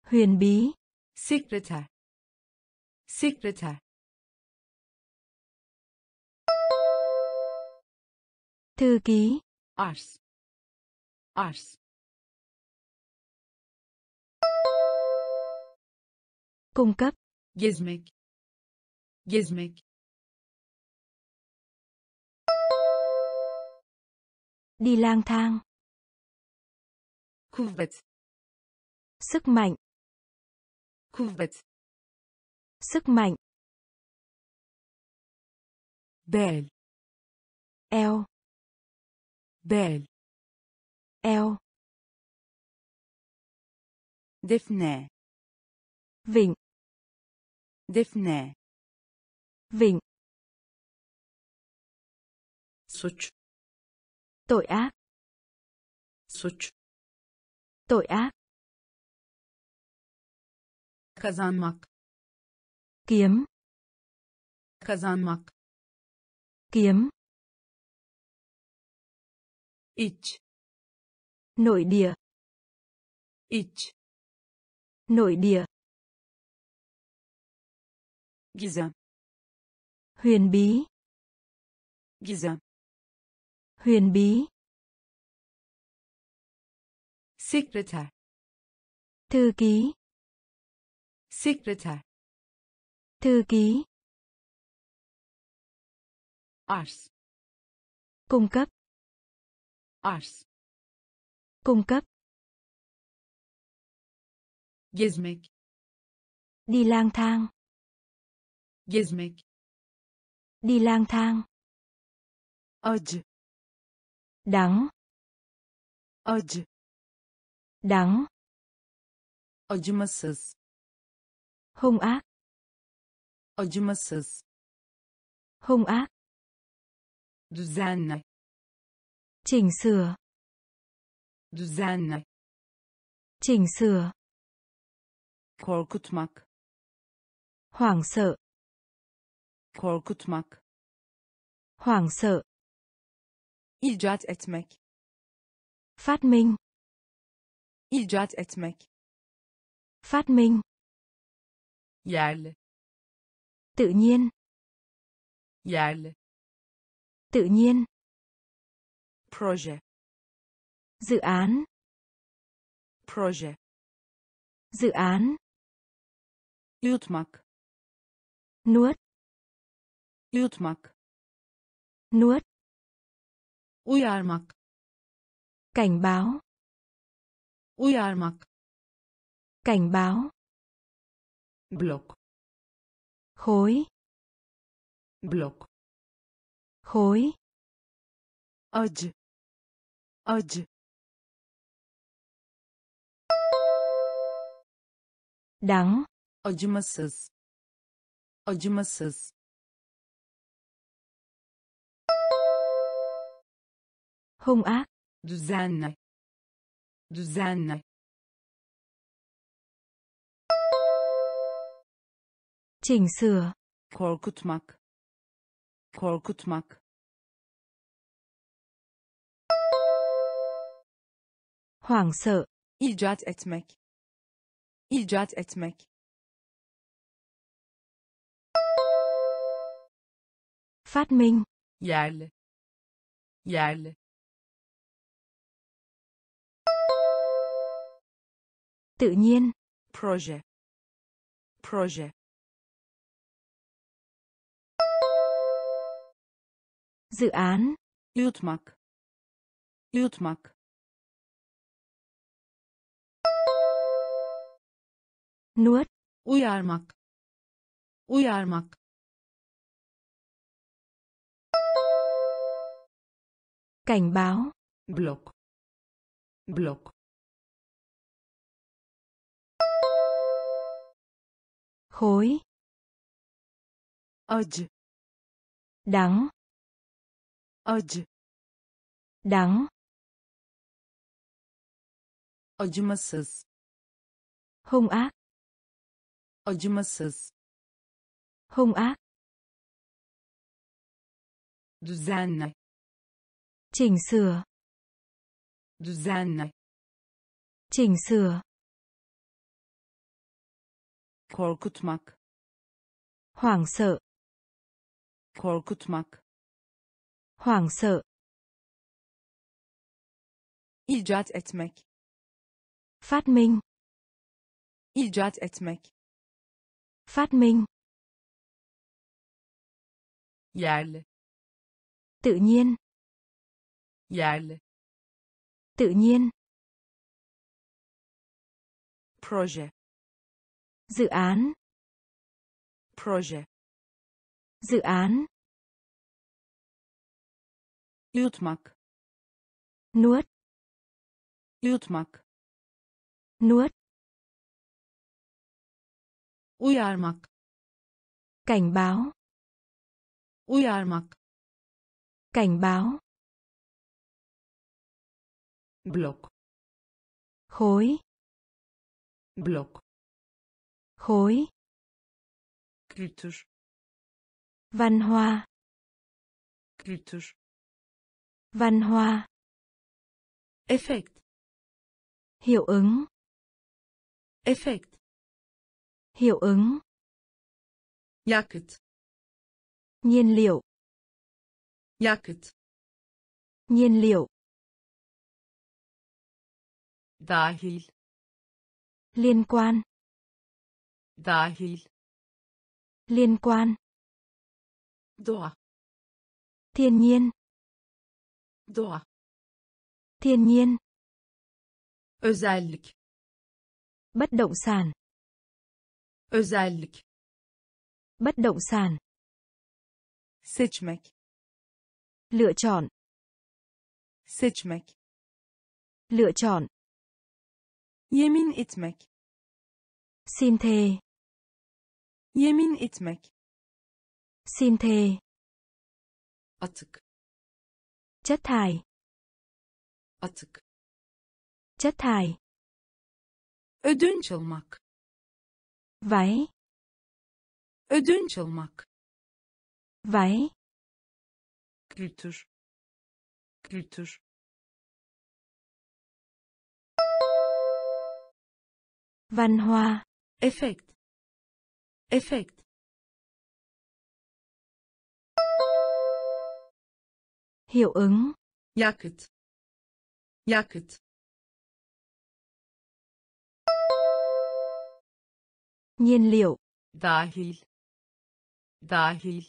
Huyền bí. sekreter sekreter Thư ký. arz arz Cung cấp. gezmek gezmek Đi lang thang. kuvvet Sức mạnh. kuvvet Sức mạnh. bel Eo. bel Eo. defne Vịnh. defne Vịnh. suç Tội ác. suç Tội ác. kazanmak Kiếm. kazanmak Kiếm. iç Nội địa. iç Nội địa. gizem Huyền bí. Gizem. Huyền bí Sekreter. thư ký Sekreter. thư ký Arz. cung cấp Arz. cung cấp Gezmek. đi lang thang Gezmek. đi lang thang Acı. Đắng Acı. đắng Acımasız. hung ác Acımasız. hung ác Düzenle. chỉnh sửa Düzenle. chỉnh sửa Korkutmak. hoảng sợ Korkutmak. hoảng sợ icat etmek. phát minh icat etmek. phát minh Yerli. tự nhiên Yerli. tự nhiên Proje. dự án Proje. dự án Yutmak. nuốt Yutmak. nuốt Uyarmak. cảnh báo Uyarmak. cảnh báo Blok. khối Blok. khối Acı. Acı. đắng Acımasız. Acımasız. Hung ác Düzenle. Düzenle. chỉnh sửa Korkutmak. Korkutmak. hoảng sợ icat etmek. icat etmek. phát minh Yerli. Yerli. Tự nhiên Proje. Proje. dự án Yutmak. Yutmak. nuốt Uyarmak. Uyarmak. cảnh báo Blok. Blok. Khối Acı. đắng Acı. đắng Acımasız. hung ác Acımasız. hung ác Düzenle. chỉnh sửa Düzenle. chỉnh sửa Korkutmak. hoảng sợ Korkutmak. hoảng sợ icat etmek. phát minh icat etmek. phát minh Yerli. tự nhiên Yerli. tự nhiên Proje. Dự án Proje. dự án Yutmak. nuốt Yutmak. nuốt Uyarmak. cảnh báo Uyarmak. cảnh báo Blok. khối Blok. Khối Kültür. văn hoa Kültür. văn hoa Efekt. hiệu ứng Efekt. hiệu ứng Yakıt. nhiên liệu yakıt nhiên liệu dahil liên quan dahil. Liên quan. Doğa thiên nhiên. Doğa thiên nhiên. Özellik. Bất động sản. Özellik. Bất động sản. Seçmek. Lựa chọn. Seçmek. Lựa chọn. Yemin etmek. Xin thề yemin etmek. Xin thề atık. Chất thải. Atık. Chất thải. Ödünç almak. Váy. Ödünç almak. Váy. Kültür. Kültür. Văn hoa efekt efekt hiệu ứng. Yakıt. Yakıt. Nhiên liệu. Dahil. Dahil.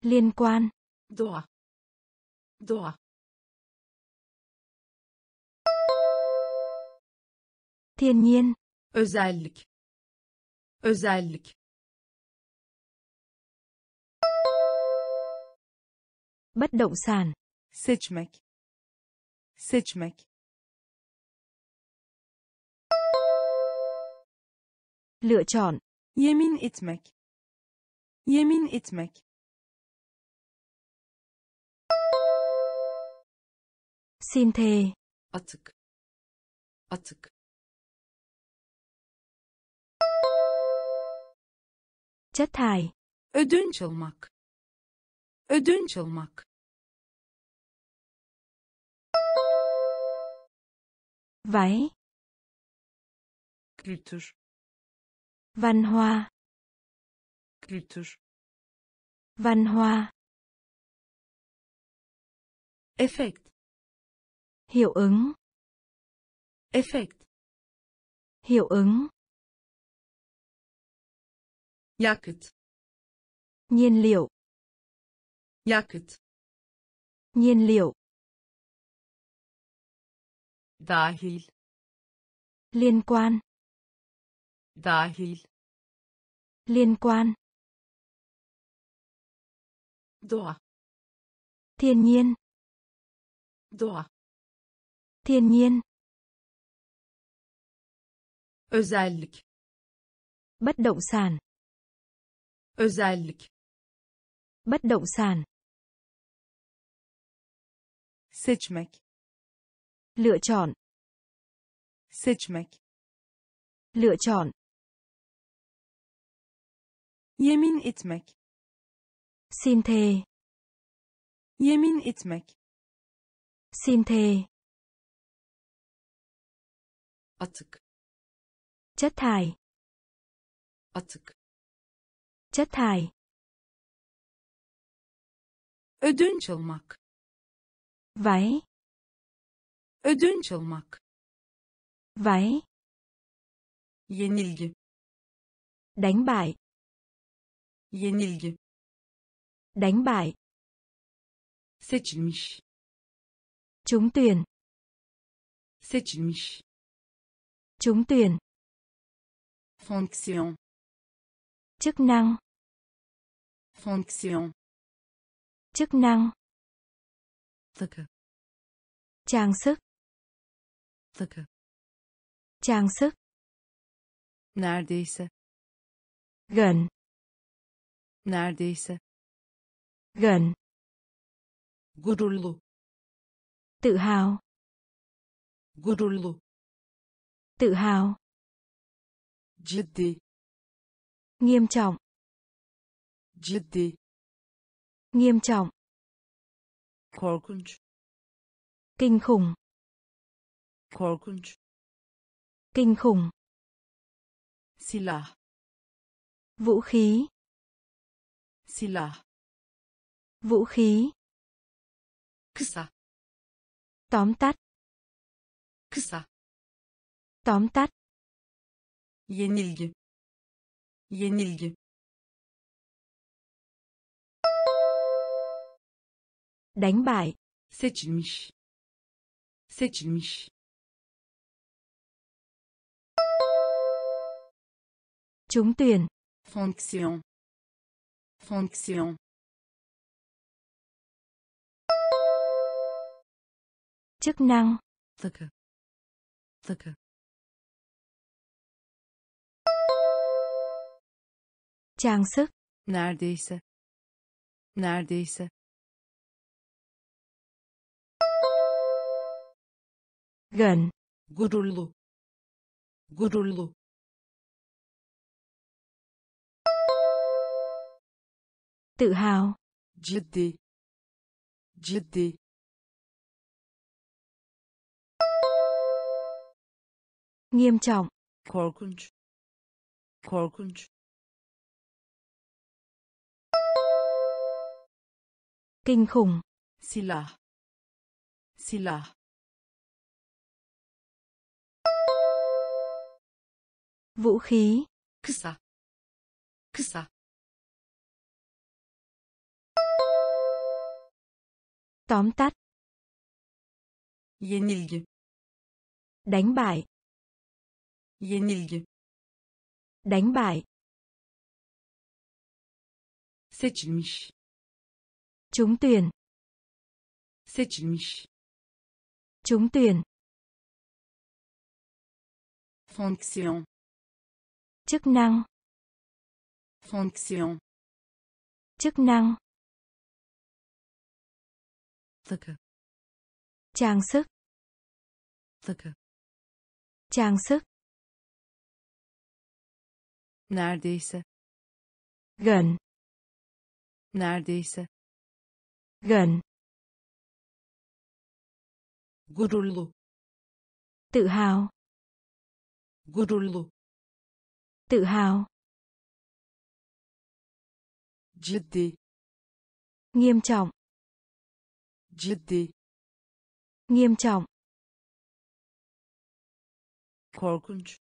Liên quan. Doğa. Doğa thiên nhiên. Özellik. Özellik. Bất động sản. Seçmek. Seçmek. Lựa chọn. Yemin etmek. Yemin etmek. Xin thề. Atık. Atık chất thải. Ödünç almak. Ödünç almak. Váy. Kültür. Văn hoa kültür. Văn hoa efekt. Hiệu ứng. Efekt. Hiệu ứng yakıt nhiên liệu. Yakıt nhiên liệu. Dahil. Liên quan. Dahil. Liên quan. Doğa thiên nhiên. Doğa thiên nhiên. Özellik. Bất động sản özellik. Bất động sản. Seçmek. Lựa chọn. Seçmek. Lựa chọn. Yemin etmek. Xin thề. Yemin etmek. Xin thề. Atık. Chất thải. Atık chất thải. Ödünç almak. Váy. Ödünç almak. Váy. Yenilgi. Đánh bại. Yenilgi. Đánh bại. Seçilmiş. Trúng tuyển. Seçilmiş. Trúng tuyển. Fonksiyon. Chức năng fonksiyon chức năng. Takı trang sức. Takı trang sức. Neredeyse. Gần. Neredeyse. Gần. Gururlu. Tự hào. Gururlu. Tự hào. Ciddi. Nghiêm trọng ciddi nghiêm trọng korkunç kinh khủng korkunç kinh khủng silah vũ khí silah Vũ khí. kısa Tóm tắt. kısa Tóm tắt. yenilgi yenilgi Đánh bại. seçilmiş seçilmiş Trúng tuyển. fonksiyon fonksiyon Chức năng. takı takı Trang sức. neredeyse neredeyse Gần. gururlu gururlu Tự hào. ciddi ciddi Nghiêm trọng. korkunç korkunç Kinh khủng. silah silah Vũ khí. kısa kısa Tóm tắt. yenilgi Đánh bại. yenilgi Đánh bại. seçilmiş Trúng tuyển. seçilmiş Trúng tuyển. fonksiyon Chức năng. fonksiyon Chức năng. takı Trang sức. takı Trang sức. neredeyse Gần. neredeyse Gần. gururlu Tự hào. gururlu Tự hào. ciddi Nghiêm trọng. ciddi Nghiêm trọng. korkunç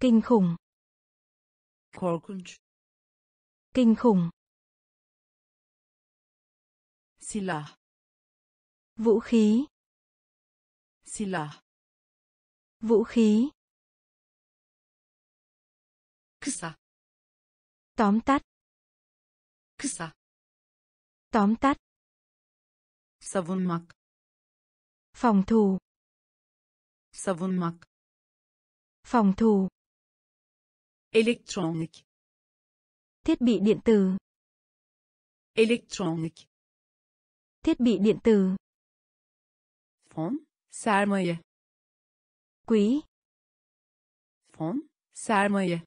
Kinh khủng. korkunç Kinh khủng. silah Vũ khí. silah Vũ khí. Kısa Tóm tắt. kısa Tóm tắt. savunmak Phòng thủ. savunmak Phòng thủ. elektronik Thiết bị điện tử. elektronik Thiết bị điện tử. fon sermaye Quỹ. fon sermaye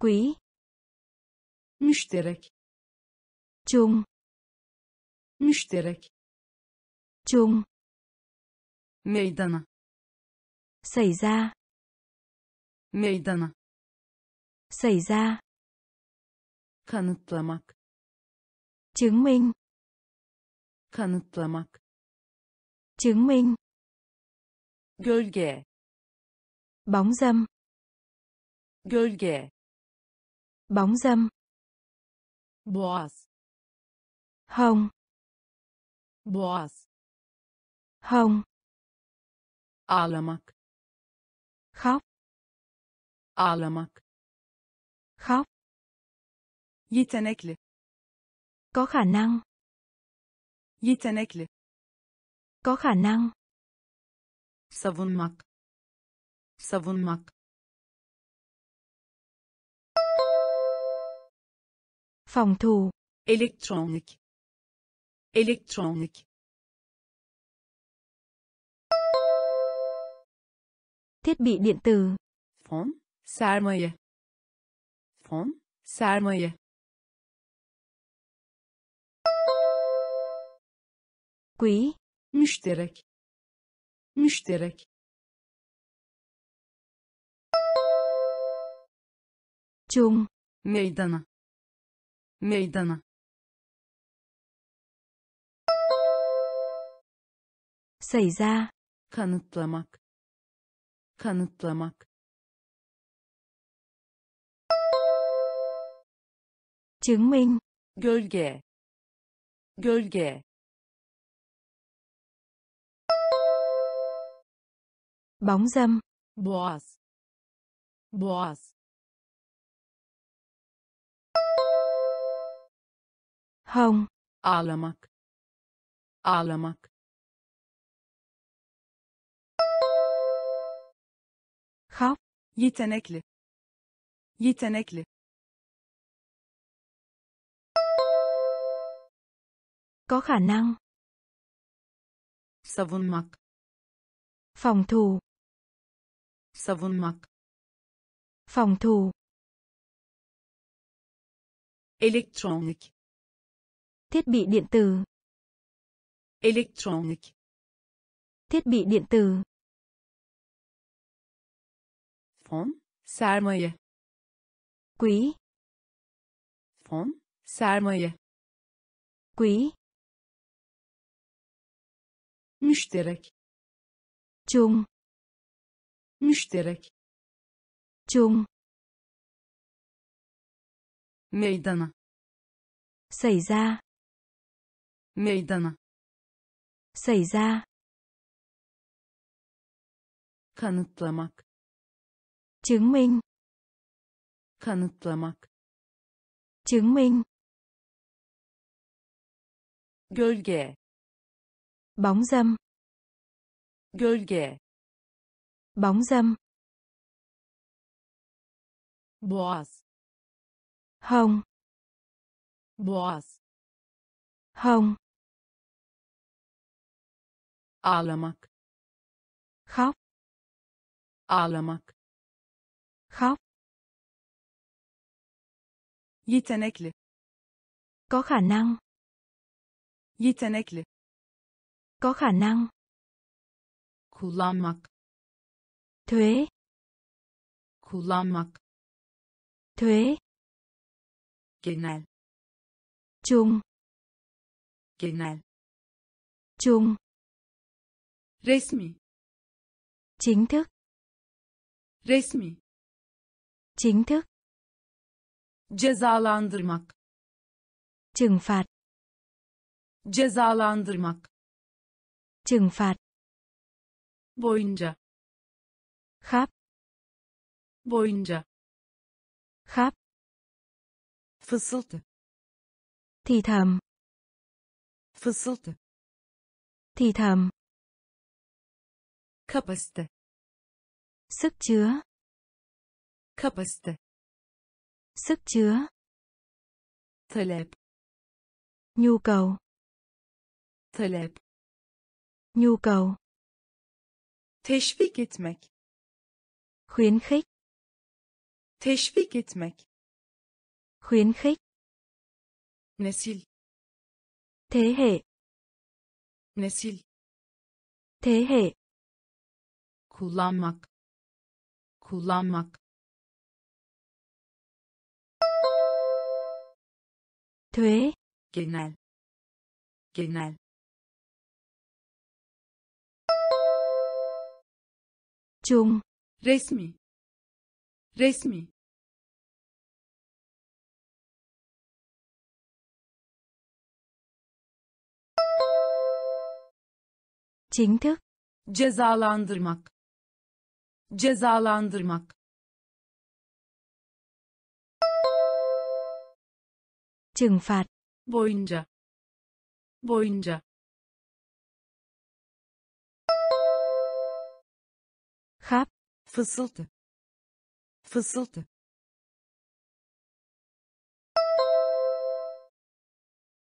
Quỹ. müşterek Chung. müşterek Chung. meydana Xảy ra. meydana Xảy ra. kanıtlamak Chứng minh. kanıtlamak Chứng minh. gölge Bóng dâm. gölge Bóng dâm. boğaz Hồng. boğaz Hồng. ağlamak Khóc. ağlamak Khóc. yetenekli Có khả năng. yetenekli Có khả năng. savunmak savunmak Phòng thủ. elektronik. Elektronik. Thiết bị điện tử. fon. Sermaye. Fon. Sermaye. Quỹ. müşterek. Müşterek. Chung. meydana meydana. Xảy ra. Kanıtlamak. Kanıtlamak. Chứng minh. Gölge. Gölge. Bóng dâm. Boğaz. Boğaz hồng ağlamak ağlamak khóc. Yetenekli. Yetenekli. Có khả năng. Savunmak. Phòng thủ. Savunmak. Phòng thủ. Elektronik thiết bị điện tử. Elektronik. Thiết bị điện tử. Fon sermaye. Quỹ fon sermaye. Quỹ müşterek. Chung. Müşterek. Chung. Meydana. Xảy ra meydana. Xảy ra. Kanıtlamak. Chứng minh. Kanıtlamak. Chứng minh. Gölge. Bóng dâm. Gölge. Bóng dâm. Boğaz. Hồng. Boğaz. Hồng ağlamak. Khóc. Ağlamak. Khóc. Yetenekli. Có khả năng. Yetenekli. Có khả năng. Kullanmak. Thuế. Kullanmak. Thuế. Genel. Chung. Genel. Chung resmi. Chính thức. Resmi. Chính thức. Cezalandırmak. Trừng phạt. Cezalandırmak. Trừng phạt. Boyunca. Khắp. Boyunca. Khắp. Fısıltı. Thì thầm. Fısıltı. Thì thầm kapasite sức chứa. Kapasite sức chứa. Talep. Nhu cầu. Talep. Nhu cầu. Teşvik etmek. Khuyến khích. Teşvik etmek. Khuyến khích. Nesil. Thế hệ. Nesil. Thế hệ kullanmak. Kullanmak. Thuế. Genel. Genel. Chung. Resmi. Resmi. Chính thức. Cezalandırmak cezalandırmak. Trừng phạt. Boyunca. Boyunca. Khắp fısıltı. Fısıltı.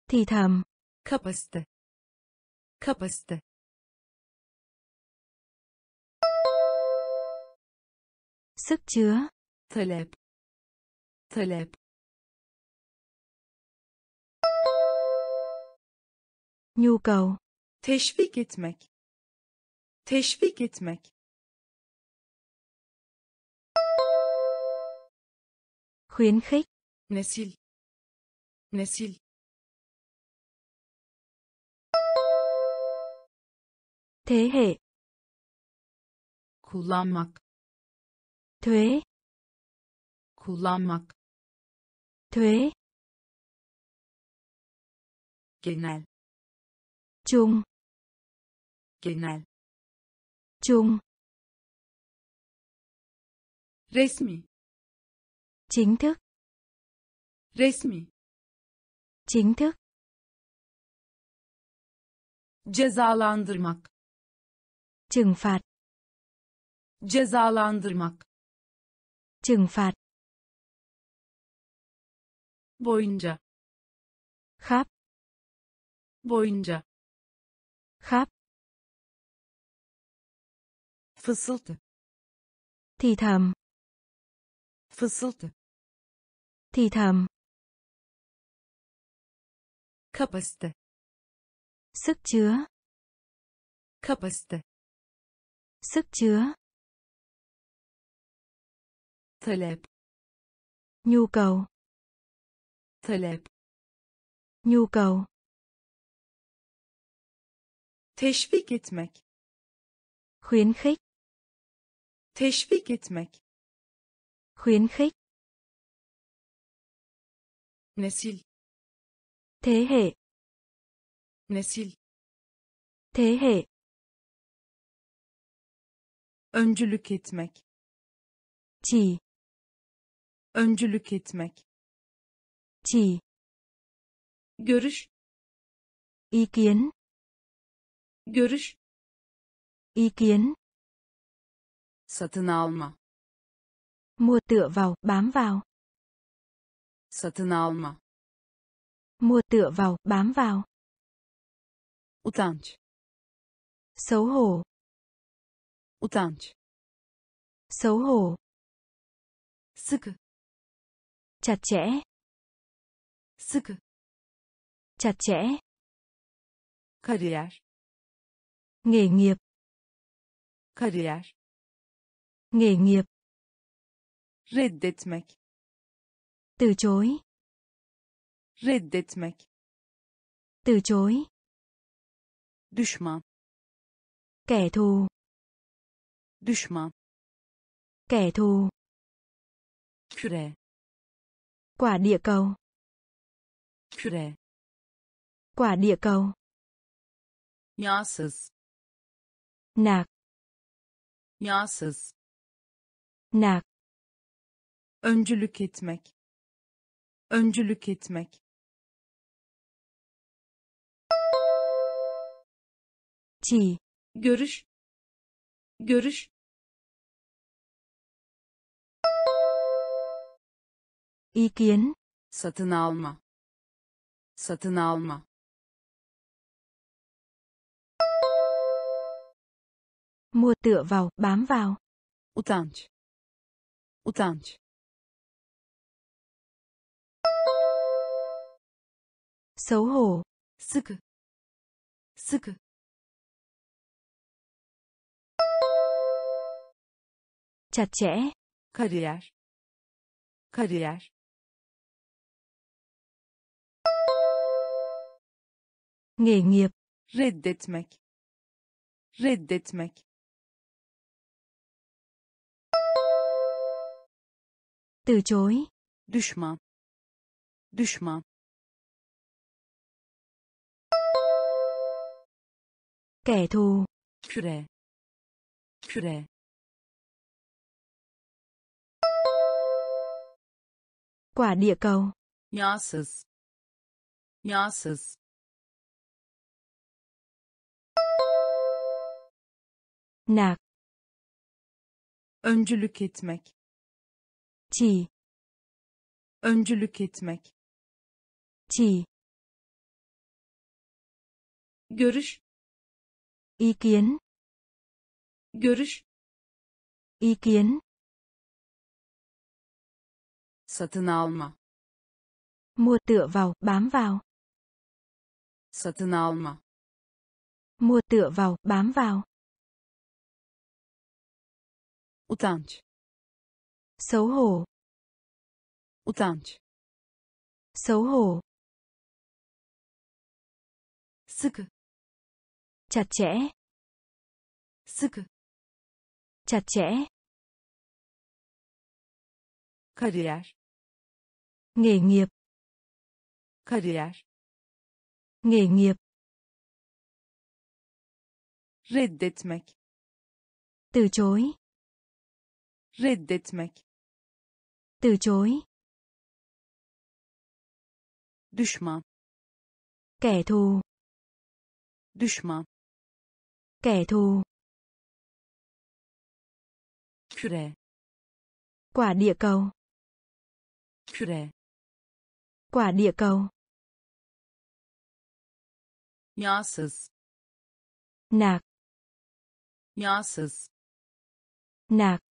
Thì thầm. Kapasite. Kapasite sức chứa. Talep talep nhu cầu. Teşvik etmek. Teşvik etmek. Khuyến khích. Nesil. Nesil. Thế hệ. Kullanmak thuế. Kullanmak. Thuế. Genel. Chung. Genel. Chung. Resmi. Chính thức. Resmi. Chính thức. Cezalandırmak. Trừng phạt. Cezalandırmak trừng phạt. Boyunca. Khắp. Boyunca. Khắp. Fısıltı. Thì thầm. Fısıltı. Thì thầm. Kapasite. Sức chứa. Kapasite. Sức chứa talep. Nhu cầu. Talep. Nhu cầu. Teşvik etmek. Khuyến khích. Teşvik etmek. Khuyến khích. Nesil. Thế hệ. Nesil. Thế hệ. Öncülük etmek. Chỉ öncülük etmek. Chỉ. Görüş. Ý kiến. Görüş. Ý kiến. Satın alma. Mua tựa vào bám vào. Satın alma. Mua tựa vào bám vào. Utanç. Xấu hổ. Utanç. Xấu hổ. Sıkı chặt chẽ. Sıkı. Chặt chẽ. Kariyer. Nghề nghiệp. Kariyer. Nghề nghiệp. Reddetmek. Từ chối. Reddetmek. Từ chối. Düşman. Kẻ thù. Düşman. Kẻ thù. Küre quả địa cầu. Küre. Quả địa cầu. Yağsız. Nạc. Yağsız. Nạc. Öncülük etmek. Öncülük etmek. Chỉ. Görüş. Görüş ý kiến. Satın alma. Satın alma. Mua tựa vào bám vào. Utanç. Utanç. Xấu hổ. Sıkı. Sıkı. Chặt chẽ. Kariyer. Kariyer nghề nghiệp. Reddetmek. Reddetmek. Từ chối. Düşman. Düşman. Kẻ thù. Küre. Küre. Quả địa cầu. Yağsız. Yağsız nạc öncülük etmek. Chỉ öncülük etmek. Chỉ görüş. Ý kiến. Görüş. Ý kiến. Satın alma. Mua tựa vào bám vào. Satın alma. Mua tựa vào bám vào utanç xấu hổ. Utanç xấu hổ. Sıkı chặt chẽ. Sıkı chặt chẽ. Kariyer nghề nghiệp. Kariyer nghề nghiệp. Reddetmek từ chối reddetmek từ chối düşman kẻ thù düşman kẻ thù küre quả địa cầu küre quả địa cầu yağsız nạc yağsız nạc